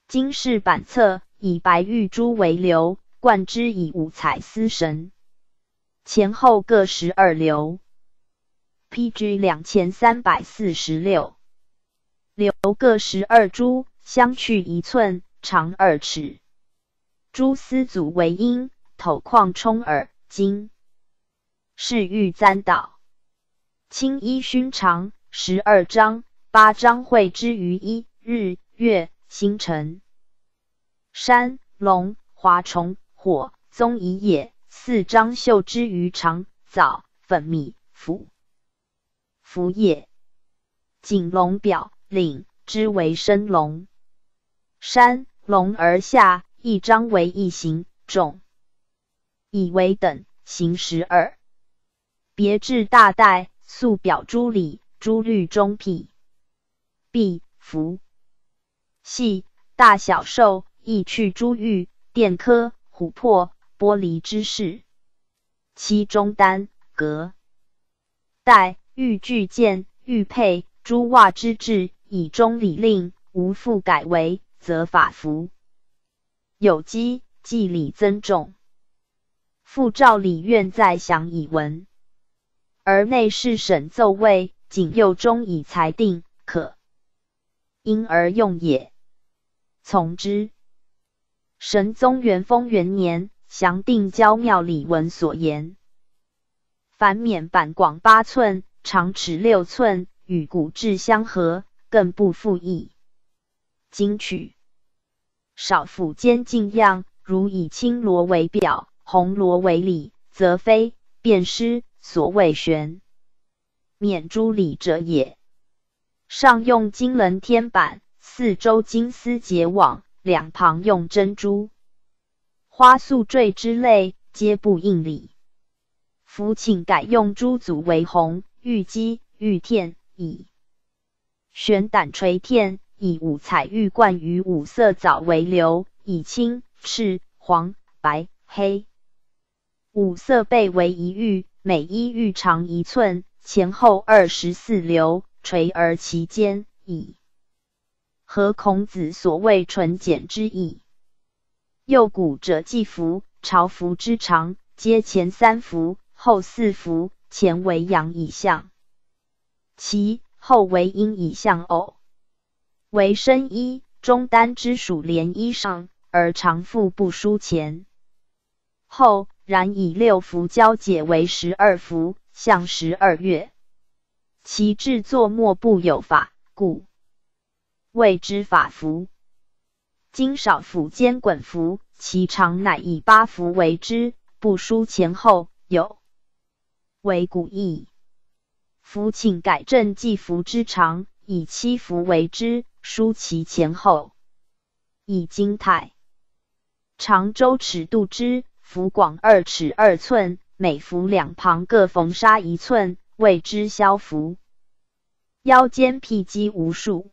Speaker 1: 今饰板侧，以白玉珠为流，贯之以五彩丝绳，前后各十二流。PG 两千三百四十六，流各十二珠，相去一寸，长二尺。珠丝组为缨，头旷充耳，金是玉簪倒。青衣熏长十二章，八章会之于衣，日月星辰、山龙华虫。火棕一叶，四张秀之于长枣粉米浮浮叶，锦龙表领之为生龙，山龙而下一张为一行种，以为等行十二，别至大带素表诸里诸绿中辟。必符，系大小兽亦去珠玉垫科。琥珀、玻璃之饰，其中丹、革、带、玉具剑、玉佩、珠袜之制，以中礼令，无复改为，则法服有机祭礼增重。复照礼院再享以闻，而内侍审奏位，仅右中以裁定，可因而用也，从之。神宗元丰元年，详定交庙李文所言，凡冕板广八寸，长尺六寸，与古制相合，更不复易。今取少府间尽样，如以青罗为表，红罗为里，则非便失所谓玄冕珠礼者也。上用金轮天板，四周金丝结网。两旁用珍珠、花素坠之类，皆不应礼。夫请改用珠组为红、玉鸡、玉片以悬胆垂片，以五彩玉冠与五色藻为流，以青、赤、黄、白、黑五色贝为一玉，每一玉长一寸，前后二十四流垂而其间以。和孔子所谓“纯简之意。右古者祭服，朝服之长，皆前三服，后四服。前为阳以象，其后为阴以象偶。为生衣，中单之属连衣上，而长腹不疏前。后然以六服交解为十二服，象十二月。其制作莫不有法，故。谓之法服，今少服兼滚服，其长乃以八服为之，不输前后有为古意。服请改正计服之长，以七服为之，输其前后以金太长周尺度之，服广二尺二寸，每服两旁各缝纱一寸，谓之消服。腰间辟积无数。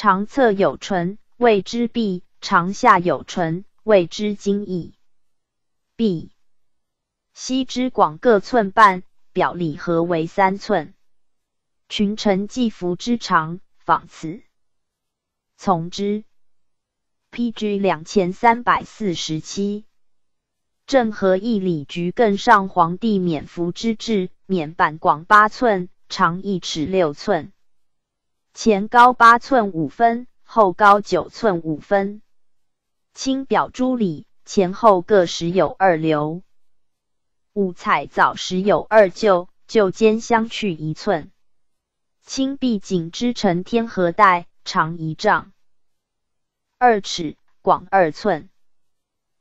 Speaker 1: 长侧有唇，谓之臂；长下有唇，谓之今矣。臂膝之广各寸半，表里合为三寸。群臣祭服之长，仿此。从之。P.G. 2千三百四十七。和一礼局更上皇帝冕服之制，冕半广八寸，长一尺六寸。前高八寸五分，后高九寸五分。青表珠里，前后各十有二流，五彩藻石有二臼，臼间相去一寸。青碧锦织成天河带，长一丈二尺，广二寸。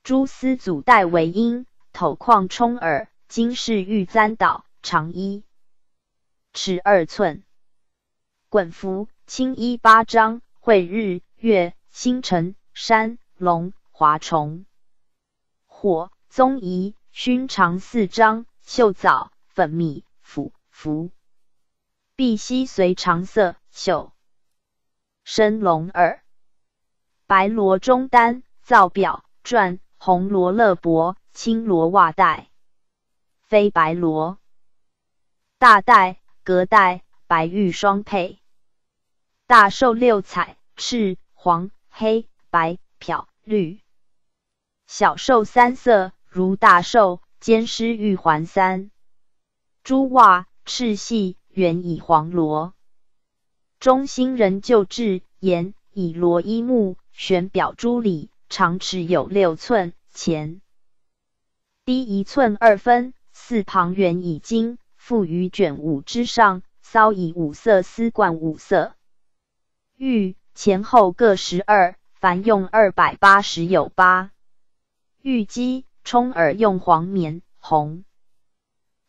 Speaker 1: 蛛丝组带为缨，头旷冲耳，金饰玉簪倒，长一尺二寸。滚符青衣八章，绘日月星辰、山龙华虫、火宗仪熏肠四章，秀藻粉米、腐斧、碧溪随长色秀生龙耳，白罗中丹皂表转，红罗勒帛，青罗袜带，飞白罗，大带格带。白玉双佩，大寿六彩，赤、黄、黑、白、漂、绿；小寿三色，如大寿，兼施玉环三。珠袜赤系，圆以黄罗。中心人旧制，沿以罗衣木玄表珠里，长尺有六寸，前低一寸二分，四旁圆以金，附于卷五之上。骚以五色丝贯五色玉，前后各十二，凡用二百八十有八。玉鸡冲耳用黄棉红，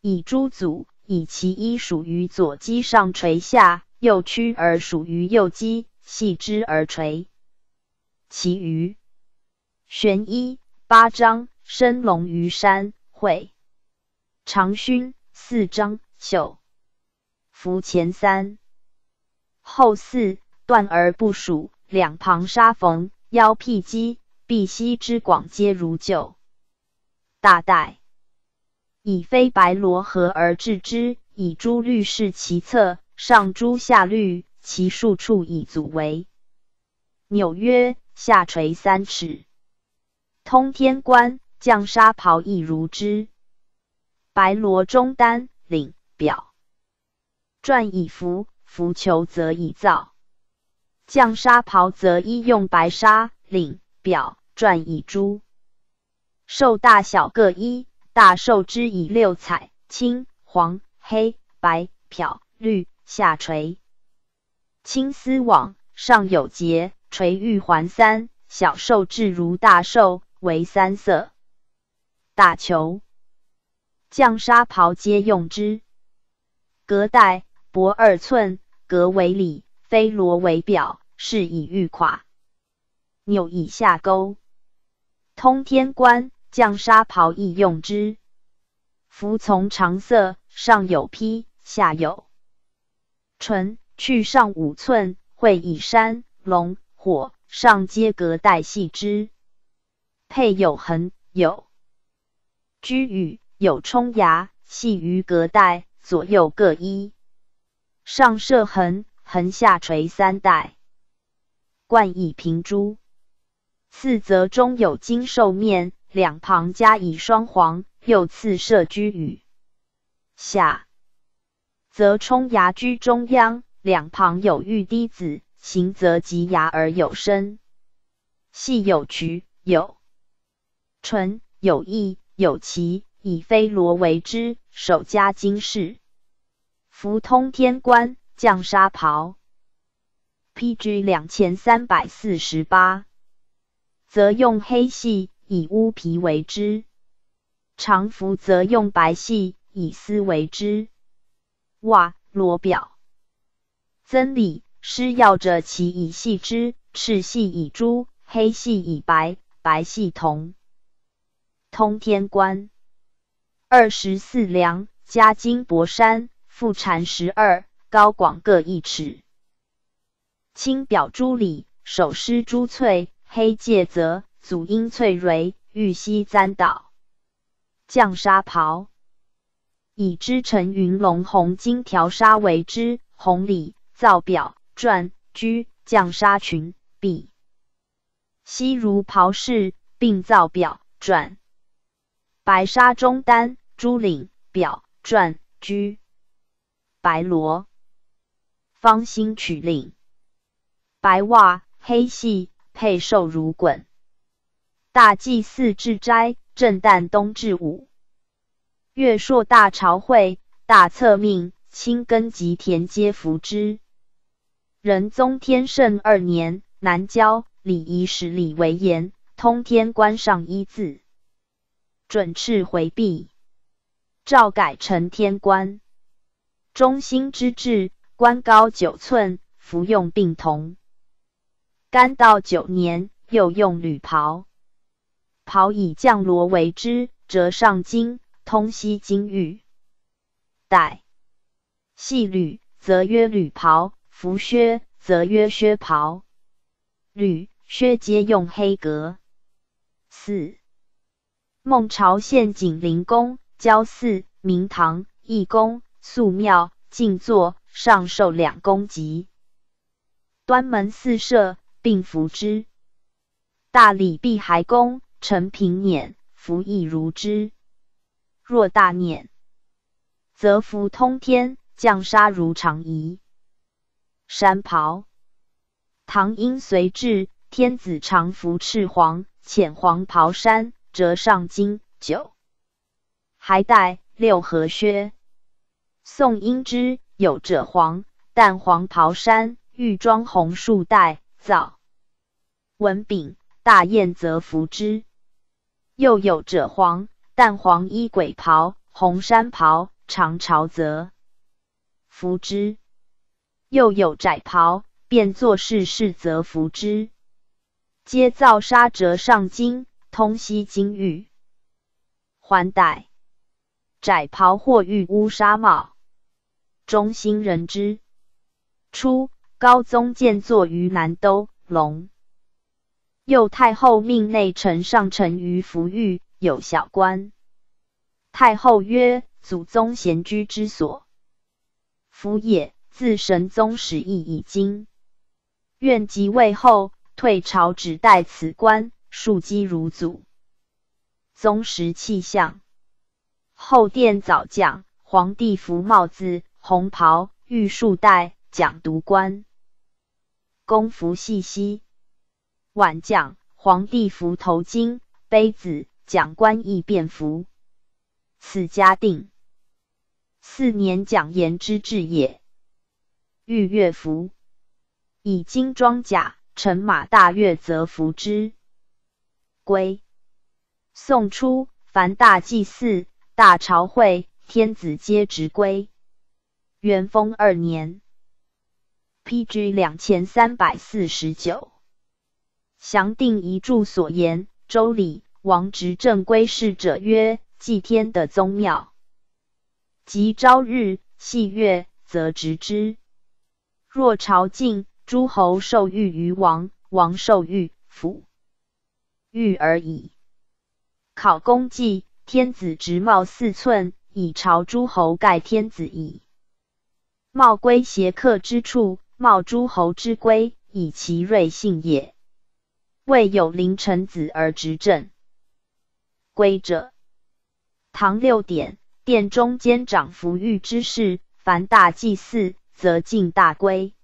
Speaker 1: 以珠组以其一属于左鸡上垂下，右曲而属于右鸡，系之而垂。其余玄衣八章，生龙于山会，长勋四章朽。伏前三，后四，断而不数，两旁沙缝，腰辟肌，臂膝之广皆如旧。大带以飞白罗合而制之，以朱绿饰其侧，上朱下绿，其数处以阻为纽，约下垂三尺，通天关降沙袍亦如之。白罗中单领表。转以服，服求则以造。降沙袍则衣用白纱领表，转以珠。寿大小各一，大寿之以六彩青、黄、黑、白、漂、绿下垂青丝网，上有结垂玉环三。小寿至如大寿，为三色打球。降沙袍皆用之。革带。薄二寸，格为里，飞罗为表，是以玉垮，纽以下钩。通天冠，绛纱袍亦用之。服从长色，上有披，下有纯。去上五寸，会以山、龙、火，上皆格带系之。配有横有居羽，有冲牙，系于格带，左右各一。上设横，横下垂三带，冠以平珠；次则中有金兽面，两旁加以双环；又次设居羽，下则冲牙居中央，两旁有玉滴子，形则及牙而有身，细有菊，有唇，有翼，有鳍，以飞罗为之，首加金饰。服通天冠、降沙袍，P.G. 两千三百四十八，则用黑细以乌皮为之；常服则用白细以丝为之。袜罗表，曾礼师要者，其以细之赤细以朱，黑细以白，白细同。通天冠，二十四梁，加金帛山。复产十二，高广各一尺。青表珠里，手施珠翠，黑戒则，祖英翠蕊，玉溪簪倒，绛纱袍以织成云龙红金条纱为之。红里造表篆居绛纱裙比，西如袍饰，并造表篆白纱中单朱领表篆居。白罗方兴曲令，白袜黑系，配瘦如滚。大祭祀至斋，震旦冬至午，月朔大朝会，大策命，清根及田皆服之。仁宗天圣二年，南郊礼仪十里为言，通天关上一字，准敕回避，诏改成天关。中心之志，官高九寸，服用病童。干道九年，又用履袍，袍以降罗为之，折上金，通西金玉带。细履则曰履袍，服靴则曰靴袍。履、靴皆用黑革。四，孟朝献景陵宫，郊祀明堂义公。素庙静坐，上受两公级，端门四射，并服之。大礼毕还恭，陈平辇服亦如之。若大辇，则服通天降杀如常仪。山袍唐英随至，天子常服赤黄浅黄袍衫，折上金九，还带六合靴。宋英之有者黄，淡黄袍衫，玉妆红束带，早文炳大宴则服之。又有者黄，淡黄衣鬼袍，红衫袍，长朝则服之。又有窄袍，便做事事则服之。皆造沙折上金，通西金玉环带。窄袍或玉乌纱帽，中兴人之。初，高宗建坐于南都龙。右太后命内臣上臣于福玉有小官。太后曰：“祖宗闲居之所，夫也。自神宗始，亦已经。愿即位后，退朝只待此官，庶几如祖宗时气象。”后殿早将皇帝服帽子、红袍、玉束带、讲读官公服细细，晚将皇帝服头巾、杯子、讲官衣便服。此嘉定四年讲言之至也。御乐服以金装甲，乘马大乐则服之。归宋初，凡大祭祀。大朝会，天子皆执圭。元丰二年，P G 两千三百四十九，详定遗著所言，《周礼》王执政归事者曰：祭天的宗庙，即朝日、祭月，则执之；若朝觐诸侯，受玉于王，王受玉，府，玉而已。《考功绩，天子执冒四寸，以朝诸侯，盖天子矣。冒归邪客之处，冒诸侯之归，以其瑞性也。未有临臣子而执政，归者。唐六典，殿中监掌符御之事，凡大祭祀，则进大归。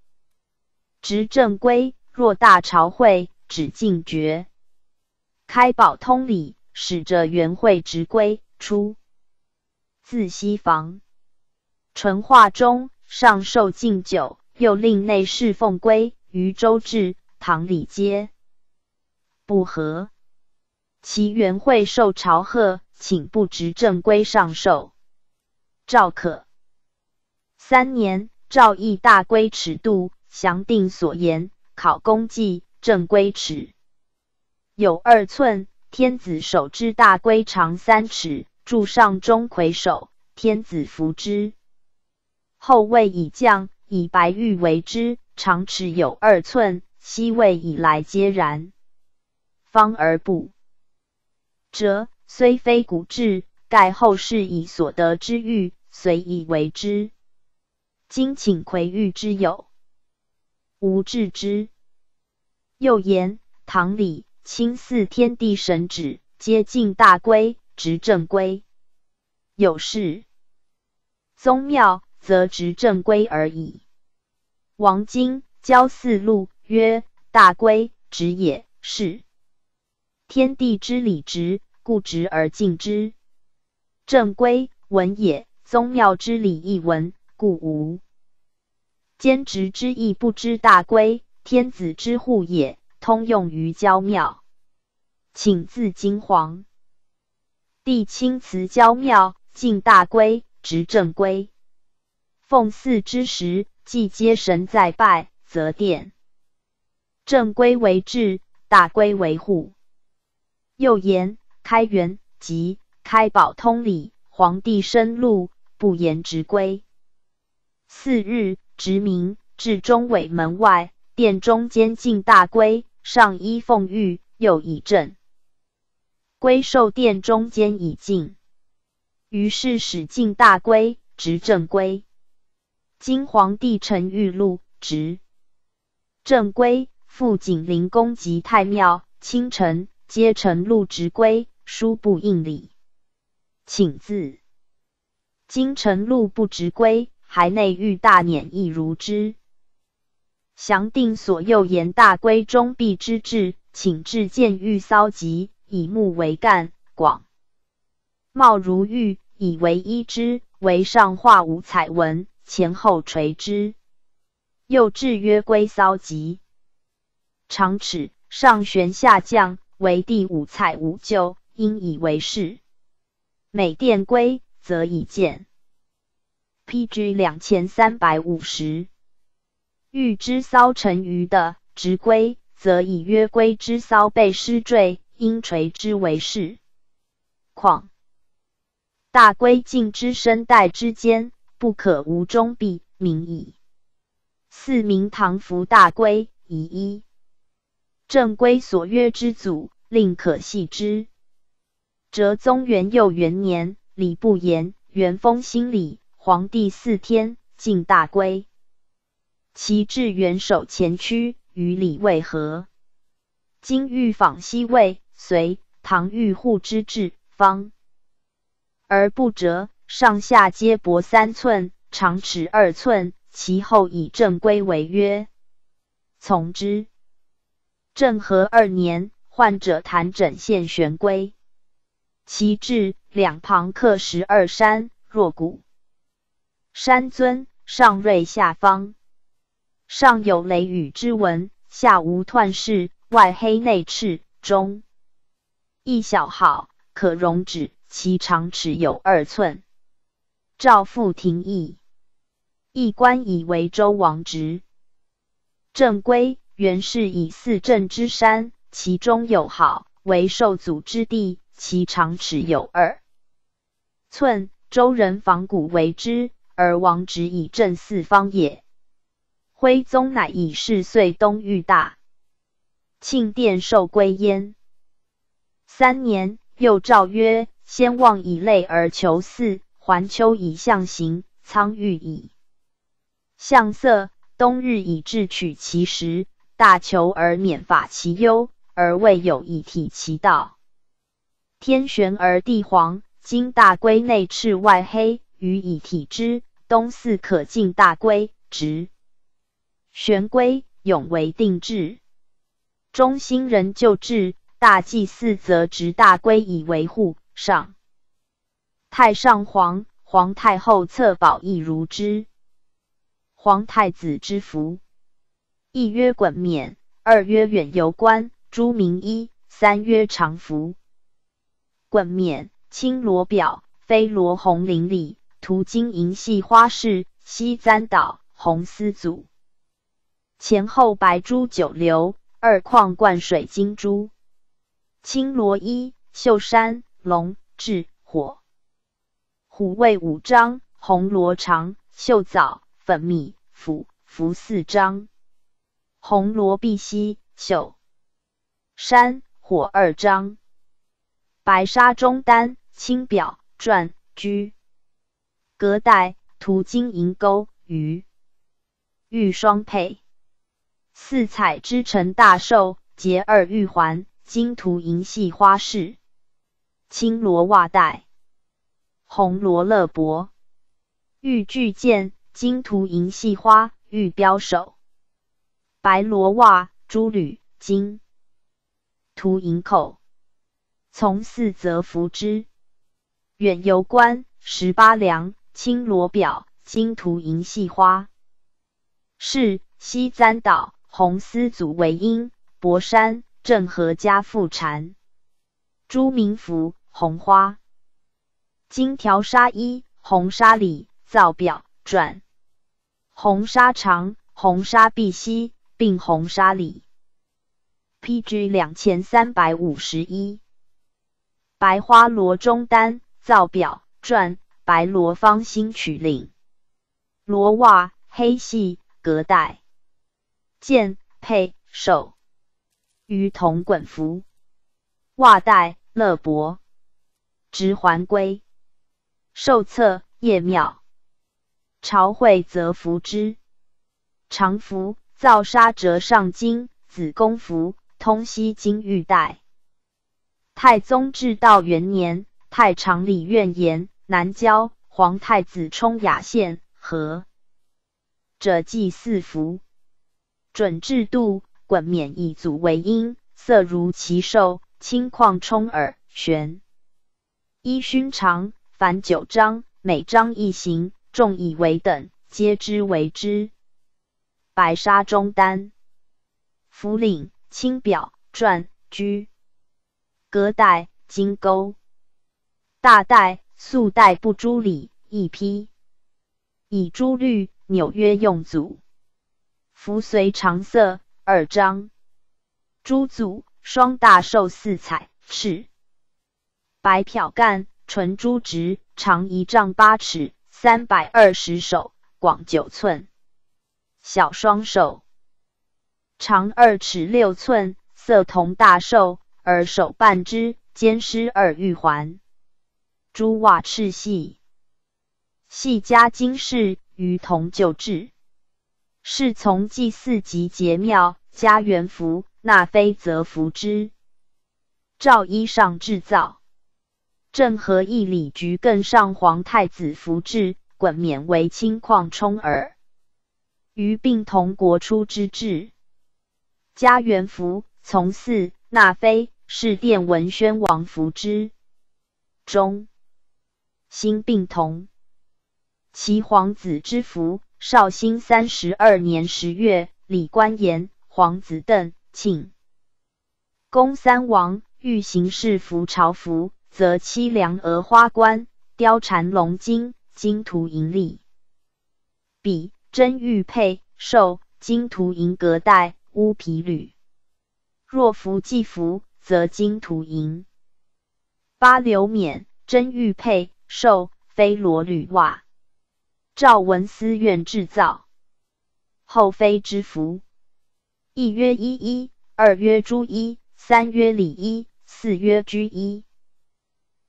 Speaker 1: 执政归，若大朝会，止敬爵。开宝通礼。使着元会直归，出自西房，淳化中上寿敬酒，又令内侍奉归于周至唐李皆不合。其元会受朝贺，请不直正归上寿。赵可三年，赵义大归尺度详定所言，考功绩，正归尺有二寸。天子手之大龟，长三尺，柱上钟馗首，天子服之。后魏以降，以白玉为之，长尺有二寸。西魏以来，皆然。方而不折，虽非古制，盖后世以所得之玉随以为之。今请魁玉之友，无置之。又言唐李。亲似天地神祗，皆尽大归，执正归。有事宗庙，则执正归而已。王经郊四录曰：“大归执也，是天地之礼直，故执而敬之；正归文也，宗庙之礼亦文，故无兼执之意。不知大归，天子之护也。”通用于焦庙，请自金黄，帝青瓷焦庙敬大规执正规，奉祀之时，既皆神在拜，则殿正规为治，大规为护。又言开元及开宝通礼，皇帝生路不言执规。四日执明至中尾门外殿中间敬大规。上依奉御，又以正。归寿殿中间已进，于是使进大归，执正归。今皇帝臣御禄执正归复景陵宫及太庙，清晨皆臣禄执归，殊不应礼，请自今臣禄不执归，海内御大辇亦如之。详定左右言大归中必之志，请至见欲骚集，以木为干，广茂如玉，以为一之，为上化五彩纹，前后垂之。又制曰归骚集，长尺，上悬下降，为第五彩五咎，因以为是。每奠归则以剑。P G 两千三百五十。欲知骚沉鱼的直规，则以约归之骚被施坠，因垂之为事。况大归尽之身带之间，不可无中必明矣。四明唐服大归，以一正规所约之祖，令可系之。哲宗元佑元年，礼不言元丰兴礼，皇帝四天敬大归。其至元首前驱与李为和。今欲访西魏、隋、唐御护之至方，而不折上下皆薄三寸，长尺二寸。其后以正规为约，从之。正和二年，患者谭枕线玄龟，其质两旁刻十二山若谷，山尊上锐下方。上有雷雨之文，下无断饰，外黑内赤，中一小好，可容止，其长尺有二寸。赵复廷义一官以为周王直正规原是以四正之山，其中有好为受祖之地，其长尺有二寸。周人仿古为之，而王直以正四方也。徽宗乃以是岁东御大庆殿受归焉。三年，又诏曰：“先望以类而求祀，环丘以象形，苍玉以象色，冬日以至取其时，大求而免法其忧，而未有以体其道。天玄而地黄，今大龟内赤外黑，予以体之。冬四可尽大龟直。”玄龟永为定制，中心人旧制。大祭祀则执大规以维护上。太上皇、皇太后册宝亦如之。皇太子之服，一曰衮冕，二曰远游冠，朱明衣；三曰长服。衮冕，青罗表，飞罗红绫里，途经银系花饰，西簪岛，红丝组。前后白珠九流，二矿灌水金珠，青罗衣秀山龙治火虎位五张，红罗长秀枣粉蜜符符四张，红罗碧溪秀山火二张，白沙中丹青表转居隔带涂金银钩鱼玉双佩。四彩织成大寿结二玉环，金图银系花饰，青罗袜带，红罗勒帛，玉巨剑，金图银系花，玉镖手，白罗袜，珠履金，图银口，从四则服之。远游官十八梁，青罗表，金图银系花，是西簪岛。红丝组为阴，博山正和家富禅，朱明福红花，金条纱衣，红纱里造表转，红纱长，红纱碧溪并红纱里，PG 两千三百五十一，白花罗中单造表篆，白罗方星曲令，罗袜黑系隔带。剑佩手、于铜滚服，袜带勒帛，执环圭，受册夜庙，朝会则服之。常服皂纱折上巾，子公服通西金玉带。太宗至道元年，太常礼院言：南郊皇太子充雅献和，者祭祀服。准制度，滚冕以足为音，色如其兽，轻旷充耳悬。衣勋长，凡九章，每章一行，众以为等，皆知为之。白沙中单，服领青表，传居革带，金钩大带，素带不珠里一批，以珠绿纽约用组。福随长色，耳章，珠足，双大寿四彩，尺白漂干，纯珠直，长一丈八尺，三百二十手，广九寸。小双手长二尺六寸，色同大寿，而手半之，兼施耳玉环，珠袜赤细，细加金饰，于同旧制。是从祭祀及节庙家元福，纳妃则服之，诏衣上制造，郑和义礼局更上皇太子服制，衮冕为青况充耳，余并同国初之制。家元福从祀纳妃是殿文宣王服之，中兴并同其皇子之服。绍兴三十二年十月，李官言、皇子邓请公三王欲行事服朝服，则凄凉而花冠、貂蝉龙巾、金图银里，比真玉佩绶、金图银革带、乌皮履；若服既服，则金图银八流冕、真玉佩绶、飞罗履袜。赵文思院制造后妃之服，一曰衣衣，二曰朱衣，三曰李衣，四曰居衣。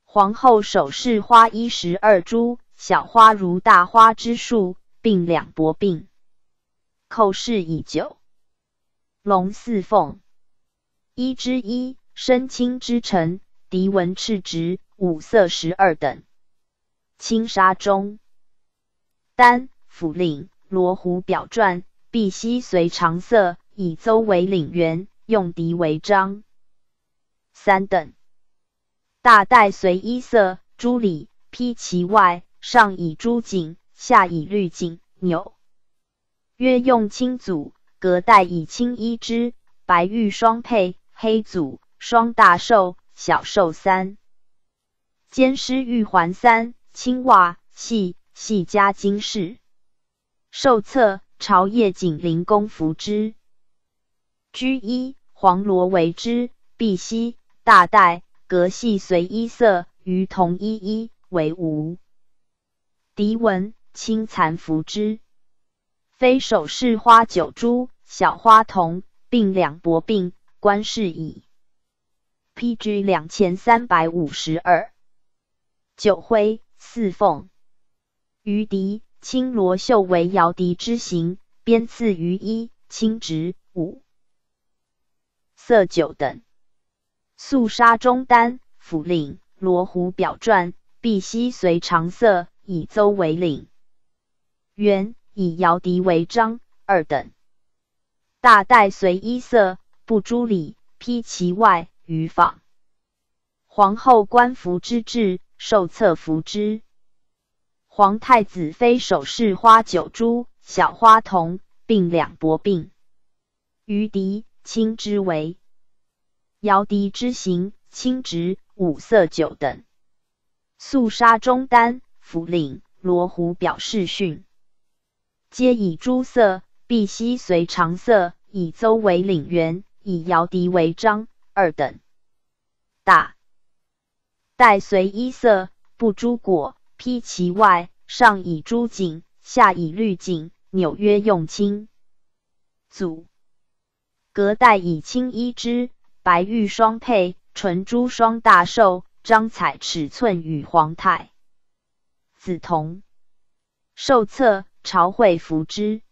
Speaker 1: 皇后首饰花衣十二珠，小花如大花之数，并两薄并。扣饰已久，龙四凤，衣之一身青之臣，狄文赤直，五色十二等，青纱中。丹府令罗湖表传，碧溪随长色，以邹为领元、用笛为章。三等大带随衣色，珠里披其外，上以珠锦，下以绿锦纽。约用青组，隔带以青衣之，白玉双佩，黑组双大寿，小寿三，兼施玉环三，青袜系。系家金氏，受册朝谒景陵宫，服之。居衣黄罗为之，碧膝、大带、革系随衣色，于同衣衣为伍。狄文青蚕服之，非首饰花九珠，小花童，并两薄并冠饰矣。P G 两千三百五十二，九徽四凤。于笛，青罗袖为姚笛之形，编刺于衣，青直五色九等素纱中单，府领罗湖表传，碧溪随长色，以邹为领元以姚笛为章二等大带随衣色，不诸里披其外于坊。皇后官服之制，受册服之。皇太子妃首饰花九珠，小花童并两薄并余笛轻之为瑶笛之形，青直五色九等，素纱中单、府领、罗湖表示训，皆以朱色碧溪随长色，以邹为领圆，以姚笛为章二等，大带随衣色，不珠果。披其外，上以朱锦，下以绿锦。纽约用青。祖隔带以青衣之，白玉双佩，纯珠双大寿，张彩尺寸与皇太子同。受册朝会服之。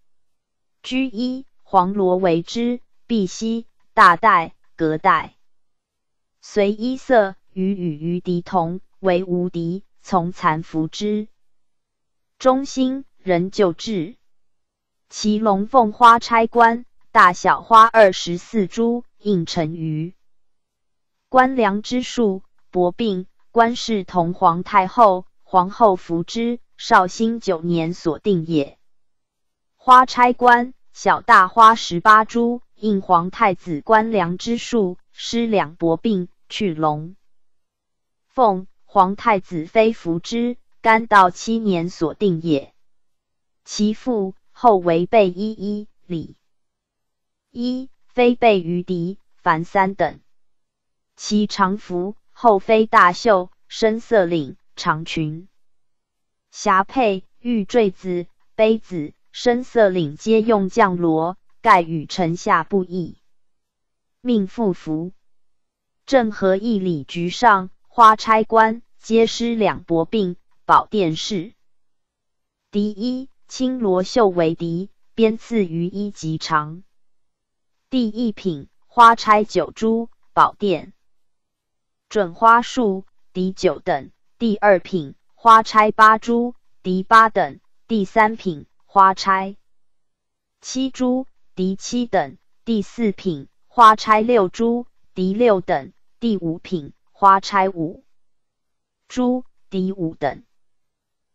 Speaker 1: 居衣黄罗为之，碧膝大带隔带。随衣色与与鱼敌同，为无敌。从残服之，忠心仍旧至。其龙凤花差官，大小花二十四株，应成鱼。官梁之数，薄病，官侍同皇太后、皇后服之。绍兴九年所定也。花差官，小大花十八株，应皇太子官梁之数，施两薄并去龙凤。皇太子妃服之，干道七年所定也。其父后为备衣一礼，一非备于敌凡三等。其常服后非大袖深色领长裙，霞帔玉坠子杯子深色领皆用绛罗，盖与臣下不异。命妇服，正和一礼局上花差官。皆失两薄并宝殿试第一，青罗绣为笛，鞭刺于一级长。第一品花钗九珠，宝殿准花束、敌九等。第二品花钗八珠，敌八等。第三品花钗七珠，敌七等。第四品花钗六珠，敌六等。第五品花钗五。朱、狄武等，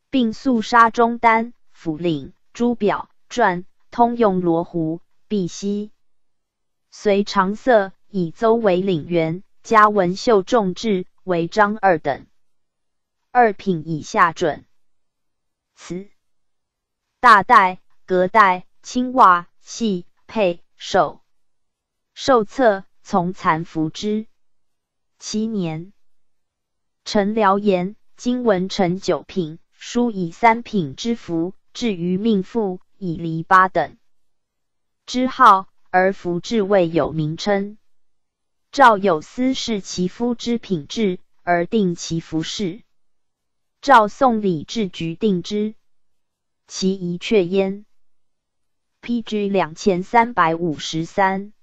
Speaker 1: 并速杀中丹、符令、朱表、传、通用罗湖、碧希。随长色以邹为领员，加文绣重制为章二等。二品以下准。辞。大带、隔带、青袜、系佩首受册，从残服之。七年。臣僚言：今闻臣九品，书以三品之服，至于命妇，以篱笆等之号，而服至未有名称。赵有司是其夫之品质，而定其服饰。赵送礼制局定之，其仪确焉。P G 两千三百五十三，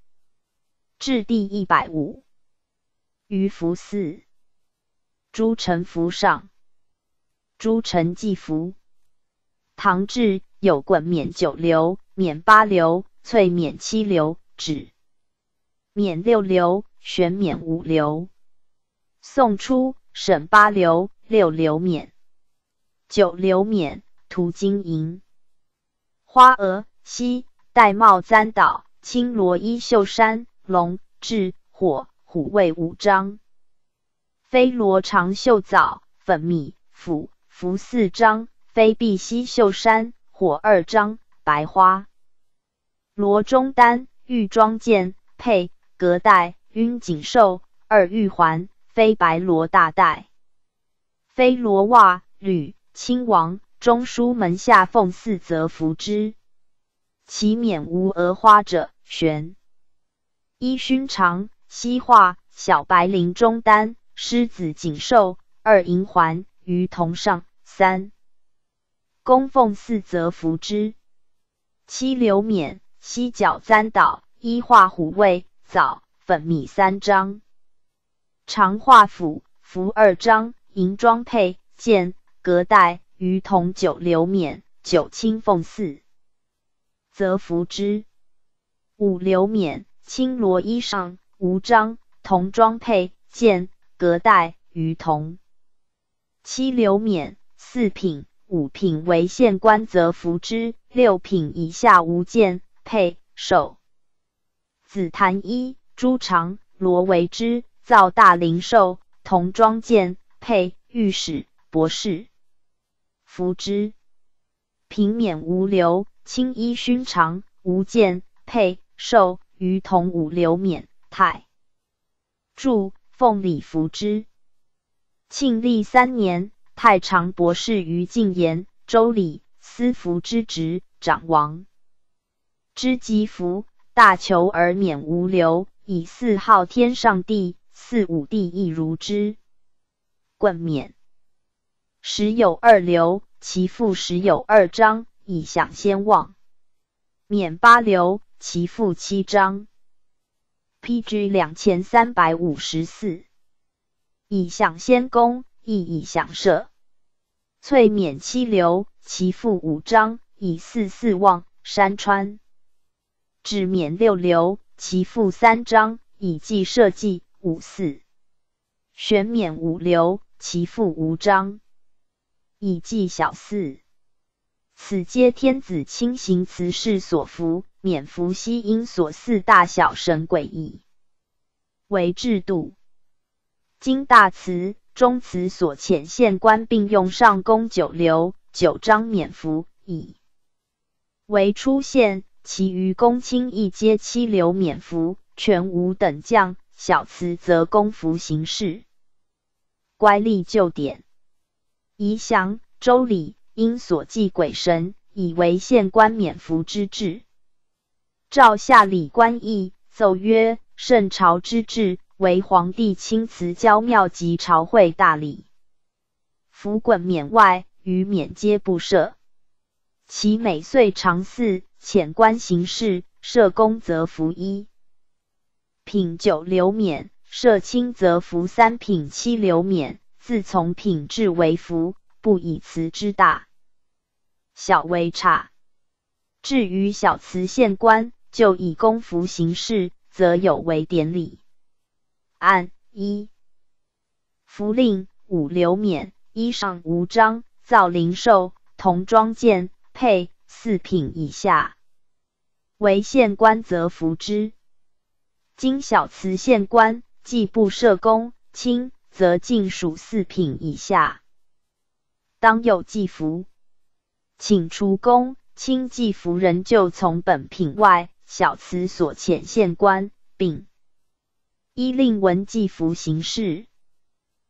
Speaker 1: 制第一百五，于福四。诸臣服上，诸臣祭服。唐制有棍冕九流，冕八流，翠冕七流，指冕六流，玄冕五流。宋初沈八流，六流冕，九流冕，涂金银。花额，西玳瑁簪倒，青罗衣袖衫。龙至火虎卫五章。飞罗长袖藻粉蜜服服四章，飞碧西秀山火二章，白花罗中丹玉妆剑佩革带晕锦绶二玉环，飞白罗大带飞罗袜履亲王中书门下奉四则服之，其免无额花者悬一勋长西画小白绫中单。狮子锦兽二银环于同上三供奉四则服之七流冕犀角簪倒一画虎位，枣粉米三张长画斧服二张银装配剑革带于同九流冕九青凤四则服之五流冕青罗衣裳五张铜装配剑隔代于同七流免四品五品为县官则服之六品以下无见佩授紫檀衣朱长罗为之造大灵兽铜装剑佩御史博士服之平免无流青衣勋长无见佩授于同五流免太。注奉礼服之。庆历三年，太常博士于敬言：“周礼，司服之职，掌王之吉服，大求而免无留，以四号天上帝，四五帝亦如之。冠冕，时有二流，其父时有二章，以享先望。免八流，其父七章。” pg 两千三百五十四，以享先公，亦以享社。岁免七流，其父五章，以祀四望山川；至免六流，其父三章，以祭社稷五四；玄免五流，其父无章，以祭小四。此皆天子亲行辞事所服。免服悉因所祀大小神鬼矣。为制度。今大慈、中慈所遣县官，并用上公九流、九章免服以为出县，其余公卿亦皆七流免服，全无等降。小慈则公服行事。乖戾就典，仪祥、周礼因所祭鬼神以为县官免服之制。诏下礼官议奏曰：圣朝之治，为皇帝亲辞郊庙及朝会大礼，服衮冕外，与冕皆不赦。其每岁常祀，遣官行事，设公则服一品九流冕，设亲则服三品七流冕。自从品质为服，不以辞之大小为差。至于小辞县官。就以公服行事，则有违典礼。按一福令五流免衣裳无章造灵兽同装件配四品以下为县官则服之。今小慈县官既不设公卿，则尽属四品以下，当有祭服，请除公卿祭服人就从本品外。小词所遣县官，并依令文祭服行事。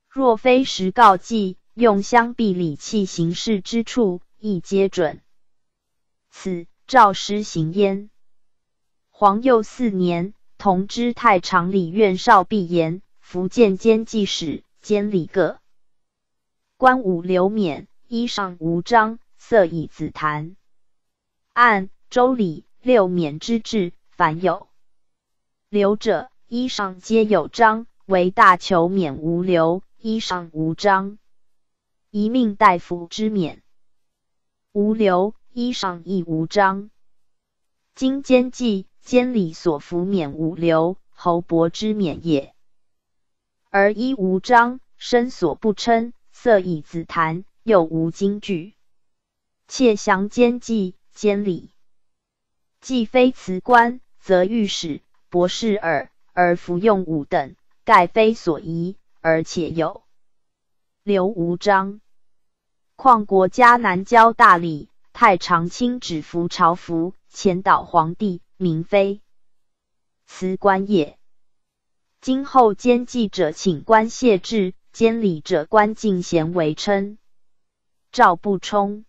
Speaker 1: 若非实告祭，用香币礼器行事之处，亦皆准。此诏施行焉。黄佑四年，同知太常礼院少弼言：福建监祭使兼礼各官武留勉衣上无章，色以紫檀。按《周礼》。六免之至，凡有留者，衣裳皆有章；唯大求免无留，衣裳无章。一命大夫之免，无留衣裳亦无章。今兼济监理所服免无留，侯伯之免也，而衣无章，身所不称，色以紫檀，又无金具，窃详兼计监理既非辞官，则御史、博士耳，而服用五等，盖非所宜，而且有刘无章。况国家南郊大理，太常卿只服朝服，前导皇帝，名妃。辞官也。今后兼记者，请官谢制；监理者，官进贤为称。赵不冲，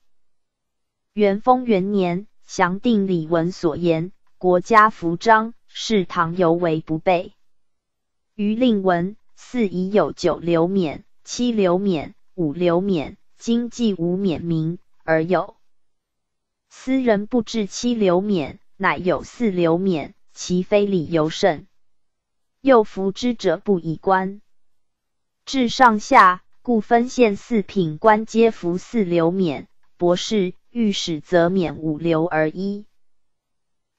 Speaker 1: 元丰元年。详定李文所言，国家服章是唐尤为不备。于令文四已有九流免、七流免、五流免，今既无免名而有，斯人不至七流免，乃有四流免，其非礼尤甚。又服之者不以官，至上下故分县四品官皆服四流免，博士。御史则免五流而一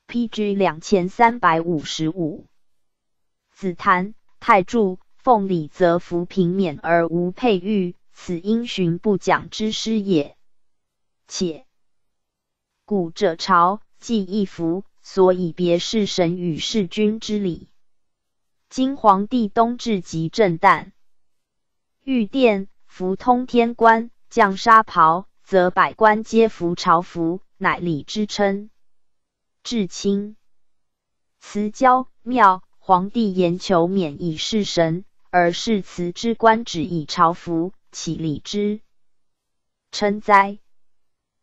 Speaker 1: ，PG 两千三百五十五。紫檀太柱奉礼则服平免而无佩玉，此因循不讲之师也。且古者朝祭一服，所以别是神与事君之礼。今皇帝冬至及震旦，御殿服通天官，降沙袍。则百官皆服朝服，乃礼之称。至亲辞郊庙，皇帝言求免以事神，而是祠之官止以朝服，岂礼之称哉？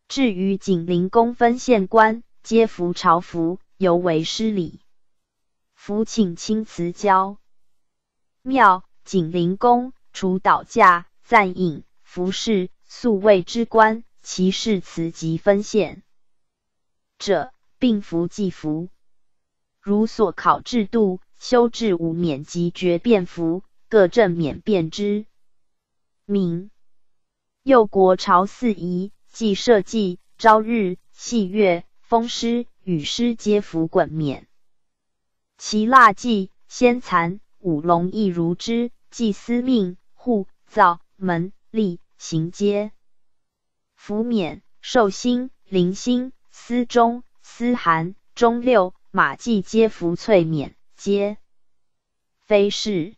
Speaker 1: 至于景陵宫分县官，皆服朝服，尤为失礼。服请清辞郊庙，景陵宫除导驾、赞引、服侍。素位之官，其事辞及分县者，并服祭服。如所考制度，修治五免及绝便服，各正免便之明右国朝四仪，既社稷、朝日、戏月、风师、雨师，皆服衮冕。其腊祭、先蚕、舞龙亦如之。祭司命、户、灶、门、吏。行皆服勉受星、灵星、司中、司寒、中六、马季皆服翠勉皆非是。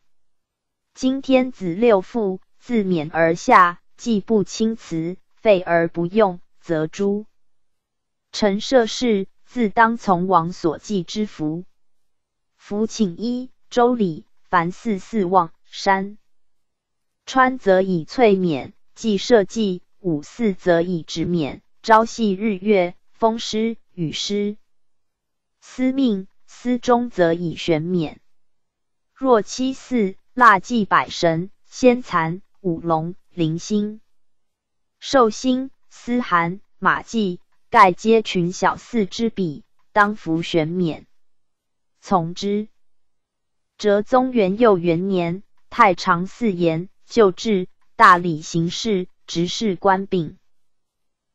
Speaker 1: 今天子六父自勉而下，既不亲辞，废而不用，则诛。臣设事自当从王所祭之服。服请衣，周礼凡四四望山川，则以翠冕。祭社稷五祀，则以直免；朝夕日月、风师、雨师，司命、司中，则以玄免。若七祀、腊祭、百神、先蚕、五龙、灵星、寿星、司寒、马祭，盖皆群小祀之比，当服玄免。从之。哲宗元佑元年，太常寺言旧制。大理行事、直事官并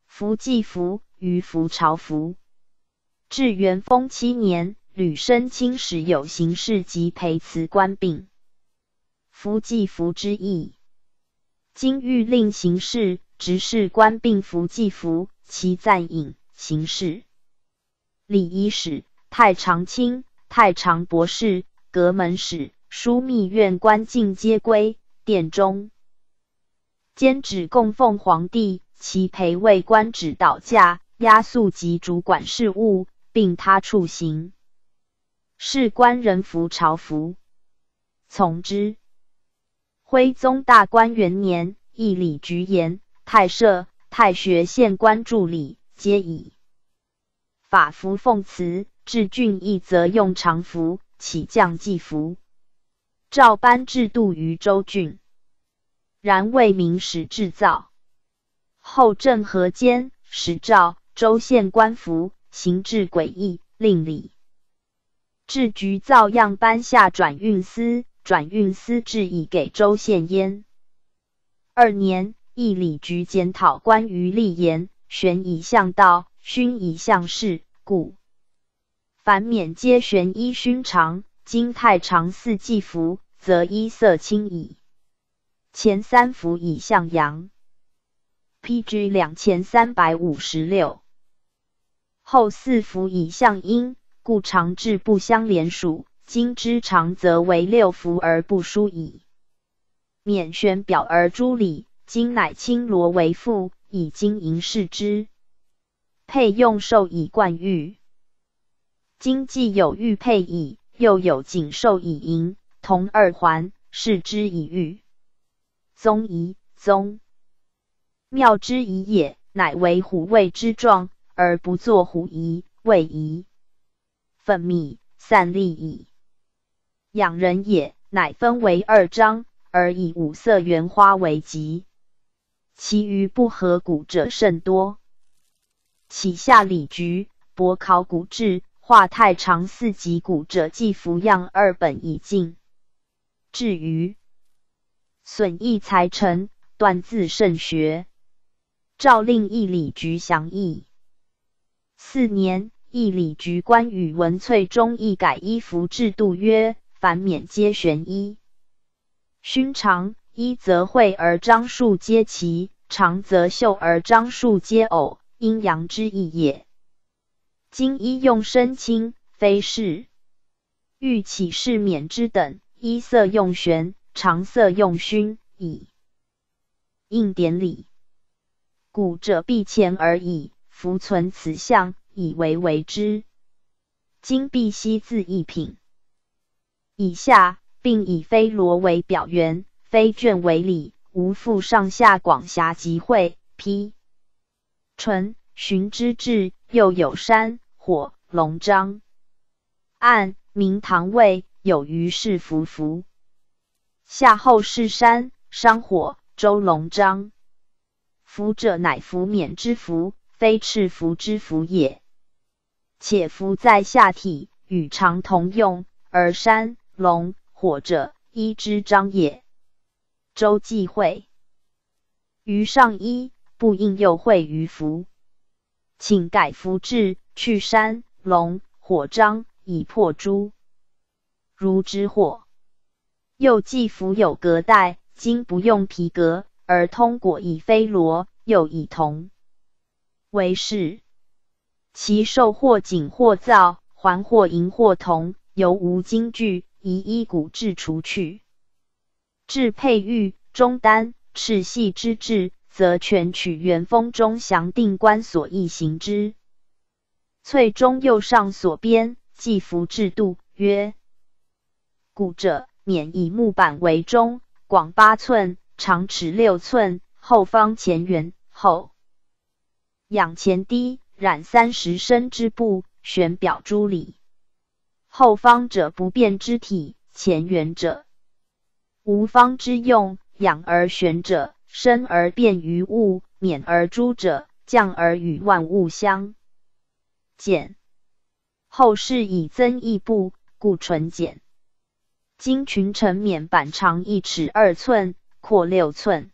Speaker 1: 福济福，于福朝福。至元丰七年，吕申清使有行事及陪祠官并福济福之意。今欲令行事、直事官并福济福，其暂引行事、礼仪使、太常卿、太常博士、阁门使、枢密院官进皆归殿中。兼指供奉皇帝，其陪位官指倒驾、押宿及主管事务，并他处行。是官人服朝服，从之。徽宗大观元年，义礼局言：太社、太学县官助理，皆以法服奉祠。治郡邑，则用常服、起降祭服，照班制度于州郡。然未明时制造，后正和间时诏州县官服，行至诡异，令礼制局照样颁下转运司，转运司制以给州县焉。二年，义礼局检讨关于立言，选以相道，勋以相事，故凡免皆悬衣勋长，今太常四季服，则衣色青矣。前三福以向阳，PG 两千三百五十六。后四福以向阴，故长治不相连属。今之长则为六福而不殊矣。免宣表而诸礼，今乃青罗为父，以金银饰之。佩用寿以冠玉，今既有玉佩矣，又有锦寿以银、铜二环饰之以玉。宗仪宗妙之仪也，乃为虎胃之状，而不作虎仪胃仪，分泌散利矣。养人也，乃分为二章，而以五色圆花为吉。其余不合谷者甚多。起下礼局，博考古志，化太常四级古者，即服样二本已尽，至于。损益才臣，断自甚学。诏令义礼局详议。四年，义礼局官与文翠忠议改衣服制度曰：凡免皆玄衣，勋长衣则会而章数皆齐，长则秀而章数皆偶，阴阳之意也。今衣用身青，非是。欲起事免之等，衣色用玄。常色用熏以印典礼，古者必前而已，弗存此相，以为为之。今必悉自一品，以下并以飞罗为表源，非卷为理，无复上下广狭集会。皮纯寻之至，又有山火龙章，按明堂位有余是福符。夏后氏山山火周龙章，福者乃福免之福，非赤福之福也。且福在下体，与常同用，而山龙火者一之章也。周忌讳于上衣，不应又讳于福，请改福志，去山龙火章，以破诸如之惑。又祭服有革带，今不用皮革，而通裹以飞罗，又以铜为饰。其兽或锦或造，环或银或铜，犹无金具，宜依古制除去。制佩玉中丹赤系之制，则全取元丰中详定官所议行之。翠中右上所编祭服制度曰：古者。免以木板为中，广八寸，长尺六寸，后方前圆，后仰前低，染三十身之布，悬表诸里。后方者不变之体，前圆者无方之用。养而悬者，生而变于物；免而诸者，降而与万物相减。后世以增益部，故纯简。今群臣冕板长一尺二寸，阔六寸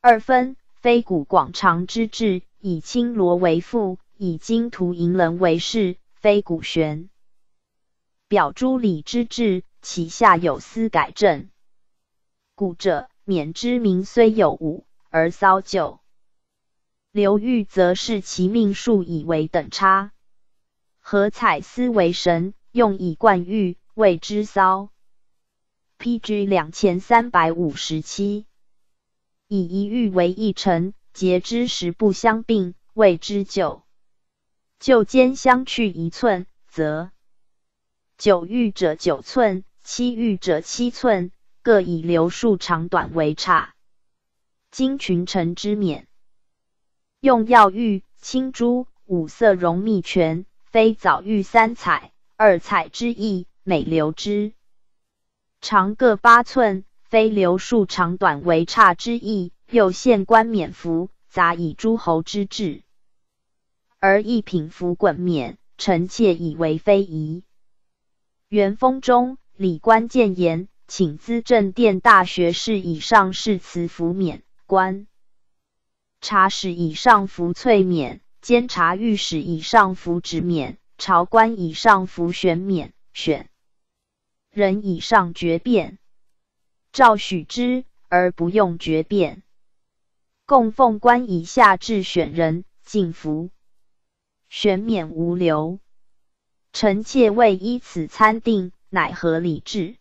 Speaker 1: 二分，非古广长之志，以青罗为覆，以金图银棱为饰，非古玄。表朱里之志，其下有司改正。古者冕之名虽有五，而骚久。刘裕则视其命数以为等差，何采思为神，用以冠玉，谓之搔。P g 两千三百五十七，以一玉为一成，结之时不相并，谓之九。就间相去一寸，则九玉者九寸，七玉者七寸，各以流数长短为差。今群臣之免，用药玉、青珠、五色绒密泉、非早玉三彩，二彩之意，每流之。长各八寸，非流数长短为差之意。又献官冕服，杂以诸侯之制，而一品服衮冕，臣妾以为非宜。元丰中，李官谏言，请资政殿大学士以上侍辞服冕官，察使以上服翠冕，监察御史以上服直冕，朝官以上服选冕，选。人以上决变，照许之而不用决变；供奉官以下至选人敬服，选免无留。臣妾未依此参定，乃何礼制？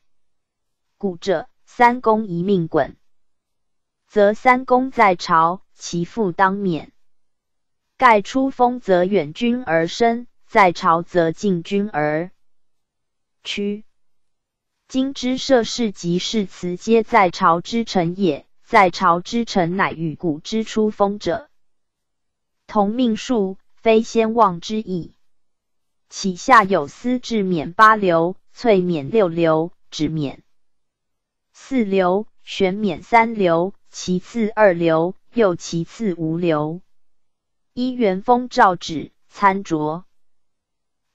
Speaker 1: 故者三公一命滚，则三公在朝，其父当免；盖出封则远君而身，在朝则近君而屈。今之设士及士词，皆在朝之臣也。在朝之臣，乃与古之初封者同命数，非先望之矣。其下有司，至免八流，次免六流，止免四流，玄免三流，其次二流，又其次无流。一元封诏旨、参酌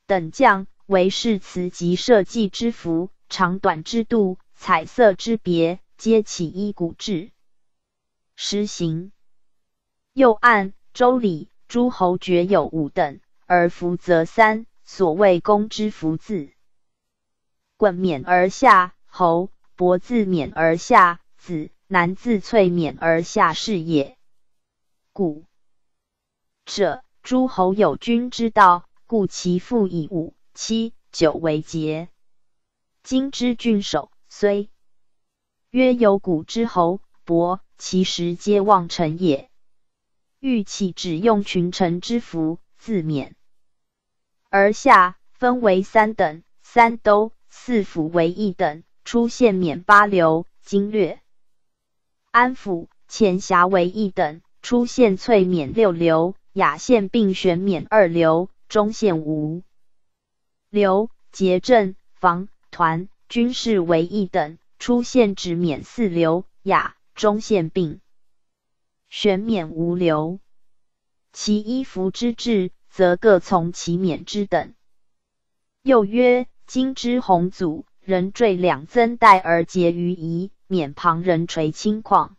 Speaker 1: 等将，为士词及社稷之福。长短之度，彩色之别，皆起一古制。诗行又按《周礼》，诸侯爵有五等，而弗则三。所谓公之福自冠冕而下，侯、伯自冕而下，子、男自翠冕而下是也。古者诸侯有君之道，故其父以五、七、九为节。今之郡守虽曰有古之侯伯，其实皆望尘也。欲岂只用群臣之服自免。而下分为三等：三都四府为一等，出县免八流；经略安抚黔辖为一等，出县免六流；雅县并选免二流；中县无流，节镇房。团均是为一等，出现指免四流，雅中县病，玄免无流。其衣服之制，则各从其免之等。又曰：今之红祖，人坠两增戴而结于一，免旁人垂轻况，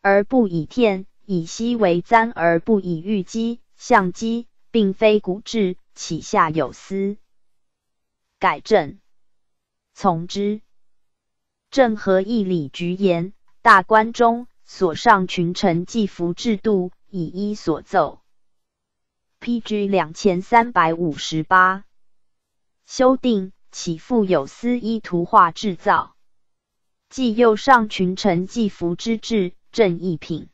Speaker 1: 而不以天以息为簪，而不以玉玑向玑，并非古制。其下有丝。改正。从之，郑和一礼局言，大官中所上群臣祭服制度，以一所奏。P G 两千三百五十八，修订起复有司衣图画制造，既右上群臣祭服之制，正一品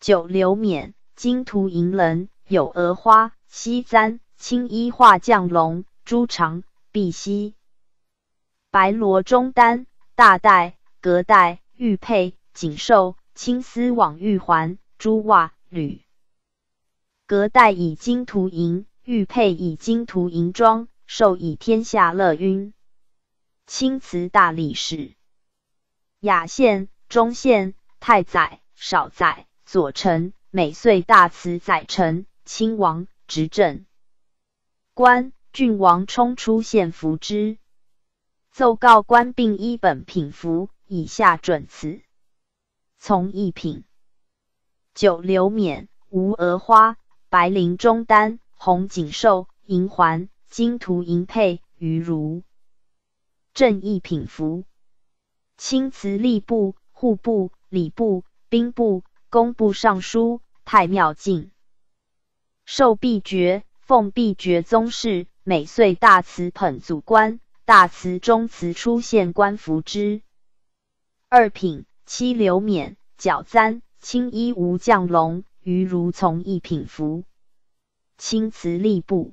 Speaker 1: 九流冕，金图银人，有额花、西簪、青衣画降龙、朱长、碧犀。白罗中单，大带、隔带、玉佩、锦绶、青丝网玉环、珠袜履。隔带以金涂银，玉佩以金涂银装，绶以天下乐晕。青瓷大力士、雅县、中县、太宰、少宰、左丞，每岁大慈宰臣、亲王执政官、郡王冲出县服之。奏告官并一本品服以下准词：从一品九流冕、无额花、白绫中单、红锦绶、银环、金图银佩于如，正一品服。青瓷吏部、户部、礼部、兵部、工部尚书、太庙进，受必爵，奉必爵，宗室每岁大慈捧祖官。大慈中慈出现官服之二品七流冕角簪青衣无降龙，于如从一品服。清慈吏部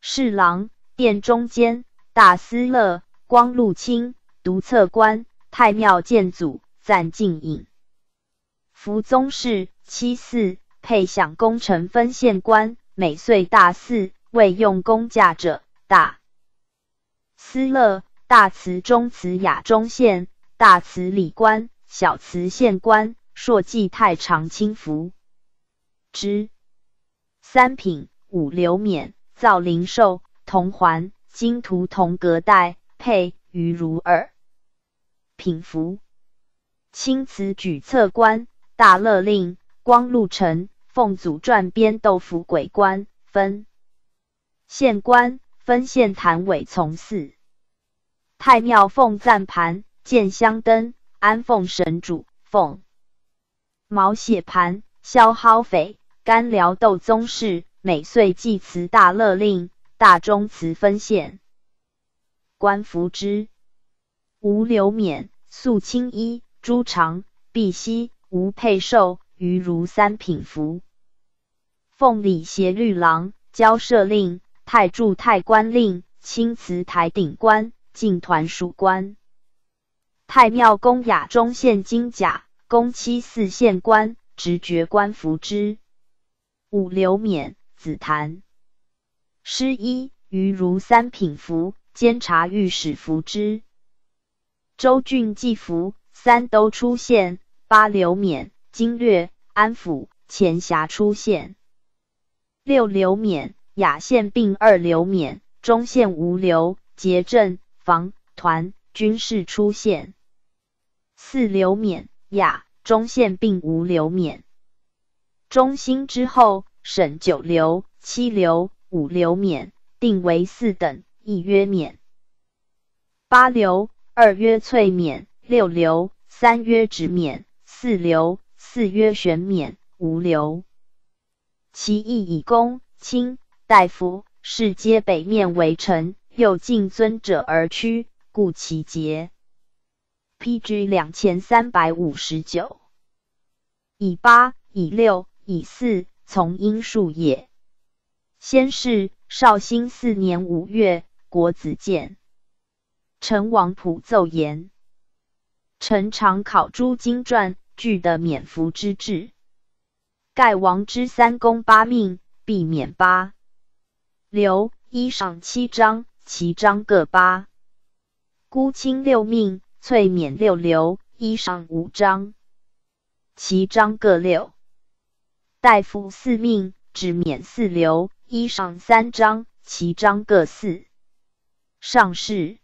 Speaker 1: 侍郎殿中监大司乐光禄卿独策官太庙建祖赞禁引福宗室七四配享功臣分县官每岁大四未用功嫁者大。思乐大慈中慈雅中县大慈礼官小慈县官硕济太常清福之三品五流冕造灵寿铜环金图铜格带佩于如耳品服青瓷举策官大乐令光禄臣，奉祖传编豆腐鬼官分县官。分县坛尾从祀，太庙奉赞盘建香灯，安奉神主。奉毛血盘，消蒿匪，干僚斗宗室，每岁祭祠大乐令、大中祠分县官服之。吴留冕素青衣，朱长碧舄，吴佩寿，余如三品服，奉礼协律郎交赦令。太祝、太官令、青瓷台顶官、进团属官、太庙公雅中县金甲公七四县官、直觉官服之五刘免、紫檀。诗一余如三品服、监察御史服之。周郡祭服三都出现，八刘冕、金略、安抚、前峡出现。六刘冕。雅县并二流免，中县无流，结镇防团均是出现。四流免雅、中县并无流免。中兴之后，省九流，七流五流免，定为四等，一曰免，八流二曰翠免，六流三曰直免，四流四曰玄免，无流。其意以公卿大夫世皆北面为臣，又敬尊者而屈，故其节。PG 两千三百五十九。以八，以六，以四，从因数也。先是绍兴四年五月，国子监陈王甫奏言：臣尝考诸经传，具得免服之志。盖王之三公八命，必免八。刘一上七章，其章各八；孤卿六命，翠免六流；一上五章，其章各六；大夫四命，只免四流；一上三章，其章各四。上士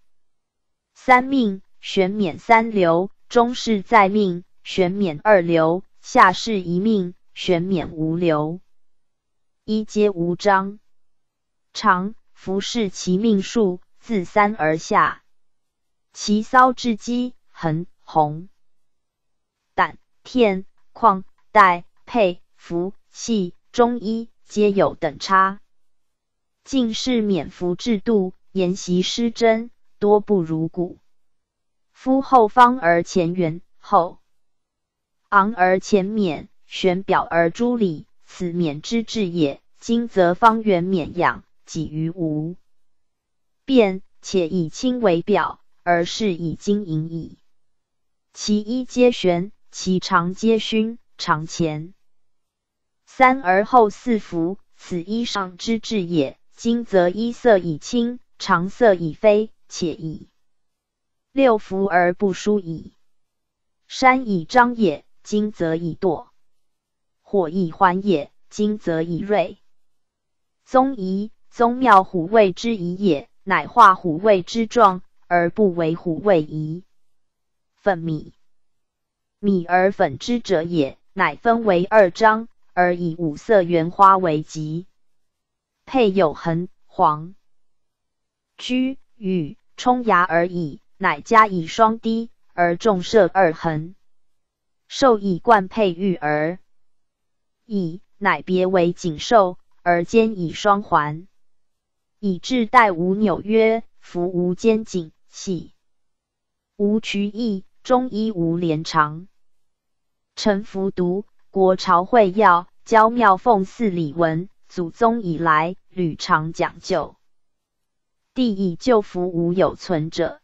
Speaker 1: 三命，玄免三流；中士再命，玄免二流；下士一命，玄免无流。一皆无章。常服侍其命数自三而下，其骚至积横红胆片矿带佩服器中医皆有等差。近世免服制度沿袭失真，多不如古。夫后方而前圆，后昂而前冕，悬表而诸里，此冕之至也。今则方圆冕样。己于无变，且以清为表，而是以金银矣。其一皆玄，其长皆熏，常前三而后四服，此衣裳之至也。今则衣色以清，常色以非，且以六服而不疏矣。山以张也，今则以堕；火以欢也，今则以锐；宗以宗庙虎卫之仪也，乃化虎卫之状而不为虎卫仪。粉米，米而粉之者也，乃分为二章而以五色圆花为吉，配有横、黄、居、与冲牙而已，乃加以双滴而重设二横，授以冠佩玉而以，乃别为锦绶，而兼以双环。以至代无纽约，服无肩颈，喜无渠意，终一无廉长。臣服读国朝会要，交妙凤寺礼文，祖宗以来屡尝讲究。帝以旧服无有存者，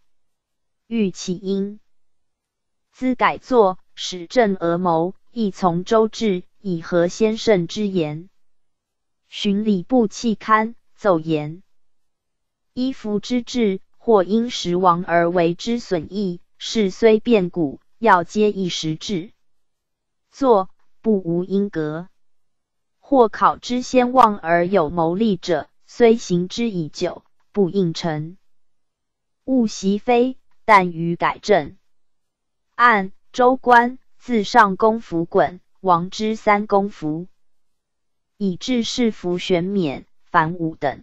Speaker 1: 欲其因兹改作，使正而谋，亦从周至，以合先圣之言。寻礼部弃刊奏言。依夫之志，或因时亡而为之损益；事虽变古，要皆一时志。作不无因革；或考之先望而有谋利者，虽行之已久，不应成。勿习非，但于改正。按周官自上公服衮，王之三公服，以至世服玄冕、凡五等。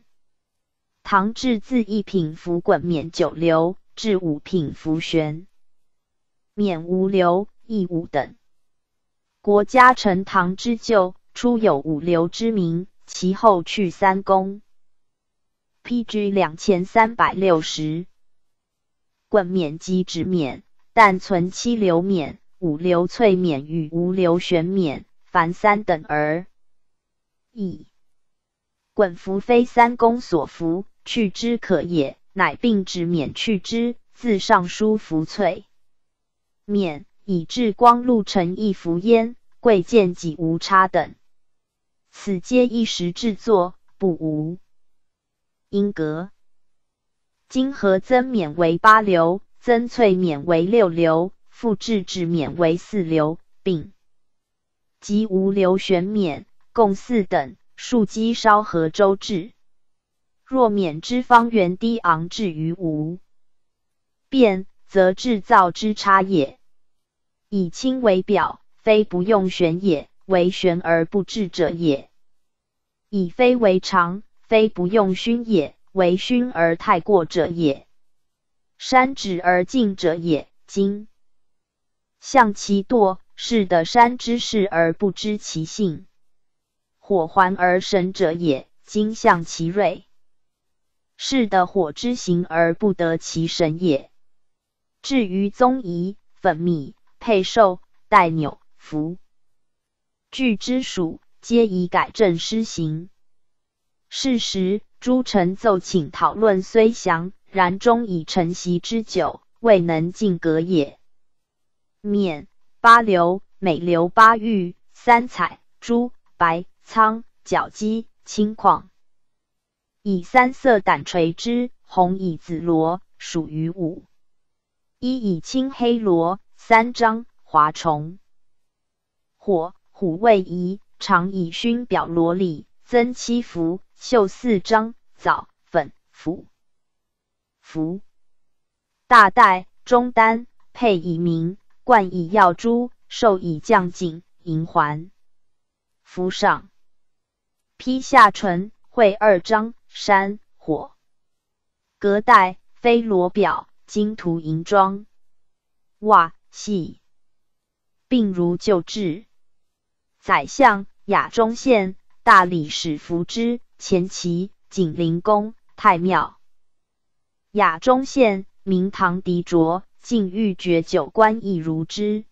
Speaker 1: 唐制自一品符滚冕九流，至五品符玄冕五流，亦五等。国家承唐之旧，初有五流之名，其后去三公。PG 两千三百六十，衮冕即指冕，但存七流冕、五流翠冕与无流玄冕，凡三等而已。滚符非三公所服。去之可也，乃并止免去之。自尚书服萃，免，以至光禄丞亦服焉。贵贱己无差等，此皆一时制作，不无因革。今何增免为八流，增翠免为六流，复至止免为四流，并即无流玄免，共四等数，积稍合周制。若免之方圆低昂至于无变，则制造之差也。以清为表，非不用玄也，为玄而不至者也。以非为常，非不用虚也，为虚而太过者也。山止而静者也，金向其惰是的山之势而不知其性。火环而神者也，今向其锐。是的，火之形而不得其神也。至于宗仪、粉蜜、佩兽、戴纽、符具之属，皆以改正施行。是时，诸臣奏请讨论虽详，然终以陈袭之久，未能尽格也。免八流，美流八玉，三彩朱、白、苍、角、鸡、青矿。以三色胆垂之，红以紫罗，属于五；一以青黑罗，三张华虫。火虎位移，常以熏表罗里，增七福，秀四张枣粉福福。大袋中单配以明冠，以药珠授以将锦银环，敷上披下唇，会二章。山火，隔带飞罗表，金涂银装。袜系，病如旧治。宰相雅中县大理史服之，前旗景陵宫太庙。雅中县明堂狄卓竟欲绝九官，亦如之。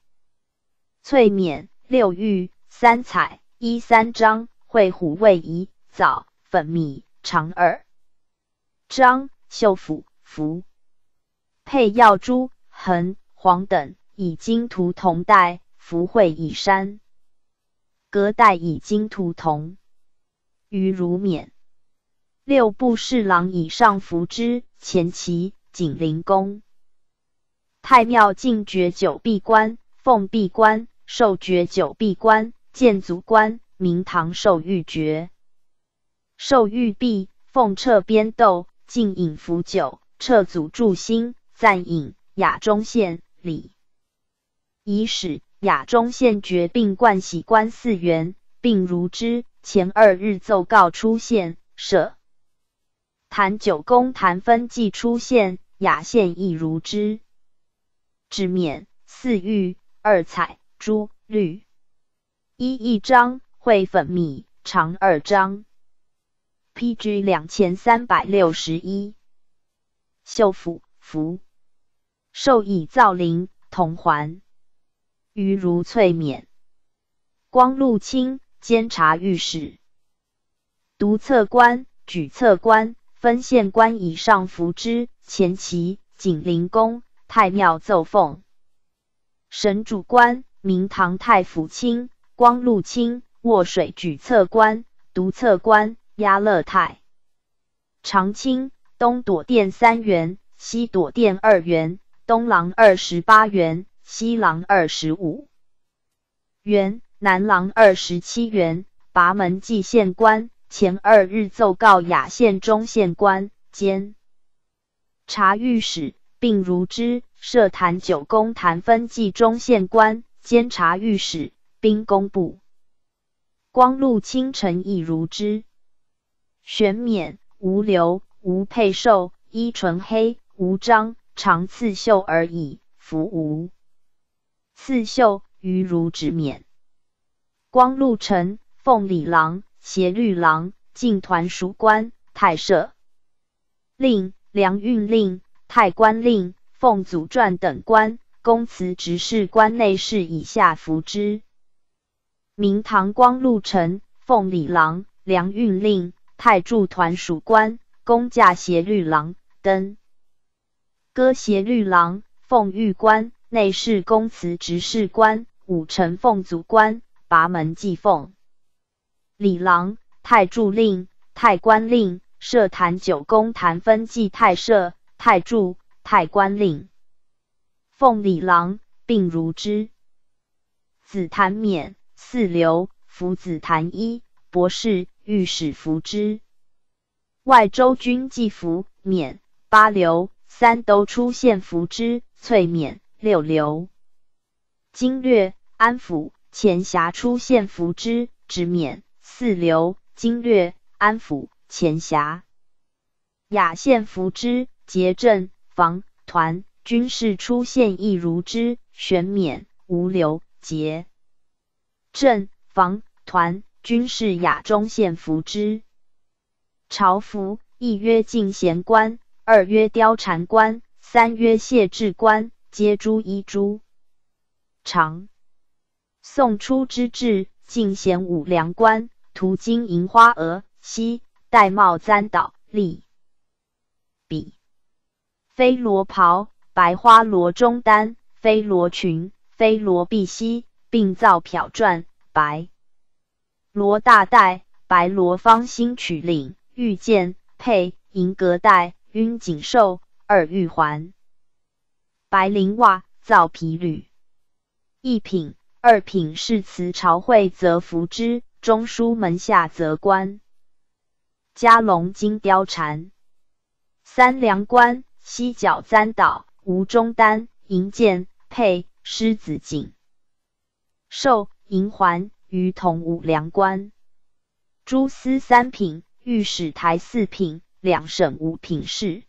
Speaker 1: 翠冕六玉三彩一三章，会虎位仪早粉米。长耳、张秀甫服，配药珠、恒黄等，以金涂铜带，福绘以山。隔带以金涂铜。于如冕。六部侍郎以上服之。前其景陵宫、太庙进爵九闭官、奉闭官、受爵九闭官、建祖官、明堂授御爵。受玉璧，奉彻边斗，进饮伏酒，彻祖助兴，赞饮雅中县礼。已使雅中县绝并冠喜官四元，并如之前二日奏告出现，舍。谭九公谭分祭出现，雅县亦如之。至免四玉二彩珠绿一一张，会粉米长二张。P.G. 两千三百六十一，秀府服，授以造林同环，余如翠冕。光禄卿监察御史，独策官、举策官、分县官以上服之。前旗景陵宫太庙奏奉神主官，明堂太府卿，光禄卿，卧水举策官，独策官。压乐泰，长青东躲殿三元，西躲殿二元，东廊二十八元，西廊二十五元，南廊二十七元。拔门祭县官前二日奏告雅县中县官监察御史，并如之设坛九宫坛分祭中县官监察御史兵工部光禄卿城，亦如之。玄冕无旒，无佩绶，衣纯黑，无章，常刺绣而已。服无刺绣，于如直冕。光禄臣，奉礼郎、协律郎、进团属官、太舍、令、梁运令、太官令、奉祖传等官，公、祠、直事官、内侍以下服之。明堂光禄臣，奉礼郎、梁运令。太柱团属官，公驾协律郎、登、歌协律郎、奉御官、内侍公、祠执事官、武臣奉祖官、拔门祭奉李郎、太柱令、太官令，设坛九宫坛分祭太社、太柱、太官令、奉李郎，并如之。子坛免四流，服子坛衣，博士。御史服之外，周军既服免八流三都出现服之淬免六流；经略安抚前峡出现服之止免四流；经略安抚前峡雅县服之节镇防团军事出现亦如之玄免无流节镇防团。均是雅中献服之，朝服一曰敬贤官，二曰貂蝉官，三曰谢稚官，皆诸衣诸。长宋初之至敬贤五粮官，途经银花鹅西，戴帽簪岛、立笔飞罗袍、白花罗中单、飞罗裙、飞罗碧溪，并造漂转白。罗大带白罗方心曲领玉剑佩银阁带晕锦绶二玉环白绫袜皂皮履一品二品侍辞朝会则服之中书门下则官。加龙金貂蝉三梁冠犀角簪倒吴中丹银剑佩狮子锦绶银环。于同五梁冠，朱丝三品，御史台四品，两省五品事。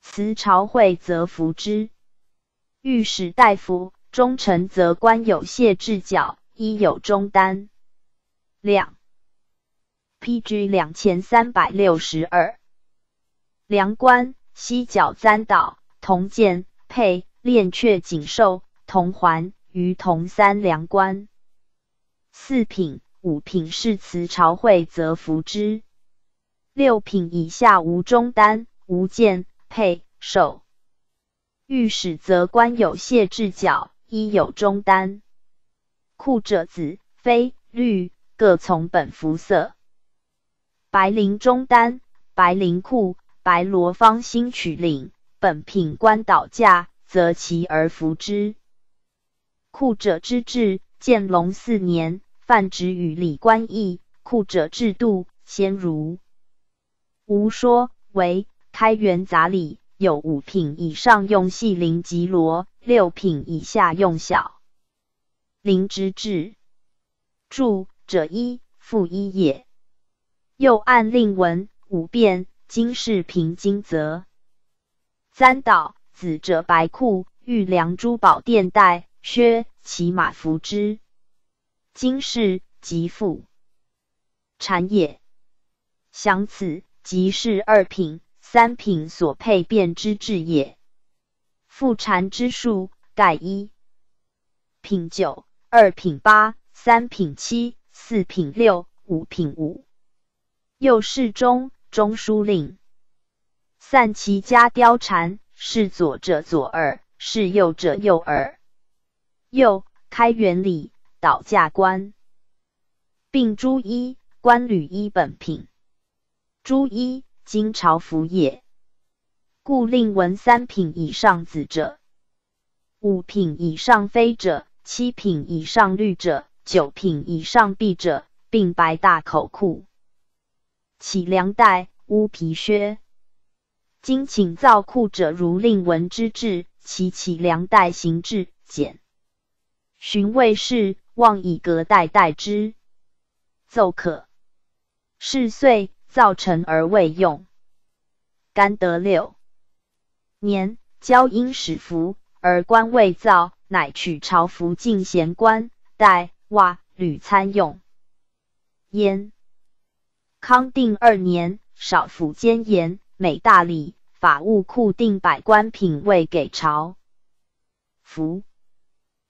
Speaker 1: 辞朝会则服之。御史大夫忠臣则官有谢至角，衣有中单。两 PG 两千三百六十二梁冠西角簪倒铜剑佩练雀锦绶铜环于同三梁冠。四品、五品是辞朝会则服之，六品以下无中单、无剑、佩、首。御史则官有谢制角，衣有中单。酷者紫、非绿各从本服色。白绫中单、白绫裤、白罗方新取领，本品官倒驾则其而服之。酷者之至，建隆四年。泛指与礼官议库者制度，先如吾说为开元杂礼，有五品以上用细绫及罗，六品以下用小绫之制。注者一负一也。又按令文五变，今是平金泽三岛子者白库玉梁珠宝垫带靴，骑马服之。今世即富禅也，想此即是二品、三品所配变之质也。富禅之数，盖一品九，二品八，三品七，四品六，五品五。右侍中、中书令，散其家貂蝉。是左者左耳，是右者右耳。右开元礼。导驾官，并诸医官履医本品，诸医今朝服也。故令文三品以上子者，五品以上非者，七品以上律者，九品以上碧者，并白大口裤，启粮袋，乌皮靴。今请造裤者如令文之制，其起粮袋行制简。寻卫士。望以格代代之奏可是岁造成而未用甘得六年交因使服而官未造乃取朝服进贤官戴袜履参用焉。康定二年少府兼言每大礼，法务库定百官品位给朝服，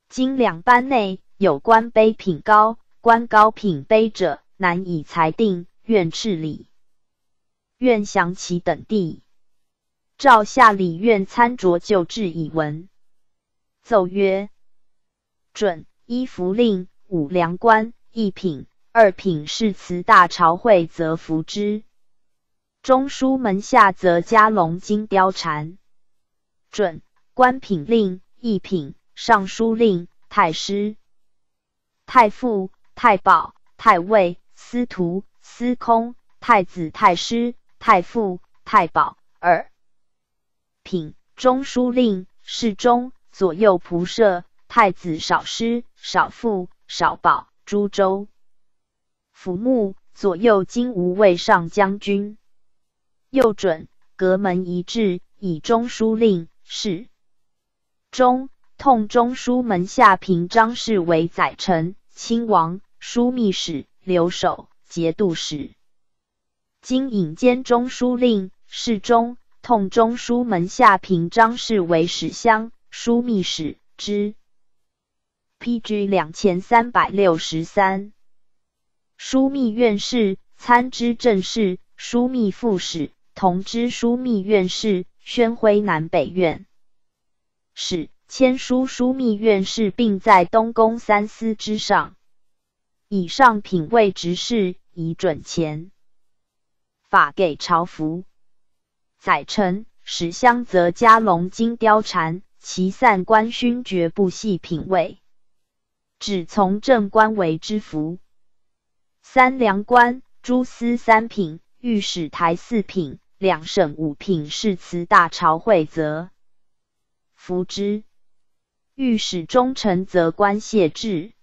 Speaker 1: 今两班内。有关卑品高官高品卑者，难以裁定，愿治理。愿降启等地诏下礼院参酌旧制以闻。奏曰：准一符令，五粮官一品、二品，是辞大朝会则服之；中书门下则加龙金貂蝉。准官品令一品，尚书令、太师。太傅、太保、太尉、司徒、司空、太子、太师、太傅、太保二品，中书令、侍中、左右仆射、太子少师、少傅、少保、诸州府牧、左右金吾卫上将军，右准阁门一致，以中书令、侍中。痛中书门下平章事为宰臣、亲王、枢密使、留守、节度使。今引兼中书令、侍中。痛中书门下平章事为史相、枢密使之。PG 两千三百六十三。枢密院士、参知政事、枢密副使、同知枢密院士、宣徽南北院使。签书枢密院事，并在东宫三司之上。以上品位执事，以准前法给朝服。宰臣史湘则加龙金貂蝉，其散官勋爵不系品位，只从正官为之服。三梁官、诸司三品、御史台四品、两省五品，是辞大朝会则服之。御史忠臣则官谢制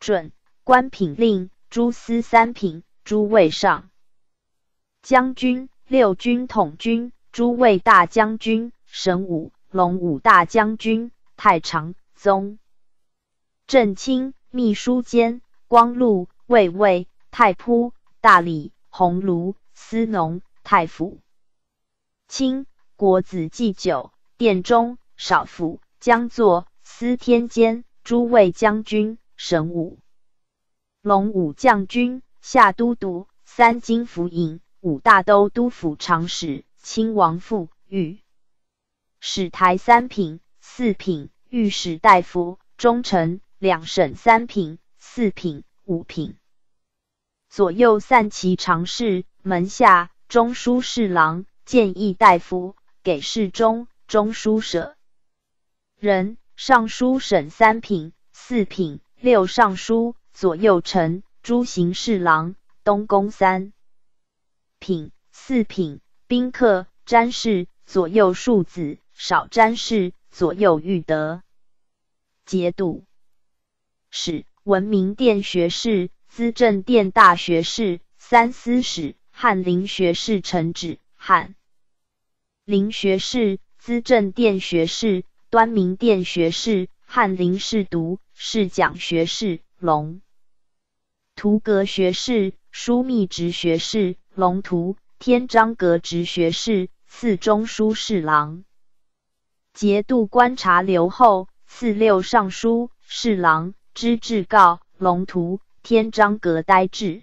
Speaker 1: 准官品令诸司三品诸位上将军六军统军诸位大将军神武龙武大将军太常宗正卿秘书监光禄卫尉太仆大理鸿胪司农太府卿国子祭酒殿中少府。将作司天监诸位将军、神武、龙武将军、夏都督、三京府尹、五大都督府长史、亲王府御史台三品、四品御史大夫、忠臣、两省三品、四品、五品左右散骑常侍、门下中书侍郎、谏议大夫、给事中、中书舍。人尚书省三品、四品、六尚书左右丞、诸行侍郎、东宫三品、四品宾客詹事左右庶子、少詹事左右御德节度使、文明殿学士、资政殿大学士、三司使、翰林学士承旨、翰林学士、资政殿学士。端明殿学士、翰林侍读、侍讲学士龙图阁学士、枢密直学士龙图天章阁直学士、赐中书侍郎、节度观察留后、赐六尚书侍郎、知制告、龙图天章阁待滞。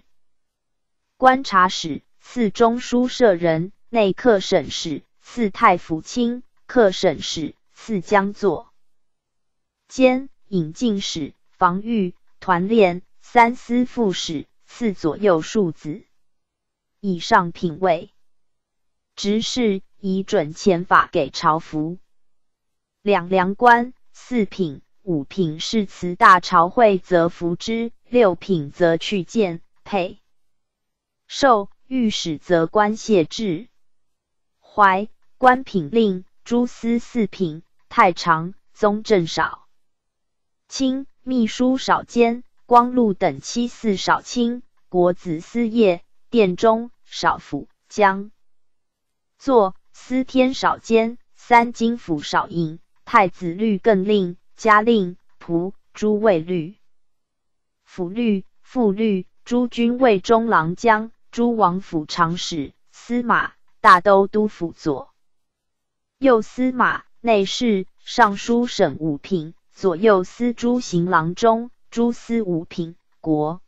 Speaker 1: 观察使、四中书舍人、内客省使、四太府卿、客省使。赐将作兼引进使防御团练三司副使赐左右庶子以上品位执事以准前法给朝服两梁官四品五品是辞大朝会则服之六品则去见佩授御史则官谢制怀官品令诸司四品。太常宗正少卿、秘书少监、光禄等七四少卿、国子司业、殿中少府将、坐司天少监、三京府少尹、太子律更令、家令仆、诸卫律、府律、副律、诸军卫中郎将、诸王府长史、司马、大都督府左、右司马。内侍、尚书省五品，左右司诸行郎中、诸司五品，国。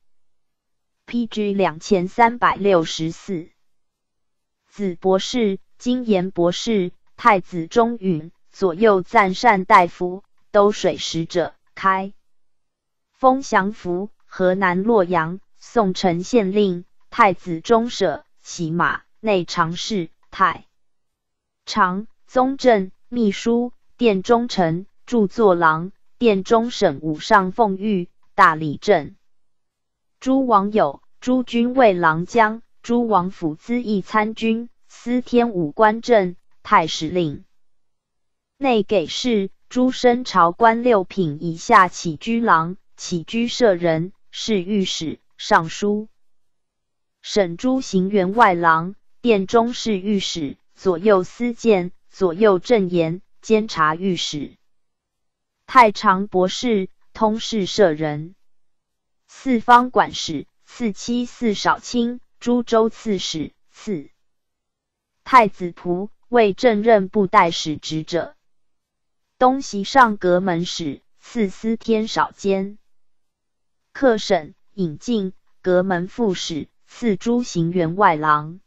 Speaker 1: P G 两千三百六十四，子博士、金岩博士、太子中允、左右赞善大夫、都水使者，开封祥符河南洛阳宋城县令、太子中舍、骑马内常侍、太常宗正。秘书殿中丞、著作郎、殿中省五上奉御、大理正、诸王友、诸军卫郎将、诸王府资义参军、司天武官正、太史令、内给事、诸身朝官六品以下起居郎、起居舍人、侍御史、尚书、省诸行员外郎、殿中侍御史、左右司谏。左右正言、监察御史、太常博士、通事舍人、四方管使、四七四少卿、诸州刺史、次太子仆为正任布袋使职者，东西上阁门使次司天少监、客省引进阁门副使次诸行员外郎，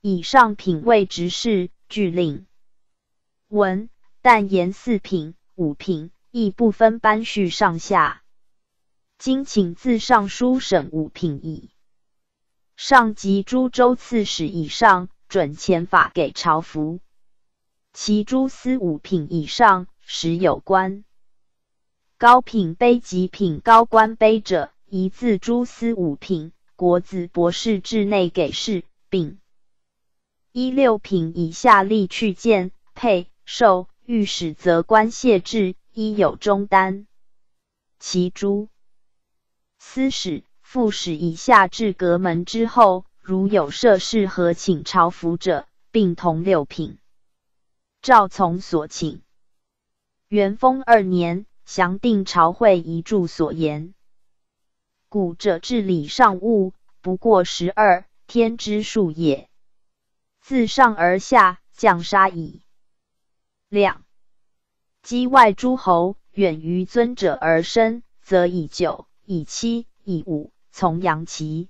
Speaker 1: 以上品位执事俱令。文但言四品、五品亦不分班序上下。今请自尚书省五品以上及诸州刺史以上，准前法给朝服。其诸司五品以上实有官。高品卑及品高官卑者，宜自诸司五品、国子博士至内给事丙一六品以下，例去见配。受御史则官谢制一有中丹，其诸司使副使以下至阁门之后，如有涉事和请朝服者，并同六品。诏从所请。元丰二年详定朝会遗著所言：“古者治礼尚务，不过十二天之数也。自上而下降杀矣。”两畿外诸侯远于尊者而生，则以九、以七、以五，从阳其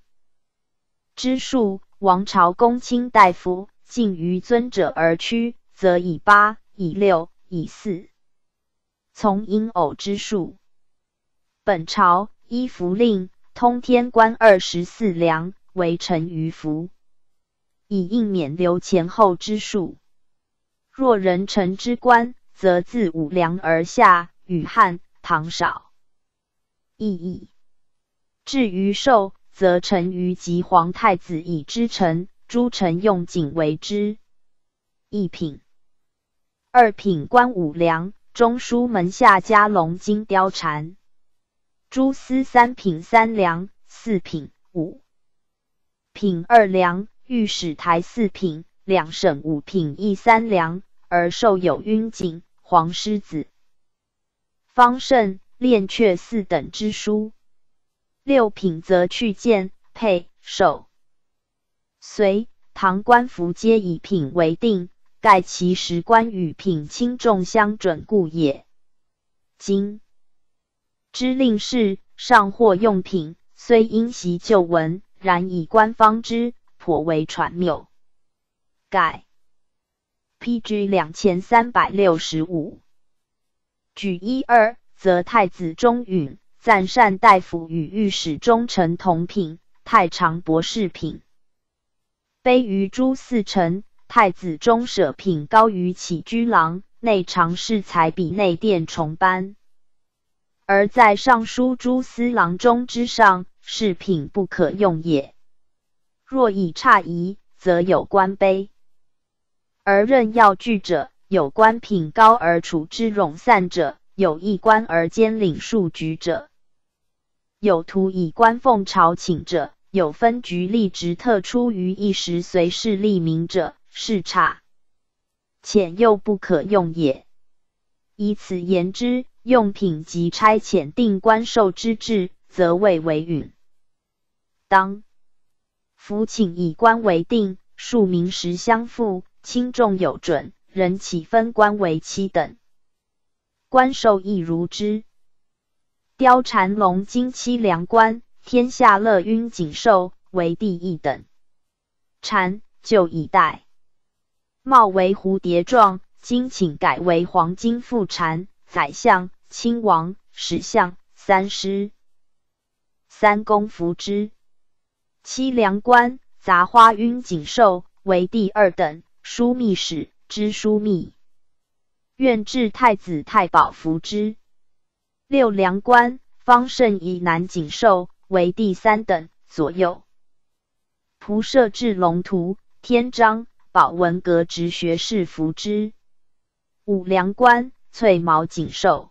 Speaker 1: 之数；王朝公卿大夫近于尊者而屈，则以八、以六、以四，从阴偶之数。本朝依服令，通天官二十四粮为臣于服，以应免留前后之数。若人臣之官，则自五梁而下，与汉唐少异矣。至于寿，则臣于及皇太子以之臣，诸臣用锦为之。一品、二品官五梁，中书门下加龙、金、貂蝉。诸司三品三梁，四品五品二梁，御史台四品，两省五品一三梁。而授有晕锦、黄狮子、方胜、练雀四等之书。六品则去见配绶。隋唐官服皆以品为定，盖其实官与品轻重相准故也。今知令是上或用品，虽因袭旧闻，然以官方之，颇为舛谬。改。B G 2千三百六十五，举一二，则太子中允、赞善大夫与御史中丞同品，太常博士品，卑于诸四臣。太子中舍品高于起居郎、内常侍，才比内殿重班，而在尚书诸司郎中之上，是品不可用也。若以差疑，则有官卑。而任要聚者，有官品高而处之冗散者；有一官而兼领数局者；有徒以官奉朝请者；有分局立职特出于一时随事利民者，是差，遣又不可用也。以此言之，用品及差遣定官授之制，则谓为允当。夫请以官为定，庶民实相副。轻重有准，人起分官为七等，官授亦如之。貂蝉龙金七梁官，天下乐晕锦兽为第一等。蝉就以代，帽为蝴蝶状，金请改为黄金覆蝉。宰相、亲王、史相、三师、三公服之。七梁官杂花晕锦兽为第二等。枢密使之枢密，愿治太子太保服之。六梁官方胜以南锦寿为第三等左右。仆射至龙图天章保文阁直学士服之。五梁官翠毛锦寿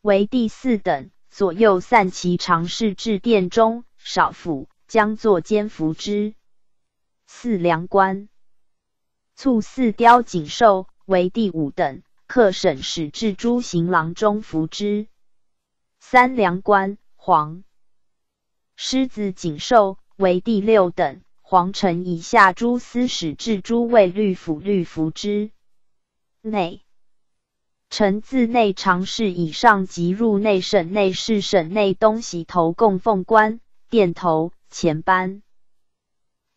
Speaker 1: 为第四等左右，散其常侍至殿中少府，将坐监服之。四梁官。兔四雕锦兽为第五等，客省使至诸行郎中服之。三梁冠黄狮子锦兽为第六等，皇城以下诸司使至诸位律府律服之内臣自内常侍以上，即入内省内侍省内东西头供奉官殿头前班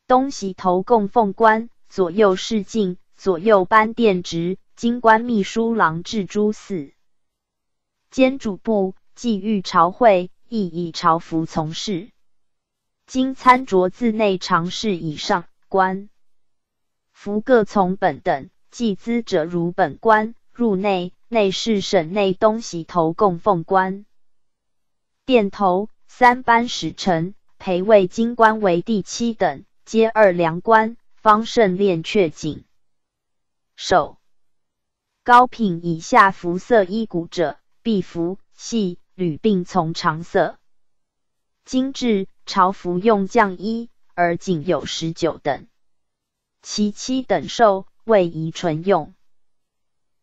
Speaker 1: 东西头供奉官。左右侍禁，左右班殿直，金官秘书郎至诸寺，兼主簿，即御朝会亦以朝服从事。今参酌自内常侍以上官，服各从本等，祭资者如本官。入内内侍省内东西头供奉官、殿头、三班使臣、陪卫金官为第七等，皆二良官。方胜练却锦，手。高品以下服色衣古者，必服系履，并从常色。今制朝服用将衣，而锦有十九等，其七等受未宜纯用。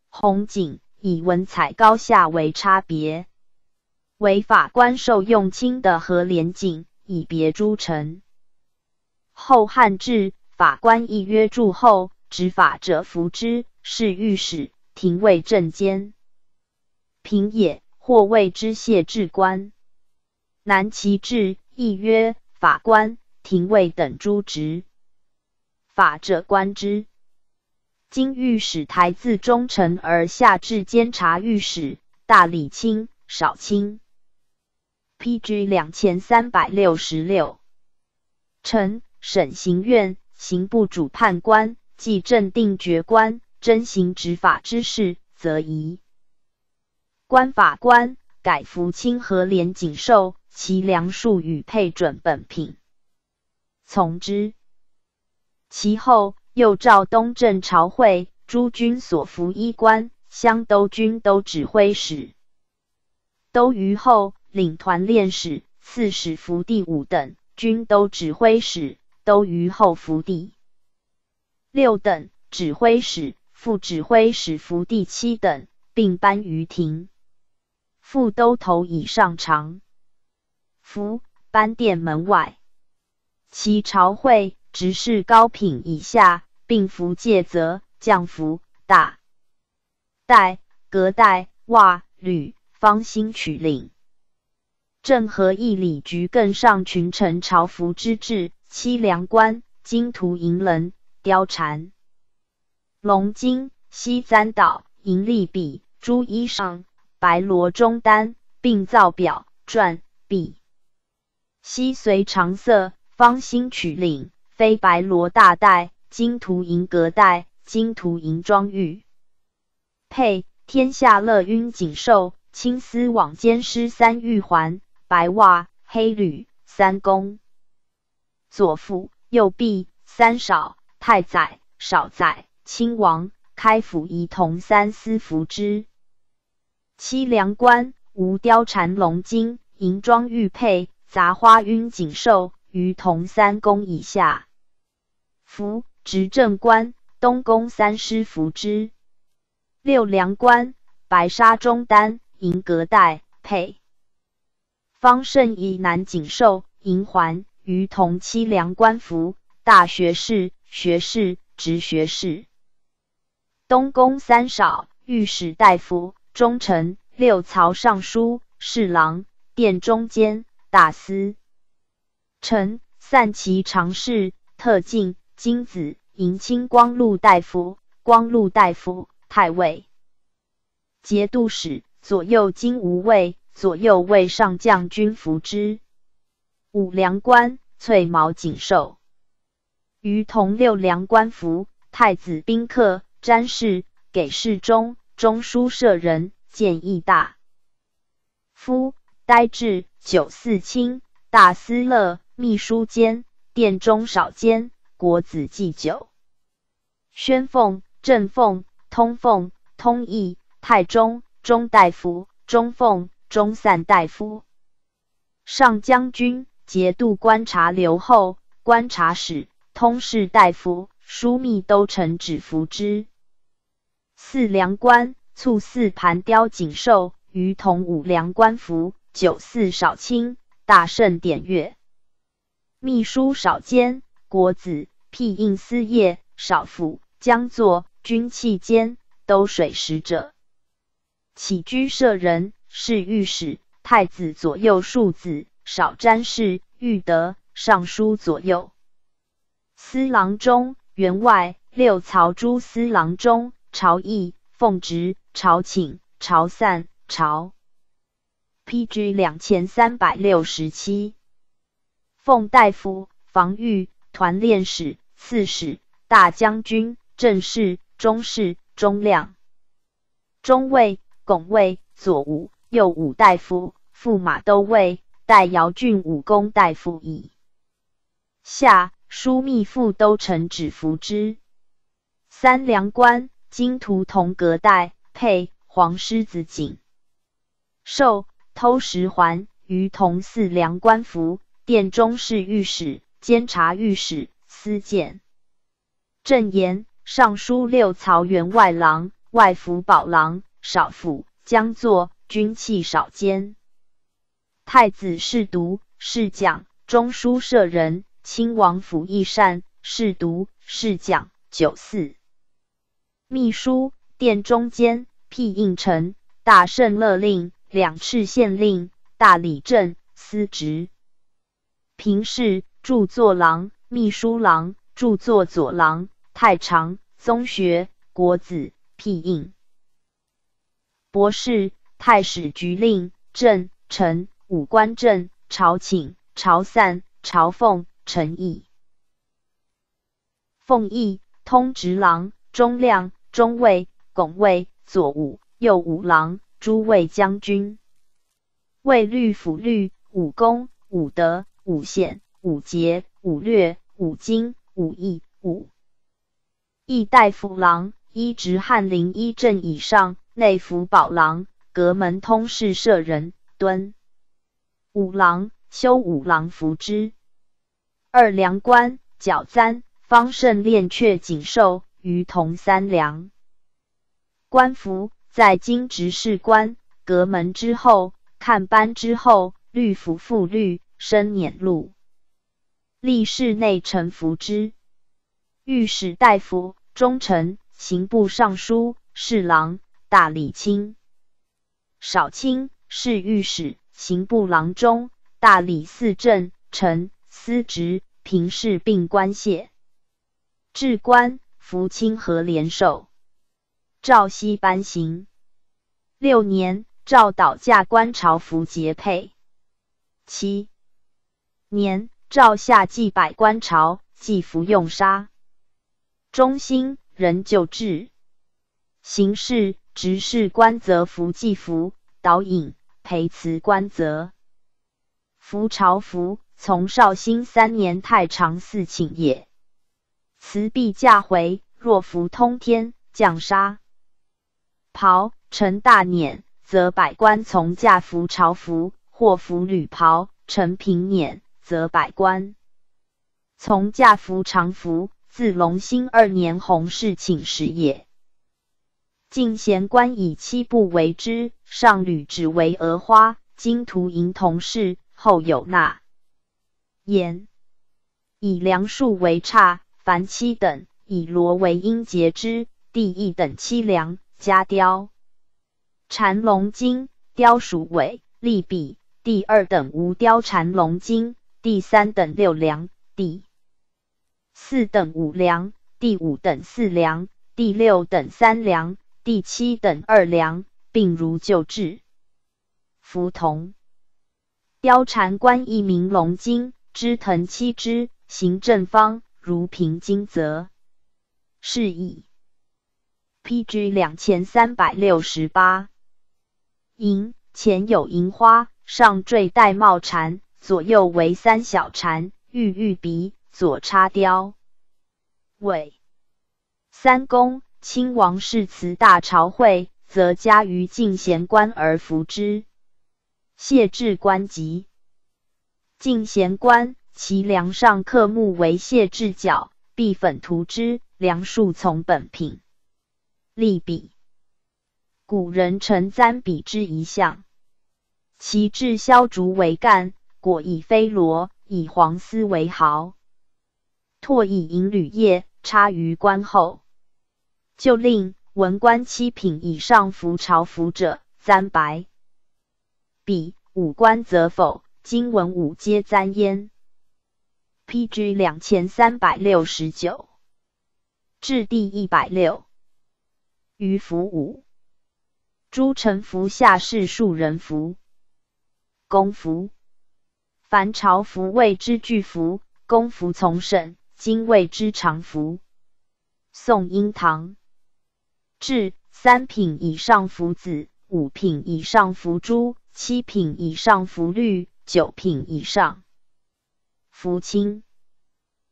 Speaker 1: 红锦以文采高下为差别，为法官受用青的和连锦以别诸臣。后汉制。法官亦曰诸后，执法者服之。是御史、廷尉、正监、平野，或谓之谢治官。南齐志亦曰法官、廷尉等诸职。法者官之。今御史台自忠臣而下至监察御史、大理卿、少卿。P.G. 两千三百六十六。臣沈行院刑部主判官即正定决官，真行执法之事，则宜官法官改服清河连锦受其量数与配准本品。从之。其后又召东镇朝会，诸军所服衣冠，乡都军都指挥使都虞后领团练使刺史服第五等军都指挥使。都于后福地。六等指挥使、副指挥使服第七等，并班于庭。副都头以上长服班殿门外。其朝会执事高品以下，并服借则降服大带、革带、袜、履、方心取领。正和义礼局更上群臣朝服之制。西凉关，金图银人，貂蝉；龙津西簪岛，银利笔，朱衣裳，白罗中单，并灶表，转笔；西随长色，方心曲领，飞白罗大带，金图银格带，金图银装玉佩，天下乐晕锦绶，青丝网间施三玉环，白袜，黑履，三公。左傅、右弼、三少、太宰、少宰、亲王、开府，仪同三司服之。七梁官无貂蝉龙金银装玉佩、杂花晕锦绶，于同三公以下服。执政官东宫三师服之。六梁冠，白纱中单、银革带佩，方胜以南锦绶、银环。于同妻梁官服，大学士、学士、直学士，东宫三少、御史大夫、忠臣、六曹尚书、侍郎、殿中监、大司臣、散骑常侍、特进、金紫、银青光禄大夫、光禄大夫、太尉、节度使、左右金吾卫、左右卫上将军服之。五梁官，翠毛锦绶。于同六梁官服，太子宾客、詹事、给事中、中书舍人、建议大夫、待至九四卿、大司乐、秘书监、殿中少监、国子祭酒、宣奉、正奉、通奉、通义太中、中大夫、中奉、中散大夫、上将军。节度观察留后、观察使、通事大夫、枢密都呈旨服之。四梁官，促四盘雕锦绶，于同五梁官服。九四少卿，大圣典乐，秘书少监，国子辟应司业，少府将作军器监都水使者，起居舍人侍御史、太子左右庶子。少詹事、御德、尚书左右司郎中、员外六曹诸司郎中、朝议、奉职、朝请、朝散、朝。P.G. 两千三百六十七。奉大夫、防御、团练使、刺史、大将军、正事、中士、中亮、中尉、拱卫、左武、右武大夫、驸马都尉。代姚俊武功大夫矣。下，枢密副都承旨服之。三梁官金图铜革带，配黄狮子锦受偷食环于同四梁官服。殿中侍御史、监察御史、司谏正言、尚书六曹员外郎、外府宝郎、少府将作军器少监。太子侍读侍讲，中书舍人，亲王府翊善，侍读侍讲九四秘书殿中监，辟应臣、大圣乐令，两敕县令，大理正司职，平氏著作郎、秘书郎、著作佐郎，太常、宗学、国子辟应，博士、太史局令正臣。五官正、朝请、朝散、朝奉、臣议、奉议、通直郎、中亮、中卫、拱卫、左武、右武郎、诸卫将军、卫律、府律、武功、武德、武显、武节、武略、武经、武义、武义大夫郎、一职翰林一正以上、内府保郎、阁门通事舍人、敦。五郎修五郎服之，二梁官角簪方胜练却锦绶于同三梁官服，在京执事官阁门之后看班之后，绿服复绿身辇禄，吏侍内臣服之，御史大夫、忠臣、刑部尚书、侍郎、大理卿、少卿是御史。刑部郎中、大理寺正丞、司职、平事并官谢，致官服清和廉绶。赵熙颁行。六年，赵导驾观朝服节配。七年，赵下祭百官朝祭服用纱。中兴仍旧制，行事执事官则服祭服导引。裴辞官则服朝服，从绍兴三年太常寺请也。慈毕驾回，若服通天降杀。袍，臣大辇，则百官从驾服朝服；或服履袍，臣平辇，则百官从驾服长服。自隆兴二年洪氏请时也。进贤官以七步为之，上履趾为额花，金图银铜饰。后有纳言，以梁树为差。凡七等，以罗为音节之。第一等七梁，加雕缠龙金，雕鼠尾立笔。第二等无雕缠龙金。第三等六梁，底四等五梁，第五等四梁，第六等三梁。第七等二梁，病如旧治。福同貂蝉冠一名龙筋，枝藤七枝，形正方，如平金泽。是以 p g 两千三百六十八，银前有银花，上缀玳瑁蝉，左右为三小蝉，玉玉鼻，左插雕尾，三公亲王世祠大朝会，则加于晋贤官而服之。谢志官籍，晋贤官其梁上刻木为谢志角，碧粉涂之。梁数从本品。立笔，古人成簪笔之一象，其制削竹为干，果以飞罗，以黄丝为毫，拓以银缕叶，插于冠后。就令文官七品以上服朝服者三白。比武官则否。今文武皆簪焉。P G 两千三百六十九至第一百六，于服五，诸臣服下士庶人服，公服。凡朝服谓之具服，公服从省，今谓之常服。宋英堂。至三品以上服子，五品以上服珠，七品以上服绿，九品以上服青。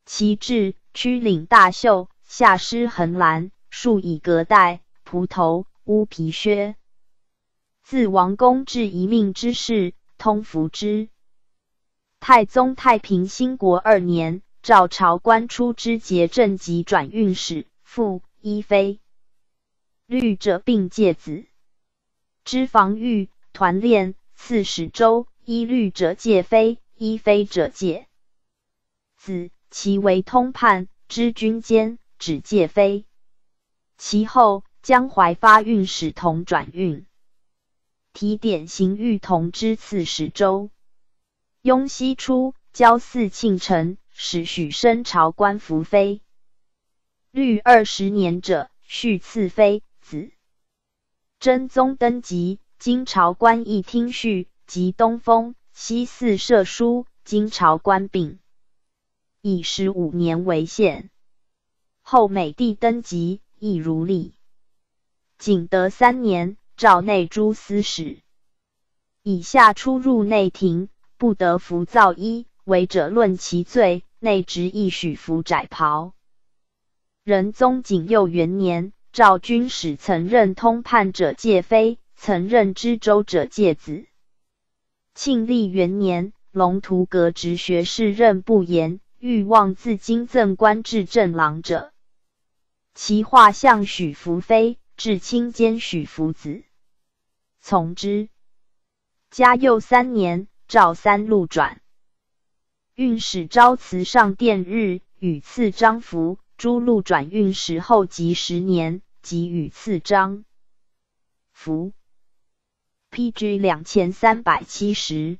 Speaker 1: 其至曲领大袖，下施横襕，束以革带，蒲头乌皮靴。自王公至一命之事，通服之。太宗太平兴国二年，赵朝官出知节正及转运使傅一飞。律者并戒子，知防御团练刺史周依律者戒非，依非者戒子。其为通判，知军监，指戒非。其后江淮发运使同转运提典刑狱同知刺史周雍熙初，交四庆臣使许生朝官服非。律二十年者，续赐非。子真宗登极，金朝官一听序及东风西四射书，金朝官并以十五年为限。后美帝登极，亦如例。景德三年，诏内诸司使以下出入内廷，不得服造衣，违者论其罪。内职亦许服窄袍。仁宗景佑元年。赵军使曾任通判者介妃，曾任知州者介子。庆历元年，龙图阁直学士任不言，欲望自京赠官至镇郎者。其画像许福妃，至亲兼许福子。从之。嘉佑三年，赵三路转。运使朝辞上殿日，与赐章服。诸路转运时候及十年，给予赐章服。P G 两千三百七十。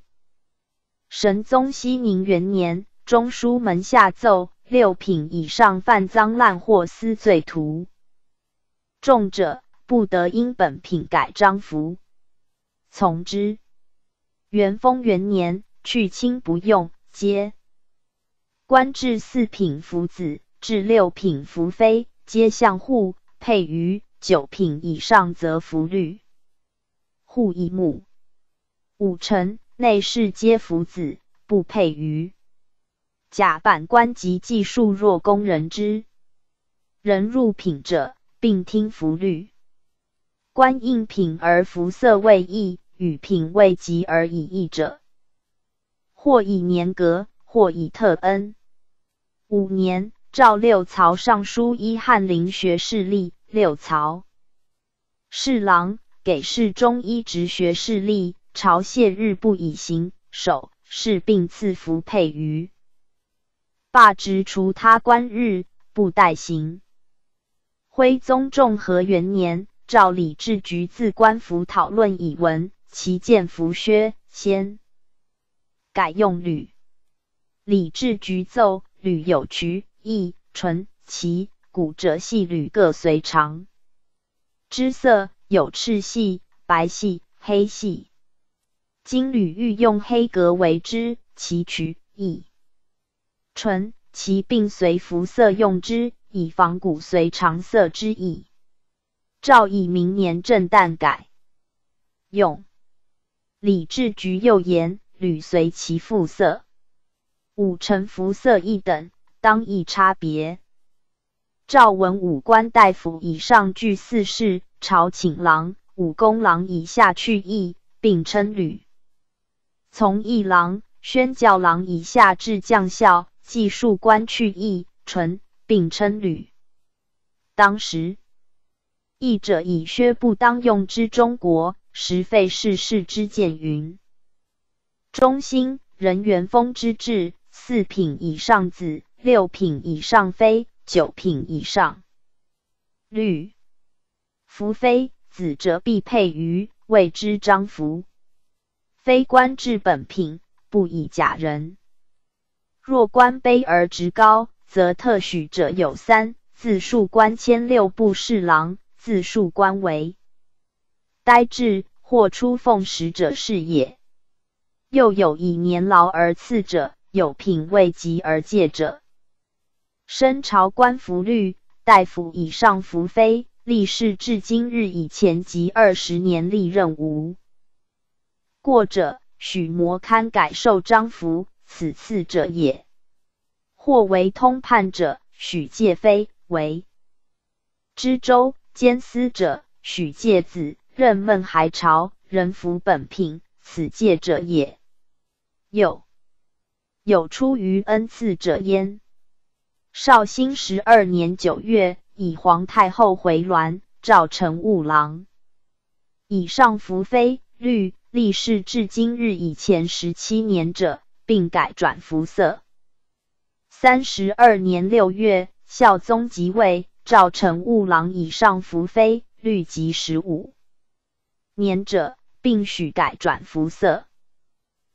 Speaker 1: 神宗熙宁元年，中书门下奏：六品以上犯赃滥或私罪徒，重者不得因本品改章服。从之。元丰元年，去亲不用，皆官至四品服子。至六品福妃，皆相护配于九品以上，则福律。护一目。五臣内侍皆福子，不配于甲板官及技术弱工人之。人入品者，并听福律。官应品而服色未异，与品未及而已异者，或以年格，或以特恩。五年。赵六曹尚书伊翰林学士例，六曹侍郎给事中医直学士例，朝谢日不以行守，侍病赐服佩瑜罢职除他官日不待行。徽宗重和元年，赵李治局自官府讨论以文，其见服削，先改用履，李治局奏履有渠，亦纯其骨折系履各随长之色有赤系、白系、黑系，金缕欲用黑格为之，其取以纯其病随肤色用之，以防骨髓长色之矣。照以明年正旦改用礼制局又言铝随其肤色五成肤色一等。当义差别，赵文武官大夫以上具四世，朝请郎、武功郎以下去义，并称吕。从一郎、宣教郎以下至将校、技术官去义、纯，并称吕。当时义者以薛不当用之中国，实废世事之见云。中兴人元丰之治，四品以上子。六品以上妃，九品以上律。夫妃子则必配于未之张服。非官至本品不以假人。若官卑而职高，则特许者有三：自述官迁六部侍郎，自述官为呆滞或出奉使者是也。又有以年劳而赐者，有品位极而戒者。身朝官服律，大夫以上服非。历仕至今日以前及二十年，历任无过者，许摩堪改授章服，此次者也。或为通判者，许介非为知州兼司者，许介子任孟海朝，人服本品，此戒者也。有有出于恩赐者焉。绍兴十二年九月，以皇太后回銮，诏陈务郎以上福妃，律立誓至今日以前十七年者，并改转服色。三十二年六月，孝宗即位，诏陈务郎以上福妃，律及十五年者，并许改转服色。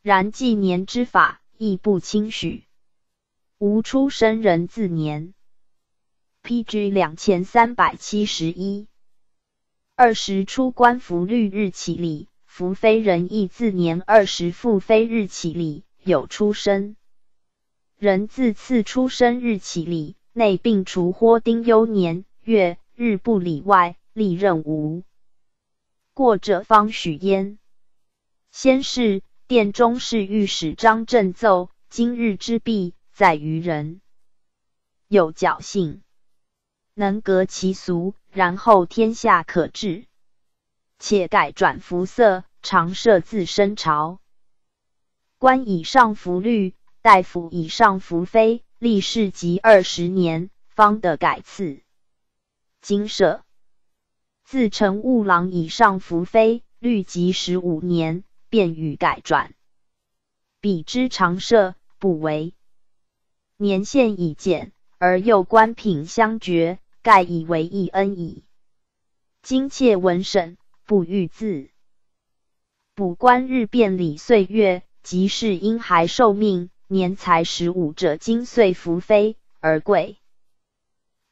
Speaker 1: 然纪年之法，亦不轻许。无出生人自年，PG 两千三百七十一二十出官服律日起里服非人义自年二十复非日起里有出生人自次出生日起里内病除豁丁忧年月日不里外历任无过者方许焉。先是殿中侍御史张振奏：今日之弊。在于人有侥幸，能革其俗，然后天下可治。且改转服色，常设自身朝官以上服律，大夫以上服非，历世及二十年方得改次。今舍自称务郎以上服非，律及十五年便与改转。彼之常设，不为。年限已减，而又官品相绝，盖以为一恩矣。今妾闻审，不欲自补官日变礼岁月，即是婴孩受命年才十五者，今岁福非而贵；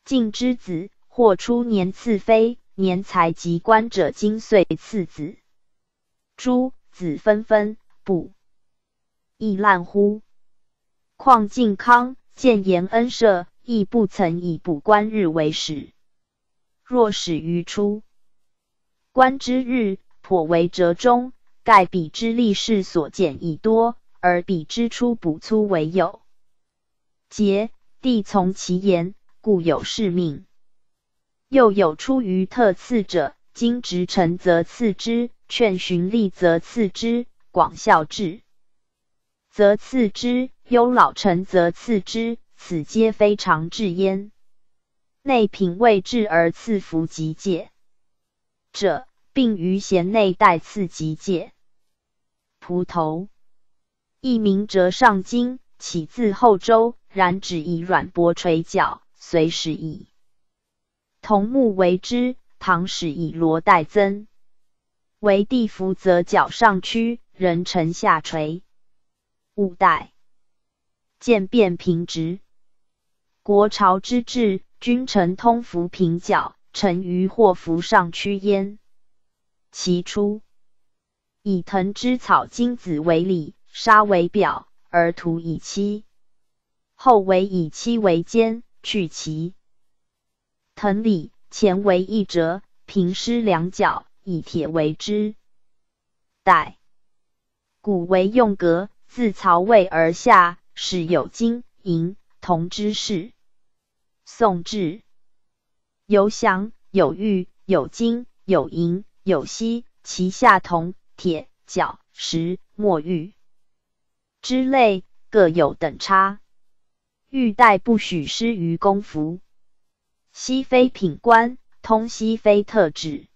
Speaker 1: 近之子或初年赐妃，年才及官者，今岁赐子。诸子纷纷卜，亦滥乎？况靖康建言恩赦，亦不曾以补官日为始。若始于初，官之日，颇为折中。盖彼之力事所减已多，而彼之初补粗为有节。帝从其言，故有是命。又有出于特赐者，今直臣则赐之，劝循吏则赐之，广孝治则赐之。优老臣则赐之，此皆非常制焉。内品未至而赐福及介者，并于贤内带赐及介。蒲头，一名折上金，起自后周，然止以软帛垂脚，随时以桐木为之。唐始以罗代缯。为地服则脚上屈，人臣下垂。五代。渐变平直，国朝之治，君臣通服平角，臣于或服上曲焉。其初以藤之草金子为里，纱为表，而图以漆。后为以漆为尖，去其藤里前为一折，平施两角，以铁为之。逮古为用革，自曹魏而下。使有金银铜之事。宋制有祥有玉有金有银有锡，其下铜铁角石墨玉之类各有等差。玉带不许施于公服。锡非品官，通锡非特旨，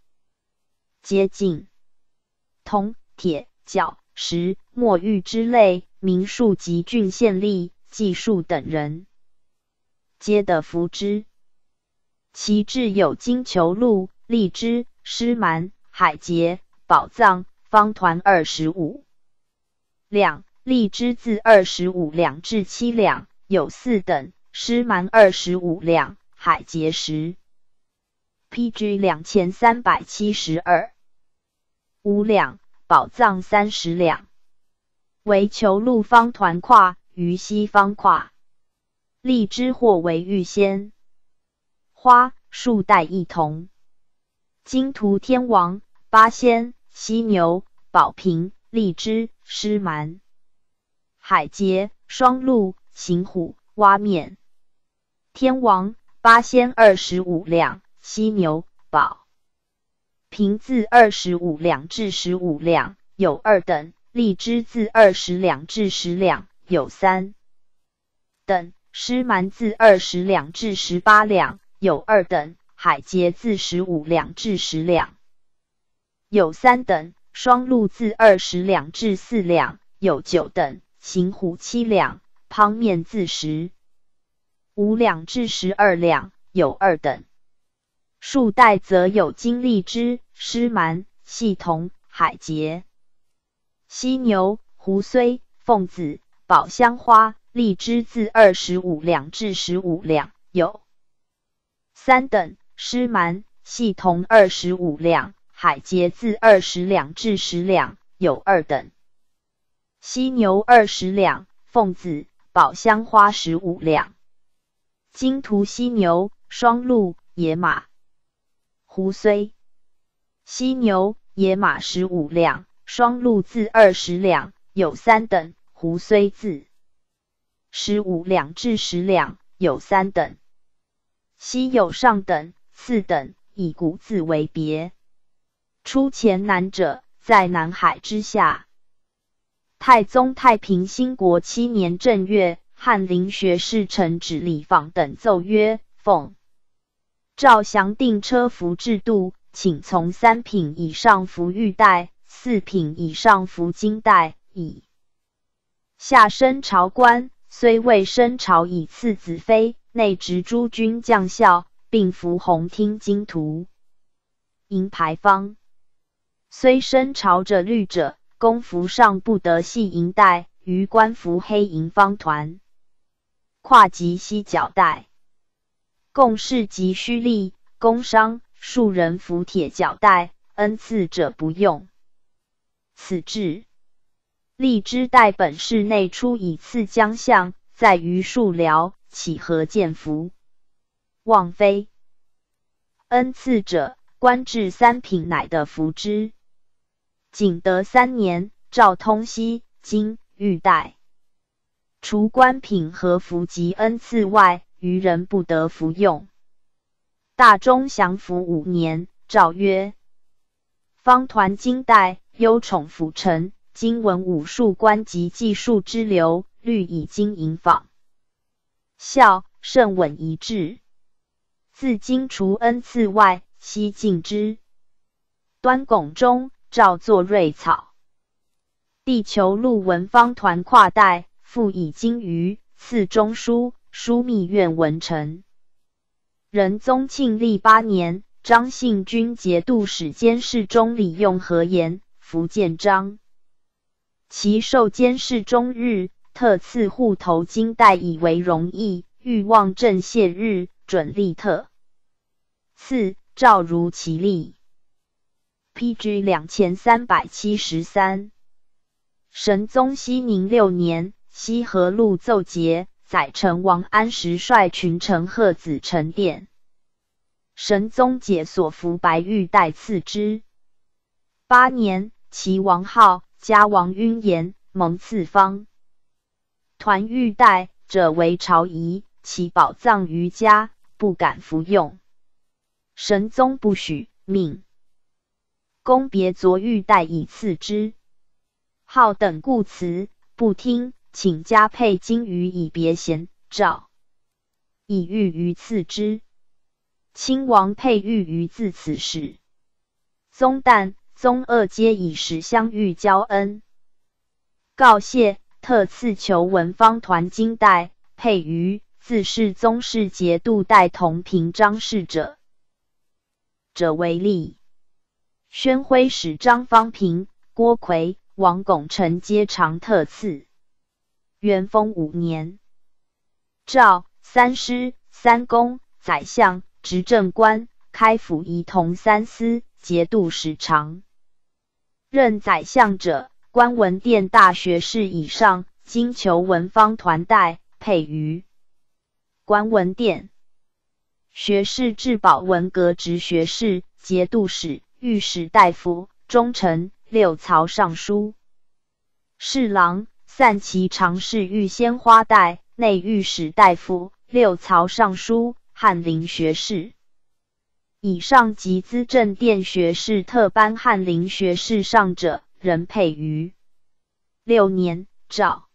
Speaker 1: 接近铜铁角石墨玉之类。名数及郡县吏、计数等人，皆得服之。其制有金球、鹿、荔枝、狮蛮、海节、宝藏、方团二十五两。荔枝自二十五两至七两，有四等。狮蛮二十五两，海节十。P.G. 两千三百七十二。五两宝藏三十两。为求禄方团胯，于西方胯，荔枝或为玉仙花，树带异同。金图天王、八仙、犀牛、宝瓶、荔枝、狮蛮、海杰、双鹿、行虎、蛙面。天王、八仙二十五两，犀牛宝瓶自二十五两至十五两，有二等。荔枝自二十两至十两有三等，狮蛮自二十两至十八两有二等，海蜇自十五两至十两有三等，双鹿自二十两至四两有九等，行虎七两，汤面自十五两至十二两有二等。树袋则有金荔枝、狮蛮、细铜、海蜇。犀牛、胡荽、凤子、宝香花、荔枝自二十五两至十五两有三等，狮蛮系铜二十五两，海节自二十两至十两有二等，犀牛二十两，凤子、宝香花十五两，金图犀牛、双鹿、野马、胡荽、犀牛、野马十五两。双鹿字二十两，有三等；胡荽字十五两至十两，有三等。西有上等、次等，以古字为别。出钱难者，在南海之下。太宗太平兴国七年正月，翰林学士陈止礼访等奏曰：奉诏详定车服制度，请从三品以上服玉带。四品以上服金带，以下升朝官虽未升朝，以次子妃内职诸军将校，并服红听金图银牌坊。虽升朝者绿者，公服上不得系银带，于官服黑银方团，跨及膝脚带。共事及胥吏、工商、庶人服铁脚带，恩赐者不用。此志。荔枝代本市内出以次将相，在于树僚岂何见福？望非恩赐者，官至三品乃得福之。景德三年诏通西金玉带，除官品和服及恩赐外，余人不得服用。大中祥符五年诏曰：方团金带。优宠辅臣，今闻武术官及技术之流，率以金银访。孝甚稳一致。自今除恩赐外，悉敬之。端拱中，照作瑞草。地球陆文方团跨代，复以金鱼赐中书枢密院文臣。仁宗庆历八年，张信军节度使兼侍中李用和言。福建章，其受监视终日，特赐护头金带以为荣易，欲望正谢日，准立特赐诏如其例。P G 两千三百七十三。神宗熙宁六年，西河路奏捷，宰臣王安石率群臣贺子城殿，神宗解所服白玉带赐之。八年。其王号家王晕言蒙赐方团玉带者为朝仪，其宝藏于家，不敢服用。神宗不许，命公别昨玉带以赐之。号等固辞，不听，请加佩金鱼以别贤兆。以玉于赐之。亲王佩玉于自此始。宗旦。宗鄂皆以史相遇交恩，告谢特赐求文方团金带佩于自是宗室节度带同平章事者者为例。宣徽使张方平、郭奎、王拱辰皆常特赐。元丰五年，赵三师、三公、宰相、执政官、开府仪同三司、节度使长。任宰相者，官文殿大学士以上，今求文方团带佩于官文殿学士；至保文阁直学士、节度使、御史大夫、忠臣、六曹尚书、侍郎散骑常侍御仙花带内御史大夫六曹尚书翰林学士。以上及资政殿学士、特班翰林学士上者，任配于六年诏。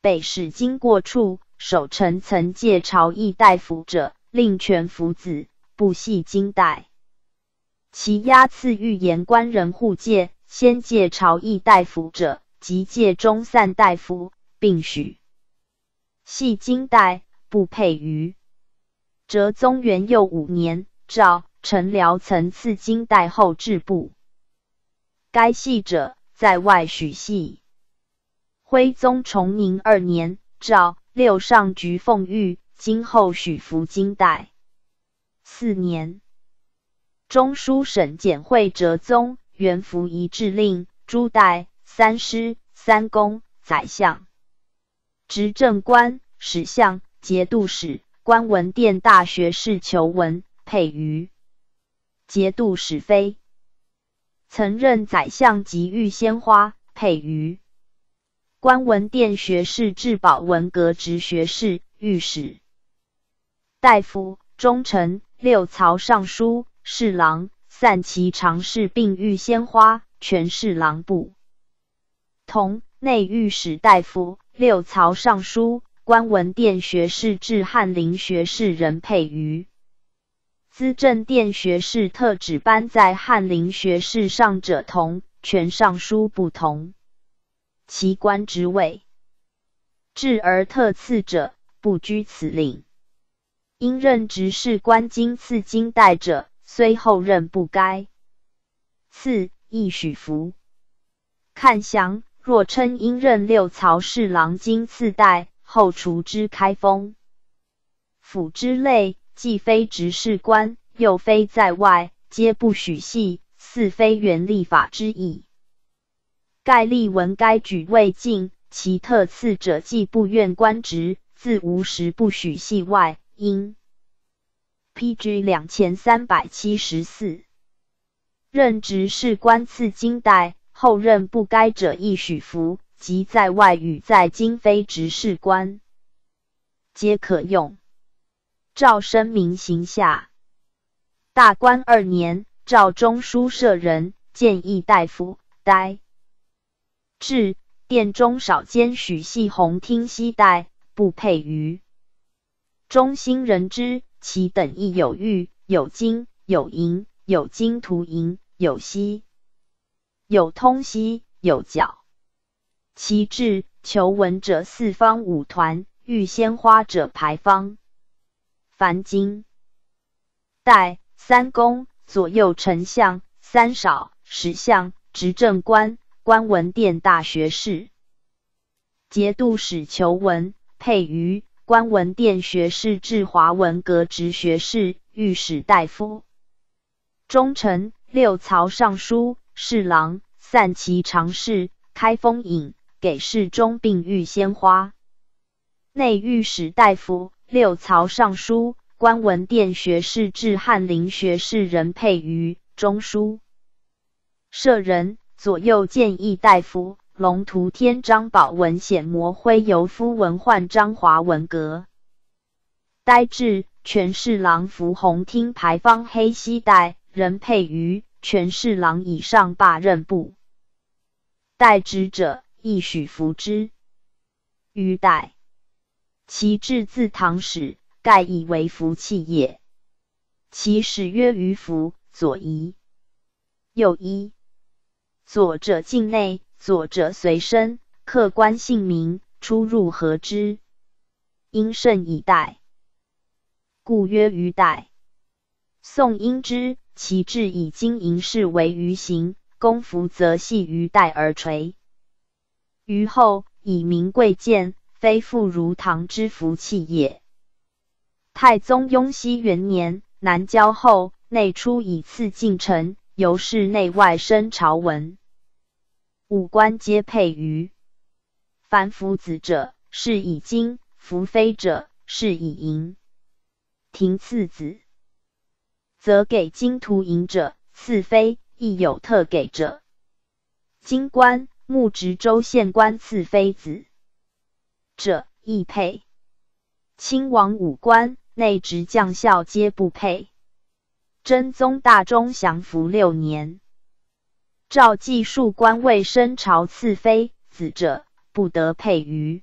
Speaker 1: 北使经过处，守臣曾借朝议大夫者，令权府子，不系金代。其押赐御言官人护借，先借朝议大夫者，即借中散大夫，并许系金代，不配于哲宗元佑五年。赵、陈辽曾赐金代后制部。该系者在外许系。徽宗崇宁二年，赵六上局奉御今后许服金代。四年，中书省检会哲宗元符一制令，朱代三师、三公、宰相、执政官、史相、节度使、观文殿大学士求文。配于节度使、妃。曾任宰相及御鲜花。配于官文殿学士、至宝文阁直学士、御史大夫、忠臣、六曹尚书、侍郎、散骑常侍，并御鲜花权侍郎部同内御史大夫、六曹尚书、官文殿学士至翰林学士人配于。资政殿学士特旨班在翰林学士上者同，权尚书不同。其官职位至而特赐者，不居此令。因任直事官今赐金带者，虽后任不该赐，亦许服。看详若称因任六曹侍郎经赐带，后除之开封府之类。既非执事官，又非在外，皆不许系。似非原立法之意。盖立闻该举未尽，其特赐者既不愿官职，自无时不许系外。因 PG 两千三百七十四，任执事官赐金带，后任不该者亦许服。即在外与在京非执事官，皆可用。赵生明行下，大观二年，赵中书舍人，建议大夫呆，至殿中少监许系宏听悉代不配于中兴人之，其等亦有玉有金有银有金图银有锡有通锡有角，其志求文者四方五团，欲鲜花者牌方。凡经，代三公左右丞相三少十相执政官官文殿大学士节度使求文佩于官文殿学士至华文阁直学士御史大夫忠臣六曹尚书侍郎散骑常侍开封尹给事中并御鲜花内御史大夫。六曹尚书、官文殿学士、至翰林学士任配于中书舍人、左右谏议大夫、龙图天张宝文显摩徽游夫文焕、张华文阁待滞。权侍郎、符洪听牌、方黑西带人配于权侍郎以上罢任部待之者，亦许服之于待。其志自唐始，盖以为服器也。其始曰于服，左移，右一。左者境内，左者随身，客观姓名，出入何之？因甚以待，故曰于带。宋因之，其志以金银饰为于行，公服则系于带而垂。于后以名贵贱。非富如唐之福气也。太宗雍熙元年，南郊后内出以次进城，由是内外生朝文，五官皆配于凡夫子者，是以金；福妃者，是以银。廷次子，则给金图银者赐妃，亦有特给者。金官、木直州县官赐妃子。者亦配，亲王武官内职将校皆不配。真宗大中祥符六年，诏继数官位升朝赐妃子者，不得配于。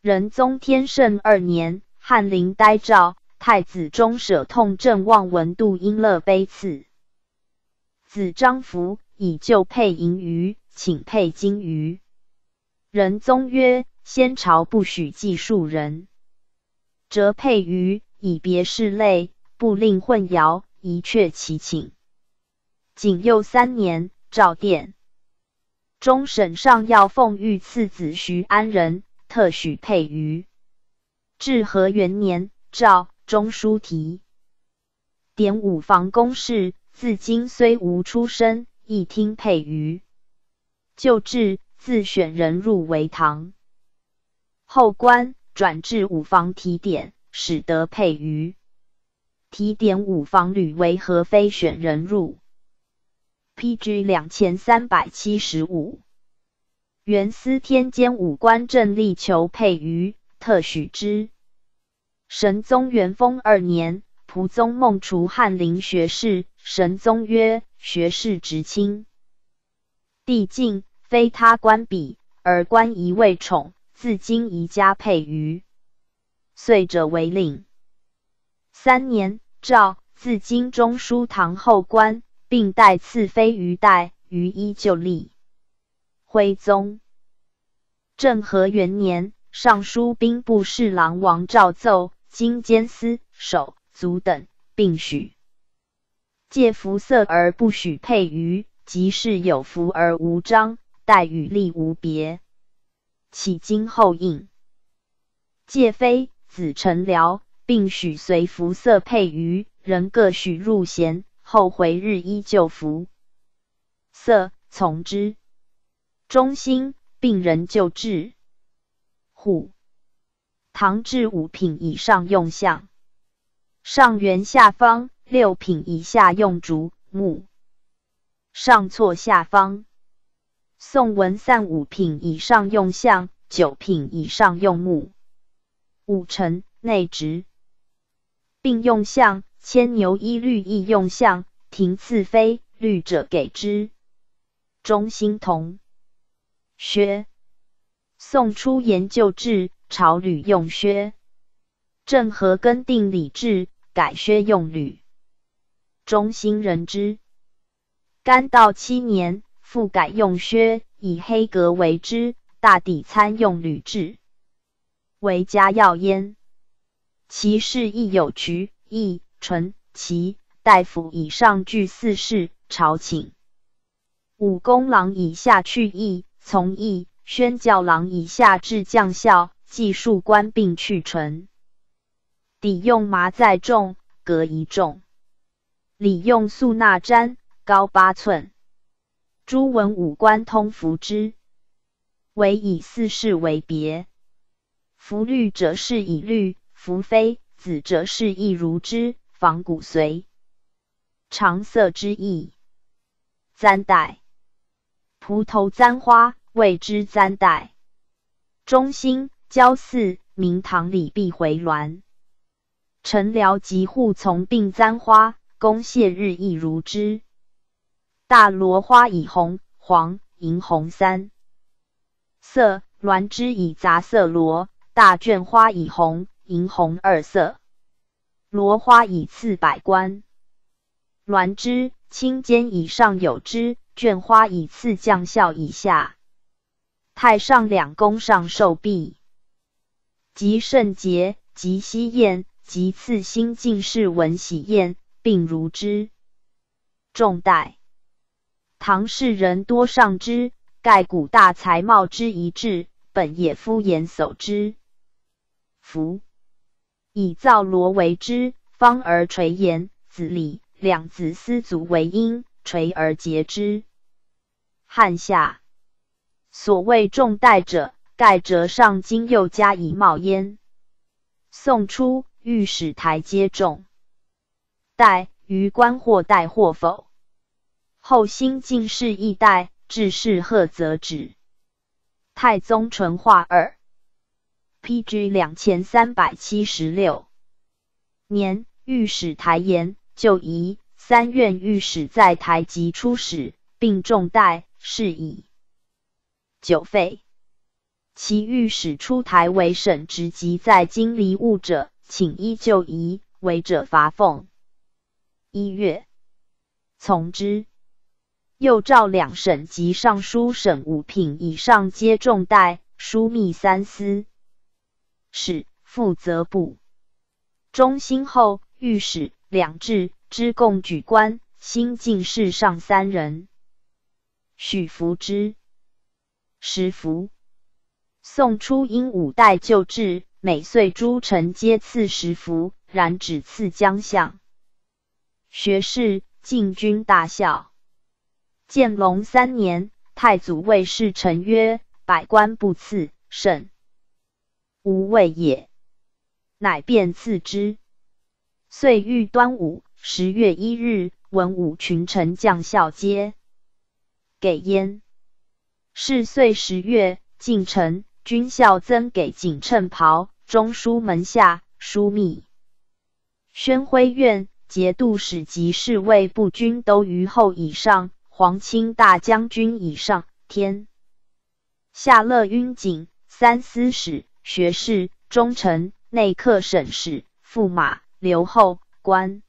Speaker 1: 仁宗天圣二年，翰林待诏太子中舍痛正望文度因乐悲赐子张福以旧配银鱼，请配金鱼。仁宗曰。先朝不许记数人，择佩于以别事类，不令混淆，一阙其请。景佑三年，诏殿中省上要奉御赐子徐安仁，特许配于。至和元年，诏中书提点五房公事，自今虽无出身，亦听沛于旧制，自选人入为堂。后官转至五房提点，始得配于提点五房。吕为何非选人入？PG 两千三百七十五。元司天监五官正，力求配于，特许之。神宗元丰二年，蒲宗孟除翰林学士。神宗曰：“学士直亲，帝近非他官比，而官一位宠。”自今宜加配于，遂者为令。三年，诏自今中书堂后官，并代赐妃于代，于依旧立。徽宗政和元年，尚书兵部侍郎王赵奏：今监司守卒等，并许借服色而不许配于，即是有服而无章，待与例无别。起经后应借妃子承辽，并许随服色配于人，各许入贤。后回日依旧服色，从之。忠心病人救治。虎唐至五品以上用象，上圆下方；六品以下用竹木，上错下方。宋文散五品以上用象，九品以上用木。五臣内职并用象，牵牛衣律亦用象。亭次妃律者给之。中心同靴。宋初沿旧制，朝履用靴。郑和更定礼制，改靴用履。中心人之。干道七年。复改用靴，以黑革为之，大底参用履制，为家要焉。其士亦有渠、义、淳、齐大夫以上，具四士朝请；五公郎以下，去义从义；宣教郎以下至将校，技术官并去纯。底用麻在重，革一重。里用素纳毡，高八寸。诸文武官通服之，惟以四世为别。服律者是以律，服非子者是亦如之，仿骨髓。长色之意。簪带，蒲头簪花谓之簪带。中心交祀明堂礼毕回銮，臣僚及扈从并簪花，公谢日亦如之。大罗花以红、黄、银红三色，鸾枝以杂色罗；大卷花以红、银红二色，罗花以次百官。鸾枝青尖以上有枝，卷花以次将校以下。太上两宫上受毕，即圣洁，即夕宴，即赐新进士闻喜宴，并如之。重戴。唐氏人多尚之，盖古大才貌之一致本也。夫言守之，夫以造罗为之，方而垂言子礼两子丝足为因，垂而竭之。汉下所谓重带者，盖折上襟又加以冒焉。宋初御史台阶重带，于官或代或否。后新进士一代，至士贺泽止。太宗淳化二，P G 两千三百七十六年，御史台言：旧仪，三院御史在台及出使，并重待是以久废，其御史出台为省职，及在京离务者，请依旧仪，违者罚俸。一月，从之。又召两省及尚书省五品以上皆重待，枢密三司使负责部中兴后御史两制之贡举官，新进士上三人，许福之，食服。宋初因五代旧制，每岁诸臣皆赐食服，然只赐将相、学士、禁军大校。建隆三年，太祖谓侍臣曰：“百官不赐甚无谓也。”乃便赐之。遂遇端午，十月一日，文武群臣将校皆给焉。是岁十月，进臣军校，增给锦衬袍。中书门下、枢密、宣徽院、节度使及侍卫步军都于后以上。皇亲大将军以上，天下乐晕景，三司使、学士、忠臣、内客省使、驸马、留后官、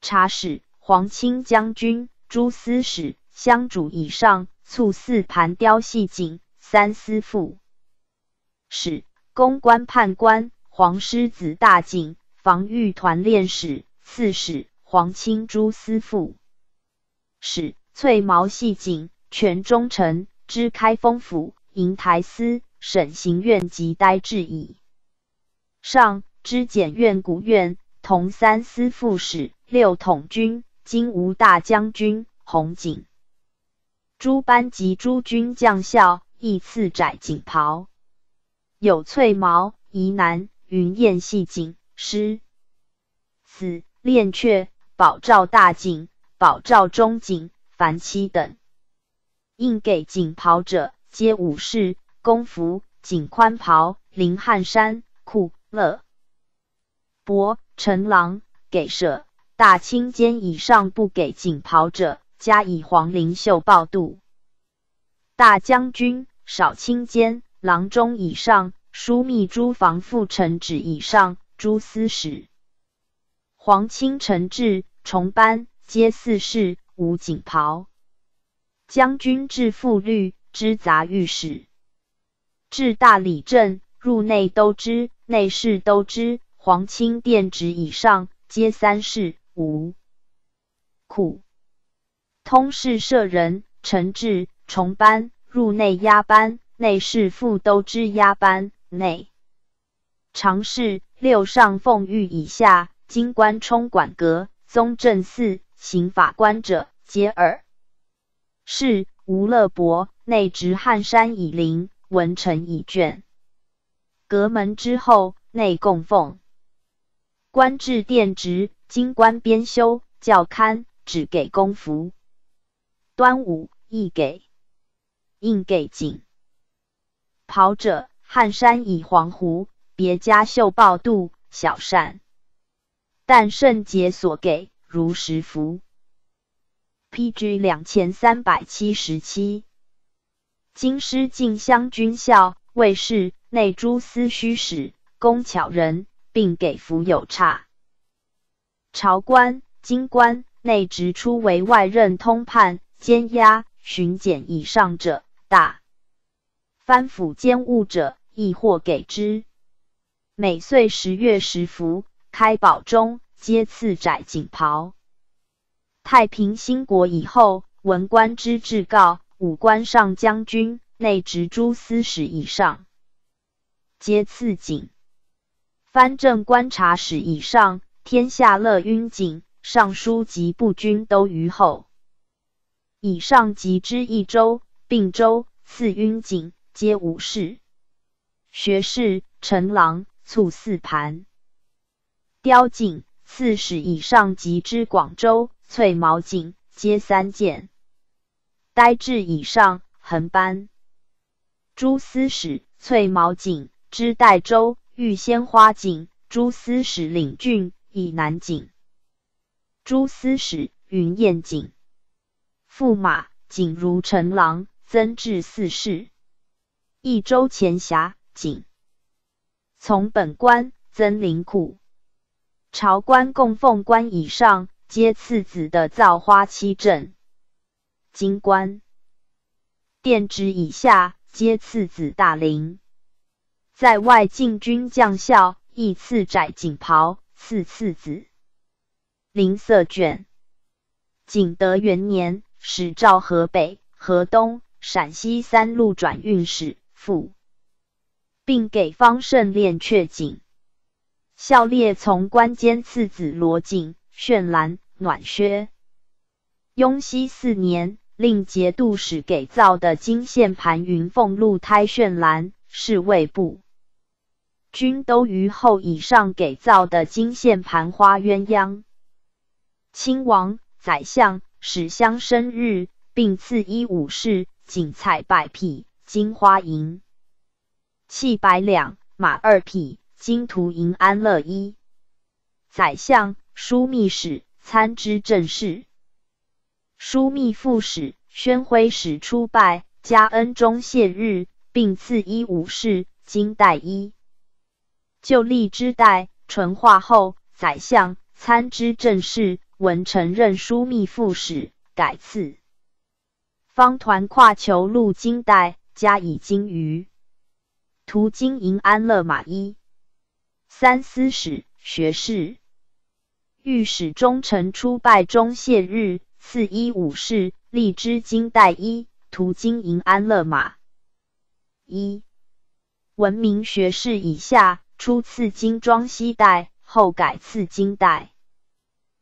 Speaker 1: 察使、皇亲将军、诸司使、相主以上，促四盘雕细锦三司副使、公关判官、皇狮子大锦防御团练使、刺史、皇亲诸司副。使翠毛细锦，全忠臣知开封府，银台司、省刑院及待滞矣。上，知检院、古院同三司副使、六统军、金吾大将军、红景、诸班及诸军将校，亦赐窄锦袍。有翠毛、宜南、云燕细锦诗，此练却宝照大景，保赵忠景凡妻等应给锦袍者，皆武士公服锦宽袍、林汉衫、裤乐、伯、陈郎给舍。大清间以上不给锦袍者，加以黄绫袖报肚。大将军、少清间，郎中以上，枢密诸房副臣旨以上，诸司使、皇亲臣制重班。皆四世无锦袍。将军至副律之杂御史，至大理政入内都知、内侍都知、皇亲殿直以上，皆三世无。苦。通事舍人、承制重班入内押班、内侍副都知押班内，常侍六上奉御以下，金官充管阁、宗正寺。行法官者，皆尔是吴乐伯内执汉山以林文臣以卷阁门之后内供奉官至殿直京官编修教刊只给公服端午亦给应给锦袍者汉山以黄胡别家绣抱肚小扇但圣节所给。如十福。p g 两千三百七十七，京师进乡军校，卫士内诸司虚使，工巧人，并给服有差。朝官、京官内职出为外任通判、监押、巡检以上者，大藩府兼务者，亦或给之。每岁十月十服，开宝钟。皆赐窄锦袍。太平兴国以后，文官之至高，武官上将军、内职诸司使以上，皆赐锦；藩镇观察使以上，天下乐晕锦；尚书及部军都于后。以上及之一州，并州赐晕锦，皆五事。学士、承郎、处四盘、雕锦。刺史以上，及之广州翠毛井，皆三件；待至以上，横斑、朱司史、翠毛井之代州玉仙花景，朱司史领郡以南景。朱司史云雁景，驸马景如陈郎，增至四世。益州前峡景，从本官增领库。朝官供奉官以上，皆次子的造花七正金官殿之以下，皆次子大陵。在外禁军将校亦赐窄锦袍，赐次子林色卷。景德元年，使召河北、河东、陕西三路转运使赴，并给方胜练却锦。孝烈从官兼次子罗景绚蓝、暖靴。雍熙四年，令节度使给造的金线盘云凤露胎绚蓝是卫部均都于后以上给造的金线盘花鸳鸯。亲王、宰相、史相生日，并赐衣五士锦彩百匹、金花银器百两、马二匹。金图银安乐衣。宰相、枢密使、参知政事、枢密副使、宣徽使出拜嘉恩中谢日，并赐衣五事。金带衣。就立之代淳化后，宰相、参知政事、文臣任枢密副使，改赐方团跨球路金带，加以金鱼。途经银安乐马衣。三司使、学士、御史中丞出拜中谢日，赐衣五士，立之金带衣。途经银安乐马一，文明学士以下初赐金装西带，后改赐金带。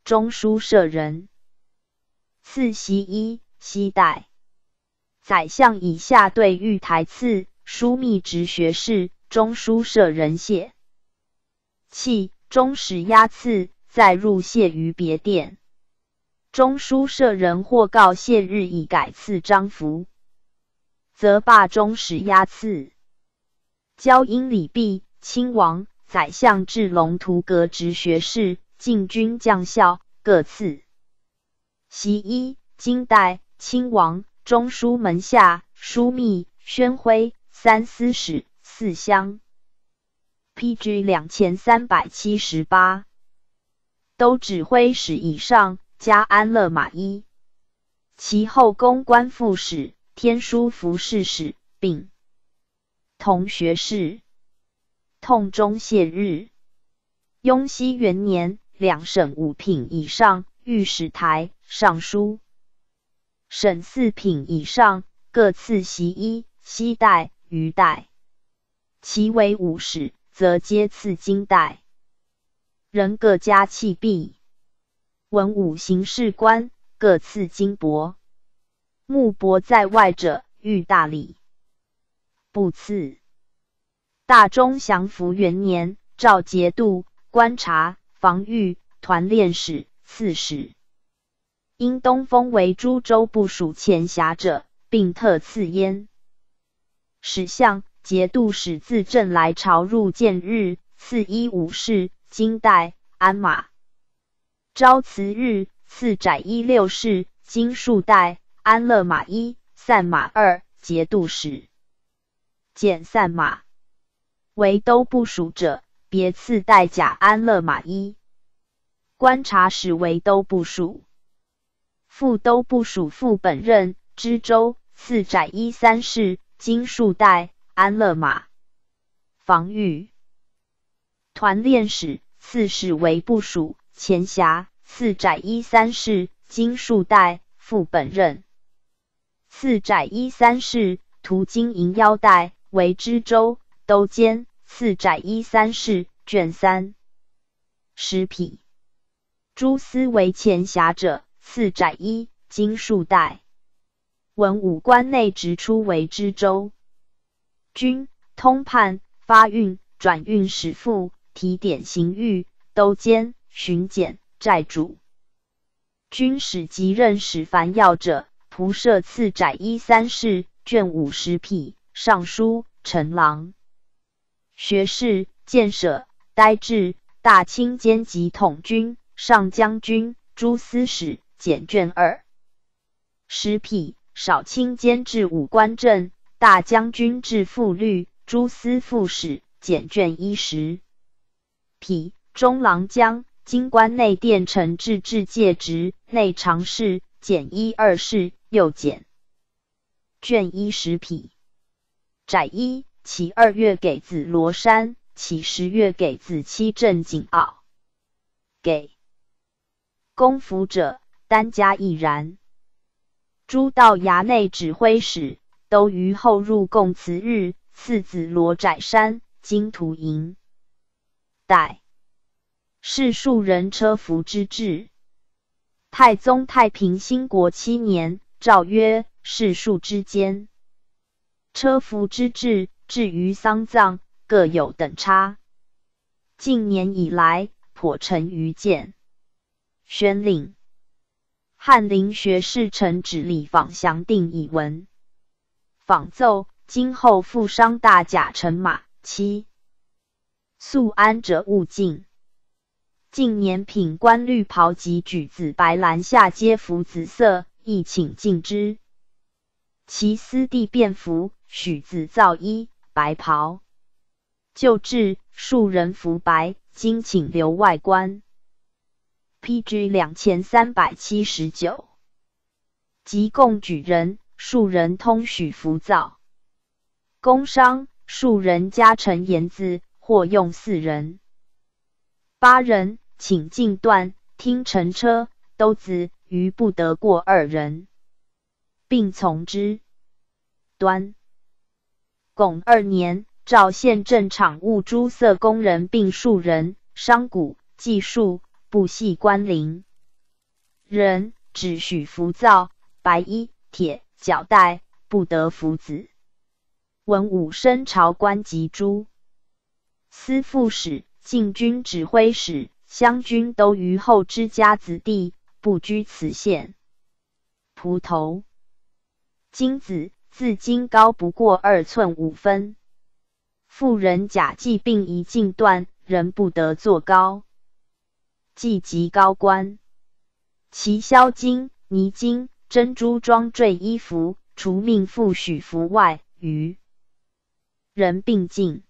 Speaker 1: 中书舍人赐袭衣、西带。宰相以下对御台赐，枢密直学士、中书舍人谢。弃中始押赐，再入谢于别殿。中书舍人或告谢日以改赐张符，则罢中使押赐。交英礼毕，亲王、宰相至龙图阁直学士、禁军将校各赐袭衣、金带、亲王、中书门下、枢密、宣徽三司使、四乡。PG 两千三百七十八，都指挥使以上加安乐马一，其后宫官副使、天书服侍使并同学士，痛中谢日。雍熙元年，两省五品以上御史台尚书、省四品以上各赐袭衣、西带、鱼带，其为五使。则皆赐金带，人各家器币，文武行事官各赐金帛。木帛在外者欲大礼，不赐。大中祥符元年，赵节度、观察、防御、团练使、刺史，因东风为株洲部署前辖者，并特赐焉。史相。节度使自镇来朝，入见日赐衣武士金带鞍马。朝辞日赐窄衣六式金束带安乐马一散马二节度使减散马为都部署者，别赐带甲安乐马一。观察使为都部署，副都部署副本任知州赐窄衣三式金束带。安乐马防御团练使刺史为部署前辖，四窄衣三世金束带，副本任。四窄衣三世，图金银腰带为知州都监。四窄衣三世卷三十匹。朱思为前辖者，四窄衣金束带。文武官内直出为知州。军通判发运转运使副提点刑狱都监巡检寨主军使及任使凡要者仆射赐窄衣三事卷五十匹尚书陈郎学士建舍呆滞、大清兼及统军上将军朱司使检卷二十匹少卿兼至五官正。大将军制副律诸司副使减卷一十匹，中郎将京官内殿臣制制戒职、内常侍减一二事，又减卷一十匹。窄一，其二月给紫罗山，其十月给紫七镇锦袄。给公服者，单加一然。朱道衙内指挥使。都于后入贡辞日，次子罗窄山、金土营，代是庶人车服之制。太宗太平兴国七年，诏曰：世庶之间，车服之制，至于丧葬，各有等差。近年以来，颇成愚见，宣令翰林学士陈止礼访详定以文。仿奏今后富商大贾乘马七，素安者勿进。近年品官绿袍及举子白、蓝下皆服紫色，亦请敬之。其私弟便服许子造衣、白袍。旧制庶人服白，今请留外观。P.G. 两千三百七十九，即贡举人。庶人通许浮躁，工商庶人家臣言字，或用四人、八人，请进断听乘车都子，于不得过二人，并从之。端，巩二年，赵县镇场务诸色工人并庶人、商贾技术，不系官吏人，只许浮躁白衣铁。脚带不得服子，文武生朝官及诸司副使、禁军指挥使、湘军，都于后之家子弟，不居此县。蒲头金子，自今高不过二寸五分。妇人假忌并一尽断，人不得坐高。既及高官，其削金泥金。珍珠装缀衣服，除命妇许服外，余人并进。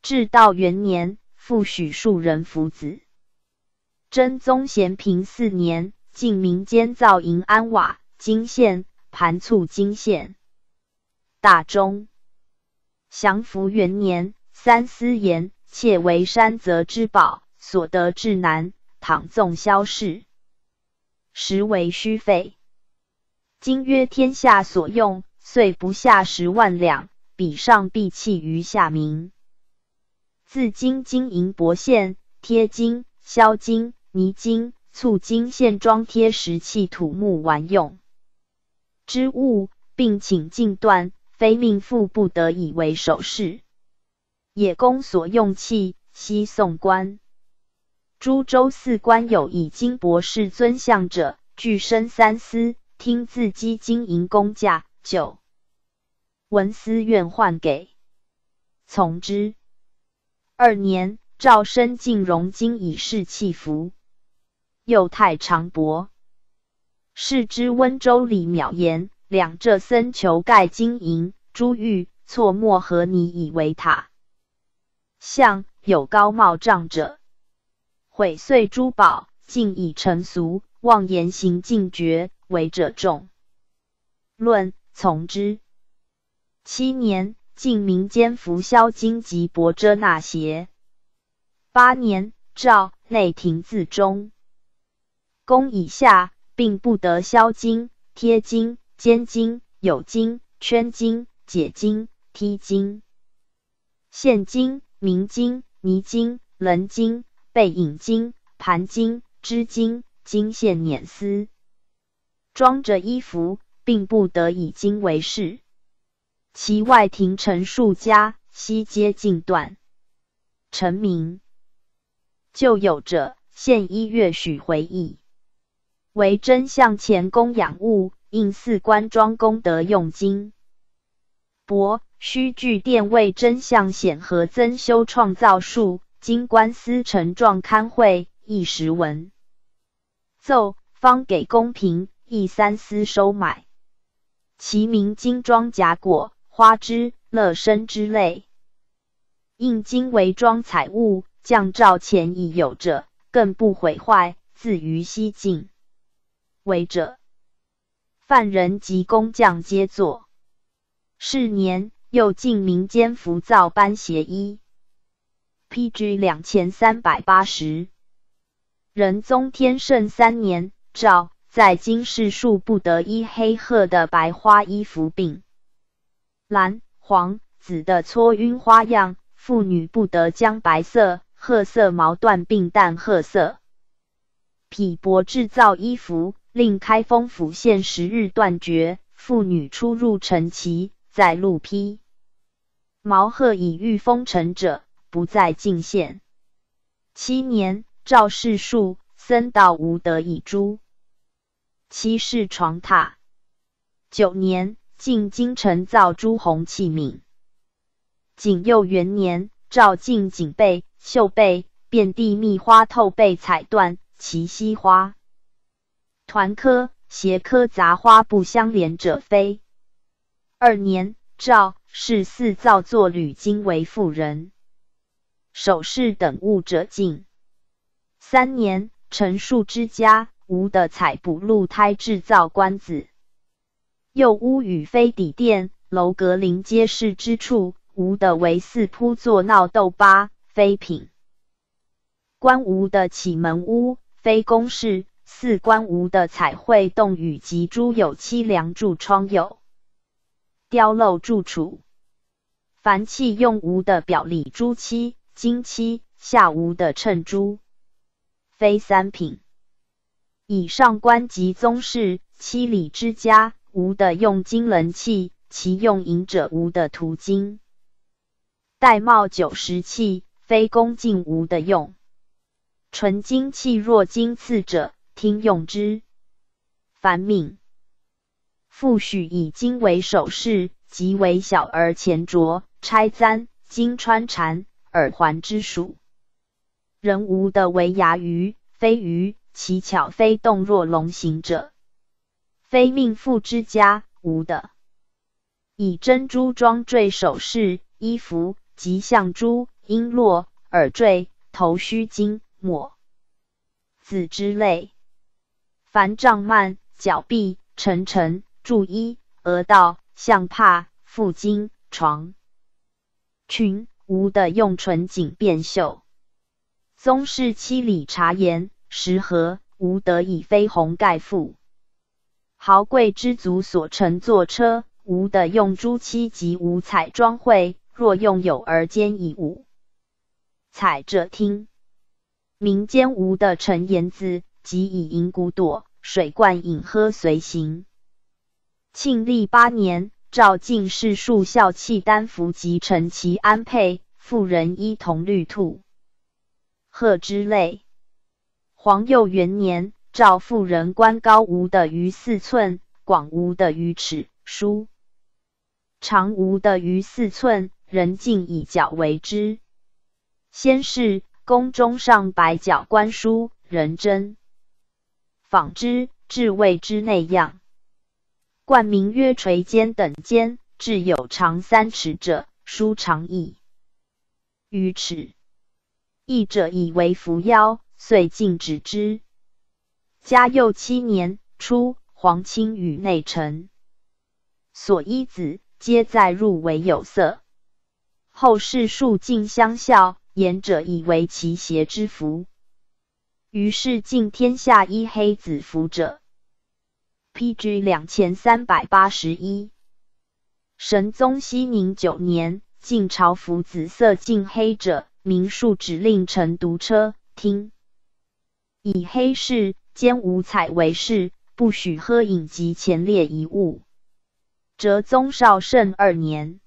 Speaker 1: 至道元年，复许庶人服子。真宗咸平四年，晋民间造银安瓦、金线盘簇金线。大中祥符元年，三司言：窃为山泽之宝，所得至难，倘纵消氏，实为虚费。今曰天下所用，虽不下十万两，比上必弃于下民。自今金银帛线贴金、销金、泥金、促金线装贴石器、土木玩用织物，并请禁断，非命妇不得以为首饰。野公所用器悉送官。诸州寺官有以金博士尊像者，具身三司。听自积金银工价九，闻思愿换给，从之。二年，赵申进融金以示器服，又太常伯视之。温州李淼言，两浙僧求盖金银珠玉错莫和你以为塔像，有高帽障者，毁碎珠宝，竟以成俗，妄言行尽绝。为者众，论从之。七年，晋民间浮销金及薄遮纳鞋。八年，诏内廷自中宫以下，并不得销金、贴金、尖金、有金、圈金、解金、剔金、现金、明金、泥金、棱金、背影金、盘金、织金、金线捻丝。装着衣服，并不得已经为事。其外庭陈数家，悉皆尽断。陈名旧有者，现一月许回忆，为真相前供养物，应四官庄功德用金。伯须具殿位真相显和增修创造术，经官司呈状刊会，一时文奏，方给公平亦三思收买，其名金装甲果、花枝、乐生之类，应金为装彩物，降照前已有者，更不毁坏，自于西境为者，犯人及工匠皆作。是年又进民间浮造班协衣。P.G. 两千三百八十，仁宗天圣三年诏。在今世数不得衣黑褐的白花衣服，并蓝、黄、紫的搓晕花样。妇女不得将白色、褐色毛缎并淡褐色匹帛制造衣服。令开封府县十日断绝。妇女出入城，旗，在路披毛褐以御风尘者，不在进限。七年，赵世数僧道无得以诛。七世床榻，九年进京城造朱红器皿。景佑元年，造进锦被、绣被，遍地蜜花透被彩断，齐膝花团科、斜科杂花不相连者非。二年，赵氏四造作缕金为妇人首饰等物者锦。三年，陈树之家。吴的采补露胎制造官子，右屋与飞底殿楼阁临街市之处，吴的为四铺作闹斗八，非品。观吴的启门屋，非宫室。四观吴的彩绘洞宇及诸有凄凉柱窗有雕镂柱础，凡器用吴的表里朱漆、金漆，下吴的衬珠，非三品。以上官及宗室七里之家，无的用金人器，其用银者无的途径。戴帽九十器，非公敬无的用。纯金器若金次者，听用之。凡敏妇许以金为首饰，即为小而钱着钗簪、金穿缠、耳环之属。人无的为牙鱼，飞鱼。其巧非动若龙行者，非命妇之家无的。以珍珠装坠首饰、衣服及象珠、璎珞、耳坠、头须巾抹子之类。凡帐幔、脚壁、沉沉、注衣、额道、象帕、腹巾、床裙无的用纯锦变绣。宗室七里茶言。时盒，吾得以飞鸿盖覆。豪贵之族所乘坐车，吾得用朱漆及五彩装绘。若用有而兼以五彩者，听。民间无得陈言字及以银骨朵水罐饮喝随行。庆历八年，赵晋士数孝契丹服及陈其安佩妇人衣铜绿兔贺之类。黄幼元年，赵妇人官高无的余四寸，广无的余尺，书长无的余四寸。人尽以角为之。先是宫中上百角官书人真仿之，至谓之内样，冠名曰垂肩等肩，至有长三尺者，书长矣。余尺，一者以为扶腰。遂禁止之。嘉佑七年初，皇亲与内臣所依子，皆在入为有色。后世数尽相效，言者以为其邪之福。于是尽天下一黑子服者。P.G. 两千三百八十一。神宗熙宁九年，晋朝服紫色、禁黑者，明数指令臣独车，听。以黑市兼五彩为市，不许喝饮及前列一物。哲宗绍圣二年，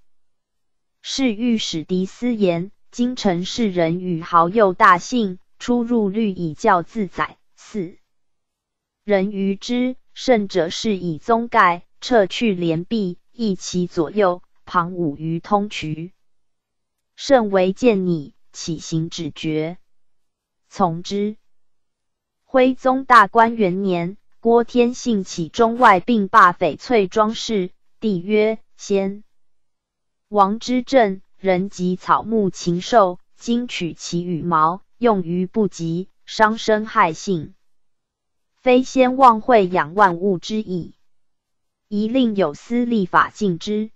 Speaker 1: 是御史狄思言，京城士人与好友大幸，出入律以较自在。四人于之甚者，是以宗盖撤去帘壁，一其左右旁五于通衢。甚为见你，起行止觉，从之。徽宗大观元年，郭天信起中外并罢翡翠装饰。帝曰：“先王之政，人及草木禽兽，今取其羽毛，用于不及，伤身害性，非先忘会养万物之意。宜令有司立法禁之。”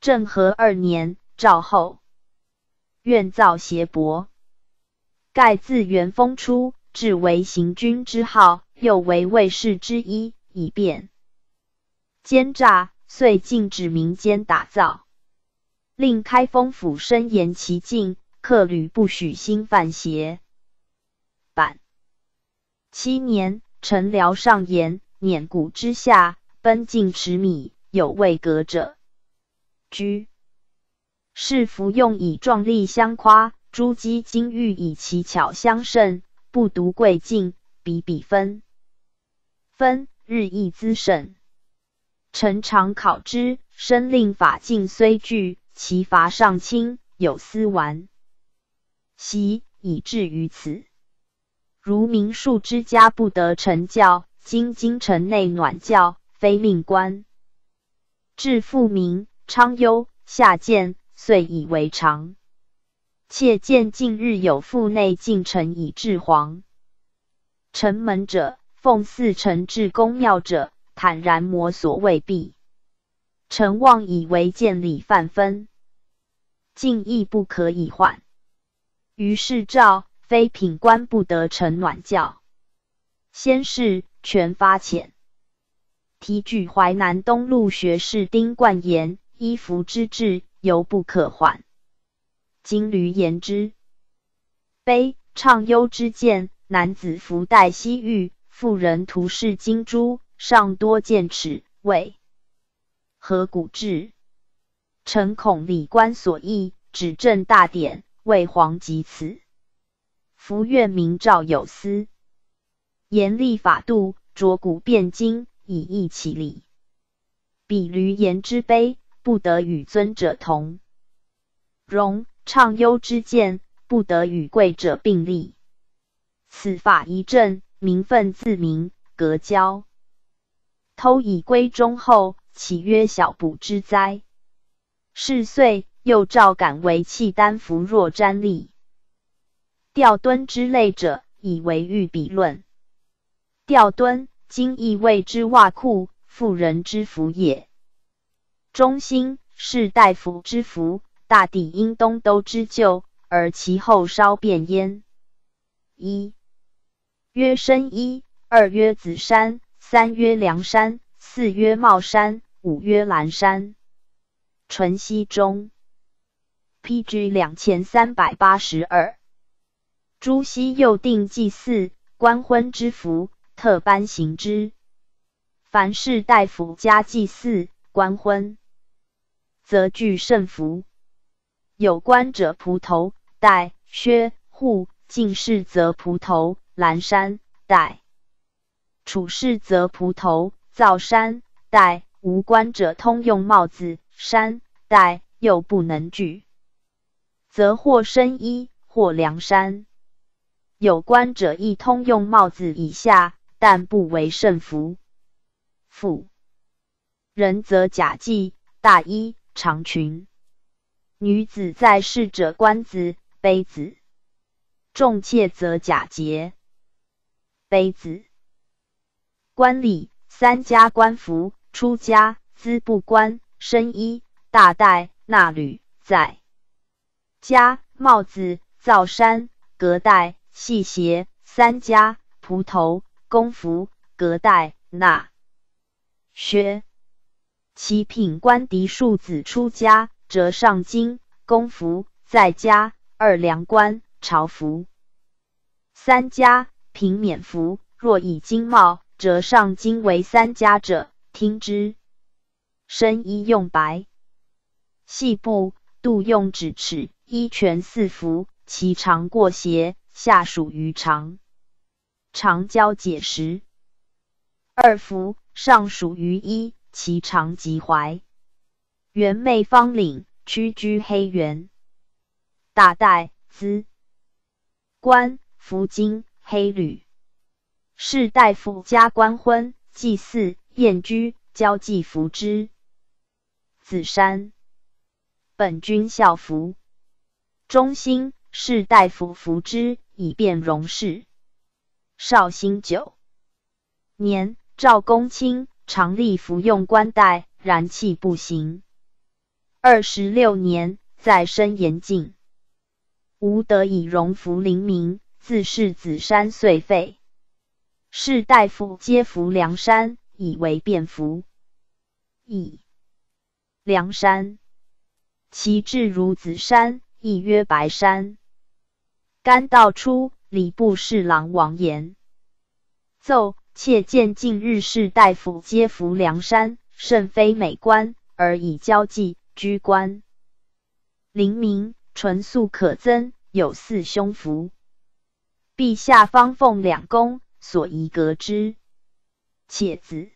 Speaker 1: 政和二年，赵后愿造邪帛，盖自元丰初。至为行军之号，又为卫士之一，以便奸诈，遂禁止民间打造，令开封府申严其禁，客旅不许兴犯邪板。七年，陈辽上言：碾谷之下，奔进持米，有未隔者居，士服用以壮丽相夸，珠玑金玉以其巧相胜。不独贵近，比比分分日益滋省。臣尝考之，生令法禁虽具，其罚尚轻，有思顽习以至于此。如名数之家不得成教，今京城内暖教，非令官至富民昌忧下贱，遂以为常。窃见近日有腹内近臣以至皇城门者，奉四臣至公庙者，坦然摩所未必。臣妄以为见礼犯分，竟亦不可以缓。于是诏非品官不得乘暖轿。先是，权发遣提举淮南东路学士丁冠言：衣服之志尤不可缓。金驴言之，碑畅幽之见，男子服戴西域，妇人涂饰金珠，尚多见齿为何古志？臣恐礼官所议，指正大典，为皇极辞。伏愿明诏有司，严厉法度，酌古变今，以义其礼。彼驴言之碑，不得与尊者同。容。倡忧之见，不得与贵者并立。此法一正，民愤自明，隔交偷以归中后，岂曰小补之哉？是岁，又召敢为契丹服若瞻立，吊敦之类者，以为御笔论。吊敦，今亦谓之袜裤，妇人之服也。忠心，士大夫之服。大抵因东都之旧，而其后稍变焉。一曰申一，二曰子山，三曰梁山，四曰茂山，五曰兰山。淳熙中，P G 两千三百八十二，朱熹又定祭祀、官婚之服，特颁行之。凡是大夫加祭祀、官婚，则具圣服。有官者蒲头戴靴护进士则蒲头蓝衫戴处士则蒲头皂衫戴无官者通用帽子衫戴又不能举则或深衣或凉衫有官者亦通用帽子以下但不为盛服妇人则假髻大衣长裙。女子在世者，官子、褙子；众妾则假节、杯子。官吏三家官服，出家资不官，深衣、大带、纳履在。家帽子、皂衫、革带、细鞋。三家蒲头、公服、革带、纳靴。七品官嫡庶子出家。折上金公服，在家二两官朝服，三家平免服。若以金帽折上金为三家者，听之。身衣用白细布，度用指尺。衣全四服，其长过胁，下属于长。长交解时，二服上属于衣，其长及踝。元妹方领屈居黑元，大戴资官服金黑履，士大夫加官婚祭祀宴居交际服之。子山本君孝服，忠兴士大夫服之，以便容事。绍兴九年，赵公卿常立服用官带，然气不行。二十六年，再升严禁，吾得以容福临民，自是紫山遂废。士大夫皆服梁山，以为便服。以梁山，其志如紫山，亦曰白山。干道初，礼部侍郎王延奏：妾见近日士大夫皆服梁山，甚非美观，而以交际。居官，灵明纯素可增，有四凶福。陛下方奉两宫，所宜革之。且子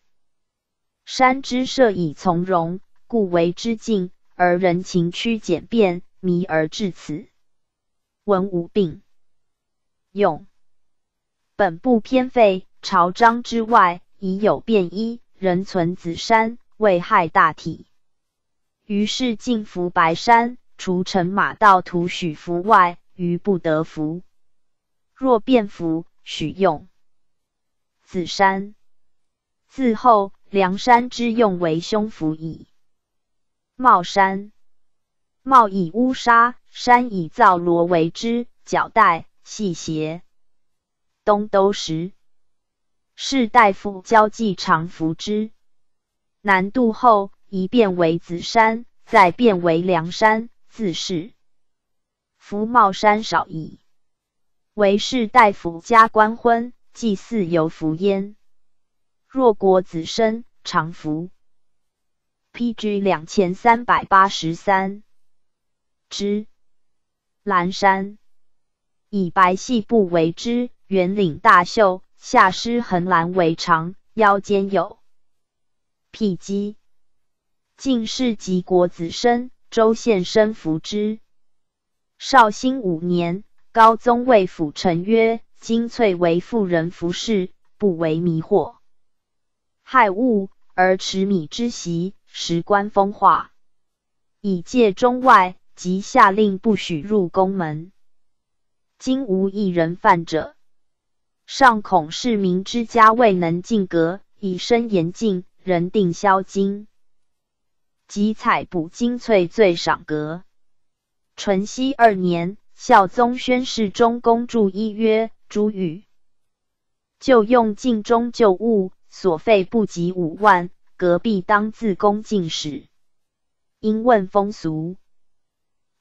Speaker 1: 山之设以从容，故为之静；而人情趋简便，迷而至此。文无病，用本不偏废。朝章之外，已有便衣人存子山，未害大体。于是进服白山，除乘马道徒许服外，余不得服。若便服，许用子山。自后梁山之用为胸服矣。茂山，茂以乌纱，山以皂罗为之，脚带细鞋。东都时，士大夫交际常服之。南渡后。一变为子山，再变为梁山，自是福茂山少矣。为士大夫加官婚，祭祀有福焉。若国子生，常服。P G 两千三百八十三之蓝衫，以白细布为之，圆领大袖，下施横蓝为长，腰间有辟襟。进士及国子生周宪生服之。绍兴五年，高宗谓府臣曰：“今翠为妇人服侍，不为迷惑害物，而持米之习，时官风化，以戒中外。即下令不许入宫门，今无一人犯者。上恐市民之家未能尽阁，以身严禁，人定消金。”及采补精粹，最赏格。淳熙二年，孝宗宣示中宫注医曰：“朱谕，就用尽中旧物，所费不及五万，隔必当自宫进使？因问风俗，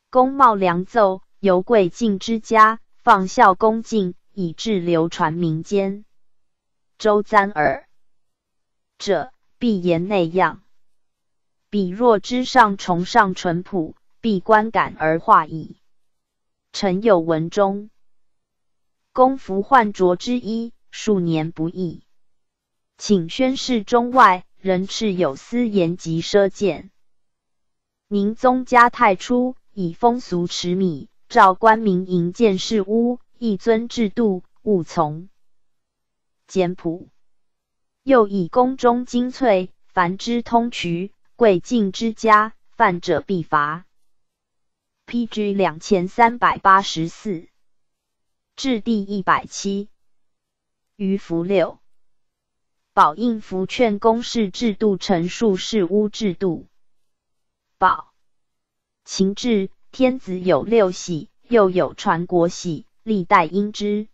Speaker 1: 公茂良奏由贵近之家放孝恭敬，以致流传民间。周簪耳者，必言那样。”彼若之上，崇尚淳朴，必观感而化矣。臣有文中，公服换着之衣，数年不易。请宣示中外，人赤有私言及奢见。明宗嘉泰初，以风俗持米，召官民营建士屋，一尊制度，勿从简朴。又以宫中精粹，凡之通渠。贵近之家犯者必罚。P.G. 两千三百八十四，至第一百七，余福六，宝应福券公事制度陈述事屋制度。宝秦制天子有六喜，又有传国玺，历代因之。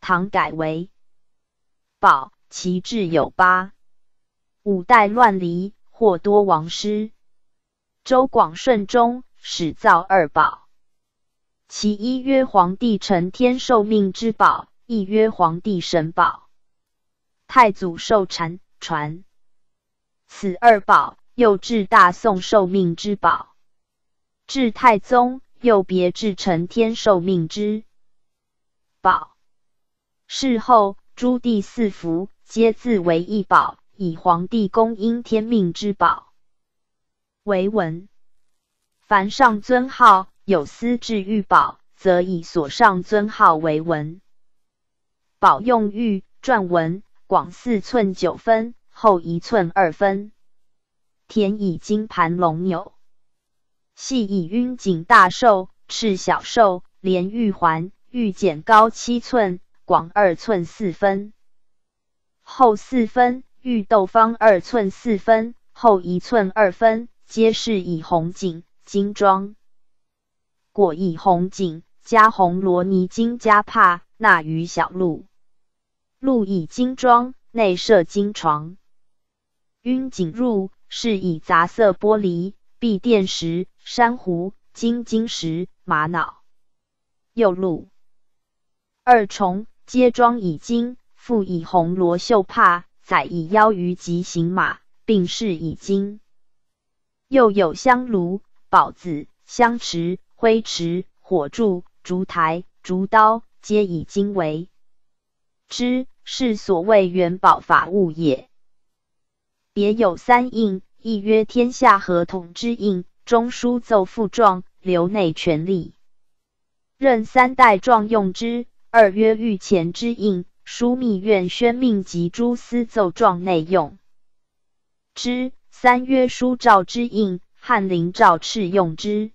Speaker 1: 唐改为宝，其制有八。五代乱离。或多亡失。周广顺中始造二宝，其一曰皇帝承天受命之宝，一曰皇帝神宝。太祖受禅传，此二宝又至大宋受命之宝。至太宗又别至承天受命之宝。事后诸帝四福皆自为一宝。以皇帝功应天命之宝为文，凡上尊号有司制玉宝，则以所上尊号为文。宝用玉篆文，广四寸九分，厚一寸二分。田以金盘龙钮，系以晕锦大寿，赤小寿，连玉环。玉简高七寸，广二寸四分，厚四分。玉豆方二寸四分，后一寸二分，皆是以红锦金装。果以红锦加红罗尼金加帕纳于小鹿。鹿以金装，内设金床。晕锦褥是以杂色玻璃、碧电石、珊瑚、金晶石、玛瑙。右鹿二重，皆装以金，复以红罗绣帕。乃以邀鱼及行马，并饰以金；又有香炉、宝子、香池、灰池、火柱、烛台、烛刀，皆以金为之，是所谓元宝法物也。别有三印：一曰天下合同之印，中书奏赋状留内权力，任三代状用之；二曰御前之印。枢密院宣命及诸司奏状内用之三曰书诏之印，翰林诏敕用之，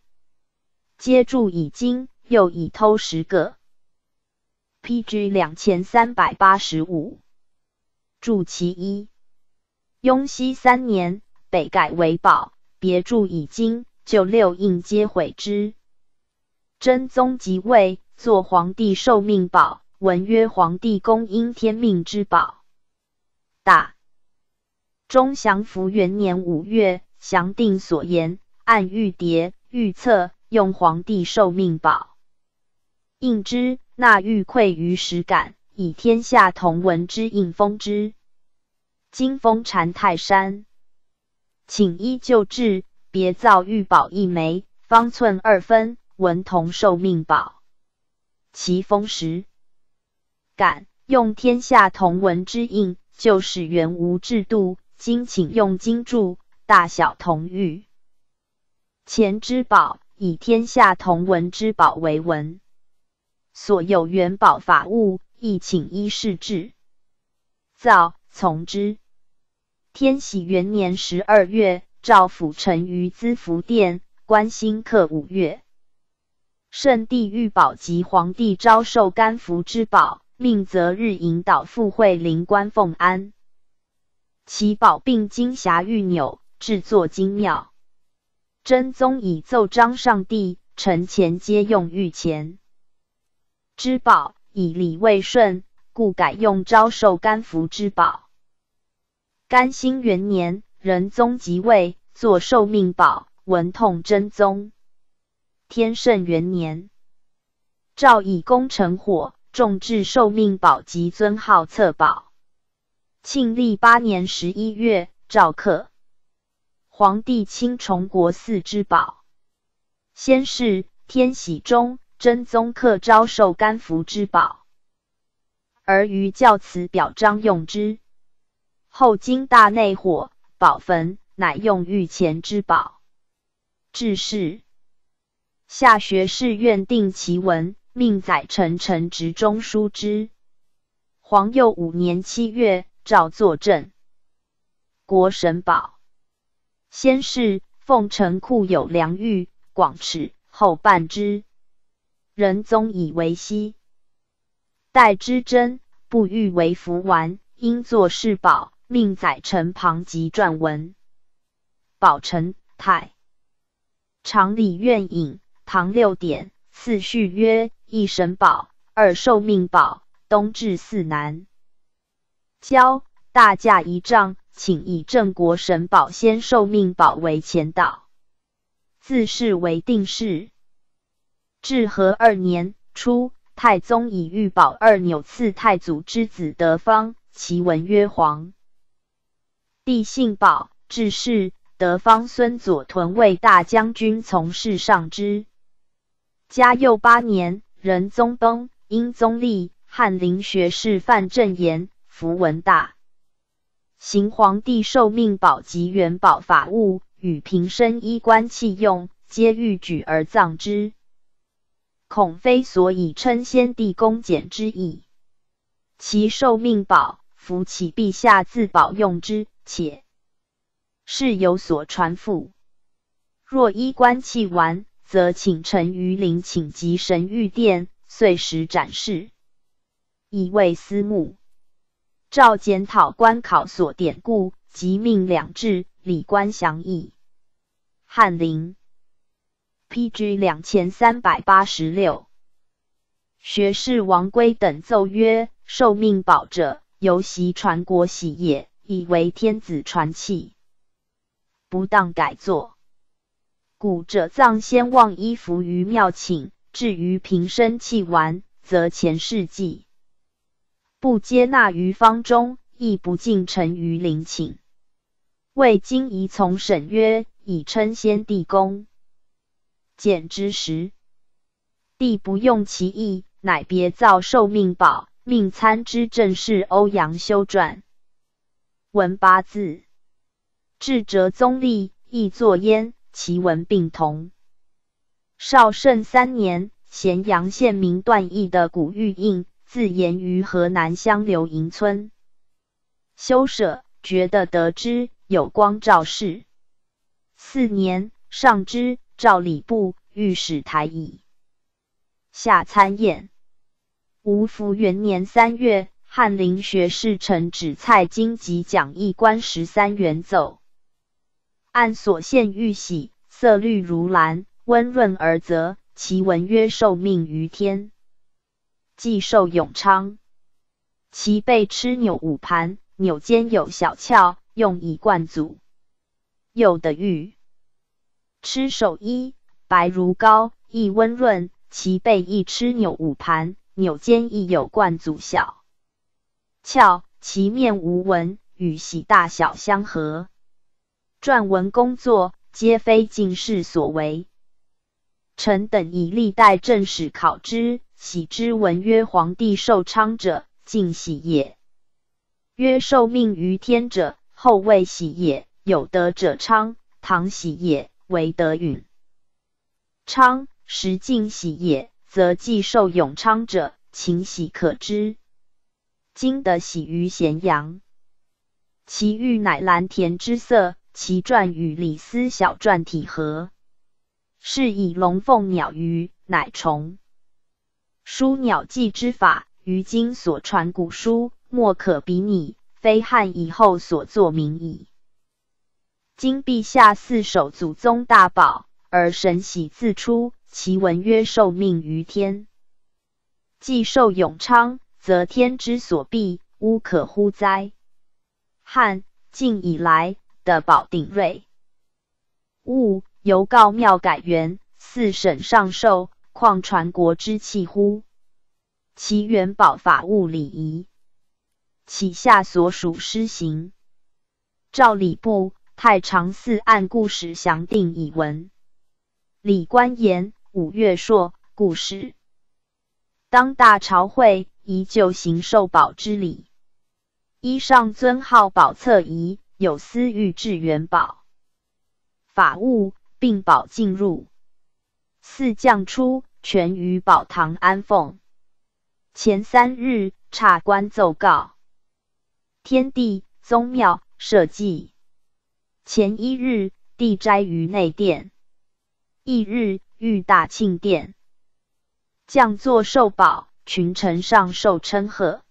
Speaker 1: 皆注以经，又以偷十个。P.G. 两千三百八十五，注其一。雍熙三年，北改为宝，别注以经，旧六印皆毁之。真宗即位，做皇帝受命宝。文曰：“皇帝恭应天命之宝。”答：“中祥符元年五月，祥定所言，按玉牒预测，用皇帝受命宝应之，那玉愧于石感，以天下同文之应封之。今封禅泰山，请依旧制，别造玉宝一枚，方寸二分，文同受命宝，其封石。”感，用天下同文之印，就是元无制度，今请用金铸，大小同玉钱之宝，以天下同文之宝为文。所有元宝法物，亦请依式制造。从之。天禧元年十二月，赵府臣于资福殿观星客五月。圣地御宝及皇帝招受干福之宝。命择日引导赴会，灵官奉安。其宝并金匣玉钮，制作精妙。真宗以奏章上帝，承前皆用御前之宝，以礼未顺，故改用昭寿干服之宝。甘兴元年，仁宗即位，作寿命宝，文统真宗。天圣元年，诏以功成火。众志受命宝及尊号册宝。庆历八年十一月，诏刻皇帝亲崇国寺之宝。先是天禧中真宗刻昭受甘福之宝，而于教祠表彰用之。后经大内火，宝焚，乃用御前之宝。至是，下学士院定其文。命宰臣臣直中书之，黄佑五年七月，诏作镇国神宝，先是奉臣库有良玉广尺，后半之。仁宗以为稀，待之真，不欲为符丸，因作世宝。命宰臣旁及撰文，宝臣太常礼愿引唐六典次序曰。一神宝，二寿命宝。东至四南郊，大驾仪仗，请以镇国神宝、先寿命宝为前导。自世为定氏。至和二年初，太宗以玉宝二纽赐太祖之子德方，其文曰皇。帝信宝，至世。德方孙左屯卫大将军，从事上之。嘉佑八年。仁宗崩，英宗立，翰林学士范正言、符文大行皇帝受命宝及元宝法物与平生衣冠器用，皆欲举而葬之，恐非所以称先帝恭俭之意。其受命宝，扶启陛下自保用之，且是有所传腹，若衣冠器完，则请陈于陵，请集神御殿，随时展示，以为私目。赵简讨官考所典故，即命两制、礼官详议。翰林 P G 两千三百八十六，学士王圭等奏曰：“受命保者，尤袭传国玺也，以为天子传器，不当改作。”古者葬先忘衣服于庙寝，至于平生弃玩，则前世记不接纳于方中，亦不敬臣于陵寝。魏经仪从审曰：“以称先帝公，简之时，帝不用其意，乃别造受命宝，命参知政事欧阳修撰文八字，至哲宗立，亦作焉。”其文并同。绍圣三年，咸阳县名段毅的古玉印，字言于河南乡流营村，修舍觉得得知有光照事。四年上知赵礼部御史台矣。下参宴。吴服元年三月，翰林学士陈直蔡京及讲义官十三远走。按所现玉玺色绿如蓝，温润而泽，其文曰“受命于天，既寿永昌”。其背螭钮五盘，扭间有小窍，用以灌足。右的玉螭首一白如膏，亦温润，其背亦螭扭五盘，扭间亦有灌足小窍，其面无纹，与玺大小相合。撰文工作皆非进士所为。臣等以历代正史考之，喜之文曰“皇帝受昌者，进喜也”；曰“受命于天者，后未喜也”。有德者昌，唐喜也；为德允昌，实进喜也，则既受永昌者，秦喜可知。今得喜于咸阳，其玉乃蓝田之色。其传与李斯小传体合，是以龙凤鸟鱼乃虫，书鸟迹之法，于今所传古书莫可比拟，非汉以后所作名矣。今陛下四守祖宗大宝，而神喜自出，其文曰：“受命于天，既受永昌，则天之所必，无可乎哉？”汉晋以来。的保定瑞物由告庙改元四省上寿，况传国之器乎？其元宝法物礼仪，起下所属施行，照礼部太常寺按故事详定以闻。李官言：五月朔，故事，当大朝会，依旧行受宝之礼，依上尊号宝册仪。有司预至元宝、法物，并宝进入。四将出，全于宝堂安奉。前三日，差官奏告天地宗庙社稷。前一日，帝斋于内殿；翌日，御大庆殿，降座受宝，群臣上寿称贺。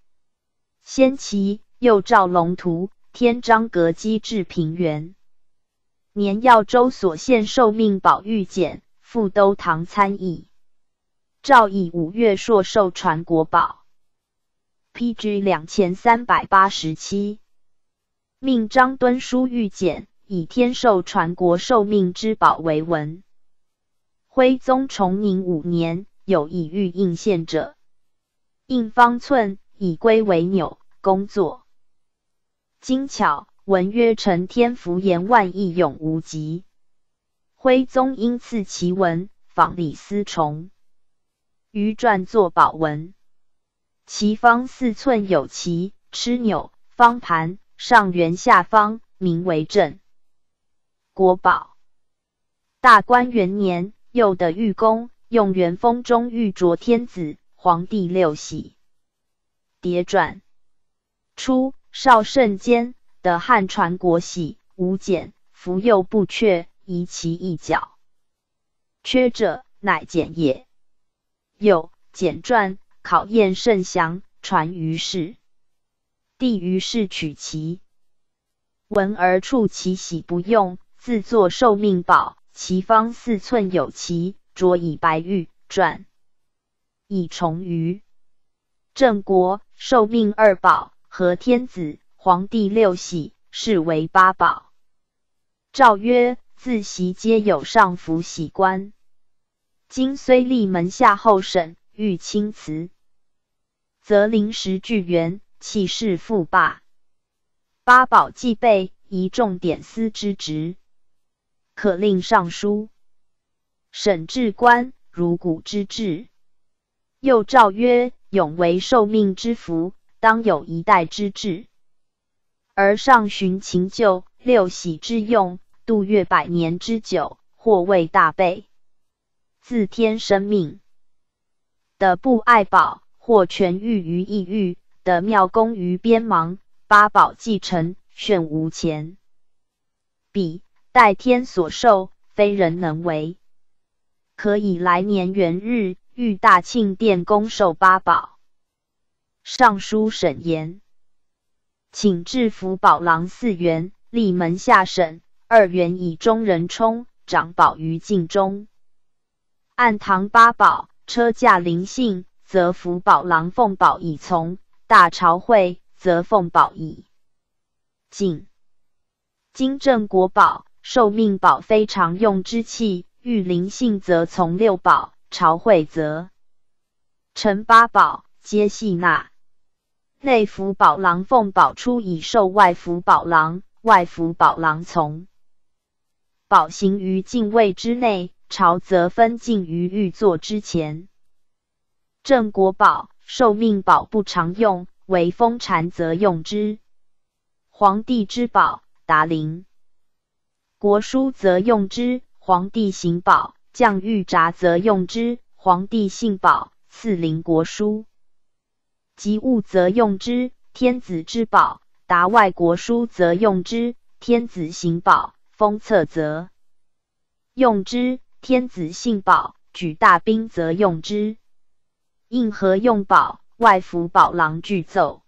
Speaker 1: 先齐，又召龙图。天章阁基至平原，年耀州所县受命宝玉简，复都堂参议。赵以五月朔受传国宝，PG 两千三百八十七，命张敦书玉简，以天授传国受命之宝为文。徽宗崇宁五年，有以玉印献者，印方寸，以龟为纽工作。精巧文曰：“成天福言万亿，永无极。”徽宗因赐其文，仿李思崇于篆作宝文，其方四寸有奇，螭纽方盘，上圆下方，名为正国宝。大观元年，又得玉工用元封中玉琢天子皇帝六玺，叠传出。少圣间的汉传国玺无简，福佑不缺，遗其一角，缺者乃简也。有简传，考验圣祥，传于世。帝于是取其文而处其玺，不用，自作受命宝，其方四寸有其着以白玉，转以重于郑国，受命二宝。和天子、皇帝六玺是为八宝。诏曰：自袭皆有上服玺官，今虽立门下候审，欲清辞，则临时聚元，气势复霸。八宝既备，一重典司之职，可令尚书审治官如古之治。又诏曰：永为受命之福。当有一代之志，而上寻秦旧，六喜之用，度月百年之久，或为大备。自天生命，的不爱宝，或痊愈于异域，的妙功于边芒。八宝继承，炫无前，彼代天所受，非人能为。可以来年元日，遇大庆殿，恭受八宝。上书沈言，请至福宝郎四元，立门下审。二元以中人充，掌宝于镜中。按唐八宝车驾灵性，则福宝、郎凤宝以从；大朝会，则凤宝以敬。金正国宝受命宝非常用之器，遇灵性则从六宝朝会，则陈八宝皆系纳。内服宝狼凤宝出以授外服宝狼，外服宝狼从宝行于禁卫之内，朝则分禁于御座之前。镇国宝、受命宝不常用，为封禅则用之。皇帝之宝达灵，国书则用之。皇帝行宝降玉札则用之。皇帝信宝赐临国书。及物则用之，天子之宝；达外国书则用之，天子行宝；封册则用之，天子信宝；举大兵则用之，应何用宝？外服宝郎具奏，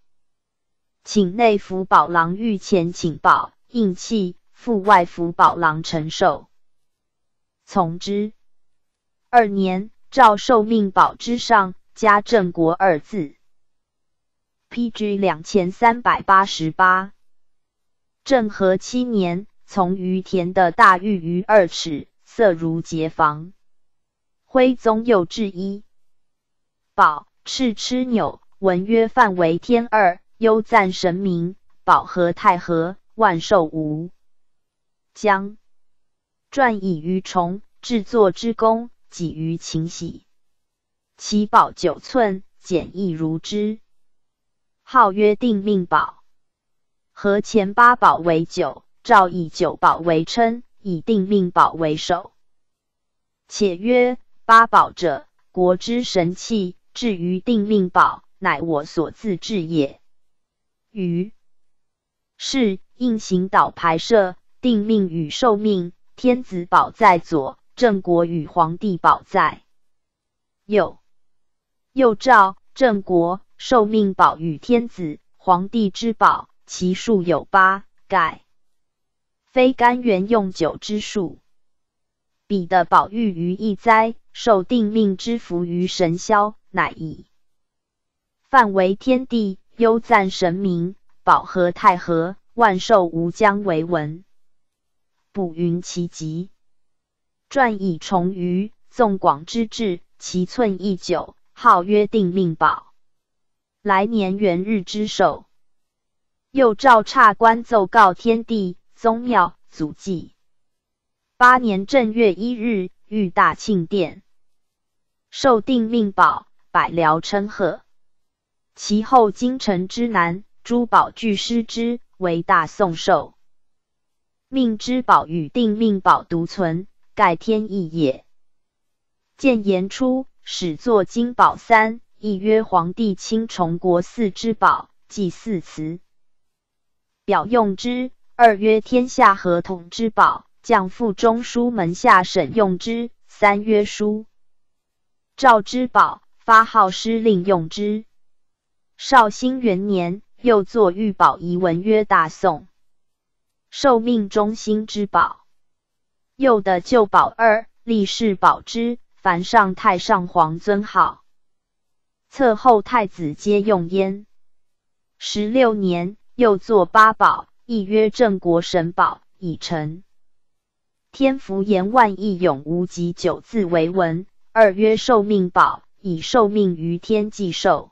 Speaker 1: 请内服宝郎御前请宝应器，复外服宝郎承受。从之。二年，诏受命宝之上加正国二字。P.G. 两千三百八十八，政和七年，从于田的大玉鱼二尺，色如洁房。徽宗又制一宝，赤螭钮，文曰“范为天二”，优赞神明。宝和太和万寿无疆。撰以于虫制作之功，己于勤喜。其宝九寸，简易如之。号曰定命宝，和前八宝为九，照以九宝为称，以定命宝为首。且曰八宝者，国之神器。至于定命宝，乃我所自制也。于是应行导排设，定命与受命，天子宝在左，郑国与皇帝宝在右。又照郑国。受命宝与天子、皇帝之宝，其数有八。盖非甘愿用九之数，彼得宝玉于一哉，受定命之福于神霄，乃以范为天地，优赞神明，保和太和，万寿无疆为文。补云其极，撰以重于纵广之志，其寸亦九，号曰定命宝。来年元日之首，又照差官奏告天地宗庙祖祭。八年正月一日，御大庆殿受定命宝，百僚称贺。其后京城之南，珠宝俱失之，为大宋寿命之宝与定命宝独存，盖天意也。建炎初，始作金宝三。一曰皇帝亲崇国祀之宝，祭祀祠表用之；二曰天下合同之宝，将副中书门下省用之；三曰书赵之宝，发号施令用之。绍兴元年，又作御宝遗文曰：“大宋受命中兴之宝，又得旧宝二，立世宝之凡上太上皇尊号。”册后太子皆用焉。十六年，又作八宝：一曰镇国神宝，以成天福言万亿永无极九字为文；二曰寿命宝，以寿命于天，祭寿。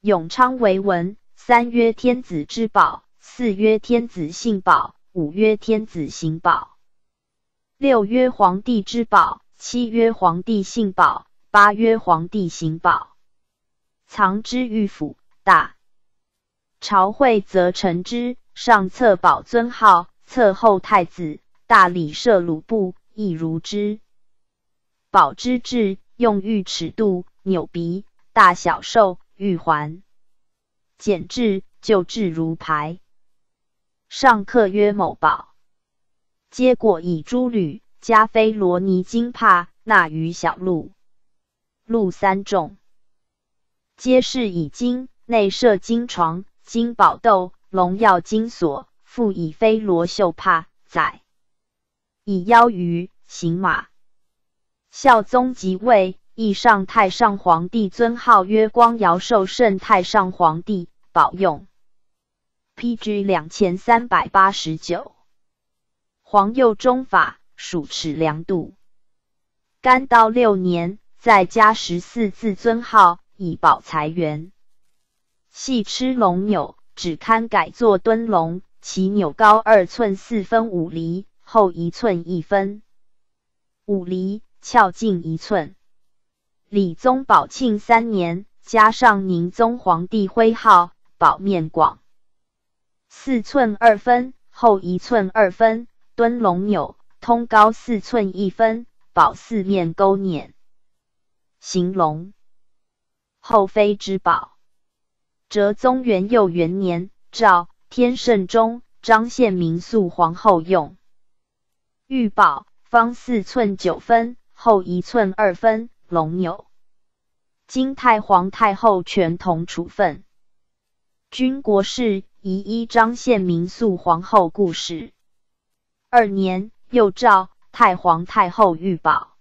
Speaker 1: 永昌为文；三曰天子之宝；四曰天子姓宝；五曰天子行宝；六曰皇帝之宝；七曰皇帝姓宝；八曰皇帝行宝。藏之玉府，大朝会则臣之。上册宝尊号，册后太子大理设鲁布亦如之。宝之至，用玉尺度、扭鼻、大小兽、玉环，简制就制如牌。上刻曰“某宝”，皆过以诸履、加菲罗尼金帕纳于小鹿，鹿三种。皆是以金，内设金床、金宝斗、龙耀金锁，复以飞罗绣帕，载以腰鱼行马。孝宗即位，亦上太上皇帝尊号曰“光尧寿圣太上皇帝”，保用。P.G. 两千三百八十九。黄佑中法属尺量度。干道六年，再加十四字尊号。以保财源，系吃龙钮，只堪改作蹲龙。其钮高二寸四分五厘，厚一寸一分五厘，翘进一寸。李宗宝庆三年，加上宁宗皇帝徽号，宝面广四寸二分，厚一寸二分。蹲龙钮通高四寸一分，宝四面勾捻，形龙。后妃之宝，哲宗元佑元年诏天圣中张献民肃皇后用玉宝方四寸九分厚一寸二分龙钮，经太皇太后全同处分。军国事宜依张献民肃皇后故事。二年又诏太皇太后御宝，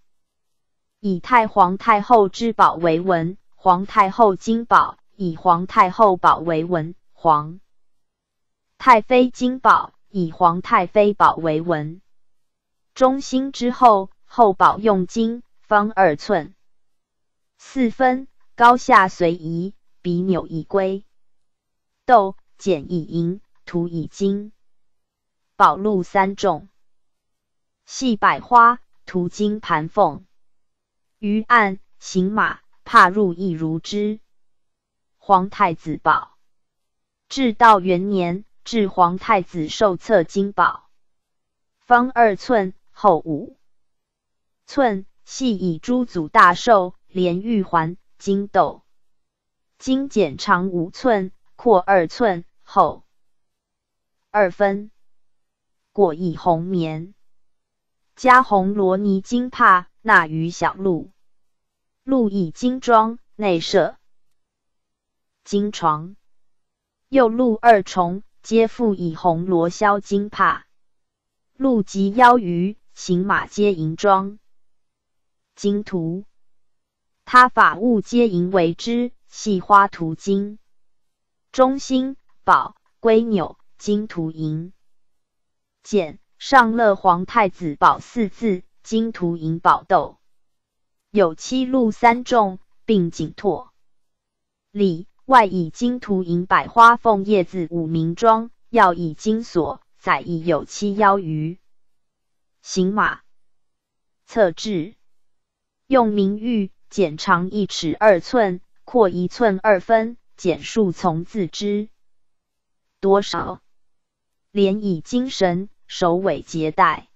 Speaker 1: 以太皇太后之宝为文。皇太后金宝以皇太后宝为文，皇太妃金宝以皇太妃宝为文。中兴之后，后宝用金，方二寸四分，高下随宜，笔纽以圭，斗简以银，图以金。宝路三种，系百花，涂金盘凤，鱼案行马。怕入亦如之。皇太子宝，至道元年至皇太子受册金宝，方二寸，厚五寸，系以珠组大寿，连玉环、金斗、金简，长五寸，阔二寸，厚二分，裹以红棉，加红罗尼金帕，纳于小鹿。路以金装，内设金床，右路二重，皆覆以红罗绡金帕。路及腰舆、行马皆银装。金图他法物皆银为之，细花图金。中心宝龟纽金图银。简上乐皇太子宝四字，金图银宝斗。有七鹿三众，并紧拓里外，以金涂银百花凤叶子五名庄，要以金锁载以有七妖鱼行马侧制，用名玉剪长一尺二寸，阔一寸二分，剪数从自知多少，连以金绳，首尾结带，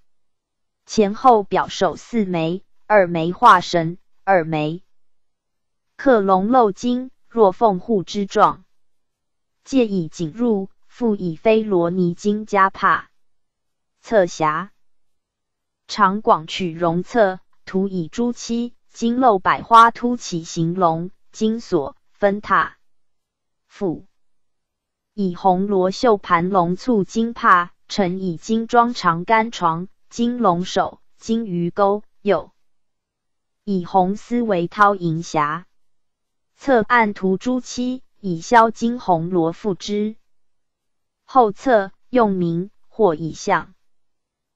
Speaker 1: 前后表首四枚。耳眉化神，耳眉克隆漏金，若凤护之状。借以颈入，复以飞罗尼金加帕侧狭，长广取容侧，图以朱漆，金镂百花突起形龙，金锁分塔斧，以红罗绣盘龙蹙金帕，陈以金装长干床，金龙首，金鱼钩有。以红丝为绦银匣，侧按涂朱漆，以消金红罗覆之。后侧用名或以象，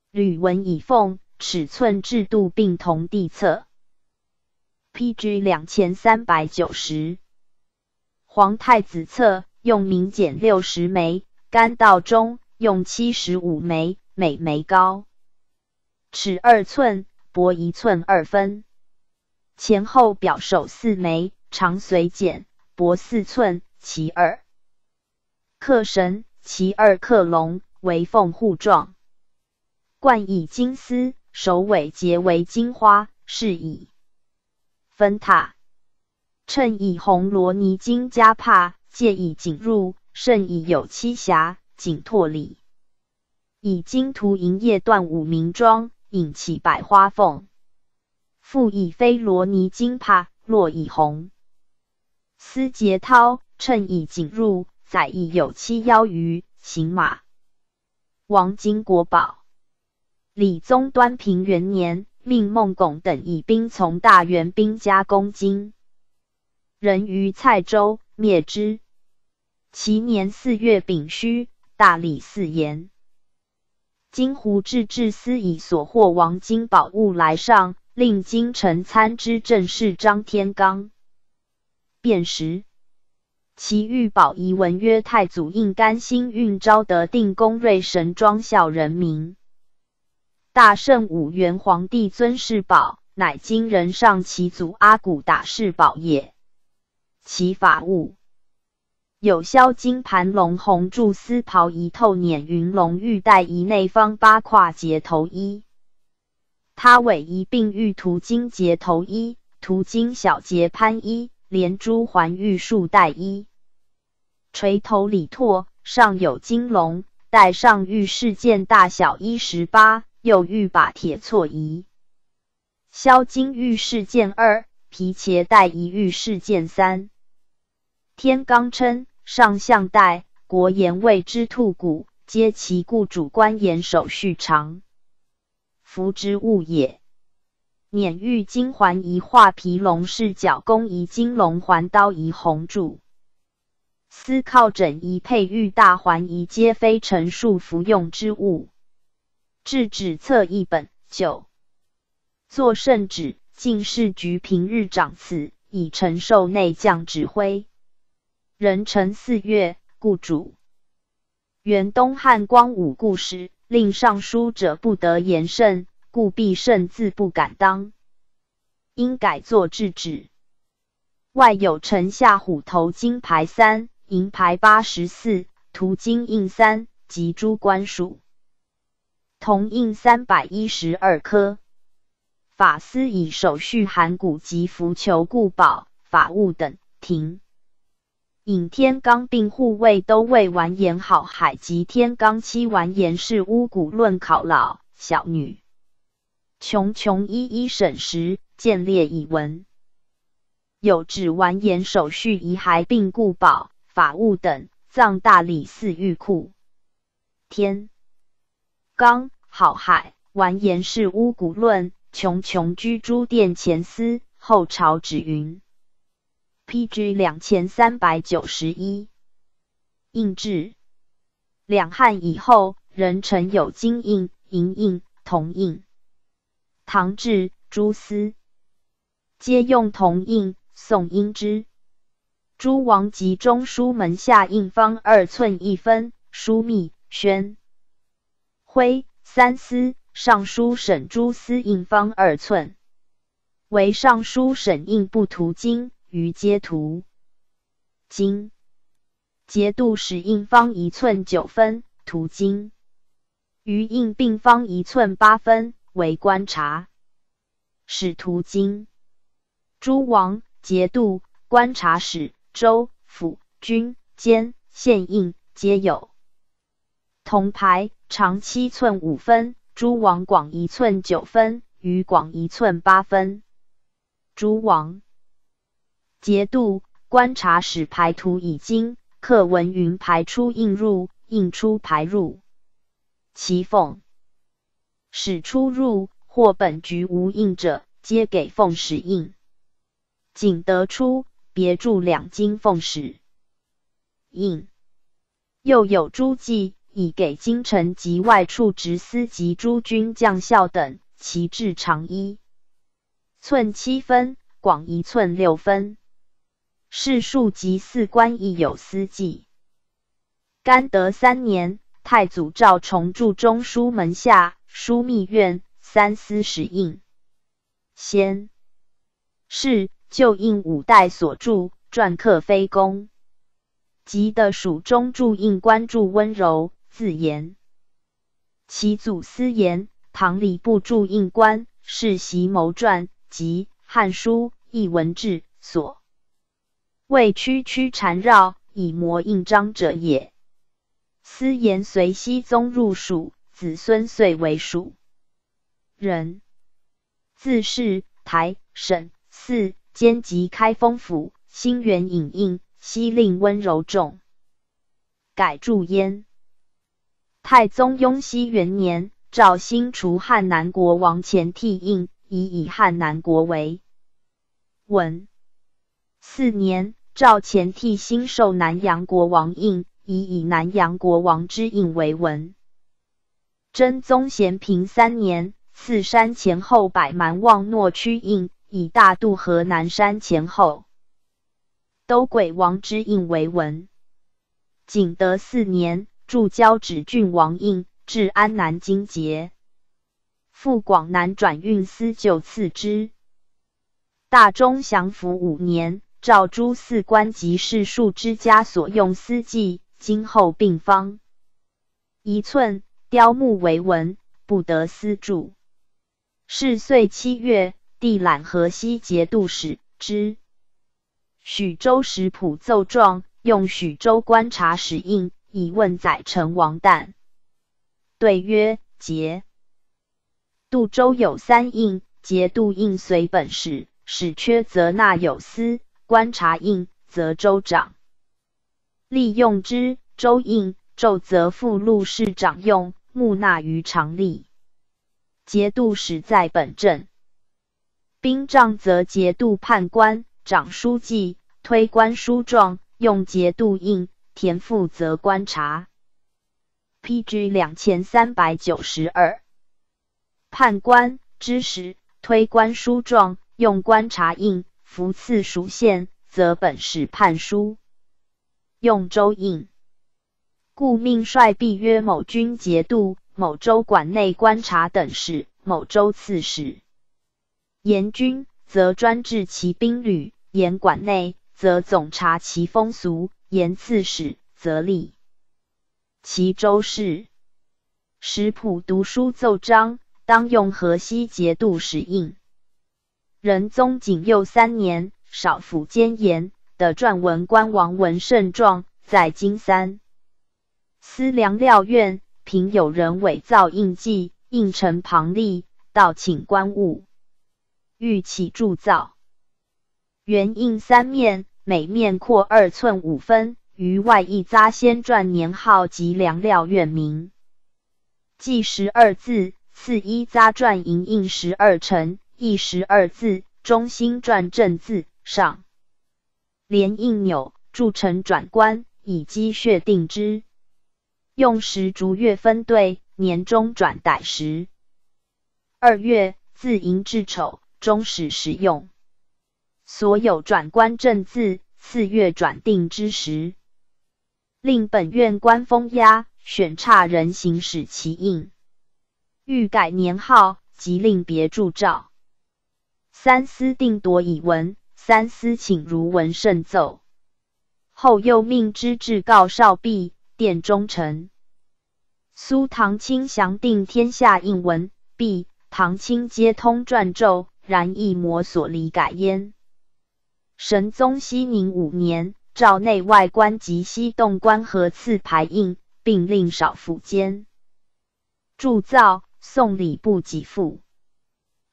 Speaker 1: 铝纹以缝，尺寸制度并同地册。P.G. 两千三百九十。皇太子册用名减六十枚，干道中用七十五枚，每枚高尺二寸，薄一寸二分。前后表首四枚，长随简，薄四寸，其二刻神，其二刻龙，为凤护状。冠以金丝，首尾结为金花，饰以分塔。衬以红罗尼金袈帕，借以锦褥，甚以有七霞锦拓里，以金涂银叶缎五明装，引起百花凤。复以飞罗尼金帕落以红，丝杰涛趁以锦褥，载以有七腰鱼行马。王金国宝，李宗端平元年，命孟拱等以兵从大元兵家攻金，人于蔡州灭之。其年四月丙戌，大理寺言：金胡志志司以所获王金宝物来上。令金城参知政事张天罡辨识其玉宝遗文曰：“太祖应干星运，招得定公瑞神庄孝人名大圣武元皇帝尊世宝，乃今人上其祖阿古打世宝也。其法物有销金盘龙红柱丝袍一透捻云龙玉带一，内方八跨结头衣。”他尾一并欲图金节头一，图金小节攀一，连珠环玉束带一，垂头里拓上有金龙，带上玉饰件大小一十八，又欲把铁错一，削金玉饰件二，皮茄带一玉饰件三。天罡称上相带，国言谓之兔骨，皆其故主官言手续长。服之物也。免玉金环一，画皮龙是角弓一，金龙环刀一，红柱丝靠枕一，佩玉大环一，皆非陈数服用之物。制旨册一本九。作圣旨，进士局平日长此，以承受内将指挥。人臣四月，故主。元东汉光武故事。令尚书者不得言圣，故必圣自不敢当，应改作制止。外有臣下虎头金牌三，银牌八十四，图金印三及诸官署铜印三百一十二颗。法司以手续函谷及符求故宝法物等停。尹天罡并护卫都尉完颜好海及天罡七完颜氏巫蛊论考老小女琼琼一一审时，见列已闻。有旨完颜守绪遗骸并故宝法物等，葬大理寺玉库。天罡好海完颜氏巫蛊论琼琼居朱殿前司后朝指云。P. G. 两千三百九十一，印制两汉以后，人臣有金印、银印、铜印。唐制朱丝，皆用铜印。宋英之诸王及中书门下印方二寸一分，枢密宣徽三司尚书省朱丝印方二寸，为尚书省印不图经，于皆图经节度使印方一寸九分，图经于印并方一寸八分，为观察使图经。诸王、节度、观察使、州、府、军、监、县印皆有。铜牌长七寸五分，诸王广一寸九分，于广一寸八分。诸王。节度观察使牌图已经刻文云：牌出印入，印出牌入。其缝，使出入或本局无印者，皆给缝使印。仅得出别注两金奉使印，又有诸记，以给京城及外处职司及诸军将校等。其制长一寸七分，广一寸六分。世庶及四官亦有私记。干德三年，太祖召重铸中书门下枢密院三司使印，先是旧印五代所著篆刻非公，及得蜀中注印官注温柔字言，其祖司言唐礼部注印官，世袭谋传及《汉书》《译文志》所。为区区缠绕以磨印章者也。思言随西宗入蜀，子孙遂为蜀人。自是台省四兼及开封府兴元引印，西令温柔重改铸焉。太宗雍熙元年，诏新除汉南国王前替印，以以汉南国为文。四年，赵虔替新授南阳国王印，以以南阳国王之印为文。真宗咸平三年，四山前后百蛮望诺屈印，以大渡河南山前后都鬼王之印为文。景德四年，铸交趾郡王印，至安南金节，赴广南转运司就赐之。大中祥符五年。诏诸四官及士庶之家所用私器，今后并方一寸，雕木为文，不得私铸。是岁七月，帝览河西节度使之许州石谱奏状，用许州观察使印，以问宰臣王旦。对曰：节度州有三印，节度印随本使，使缺则纳有司。观察印则州长利用之，州印奏则副录事长用，木纳于常例。节度使在本镇，兵杖则节度判官、长书记、推官书状用节度印，田赋则观察。P.G. 两千三百九十二，判官、知时，推官书状用观察印。福赐属县，则本使判书用州印，故命帅必曰某军节度、某州管内观察等使、某州刺史。严军则专治其兵旅，严管内则总察其风俗，严刺史则立其州事。食谱读书奏章，当用河西节度使印。仁宗景佑三年，少府监盐的撰文官王文盛状，在金三司良料院，凭有人伪造印记，印成旁立盗请官物，欲起铸造。原印三面，每面阔二寸五分，于外一扎先撰年号及良料院名，记十二字，赐一扎撰银印十二成。一十二字中心转正字上，连印钮铸成转关，以积穴定之。用时逐月分对，年终转歹时。二月字寅至丑终始使用。所有转关正字，次月转定之时，令本院官封押，选差人行使其印。欲改年号，即令别铸诏。三思定夺以闻，三思请如闻圣奏。后又命之至告少弼殿中臣苏唐清详定天下印文，弼、唐清皆通撰咒，然亦摩所离改焉。神宗熙宁五年，诏内外官及西洞官和次牌印，并令少府监铸造，送礼部给付。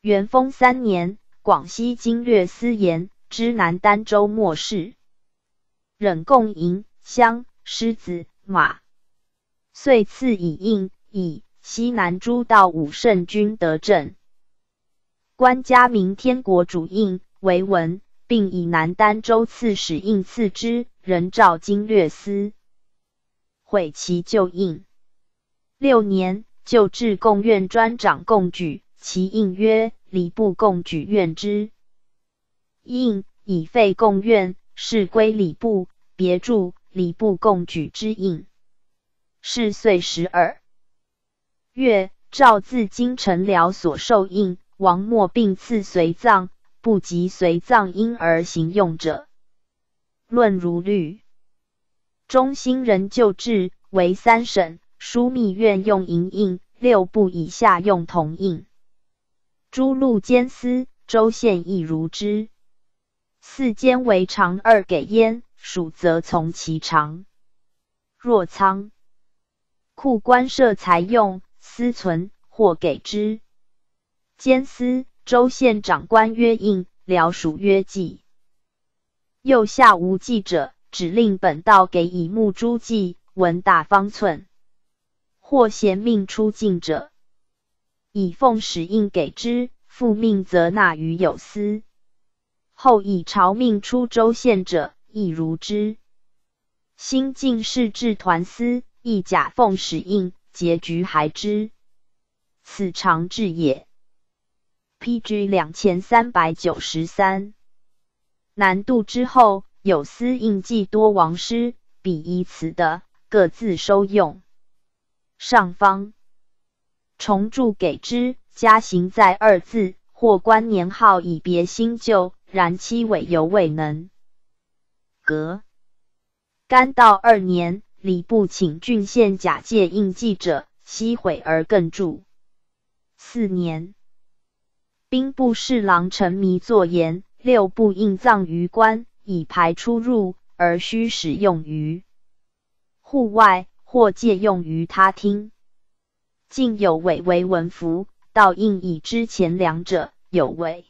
Speaker 1: 元丰三年。广西经略司言：知南丹州末世，忍贡银、香、狮子、马，遂赐以印。以西南诸道武圣君德政官加明天国主印为文，并以南丹州刺史印赐之。人照经略司毁其旧印。六年，旧置贡院专掌贡举，其印曰。礼部共举院之印，以废共院事归礼部别注。礼部共举之印，是岁时耳。月诏自京城寮所受印，王莫并赐随葬，不及随葬因而行用者，论如律。中兴人旧制为三省、枢密院用银印，六部以下用铜印。诸路兼司、州县亦如之。四兼为长，二给焉。属则从其长。若仓、库官设财用，私存或给之。兼司、州县长官曰印，僚属曰记。右下无记者，指令本道给以木诸记，文大方寸，或贤命出进者。以奉使印给之，复命则纳于有司。后以朝命出州县者，亦如之。新进士至团司，亦假奉使印，结局还之。此常制也。P.G. 两千三百九十三。南渡之后，有司印记多亡师，比一词的各自收用。上方。重铸给之，加“行在”二字，或官年号以别新旧。然七尾犹未能。革干道二年，礼部请郡县假借印记者，悉毁而更铸。四年，兵部侍郎陈迷作言：六部印藏于官，以排出入，而须使用于户外，或借用于他厅。竟有伪为文符，道应以之前两者有伪，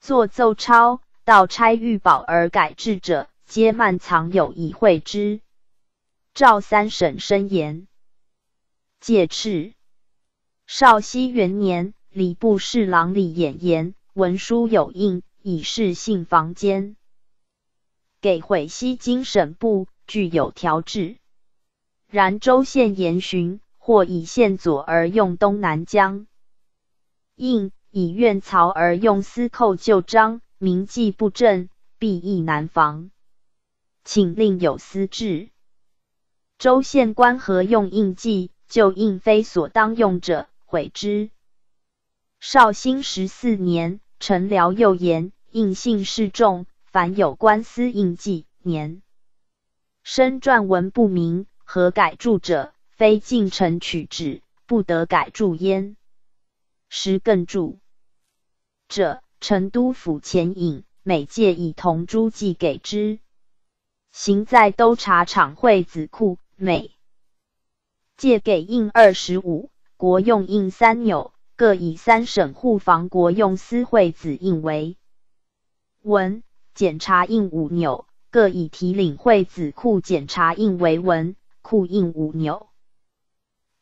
Speaker 1: 作奏抄，盗差御宝而改制者，皆漫藏有以讳之。赵三省申言：戒斥。绍熙元年，礼部侍郎李衍言，文书有印，以示信房间，给徽熙京审部具有条制，然州县严巡。或以县左而用东南疆，应以院曹而用司寇旧章，名迹不正，必易难防，请另有私制。州县官何用印记，旧印非所当用者，毁之。绍兴十四年，陈辽又言：印信示众，凡有官司印记，年身撰文不明，何改注者？非进城取旨，不得改注焉。时更注者，成都府前引每借以铜珠寄给之。行在都茶场会子库每借给印二十五，国用印三纽，各以三省户防国用私会子印为文；检查印五纽，各以提领会子库检查印为文，库印五纽。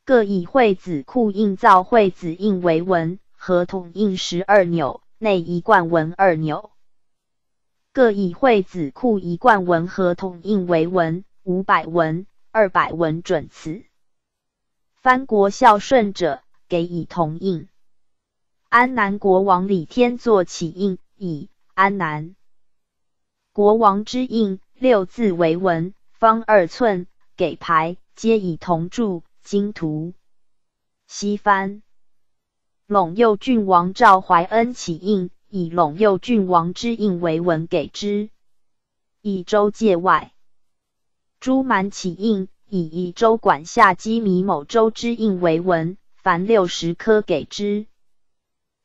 Speaker 1: 各以会子库印造会子印为文，合同印十二纽内一贯文二纽；各以会子库一贯文合同印为文五百文、二百文准此。藩国孝顺者，给以同印。安南国王李天作起印以安南国王之印，六字为文，方二寸，给牌，皆以铜铸。金图西番。陇右郡王赵怀恩起印，以陇右郡王之印为文给之；以州界外诸蛮起印，以以州管下羁縻某州之印为文，凡六十颗给之。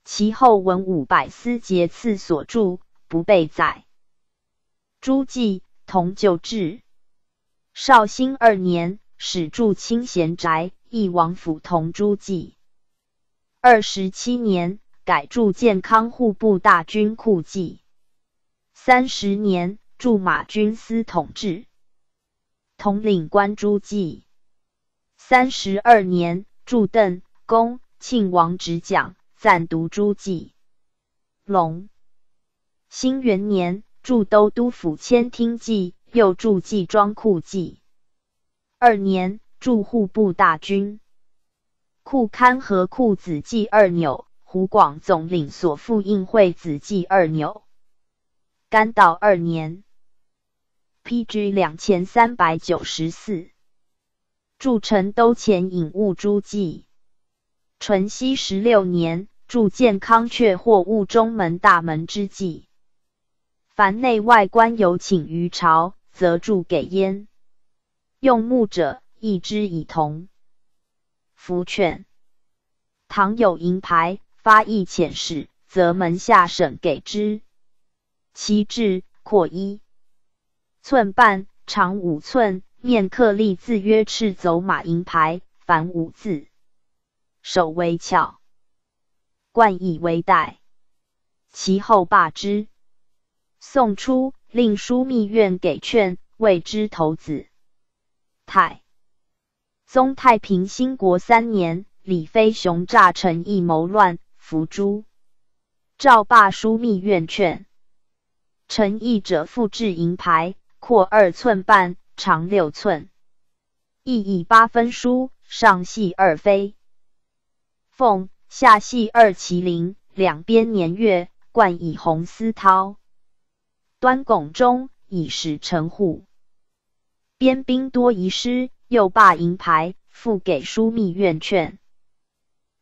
Speaker 1: 其后文五百司节赐所著，不备载。诸纪同旧制。绍兴二年。始住清闲宅，一王府同诸暨。二十七年改住健康户部大军库记。三十年驻马军司统制，统领官诸记。三十二年住邓公庆王直讲，暂读诸暨。龙兴元年筑都督府千听记，又住济庄库记。二年，驻户部大军库堪和库子记二纽，湖广总领所附印会子记二纽。干道二年，PG 两千三百九十四，筑城都前引物诸暨。淳熙十六年，筑建康阙或物中门大门之际，凡内外官有请于朝，则筑给焉。用木者易之以铜。夫劝，倘有银牌发一遣使，则门下省给之。其志阔一寸半，长五寸，面刻立字曰“赤走马银牌”，凡五字。手微翘，冠以微带，其后罢之。送出，令枢密院给券，谓之头子。太宗太平兴国三年，李飞雄诈臣意谋乱，伏诛。赵霸书密院劝，臣意者复制银牌，阔二寸半，长六寸，意以八分书，上系二飞凤，下系二麒麟，两边年月，冠以红丝绦，端拱中以石臣户。边兵多遗失，又罢银牌付给枢密院劝。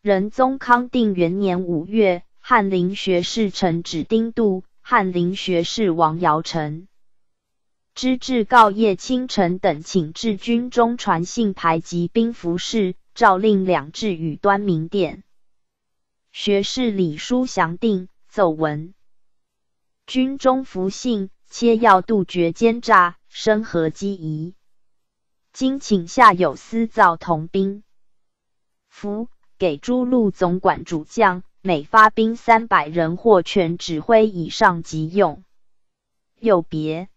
Speaker 1: 仁宗康定元年五月，翰林学士陈指丁度、翰林学士王尧臣知制告叶清臣等，请至军中传信牌及兵符事，诏令两制与端明殿学士李淑祥定奏文，军中服信，切要杜绝奸诈。生何机宜，今请下有司造铜兵符，给诸路总管主将，每发兵三百人或权指挥以上即用。又别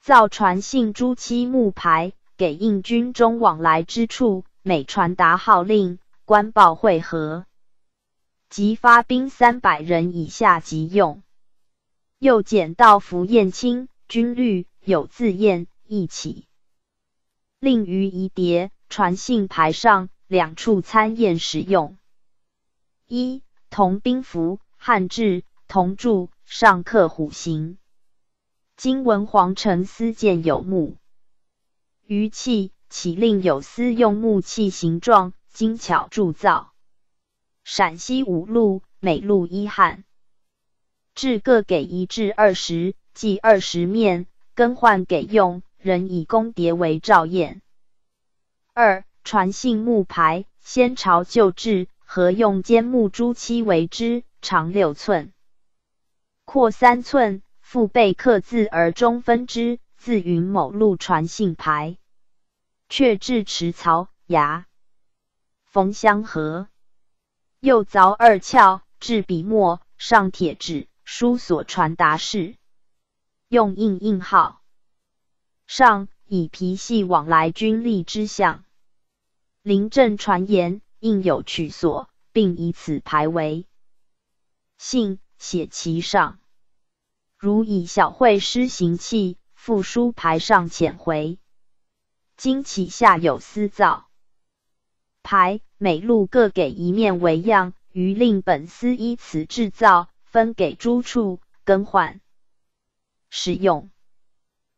Speaker 1: 造传信诸期木牌，给印军中往来之处，每传达号令、官报会合，即发兵三百人以下即用。又检到符彦卿军律。有字砚一起，另余仪碟、传信牌上两处参宴使用。一铜兵符、汉制铜柱上刻虎形，今闻皇城私建有木余器其另有私用木器形状，精巧铸造。陕西五路，每路一汉至各给一至二十，计二十面。更换给用人以公牒为照验。二传信木牌，先朝旧制，合用兼木朱漆为之，长六寸，阔三寸，腹背刻字而中分之，字云“某路传信牌”。却置池槽牙，缝相合，右凿二窍，置笔墨，上铁纸书所传达事。用印印号，上以皮系往来军力之相，临阵传言印有取所，并以此牌为信，写其上。如以小会施行器，复书牌上遣回。今其下有私造牌，每路各给一面为样，余令本司依此制造，分给诸处更换。使用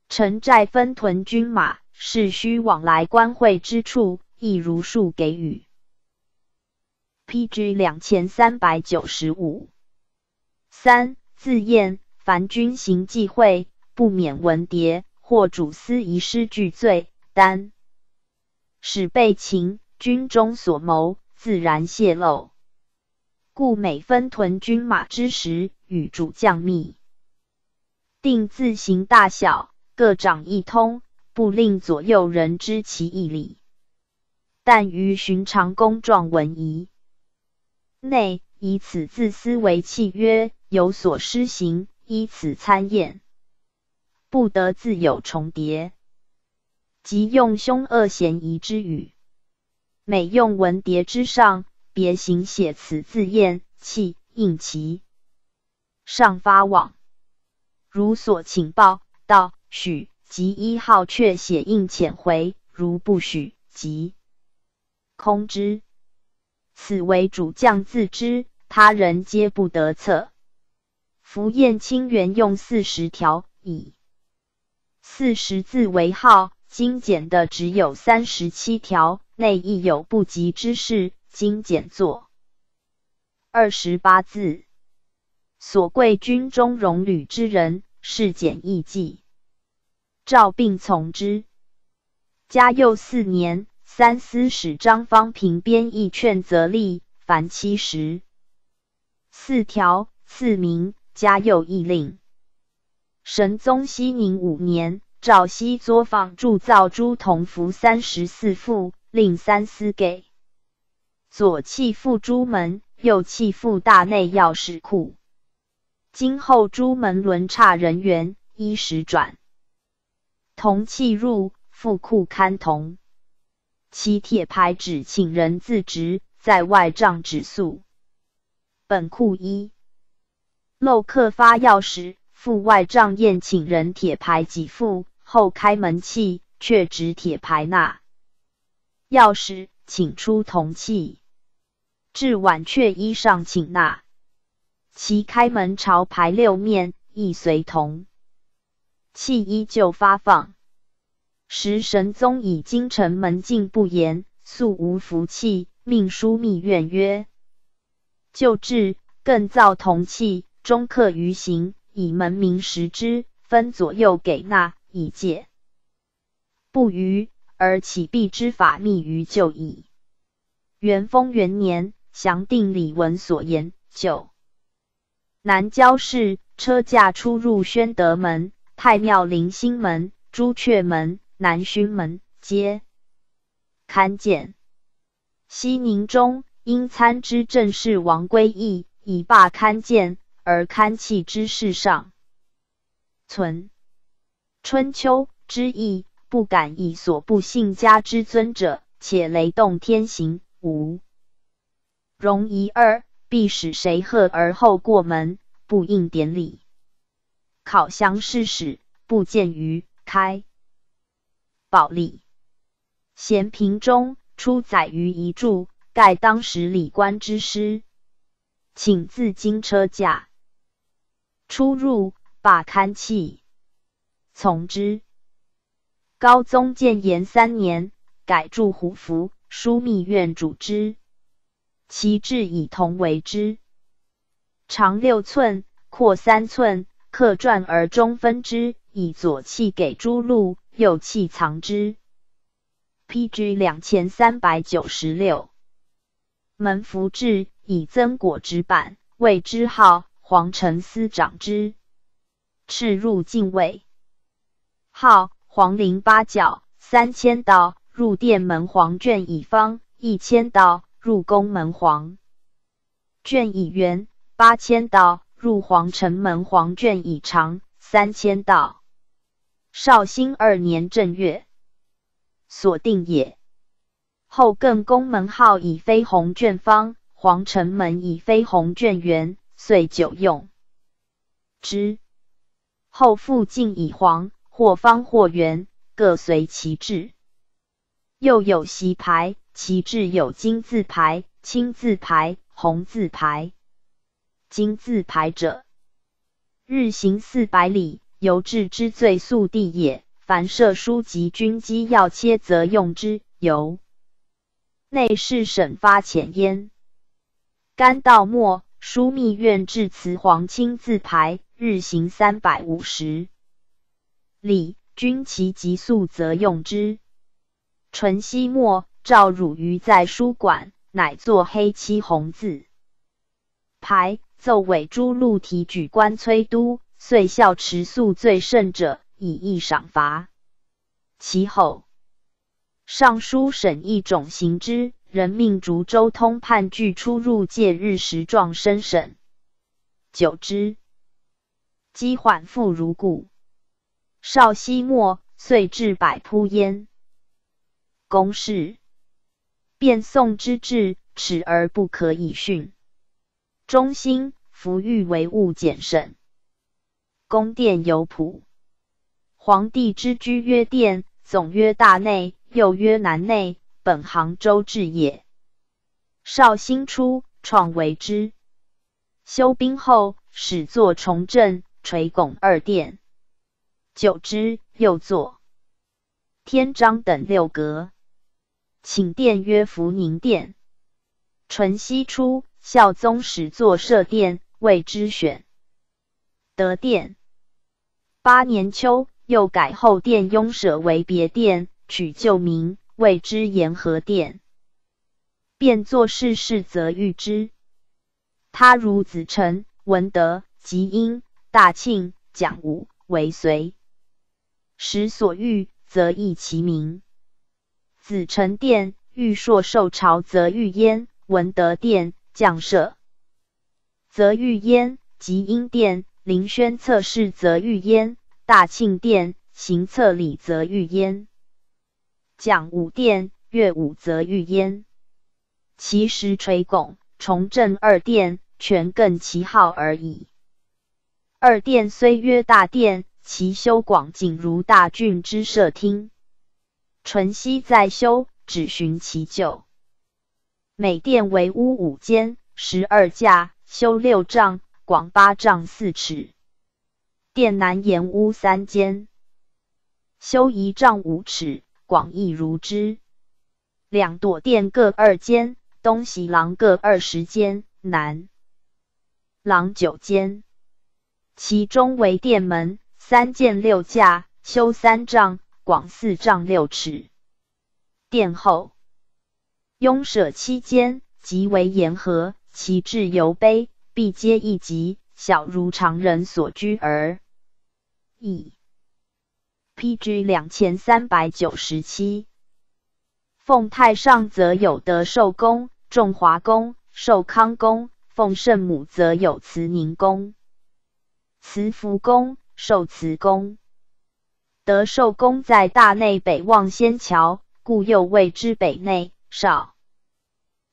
Speaker 1: 城寨分屯军马，是需往来官会之处，亦如数给予。P G 两千三百九十五三自言：凡军行忌讳，不免闻谍或主司遗失俱罪。单使被擒，军中所谋自然泄露，故每分屯军马之时，与主将密。定字形大小各长一通，不令左右人知其义理。但于寻常公状文仪内，以此字私为契约，有所施行，依此参验，不得自有重叠。即用凶恶嫌疑之语，每用文牒之上，别行写此字验契印其上发往。如所请报，道许即一号，却写印遣回。如不许，即空之。此为主将自知，他人皆不得测。符彦清原用四十条矣，四十字为号。精简的只有三十七条，内亦有不及之事。精简作二十八字。所贵军中戎旅之人，是简易计，诏并从之。嘉佑四年，三司使张方平编译劝则立，凡七十四条，赐名《嘉佑易令》。神宗熙宁五年，诏熙作坊铸造朱同符三十四副，令三司给。左弃付朱门，右弃付大内要事库。今后诸门轮差人员衣食转，铜器入复库勘铜，其铁牌只请人自执，在外账指宿。本库一漏客发钥匙，赴外帐宴请人铁牌几副。后开门器却指铁牌纳钥匙，请出铜器至晚却衣上请纳。其开门朝排六面，亦随同气依旧发放。时神宗以京城门禁不严，素无福气，命枢密院曰：“旧制更造铜器，中刻于形，以门名食之，分左右给纳，以戒不虞。而启闭之法密于旧矣。”元丰元年详定李文所言九。南郊市车驾出入宣德门、太庙灵星门、朱雀门、南薰门皆勘见。西宁中因参知政事王归义以罢勘见，而勘弃之事尚存。春秋之意，不敢以所不信家之尊者，且雷动天行无容一二。必使谁贺而后过门，不应典礼。考乡试史不见于开宝历咸平中，出宰于一柱，盖当时礼官之师，请自金车驾出入，把勘器从之。高宗建炎三年，改注胡服，枢密院主之。其志以铜为之，长六寸，阔三寸，刻篆而中分之，以左气给诸路，右气藏之。PG 两千三百九十六。门符制以增果之版，谓之号。黄城司长之。赤入禁卫，号黄陵八角三千刀，入殿门黄卷以方一千刀。入宫门皇。卷以圆八千道，入皇城门皇卷以长三千道。绍兴二年正月所定也。后更宫门号以飞鸿卷方，皇城门以飞鸿卷圆，遂久用之。后复进以黄，或方或圆，各随其志。又有席牌。其志有金字牌、青字牌、红字牌。金字牌者，日行四百里，由至之最速地也。凡射书籍、军机要切，则用之。由内侍审发遣焉。干道末，枢密院至慈皇青字牌，日行三百五十里，军旗急速则用之。淳熙末。赵汝于在书馆，乃作黑漆红字牌，奏委诸陆提举官催督，遂效持宿罪甚者，以易赏罚。其后，尚书省一种行之，人命逐州通判具出入界日时状申审，久之，积缓复如故。绍熙末，遂至百铺焉。公事。便宋之治，耻而不可以训。中兴福裕为物简省。宫殿有仆，皇帝之居曰殿，总曰大内，又曰南内，本杭州治也。绍兴初创为之，修兵后始作重振，垂拱二殿。久之，又作天章等六阁。请殿曰福宁殿。淳熙初，孝宗始作设殿，谓之选德殿。八年秋，又改后殿雍舍为别殿，取旧名，谓之延和殿。便作事事，则欲之。他如子臣、文德、吉英、大庆、蒋武为随，时所欲，则益其名。紫宸殿玉朔受朝则御焉，文德殿降舍则御焉，吉英殿临轩侧室则御焉，大庆殿行册礼则御焉，讲武殿乐武则御焉。其实垂拱重振二殿，全更其号而已。二殿虽曰大殿，其修广仅如大郡之社厅。淳熙在修，只寻其旧。每殿为屋五间，十二架，修六丈，广八丈四尺。殿南延屋三间，修一丈五尺，广亦如之。两朵殿各二间，东西廊各二十间，南廊九间。其中为殿门三间，六架，修三丈。广四丈六尺，殿后雍舍七间，即为言和，其志犹卑，必皆一极，小如常人所居而。已。P. G. 两千三百九十七。奉太上则有德寿宫、仲华宫、寿康宫；奉圣母则有慈宁宫、慈福宫、寿慈宫。德寿宫在大内北望仙桥，故又谓之北内少。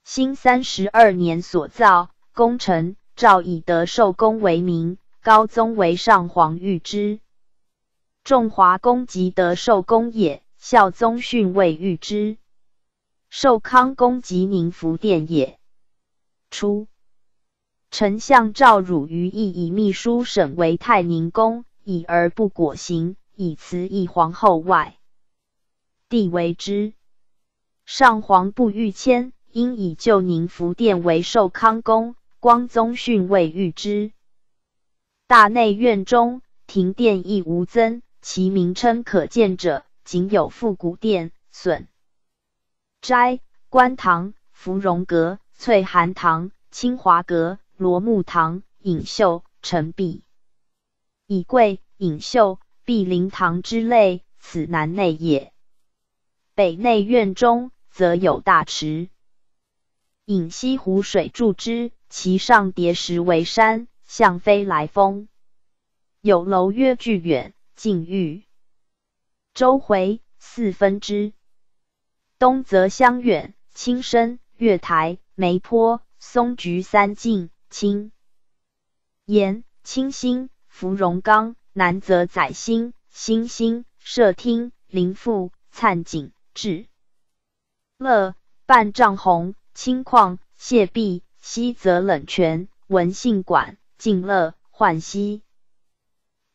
Speaker 1: 兴三十二年所造功臣赵以德寿宫为名，高宗为上皇御之。仲华宫即德寿宫也，孝宗逊位御之。寿康宫即宁福殿也。初，丞相赵汝愚意以秘书省为泰宁宫，已而不果行。以慈以皇后外，帝为之。上皇不御迁，因以旧宁福殿为寿康宫。光宗逊位，御之。大内院中，庭殿亦无增，其名称可见者，仅有复古殿、损斋、观堂、芙蓉阁、翠寒堂、清华阁、罗木堂、隐秀、陈壁、以贵、隐秀。碧灵堂之类，此南内也。北内院中，则有大池，引西湖水注之，其上叠石为山，象飞来峰。有楼曰聚远，近御。周回四分之。东则相远、清深、月台、梅坡、松菊三径，清、岩、清新、芙蓉冈。南则宰星、星星、社厅、林父、灿景、志乐、半丈红、青矿、谢毕，西则冷泉、文信馆、静乐、焕溪；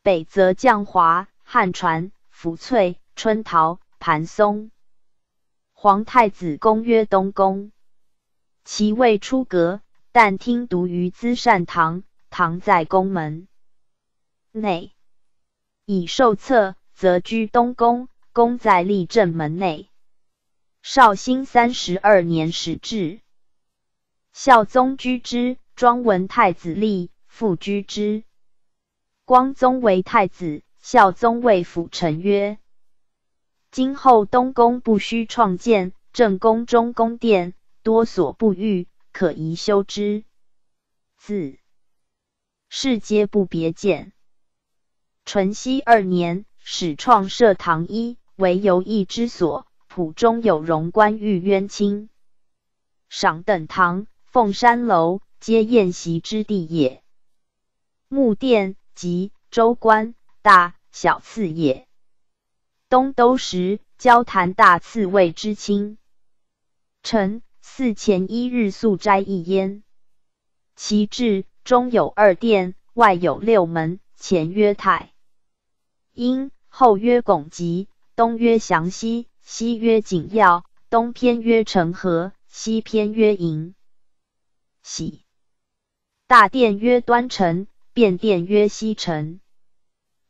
Speaker 1: 北则绛华、汉船、福翠、春桃、盘松。皇太子宫曰东宫，其位出阁，但听读于资善堂，堂在宫门内。以受册，则居东宫，宫在立正门内。绍兴三十二年始置。孝宗居之，庄文太子立，复居之。光宗为太子，孝宗为辅臣曰：“今后东宫不须创建，正宫中宫殿多所不欲，可宜修之。”子是皆不别见。淳熙二年，始创设堂一为游艺之所，府中有荣观、玉渊、清赏等堂，凤山楼皆宴席之地也。幕殿即州官大小次也。东都时，交谈大次谓之亲，臣四前一日素斋一焉。其至，中有二殿，外有六门，前曰太。因后曰拱极，东曰祥西，西曰景耀，东偏曰成河，西偏曰盈喜。大殿曰端臣，便殿曰西臣。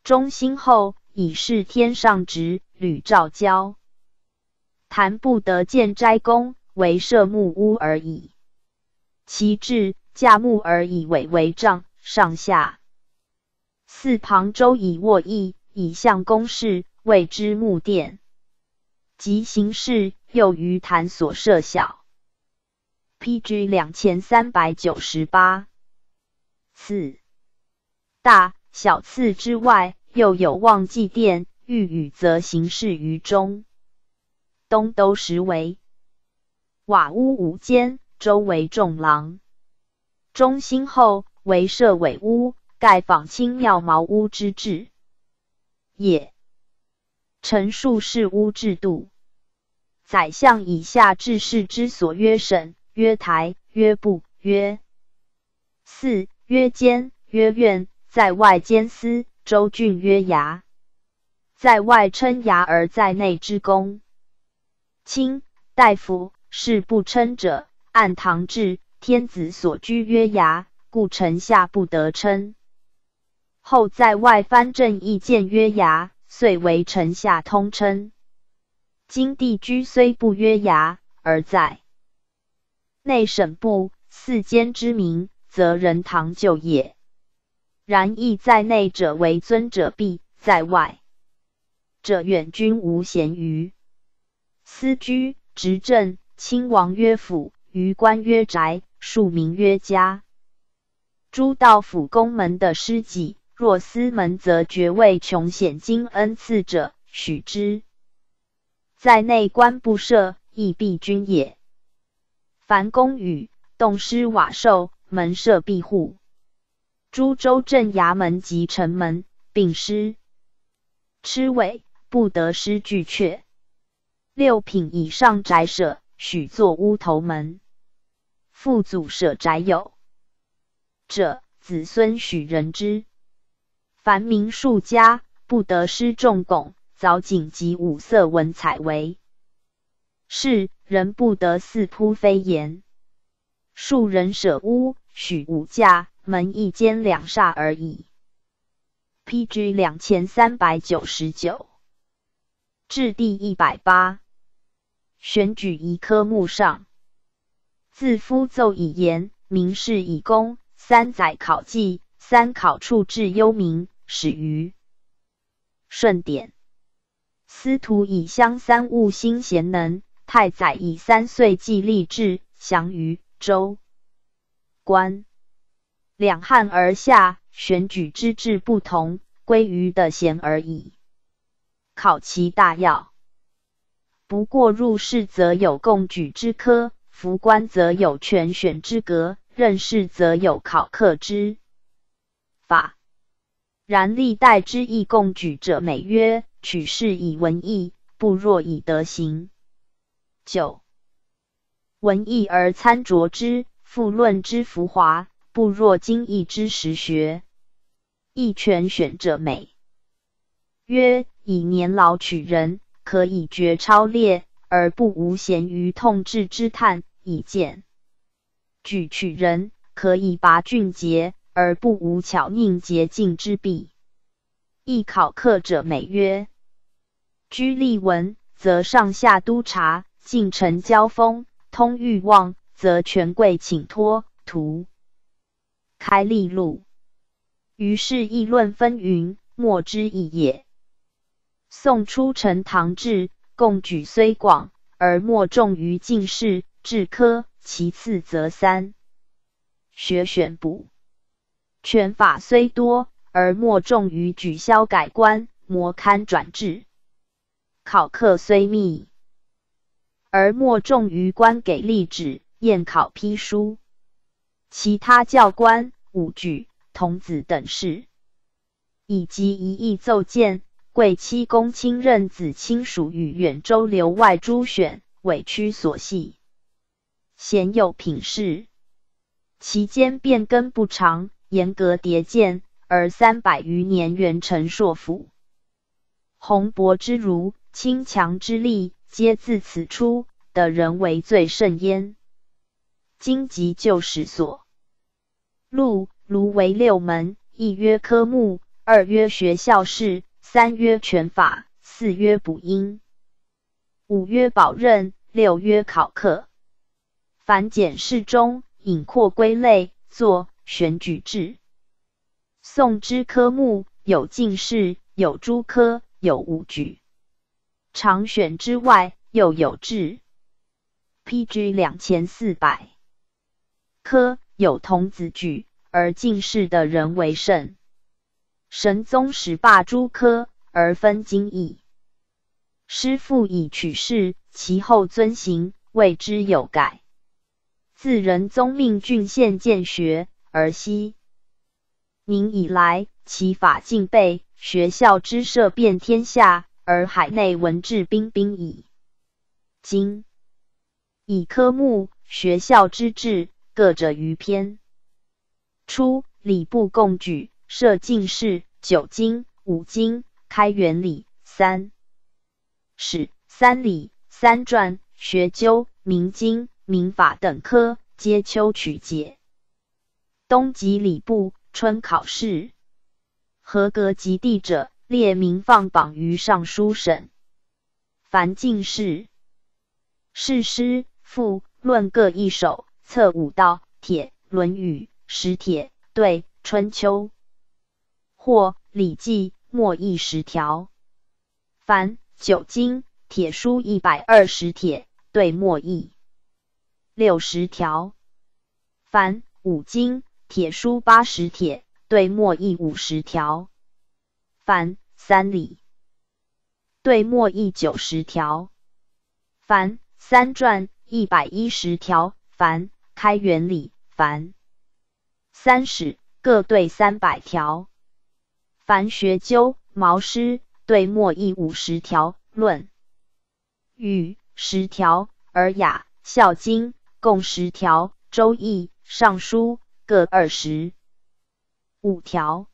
Speaker 1: 中兴后以是天上直吕照交，谈不得见斋宫，唯设木屋而已。其志架木而已为帐，上下四旁周以卧邑，以象宫室为之木殿，即形式又于坛所设小。PG 两千三百九十八大小次之外，又有望祭殿，欲与则行事于中。东都时为瓦屋无间，周围重廊，中心后为设尾屋，盖仿清庙茅屋之制。也，陈述事巫制度。宰相以下治事之所，曰省，曰台，曰部，曰四、曰监，曰院。在外监司州郡曰衙，在外称衙而在内之公卿大夫是不称者。按唐制，天子所居曰衙，故臣下不得称。后在外藩镇亦建曰衙，遂为臣下通称。今帝居虽不曰衙，而在内省部四监之名，则人堂就也。然亦在内者为尊者必，在外者远君无贤于私居、执政、亲王曰府，余官曰宅，庶民曰家。诸道府公门的师己。若斯门，则爵位穷显，金恩赐者许之。在内官不设，亦必君也。凡公与动师瓦、寿门舍庇护。诸州镇衙门及城门，并施吃尾，不得失俱阙。六品以上宅舍，许作乌头门。父祖舍宅有者，子孙许人之。凡民术家不得失重拱，凿井及五色文采为是人不得四铺飞檐，庶人舍屋许五架门一间两厦而已。P G 两千三百九十九至第一百八选举一科目上自夫奏以言，明试以功，三载考绩，三考处陟幽冥，始于顺典，司徒以乡三物兴贤能，太宰以三岁计立志，降于周官，两汉而下选举之制不同，归于的贤而已。考其大要，不过入仕则有共举之科，服官则有权选之格，任事则有考课之法。然历代之意，共举者美曰：取士以文义，不若以德行。九文义而参酌之，富论之浮华，不若经义之实学。一权选者美曰：以年老取人，可以绝超劣，而不无闲于痛治之叹；以见举取人，可以拔俊杰。而不无巧佞捷径之弊。亦考客者美曰：居吏文则上下督察，进臣交锋；通欲望则权贵请托，图开利禄。于是议论纷纭，莫之以也。宋初陈唐制，贡举虽广，而莫重于进士、制科，其次则三学选补。权法虽多，而莫重于举销改官、摩勘转制；考课虽密，而莫重于官给吏旨、验考批书。其他教官、武举、童子等事，以及一意奏荐、贵戚公亲任子亲属与远州留外诸选委曲所系，鲜有品事。其间变更不常。严格叠建，而三百余年元成硕府。宏博之儒，清强之力，皆自此出的人为最甚焉。今及旧时所录，如为六门：一曰科目，二曰学校事，三曰拳法，四曰补音，五曰保任，六曰考课。凡检视中，引括归类，作。选举制，宋之科目有进士，有诸科，有武举。常选之外，又有制。PG 两千四百科有童子举，而进士的人为甚。神宗始罢诸科，而分经义。师父以取士，其后遵行，谓之有改。自仁宗命郡县建学。而昔明以来，其法尽备，学校之设遍天下，而海内文质彬彬矣。今以科目学校之志，各者于篇：初，礼部共举设进士、九经、五经、开元礼三史、三礼、三传、学究、明经、明法等科，皆秋取解。冬及礼部春考试合格及第者，列名放榜于尚书省。凡进士士诗赋论各一首，测五道，铁、论语》十帖对《春秋》，或《礼记》墨义十条。凡九经铁书一百二十帖对墨义六十条。凡五经。《铁书八十帖》对墨一五十条，凡三礼；对墨一九十条，凡三传一百一十条，凡开元礼，凡三史各对三百条。凡学究《毛诗》对墨一五十条，《论语》十条，《尔雅》《孝经》共十条，《周易》《尚书》。各二十五条，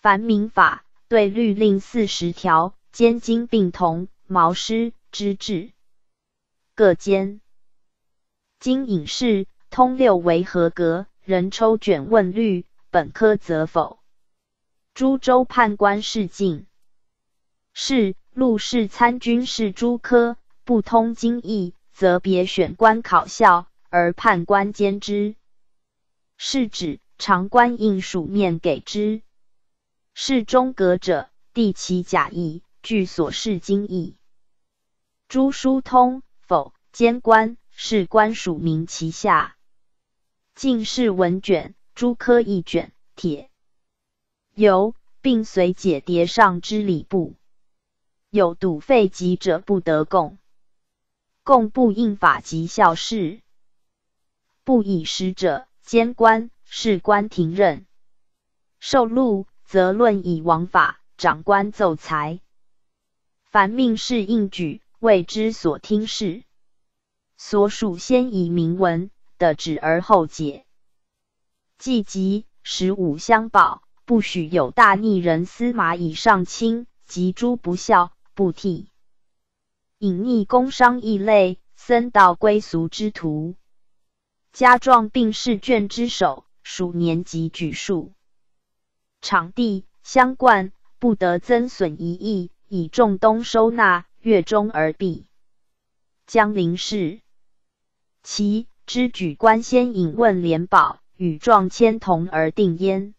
Speaker 1: 凡民法对律令四十条，兼经并同毛师之制，各兼经隐士通六为合格，人抽卷问律本科则否。株洲判官事进，是陆氏参军是诸科不通经义，则别选官考校，而判官兼之。是指常官印属面给之，是中阁者地其假意据所事经义。朱书通否兼官是官署名旗下进士文卷朱科一卷帖由并随解叠上之礼部，有赌费急者不得供，供不应法及校事不以失者。监官事官停任，受禄则论以王法；长官奏裁，凡命事应举，为之所听事，所属先以明文的旨而后解。既及十五相保，不许有大逆人。司马以上卿及诸不孝，不替隐匿工商异类、僧道归俗之徒。家状并是卷之首，属年及举数，场地相贯，不得增损一易，以重冬收纳，月中而毕。江陵氏，其之举官先引问连保，与状千同而定焉。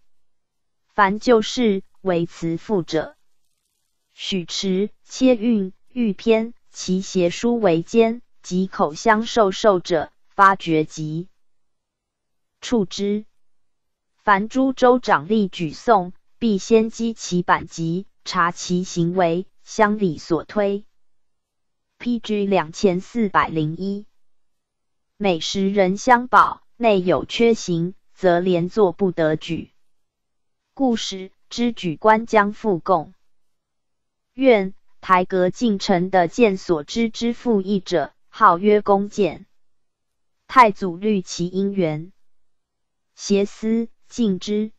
Speaker 1: 凡旧事为辞赋者，许持切韵，欲篇其邪书为奸及口相授受者。发掘及处之，凡诸州长吏举讼，必先稽其板籍，察其行为，乡里所推。PG 两千四百零一，每十人相保内有缺行，则连坐不得举。故时之举官将复贡，愿台阁近臣的见所知之复议者，号曰公荐。太祖律其因缘，邪思禁之。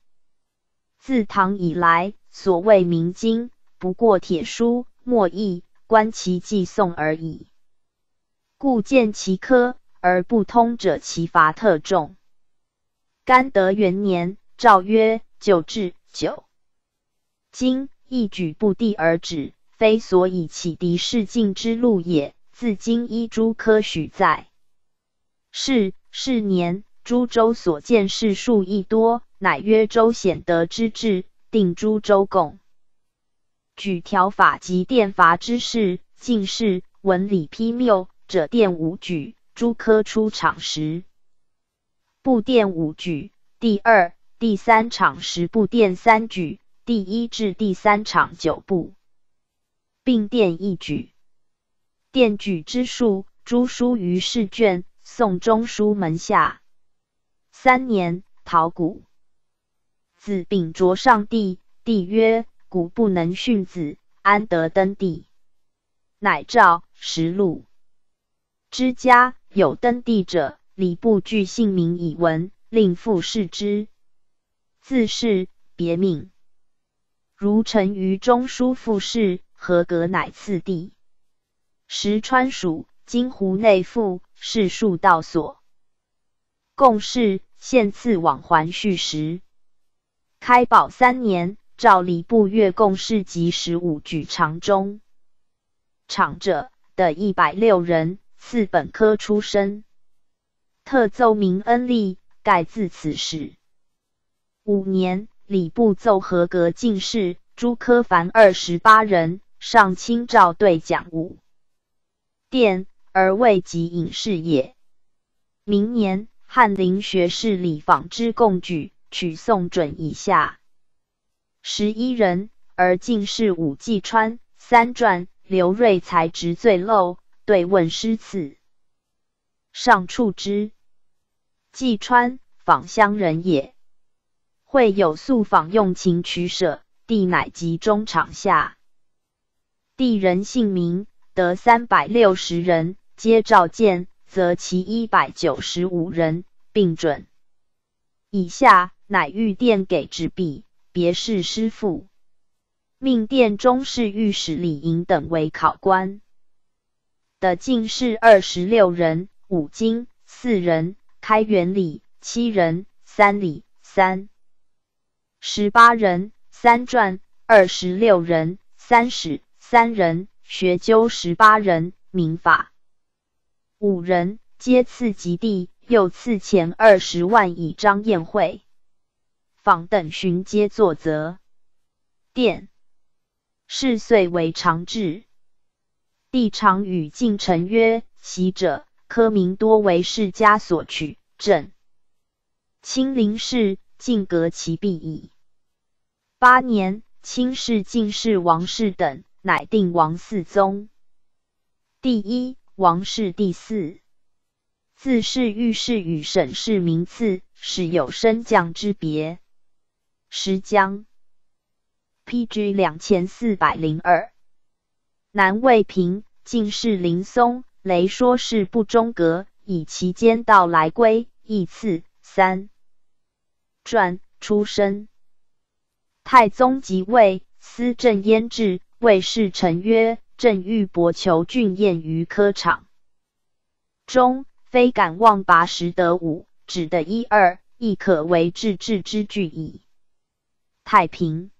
Speaker 1: 自唐以来，所谓明经，不过铁书、墨义、观其寄送而已。故见其科而不通者，其罚特重。干德元年，诏曰：“九至九，今一举不第而止，非所以启迪世进之路也。自今依诸科许在。”是是年，诸州所见士数亦多，乃曰州显德之志，定诸州贡举条法及殿伐之事。进士文理批谬者，殿五举；诸科出场时，部殿五举，第二、第三场十部殿三举，第一至第三场九部，并殿一举。殿举之数，诸书于试卷。宋中书门下，三年，陶谷子秉着上帝，帝曰：“古不能训子，安得登帝？”乃诏实录之家有登帝者，礼部具姓名以闻，令复试之。自是别命，如陈于中书复试合格，乃次第。石川蜀金湖内附。是数道所共事，现赐往还叙时。开宝三年，诏礼部月共事及十五举长中，长者的一百六人赐本科出身，特奏明恩例，盖自此始。五年，礼部奏合格进士朱科凡二十八人，上清照对讲武殿。而未及隐士也。明年，翰林学士李仿之共举，取宋准以下十一人，而进士武季川、三传、刘瑞才直最漏，对问诗词，上处之。季川，访乡人也。会有素访用情取舍，地乃集中场下，地人姓名，得三百六十人。接召见，则其一百九十五人，并准以下，乃御殿给纸币，别是师傅，命殿中侍御史李莹等为考官。的进士二十六人，五经四人，开元礼七人，三礼三十八人，三传二十六人，三史三人，学究十八人，民法。五人皆赐及地，又赐钱二十万以彰宴会。访等巡皆作则，殿是岁为长治。帝常与近臣曰：“其者科名多为世家所取，朕亲临事，尽革其弊矣。”八年，亲事、进士、王氏等，乃定王四宗。第一。王氏第四，自是御氏与沈氏名次，始有升降之别。石江，PG 两千四百零二，南魏平进士林松雷，说是不中格，以其间道来归，亦次三传出身。太宗即位，司政焉治，魏氏臣曰。朕欲博求俊彦于科场中，非敢妄拔十得五，只得一二，亦可为治治之具矣。太平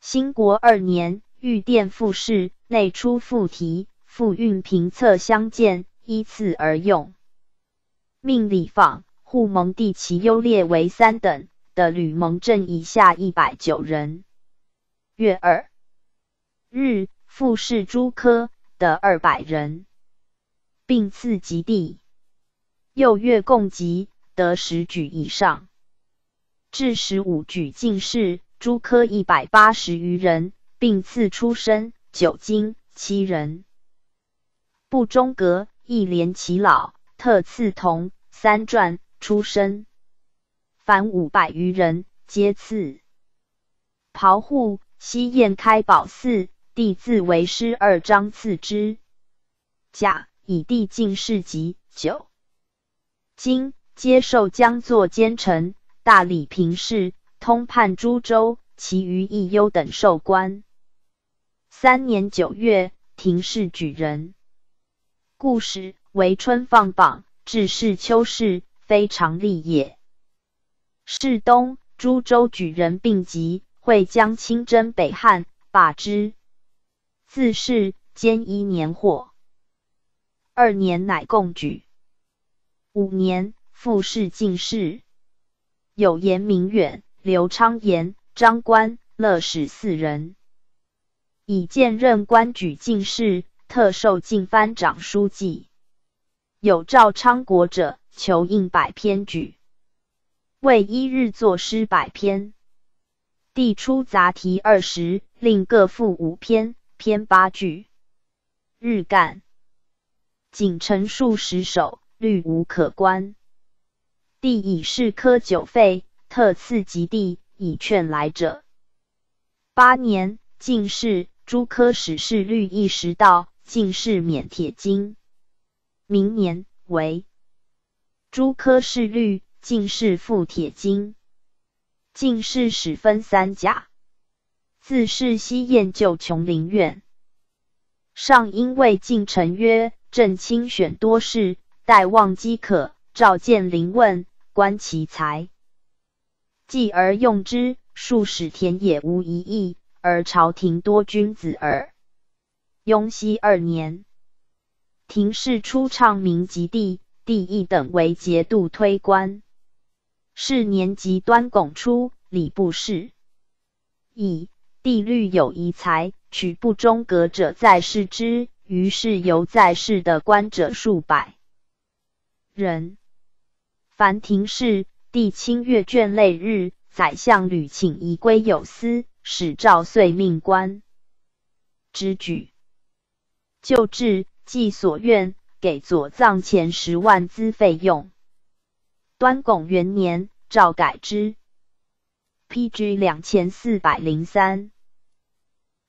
Speaker 1: 兴国二年，御殿复试，内出复题，复运平策相见，依次而用。命李访护蒙帝其优劣为三等的吕蒙镇以下一百九人。月二日。复是诸科得二百人，并赐及第。又月共举得十举以上，至十五举进士，诸科一百八十余人，并赐出身九经七人。不中阁一连其老，特赐同三传出身，凡五百余人皆赐袍户西燕开宝寺。帝自为师二章次之，甲以地进士及九，今接受将作监丞、大理评事、通判株洲，其余亦优等授官。三年九月，廷试举人，故事为春放榜，至是秋试，非常例也。是冬，株洲举人并集，会将清征北汉，把之。自是兼一年货，二年乃贡举，五年复试进士，有言明远、刘昌言、张观、乐史四人，以荐任官举进士，特授进藩长书记。有赵昌国者，求应百篇举，为一日作诗百篇，递出杂题二十，令各赋五篇。篇八句，日干仅成数十首，律无可观。帝以是科九废，特赐及第，以劝来者。八年进士诸科使事律一十道，进士免铁金。明年为诸科事律进士复铁金。进士始分三甲。自是西燕旧琼林院，尚因魏进臣曰：“朕亲选多士，待望饥渴，召见临问，观其才，继而用之。数使田野无一役，而朝廷多君子耳。”雍熙二年，廷试出唱名及第，第一等为节度推官。是年及端拱初，礼部事，以。帝虑有遗才，取不中格者在世之，于是由在世的官者数百人。凡廷事，帝亲阅卷累日，宰相屡请移归有司，使赵遂命官之举，旧制即所愿，给左藏钱十万资费用。端拱元年，赵改之。P.G. 两千四百零三。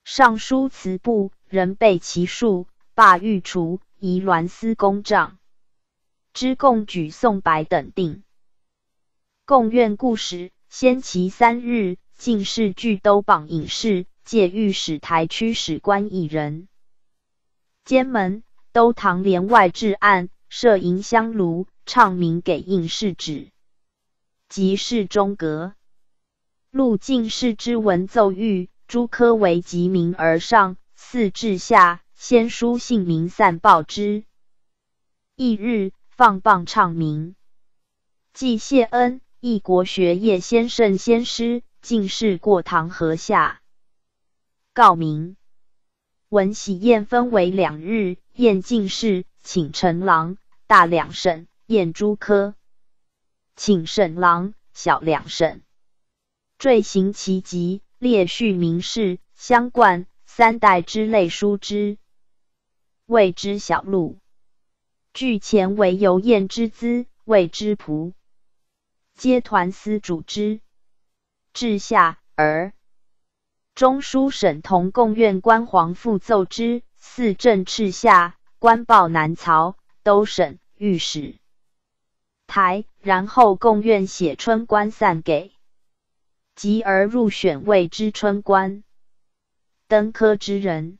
Speaker 1: 尚书辞部人被其数罢御厨，移鸾司公帐，知贡举宋白等定贡院故事，先齐三日，进士聚都榜隐士，借御史台驱使官以人监门，都堂帘外置案，设银香炉，唱名给应试纸，即试中阁录进士之文奏谕。诸科为集名而上，四至下，先书姓名散报之。翌日放榜唱名，即谢恩。一国学业先圣先师进士过堂河下告名。闻喜宴分为两日，宴进士，请陈郎大两省宴朱科，请沈郎小两省，缀行其极。列序名士、相冠三代之类书之，谓之小录。具前为游宴之资，谓之仆。皆团司主之。至下而中书省同贡院官皇父奏之，四镇赤下，官报南曹都省御史台，然后贡院写春官散给。及而入选，谓之春官；登科之人，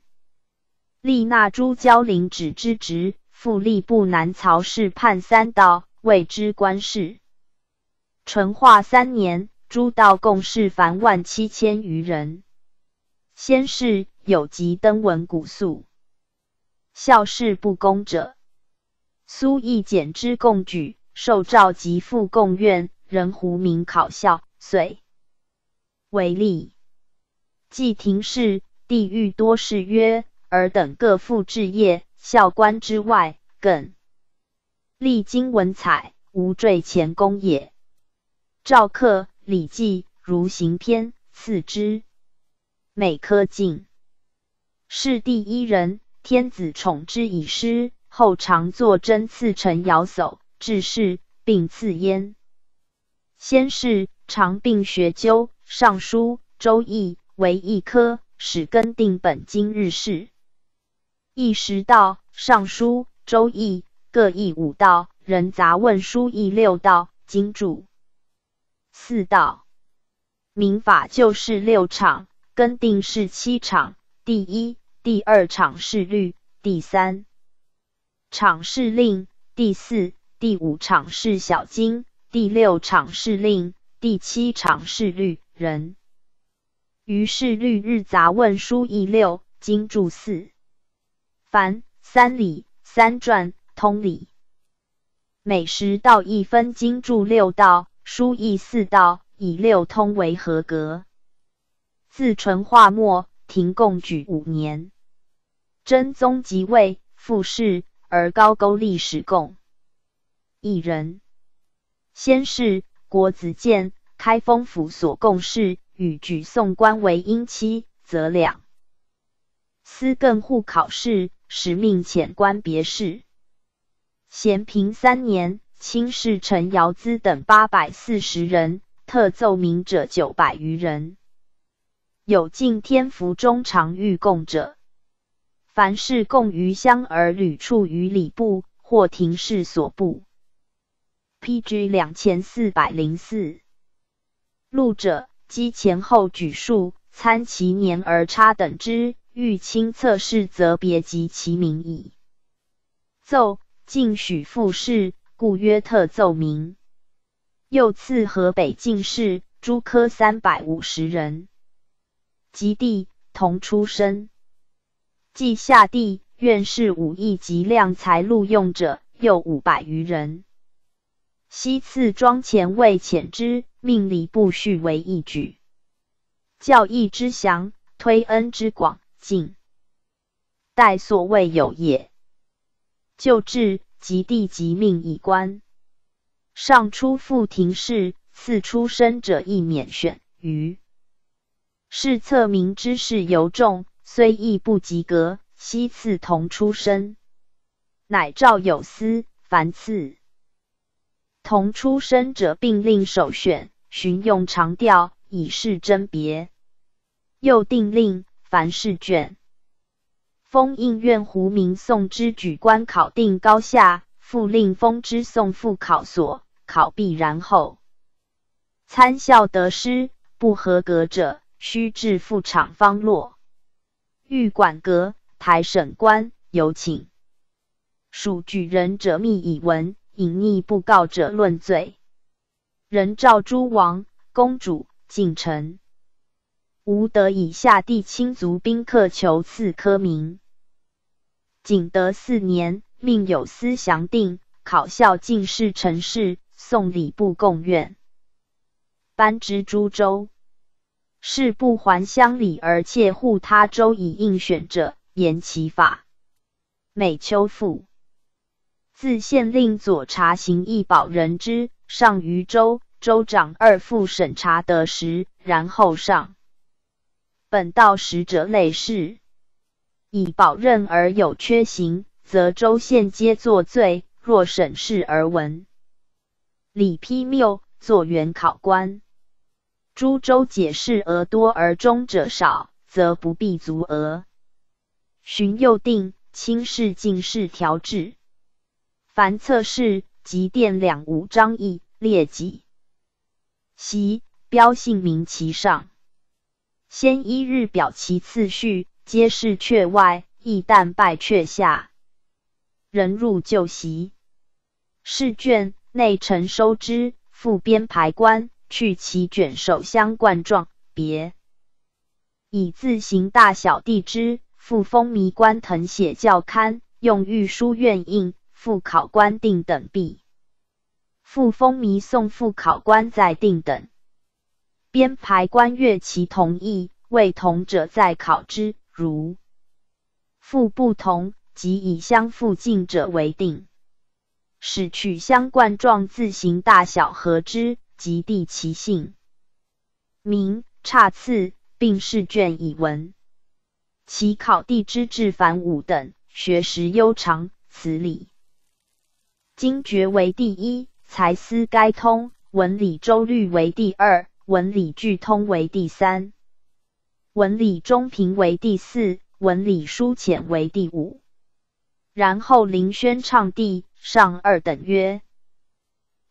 Speaker 1: 立纳诸交领旨之职，复立部南曹事判三道，谓之官事。淳化三年，诸道共事凡万七千余人。先是有及登闻古素，孝事不恭者，苏亦简之共举，受召及复贡院，任胡名考校，遂。为例，季庭氏地狱多事曰：“尔等各复置业，孝官之外，耿历经文采，无坠前功也。”赵克《礼记》如行篇次之，每科进是第一人，天子宠之以师，后常作真赐臣尧叟，治事，并赐焉。先是常病学究。尚书、周易为一科，始根定本今日事。一时道，尚书、周易各译五道，人杂问书译六道，经注四道。民法就是六场，根定是七场。第一、第二场是律，第三场是令，第四、第五场是小经，第六场是令，第七场是律。人于是律日杂问书亦六经注四凡三礼三传通礼每十道一分经注六道书亦四道以六通为合格。自淳化末廷贡举五年，真宗即位复试而高沟历史贡一人，先是国子监。开封府所供事与举宋官为姻妻，则两司更互考试，使命遣官别事。咸平三年，卿试陈尧咨等八百四十人，特奏明者九百余人。有尽天福中常欲供者，凡是供于乡而屡处于礼部，或廷事所部。P.G. 两千四百零四。录者积前后举数参其年而差等之，欲清测试则别及其名矣。奏进许复士，故曰特奏名。又赐河北进士诸科三百五十人，及第同出身。既下地院士武艺及亮才录用者又五百余人。昔赐庄前未遣之。命礼部序为一举，教义之详，推恩之广，尽待所谓有也。旧制，即第及命以官，上出复廷试，次出身者亦免选。于是策民之士尤众，虽亦不及格，悉次同出身。乃诏有司，凡次同出身者，并令首选。寻用长调以示甄别，又定令凡试卷封印，愿胡明宋之，举官考定高下，复令封之，送复考所考毕，然后参校得失。不合格者，须至副场方落。御管阁台审官有请，属举人者密以闻，隐匿不告者论罪。人召诸王、公主进臣，吾得以下帝亲族宾客求赐科名。景德四年，命有司详定考校进士陈氏，送礼部贡院，班之诸州。事不还乡里而窃护他州以应选者，言其法。每秋赋，自县令左察行，以保人之。上于州，州长二副审查得实，然后上本道使者类事，以保任而有缺行，则州县皆作罪。若审视而闻理批谬，作原考官。诸州解释额多而中者少，则不必足额。寻又定亲事，进士调制，凡测试。及殿两无章义列己。席标姓名其上。先一日表其次序，皆是阙外。亦但拜阙下，人入就席。试卷内臣收之，复编排官去其卷首相冠状别，以字形大小地之。复封弥官誊写教刊，用御书院印。副考官定等毕，复风靡送副考官再定等，编排官阅其同意，未同者再考之。如复不同，即以相附近者为定。使取相冠状字形大小合之，即地其姓名差次，并试卷以闻。其考地之至凡五等，学识悠长，此理。经觉为第一，才思该通；文理周律为第二，文理俱通为第三，文理中评为第四，文理疏浅为第五。然后林轩唱第，上二等曰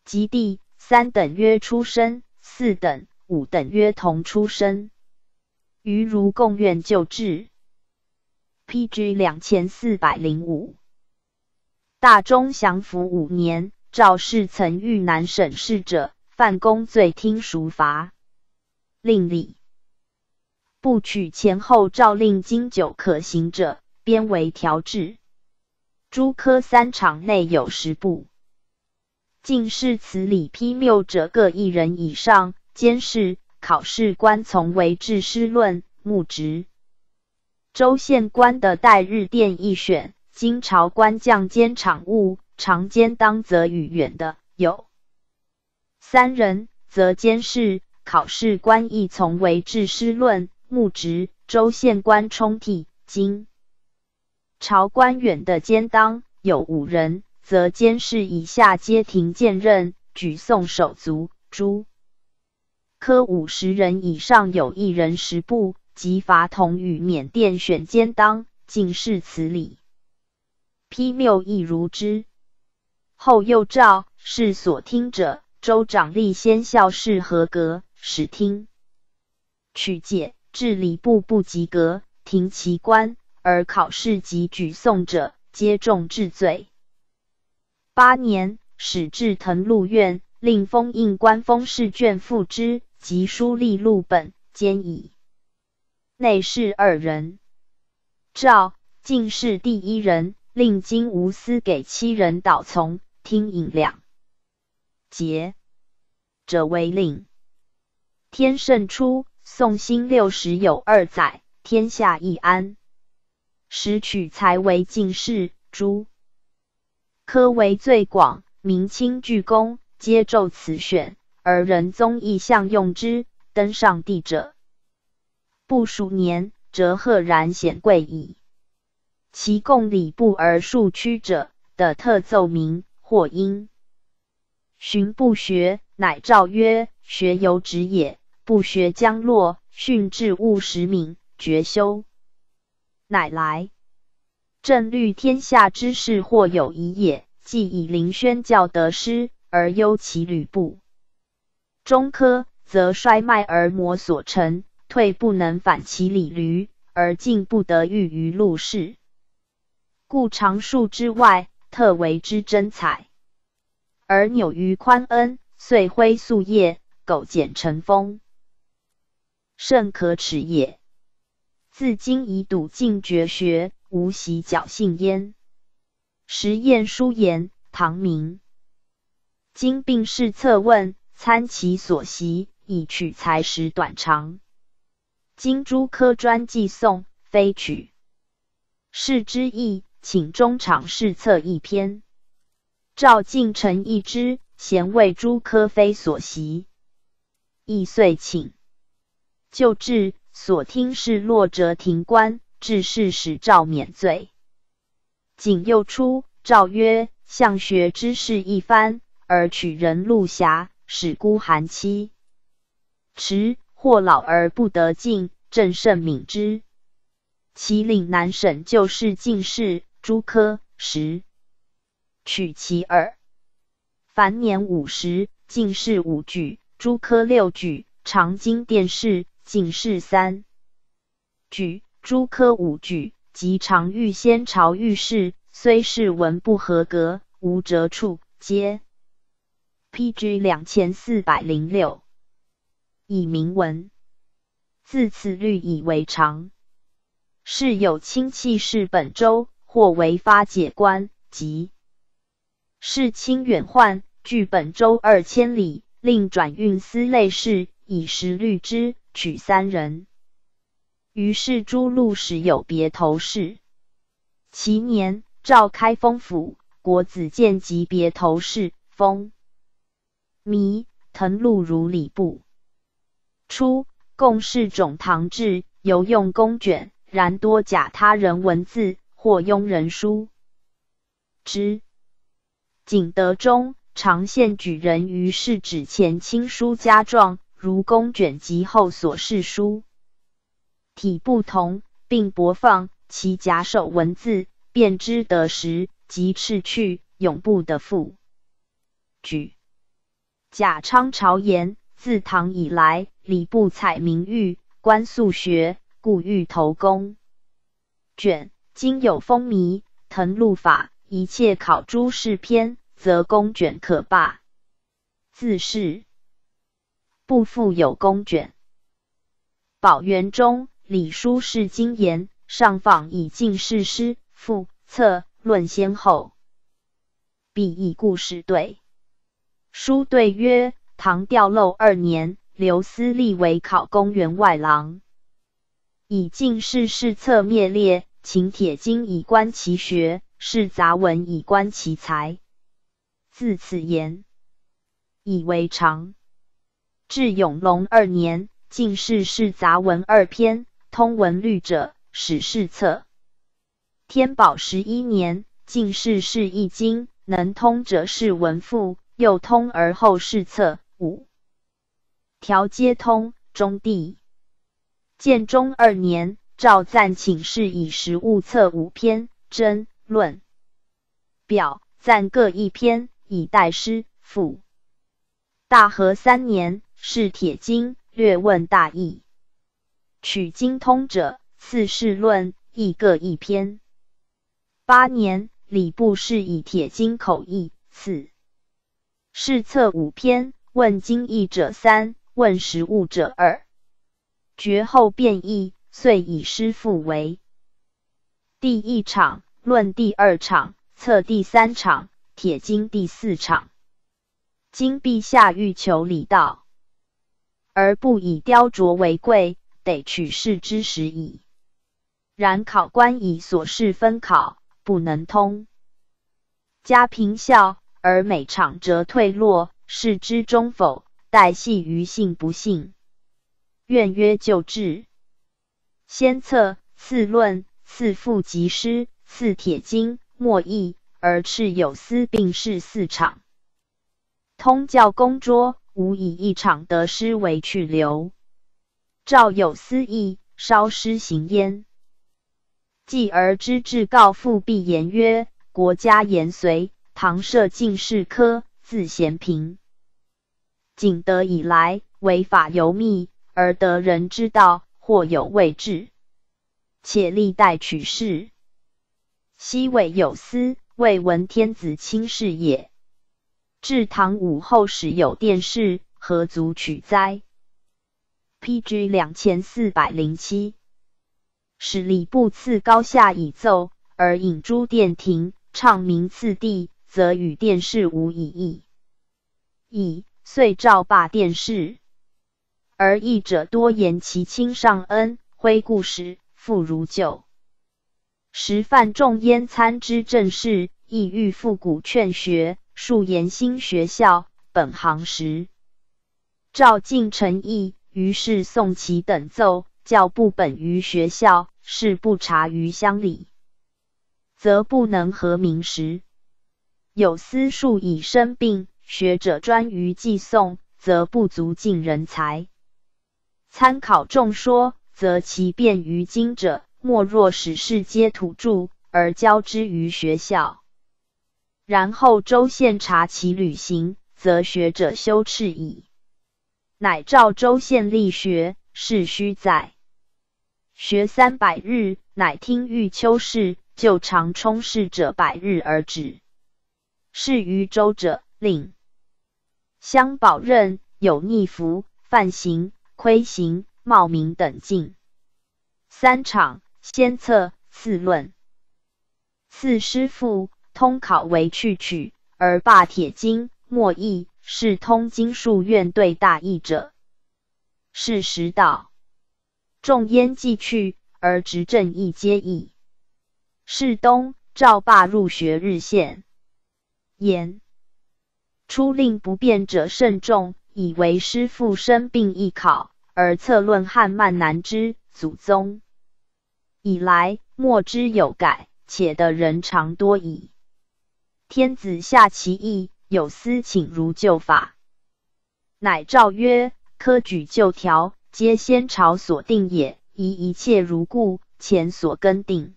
Speaker 1: 及第，三等曰出身，四等、五等曰同出身。余如贡院旧制。P. G. 两千四百零五。大中祥符五年，赵氏曾遇南沈事者，犯公罪听赎罚。令礼不取前后诏令，经久可行者，编为条制。诸科三场内有十部，进士词礼批谬者各一人以上，监事、考试官从为制师论目职。州县官的待日殿议选。今朝官将兼场务，常兼当则与远的有三人，则兼事考试官亦从为治师论幕职州县官充替。今朝官远的兼当有五人，则兼事以下皆停见任举送手足诸科五十人以上有一人十部即法统与缅甸选兼当，尽是此理。批谬亦如之。后又诏试所听者，州长吏先校事合格，始听取解至礼部不及格，停其官，而考试及举送者，皆重治罪。八年，始置腾录院，令封印官封试卷付之，及书立录本，兼以内侍二人。诏进士第一人。令今无私给七人导从听引量节者为令。天圣初，宋兴六十有二载，天下一安。时取才为进士，诸科为最广。明清巨公皆奏此选，而仁宗亦相用之。登上帝者，不数年，则赫然显贵矣。其共礼部而数屈者，的特奏名或因循不学，乃诏曰：“学由止也，不学将落训至勿使敏绝修。”乃来正虑天下之事，或有疑也，既以林轩教得师而忧其履布。中科则衰迈而磨所成，退不能反其礼驴，而进不得遇于陆氏。故常数之外，特为之珍采；而扭于宽恩，遂灰素叶，苟简成风，甚可耻也。自今已笃尽绝学，无习侥幸焉。时彦书言唐明，今病士策问，参其所习，以取才识短长。今诸科专记诵，非取是之意。请中场试策一篇，赵进臣一之，咸为朱科非所习，易遂请就治，所听是落泽亭官，致事使赵免罪。景又出赵曰：“向学之事一番，而取人陆霞，使孤寒妻持或老而不得进，朕甚悯之。其岭南省旧事进士。”诸科十，取其二。凡年五十进士五举，诸科六举，常经殿试，进士三举，诸科五举，及常御先朝御试，虽是文不合格，无折处。皆。P G 两千四百零六，以明文。自此律以为常。是有亲戚是本州。或为发解官，即事亲远患，据本州二千里，令转运司类事以时律之，取三人。于是诸路始有别头事。其年召开封府国子监级别头事封弥腾路如礼部初，共事总堂制尤用公卷，然多假他人文字。或庸人书之。景德中，常现举人于是指前清书家状，如公卷及后所示书体不同，并播放其假手文字，便知得时即斥去，永不得复举。贾昌朝言：自唐以来，礼部采名誉，官素学，故欲投公卷。今有风靡藤路法，一切考诸事篇，则公卷可罢。自是不复有公卷。宝元中，李书是经言，上访，以进士师，复策论先后，必以故事对。书对曰：唐调漏二年，刘思立为考公员外郎，以进士试策灭列。请铁经以观其学，试杂文以观其才。自此言以为常。至永隆二年，进士试杂文二篇，通文律者始试策。天宝十一年，进士试易经，能通者是文赋，又通而后试策五条，皆通中第。建中二年。赵赞请示以实物测五篇、真论表赞各一篇，以代师父。大和三年，试铁经，略问大意。取经通者，次世论，亦各一篇。八年，礼部试以铁经口译，次试测五篇，问经义者三，问实物者二，绝后便异，遂以师父为第一场，论第二场，测第三场，铁经第四场。今陛下欲求礼道，而不以雕琢为贵，得取士之时矣。然考官以琐事分考，不能通。家贫孝，而每场辄退落，视之中否？待系于信不信。愿曰就治。先策次论次赋及诗次铁经墨义，而赤有司并是四场。通教公桌，无以一场得失为去留。赵有司意烧诗行焉，继而知至告父，必言曰：“国家言隋唐设进士科，自咸平景德以来，为法尤密，而得人之道。”或有未至，且历代取士，昔未有司，未闻天子亲事也。至唐武后时有殿试，何足取哉？PG 两千四百零七，使礼部赐高下以奏，而引诸殿庭，唱名次第，则与殿试无异议。以遂诏罢殿试。而义者多言其亲上恩，恢故时复如旧。时范仲淹参知政事，亦欲复古劝学，数言新学校。本行时，赵敬陈义于是送其等奏，教不本于学校，事不察于乡里，则不能合民时。有私数以生病，学者专于寄送，则不足尽人才。参考众说，则其便于今者，莫若使世皆土著，而教之于学校，然后周县察其履行，则学者修饬矣。乃照周县立学，是须载学三百日，乃听欲秋试，就常充事者百日而止。是于周者，令乡保任有逆服犯行。推行冒名等进，三场先测次论，四师傅通考为去取，而霸铁经莫易，是通经术院对大义者，是实道。仲淹既去，而执政亦皆矣。是冬，赵霸入学日县言，初令不变者慎重，以为师傅生病易考。而策论汉漫难知，祖宗以来莫之有改，且的人常多矣。天子下其意，有私请如旧法，乃诏曰：科举旧条，皆先朝所定也，宜一切如故，前所更定。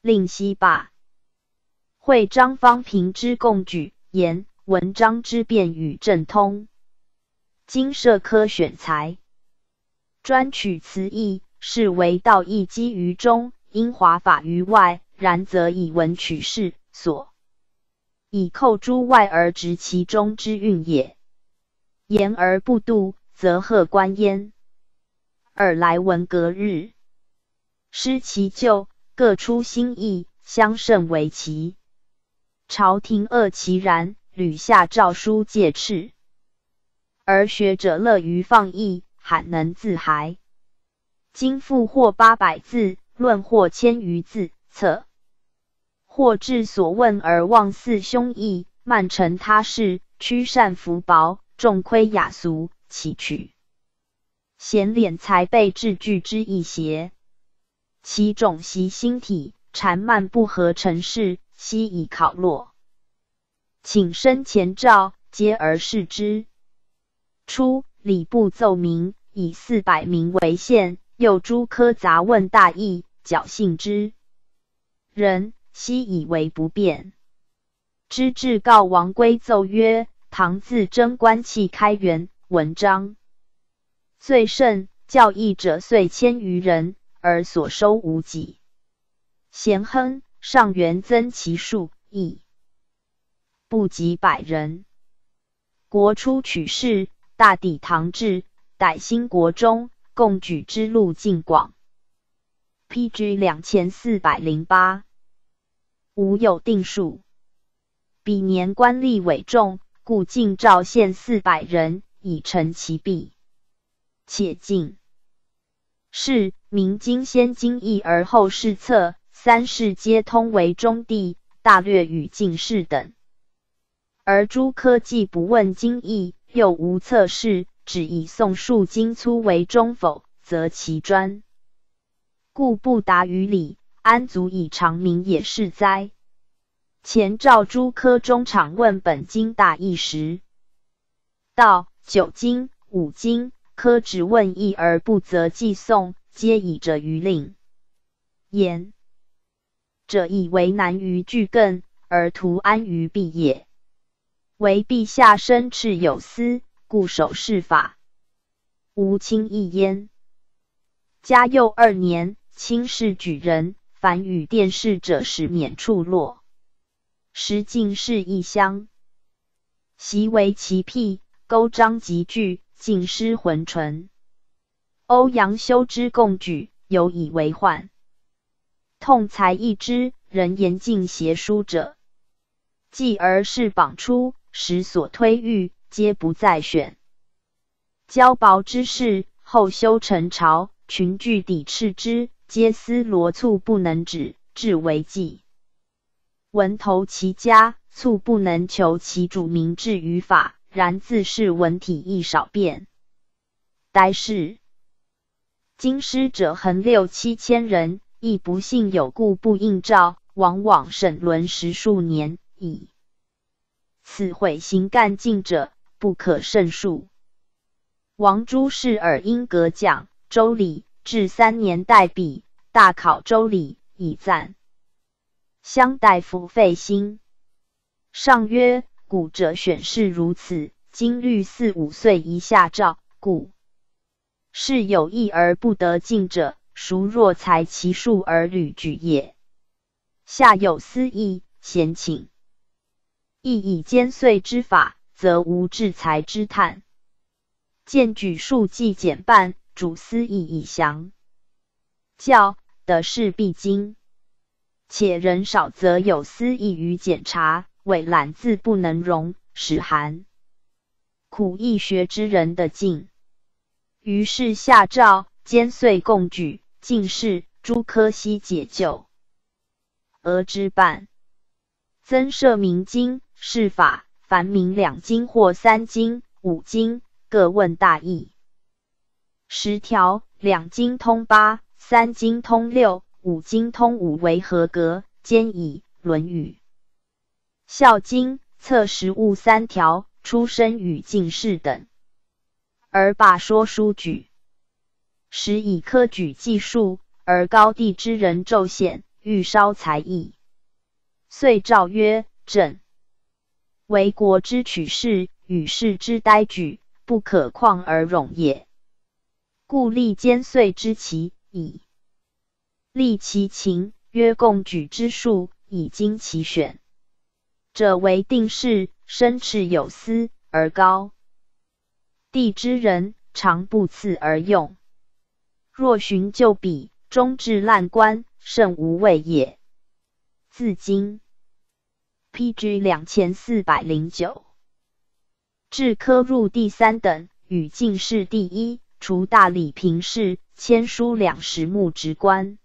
Speaker 1: 令息罢。会张方平之共举言文章之变与政通。今设科选才。专取词义，是为道义基于中，因华法于外。然则以文取士所以扣诸外而执其中之韵也。言而不度，则贺观焉。尔来文革日，失其旧，各出新意，相胜为奇。朝廷恶其然，屡下诏书戒斥，而学者乐于放逸。罕能自裁，今复或八百字，论或千余字，策或至所问而妄似凶臆，慢成他事，趋善福薄，重亏雅俗，奇取显敛才备，至句之一邪，其种习心体缠慢不合尘世，悉以考落，请身前照，皆而视之，初，礼部奏明以四百名为限，又诸科杂问大义，侥幸之人，悉以为不便。知至告王规奏曰：“唐自贞观气开元文章最盛，教义者遂千余人，而所收无几。咸亨上元，增其数，亿，不及百人。国初取士。”大抵唐至傣新国中，贡举之路尽广。PG 两千四百零八，无有定数。彼年官吏委众，故晋赵县四百人以成其弊。且晋是明经先经义而后试策，三世皆通为中帝，大略与进士等。而诸科技不问经义。又无测试，只以宋数精粗为中否则其专，故不达于理，安足以长明也是哉？前赵诸科中场问本经大义时，道九经五经，科只问义而不责寄送，皆以者于令言，者亦为难于句更，而图安于毕也。为陛下身斥有司，固守事法，无轻易焉。嘉佑二年，卿试举人，凡与殿试者使免处落。时进士异乡，习为奇僻，钩章集具，尽失浑淳。欧阳修之共举，尤以为患。痛才异之，人言尽邪书者，继而是榜出。时所推御，皆不再选。骄薄之士，后修成朝，群聚抵斥之，皆思罗促不能止，至为忌。文投其家，促不能求其主名，至于法，然自是文体亦少变。呆是，京师者恒六七千人，亦不幸有故不应召，往往审沦十数年矣。此毁行干进者不可胜数。王朱氏耳音阁讲《周礼》，至三年代毕，大考《周礼》以赞。相大夫费心。上曰：“古者选士如此，今律四五岁以下照故。是有义而不得进者，孰若才其数而履举也？”下有私意，贤请。亦以奸碎之法，则无治裁之叹；荐举数计减半，主思亦已降。教的是必经，且人少则有私易于检查，委懒自不能容使寒苦易学之人的进。于是下诏兼岁共举进士朱科熙解救，而之半增设明经。释法凡明两经或三经五经各问大义十条两经通八三经通六五经通五为合格兼以《论语》《孝经》测实务三条出身与进士等而罢说书举时以科举计数而高地之人骤显欲烧才艺遂诏曰朕。为国之取士，与士之呆举，不可旷而容也。故立兼岁之期，以立其情。曰：共举之数，以经其选。者为定势，身恃有司而高；地之人常不次而用。若循旧比，终至烂官，甚无畏也。自今。P.G. 两千四百零九，科入第三等，与进士第一，除大理评事、签书两十目直官，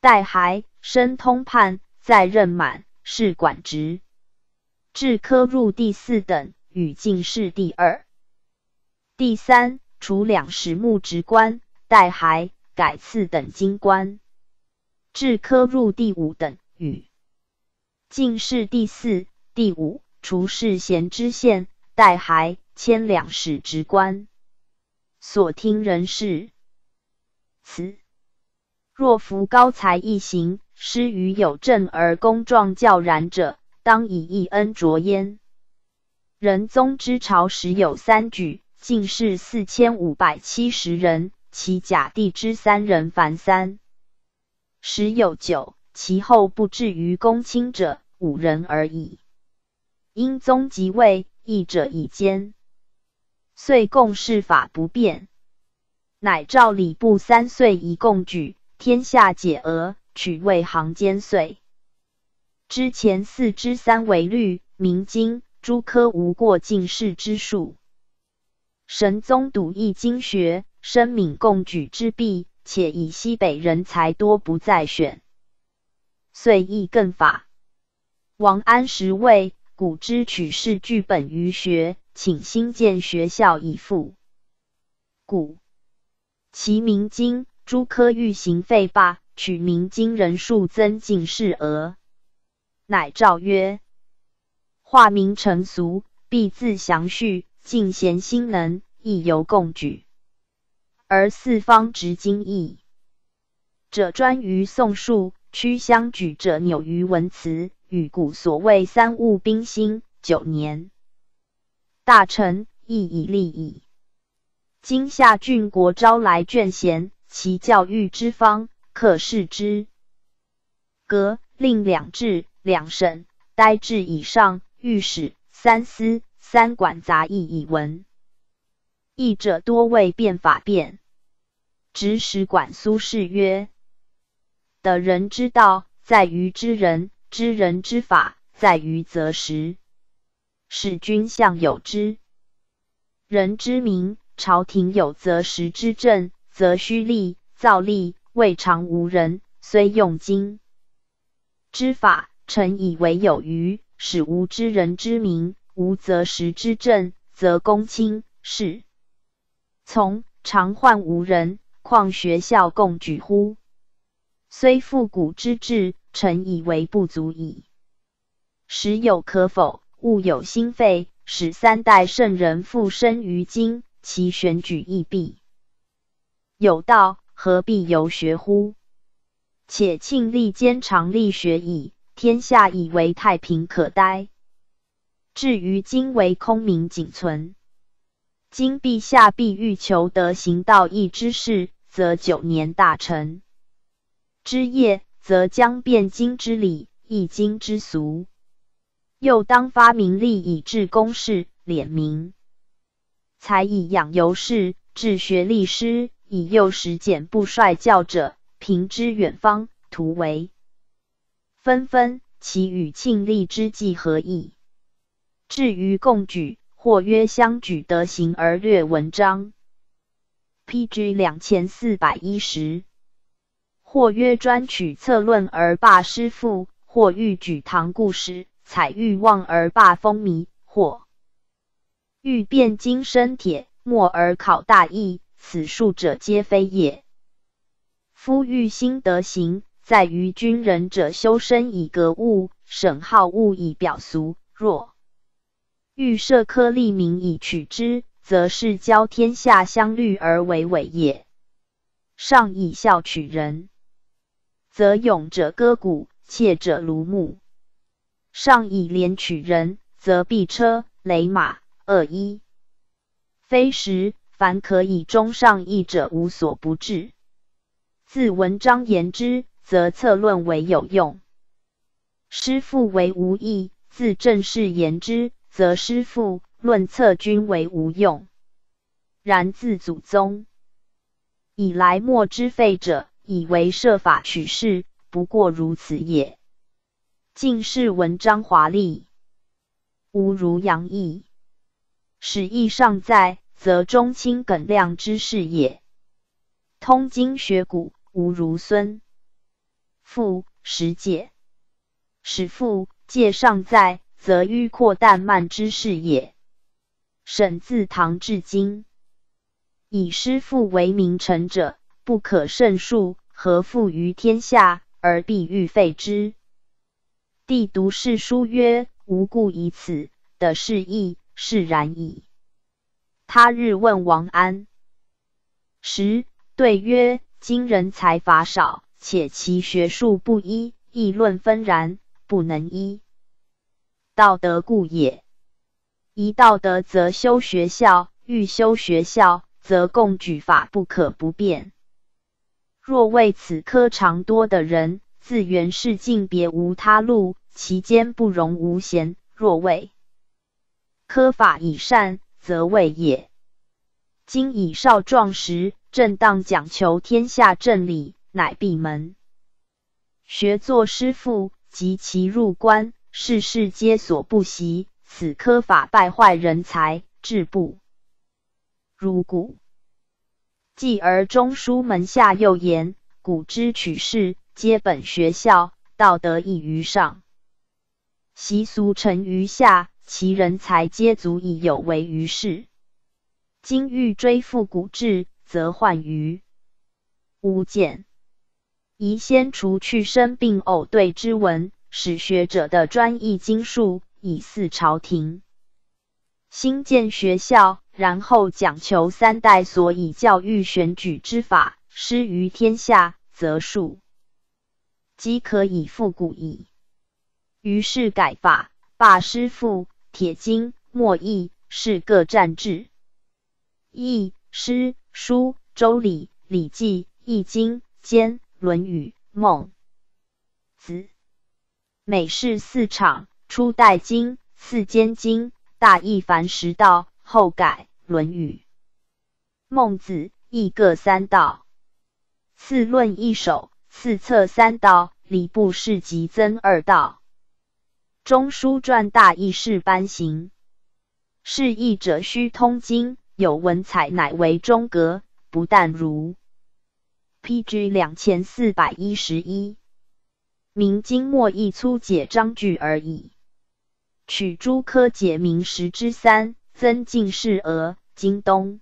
Speaker 1: 待还升通判，再任满是管职。至科入第四等，与进士第二、第三，除两十目直官，待还改次等京官。至科入第五等，与。进士第四、第五，除世贤知县，代还迁两史职官。所听人事，此若夫高才一行，施于有政而功状较然者，当以一恩着焉。仁宗之朝时有三举进士四千五百七十人，其甲第之三人凡三十有九，其后不至于公卿者。五人而已。英宗即位，议者以兼，遂共事法不变。乃诏礼部三岁一共举天下解额，取为行兼岁。之前四之三为律明经诸科无过进士之数。神宗笃义经学，深敏共举之弊，且以西北人才多，不再选，遂易更法。王安石谓：“古之取士，剧本于学，请新建学校以复古。其名经诸科欲行废罢，取明经人数增进士额，乃诏曰：化名成俗，必自详序，尽贤心能，亦由共举。而四方执经义者专于宋数，屈相举者扭于文辞。”与古所谓三物兵心九年，大臣亦已立矣。今夏郡国招来眷贤，其教育之方，可视之。革令两制、两省、待制以上，御史、三司、三馆杂役已闻。译者多谓变法变，执使管苏轼曰：“的人之道，在于知人。”知人之法在于择时，使君相有之。人之名，朝廷有择时之政，则虚吏造吏，未尝无人。虽用经之法，臣以为有余。使无知人之名，无择时之政，则公卿是从常患无人，况学校共举乎？虽复古之治。臣以为不足矣。时有可否，物有心废。使三代圣人复生于今，其选举亦必有道。何必由学乎？且庆历间长历学矣，天下以为太平可待。至于今为空名仅存。今陛下必欲求德行道义之事，则九年大成之业。则将变经之礼，易经之俗，又当发明利以治公事，敛民，才以养由士，治学吏师，以诱使简不率教者，平之远方，徒为纷纷。其与庆利之计何异？至于共举，或曰相举德行而略文章。P.G. 两千四百一十。或曰专取策论而罢师傅，或欲举唐故事采欲望而罢风靡，或欲辨金声铁默而考大义，此数者皆非也。夫欲心得行，在于君人者，修身以格物，审好物以表俗。若欲设科立名以取之，则是教天下相率而为伪也。上以孝取人。则勇者割骨，怯者如目。上以廉取人，则必车雷马恶衣。非时，凡可以中上义者，无所不至。自文章言之，则策论为有用；师父为无益。自正事言之，则师父论策均为无用。然自祖宗以来，莫之废者。以为设法取士，不过如此也。进士文章华丽，无如洋溢。使亿尚在，则中清耿亮之士也。通经学古，无如孙父使解。使父介尚在，则迂阔淡漫之士也。沈自唐至今，以诗赋为名臣者。不可胜数，何负于天下而必欲废之？帝读士书曰：“无故以此的释义释然矣。”他日问王安石，对曰：“今人才乏少，且其学术不一，议论纷然，不能一道德故也。一道德则修学校，欲修学校则共举法不可不变。”若为此科长多的人，自元是境别无他路，其间不容无贤。若为科法以善，则谓也。今以少壮时，正当讲求天下正理，乃闭门学作师父，及其入关，世事皆所不习。此科法败坏人才，志不如故。继而，中书门下又言：古之取士，皆本学校，道德以于上，习俗成于下，其人才皆足以有为于世。今欲追复古制，则患于无见，宜先除去生病偶对之文，使学者的专一经术，以祀朝廷，新建学校。然后讲求三代所以教育选举之法，施于天下，则数即可以复古矣。于是改法，罢师傅、铁经、墨义，是各占志、易、诗、书、周礼、礼记、易经、兼论语、孟子，每事四场，初代经四兼经大义，凡十道。后改《论语》《孟子》亦各三道，四论一首，四策三道，礼部是集增二道，《中书传》大意是班行。是义者须通经，有文采，乃为中格。不但如 P G 两千四百一十一明经末易粗解章句而已，取诸科解明十之三。增进士额，京东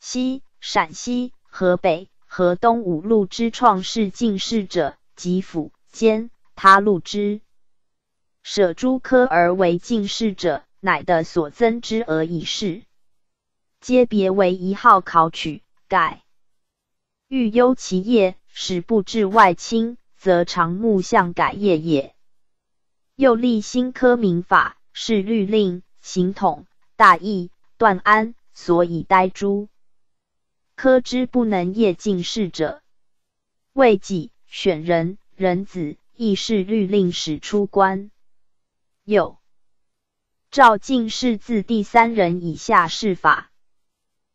Speaker 1: 西、陕西、河北、河东五路之创世进士者，及府监他路之舍诸科而为进士者，乃得所增之额以是，皆别为一号考取。改欲忧其业，使不至外侵，则常目相改业也。又立新科民法，是律令行统。大义断安，所以呆诸科之不能业进士者，未几选人人子亦是律令使出关。又赵进士自第三人以下事法，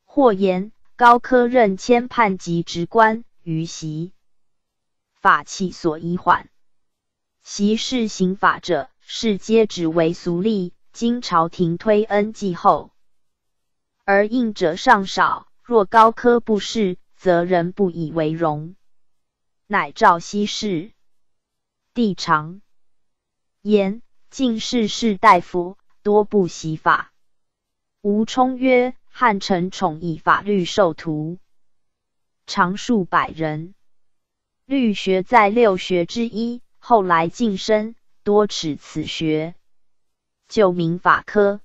Speaker 1: 或言高科任迁判及职官于习法器，所依缓习是刑法者，是皆指为俗吏。今朝廷推恩济后，而应者尚少。若高科不仕，则人不以为荣。乃赵西氏，帝常言，进士士大夫多不习法。吴充曰：汉臣宠以法律授徒，常数百人。律学在六学之一，后来晋升多耻此学。就名法科，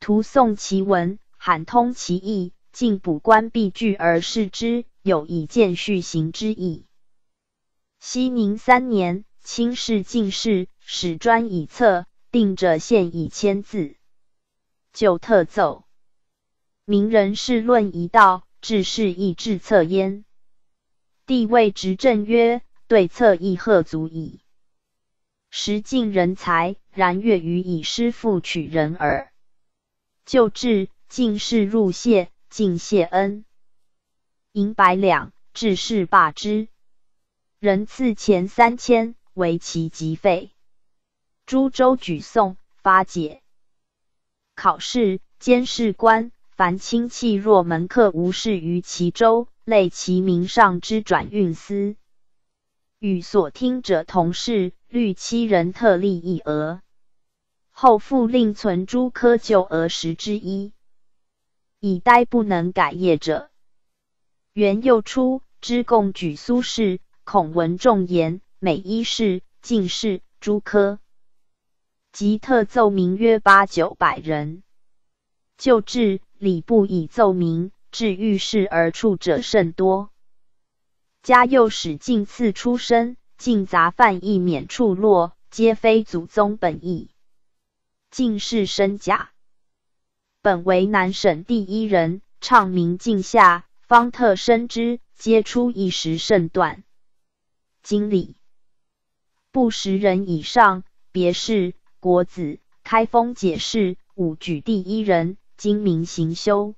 Speaker 1: 徒诵其文，罕通其意，进补官必据而视之，有以见序行之矣。熙宁三年，清试进士，史专以册，定者，限以签字。就特奏明人事论一道，至是亦置策焉。帝谓执政曰：“对策亦贺足矣。”时进人才。然乐于以师父取人耳。就至进士入谢，尽谢恩，银百两，致事罢之。人赐钱三千，为其疾费。诸州举送，发解。考试监事官，凡亲戚若门客无事于其州，累其名上之转运司，与所听者同事，律七人，特立一额。后复另存诸科旧而食之一，以待不能改业者。元又出之，共举苏轼、孔文仲言、美一士进士、诸科，及特奏名约八九百人。旧制，礼部以奏名至御史而处者甚多。嘉佑始进次出身，进杂犯亦免处落，皆非祖宗本意。进士身甲，本为南省第一人，唱明镜下方特升之，皆出一时盛端。经理不识人以上，别是国子开封解释，武举第一人，精明行修。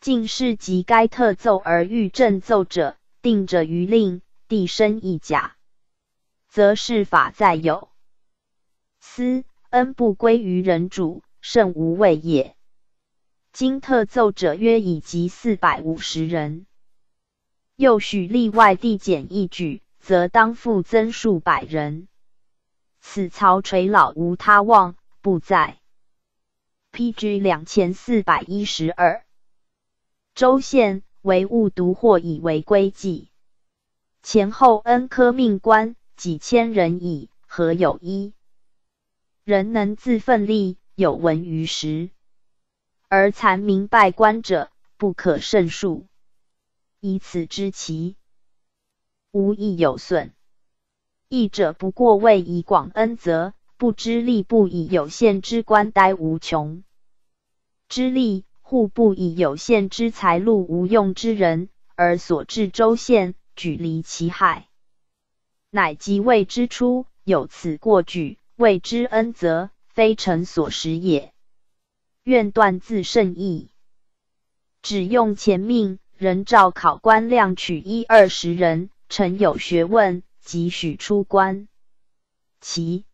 Speaker 1: 进士及该特奏而欲振奏者，定者余令递身一甲，则是法在有思恩不归于人主，甚无畏也。今特奏者约，以及四百五十人。又许例外递减一举，则当复增数百人。此朝垂老无他望，不在。P G 两千四百一十二州县为误读或以为规计，前后恩科命官几千人矣，何有一？人能自奋力，有闻于时，而残民败官者不可胜数。以此知其无益有损。义者不过谓以广恩泽，不知力不以有限之官待无穷之力，户不以有限之财禄无用之人，而所至州县举离其害。乃即位之初有此过举。未知恩泽，非臣所识也。愿断自圣意，只用前命人照考官量取一二十人，臣有学问，即许出关。其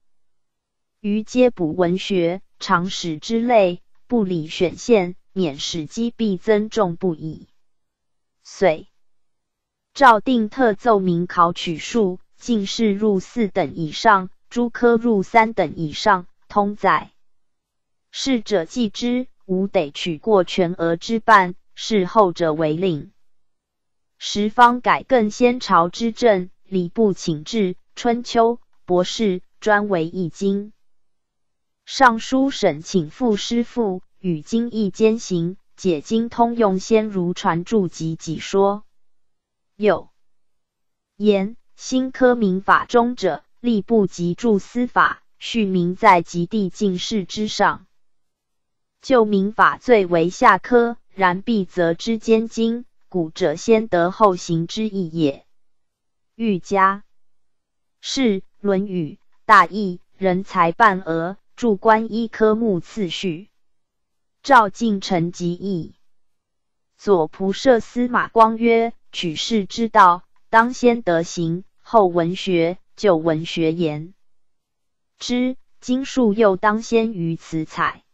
Speaker 1: 余皆补文学、常识之类，不理选限，免使机弊增重不已。遂诏定特奏明考取数进士入四等以上。诸科入三等以上，通载。逝者祭之，无得取过全额之半。事后者为令。十方改更先朝之政，礼部请制春秋博士专为易经。尚书省请复师傅与经义兼行，解经通用先儒传注及己说。有言新科明法中者。吏部及注司法，序名在极地进士之上。就民法罪为下科，然必择之兼经，古者，先德后行之意也。欲加是《论语》大义，人才半额注官一科目次序，赵敬成及义。左仆射司马光曰：“取士之道，当先德行，后文学。”旧文学言之，经术又当先于此。采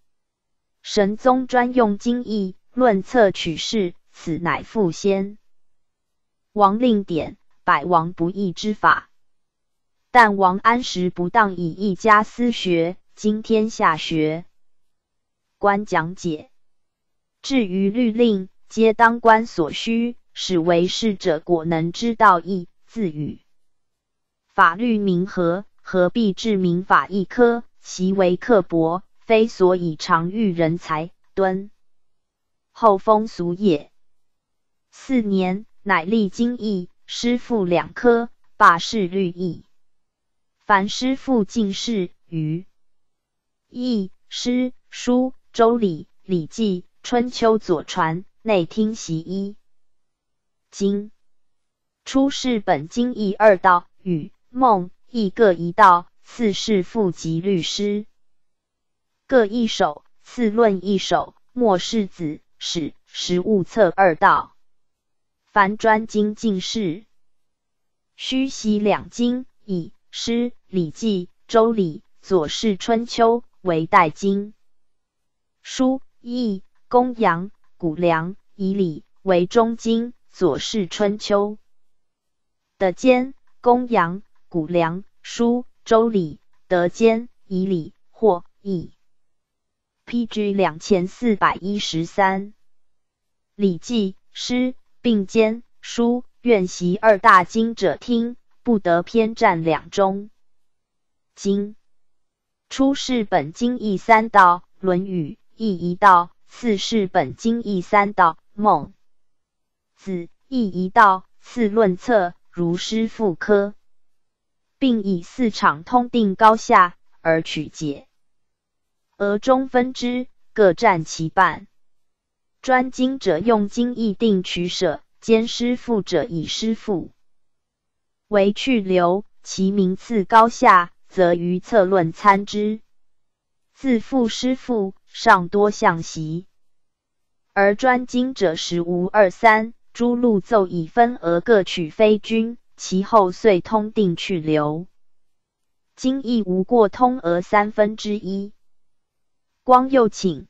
Speaker 1: 神宗专用经义论策取士，此乃复先。王令典百王不易之法，但王安石不当以一家私学经天下学官讲解。至于律令，皆当官所需，使为士者果能知道义，自与。法律名何何必治民法一科？其为刻薄，非所以常遇人才，敦厚风俗也。四年，乃立经义师父两科，罢试律义。凡师父进士于义、诗、书、周礼、礼记、春秋、左传内听习一经。初世本经义二道与。孟亦各一道，四是赋及律诗，各一首；四论一首。末世子史十物测二道。凡专精进士，须习两经，以《诗》《礼记》《周礼》《左氏春秋》为代经；《书》《易》《公羊》《谷梁》以《礼》为中经，《左氏春秋》的兼《公羊》。古梁书、周礼、德兼以礼或义。P.G. 两千四百一十三。礼记、诗并兼书院习二大经者听，不得偏占两中经。初是本经义三道，《论语》义一道；次是本经义三道，《孟子》义一道；次论策如师复科。并以四场通定高下而取解，而中分之，各占其半。专精者用精意定取舍，兼师傅者以师傅为去留。其名次高下，则于策论参之。自负师傅尚多向习，而专精者实无二三。诸路奏以分，而各取非君。其后遂通定去留，今亦无过通额三分之一。光又请。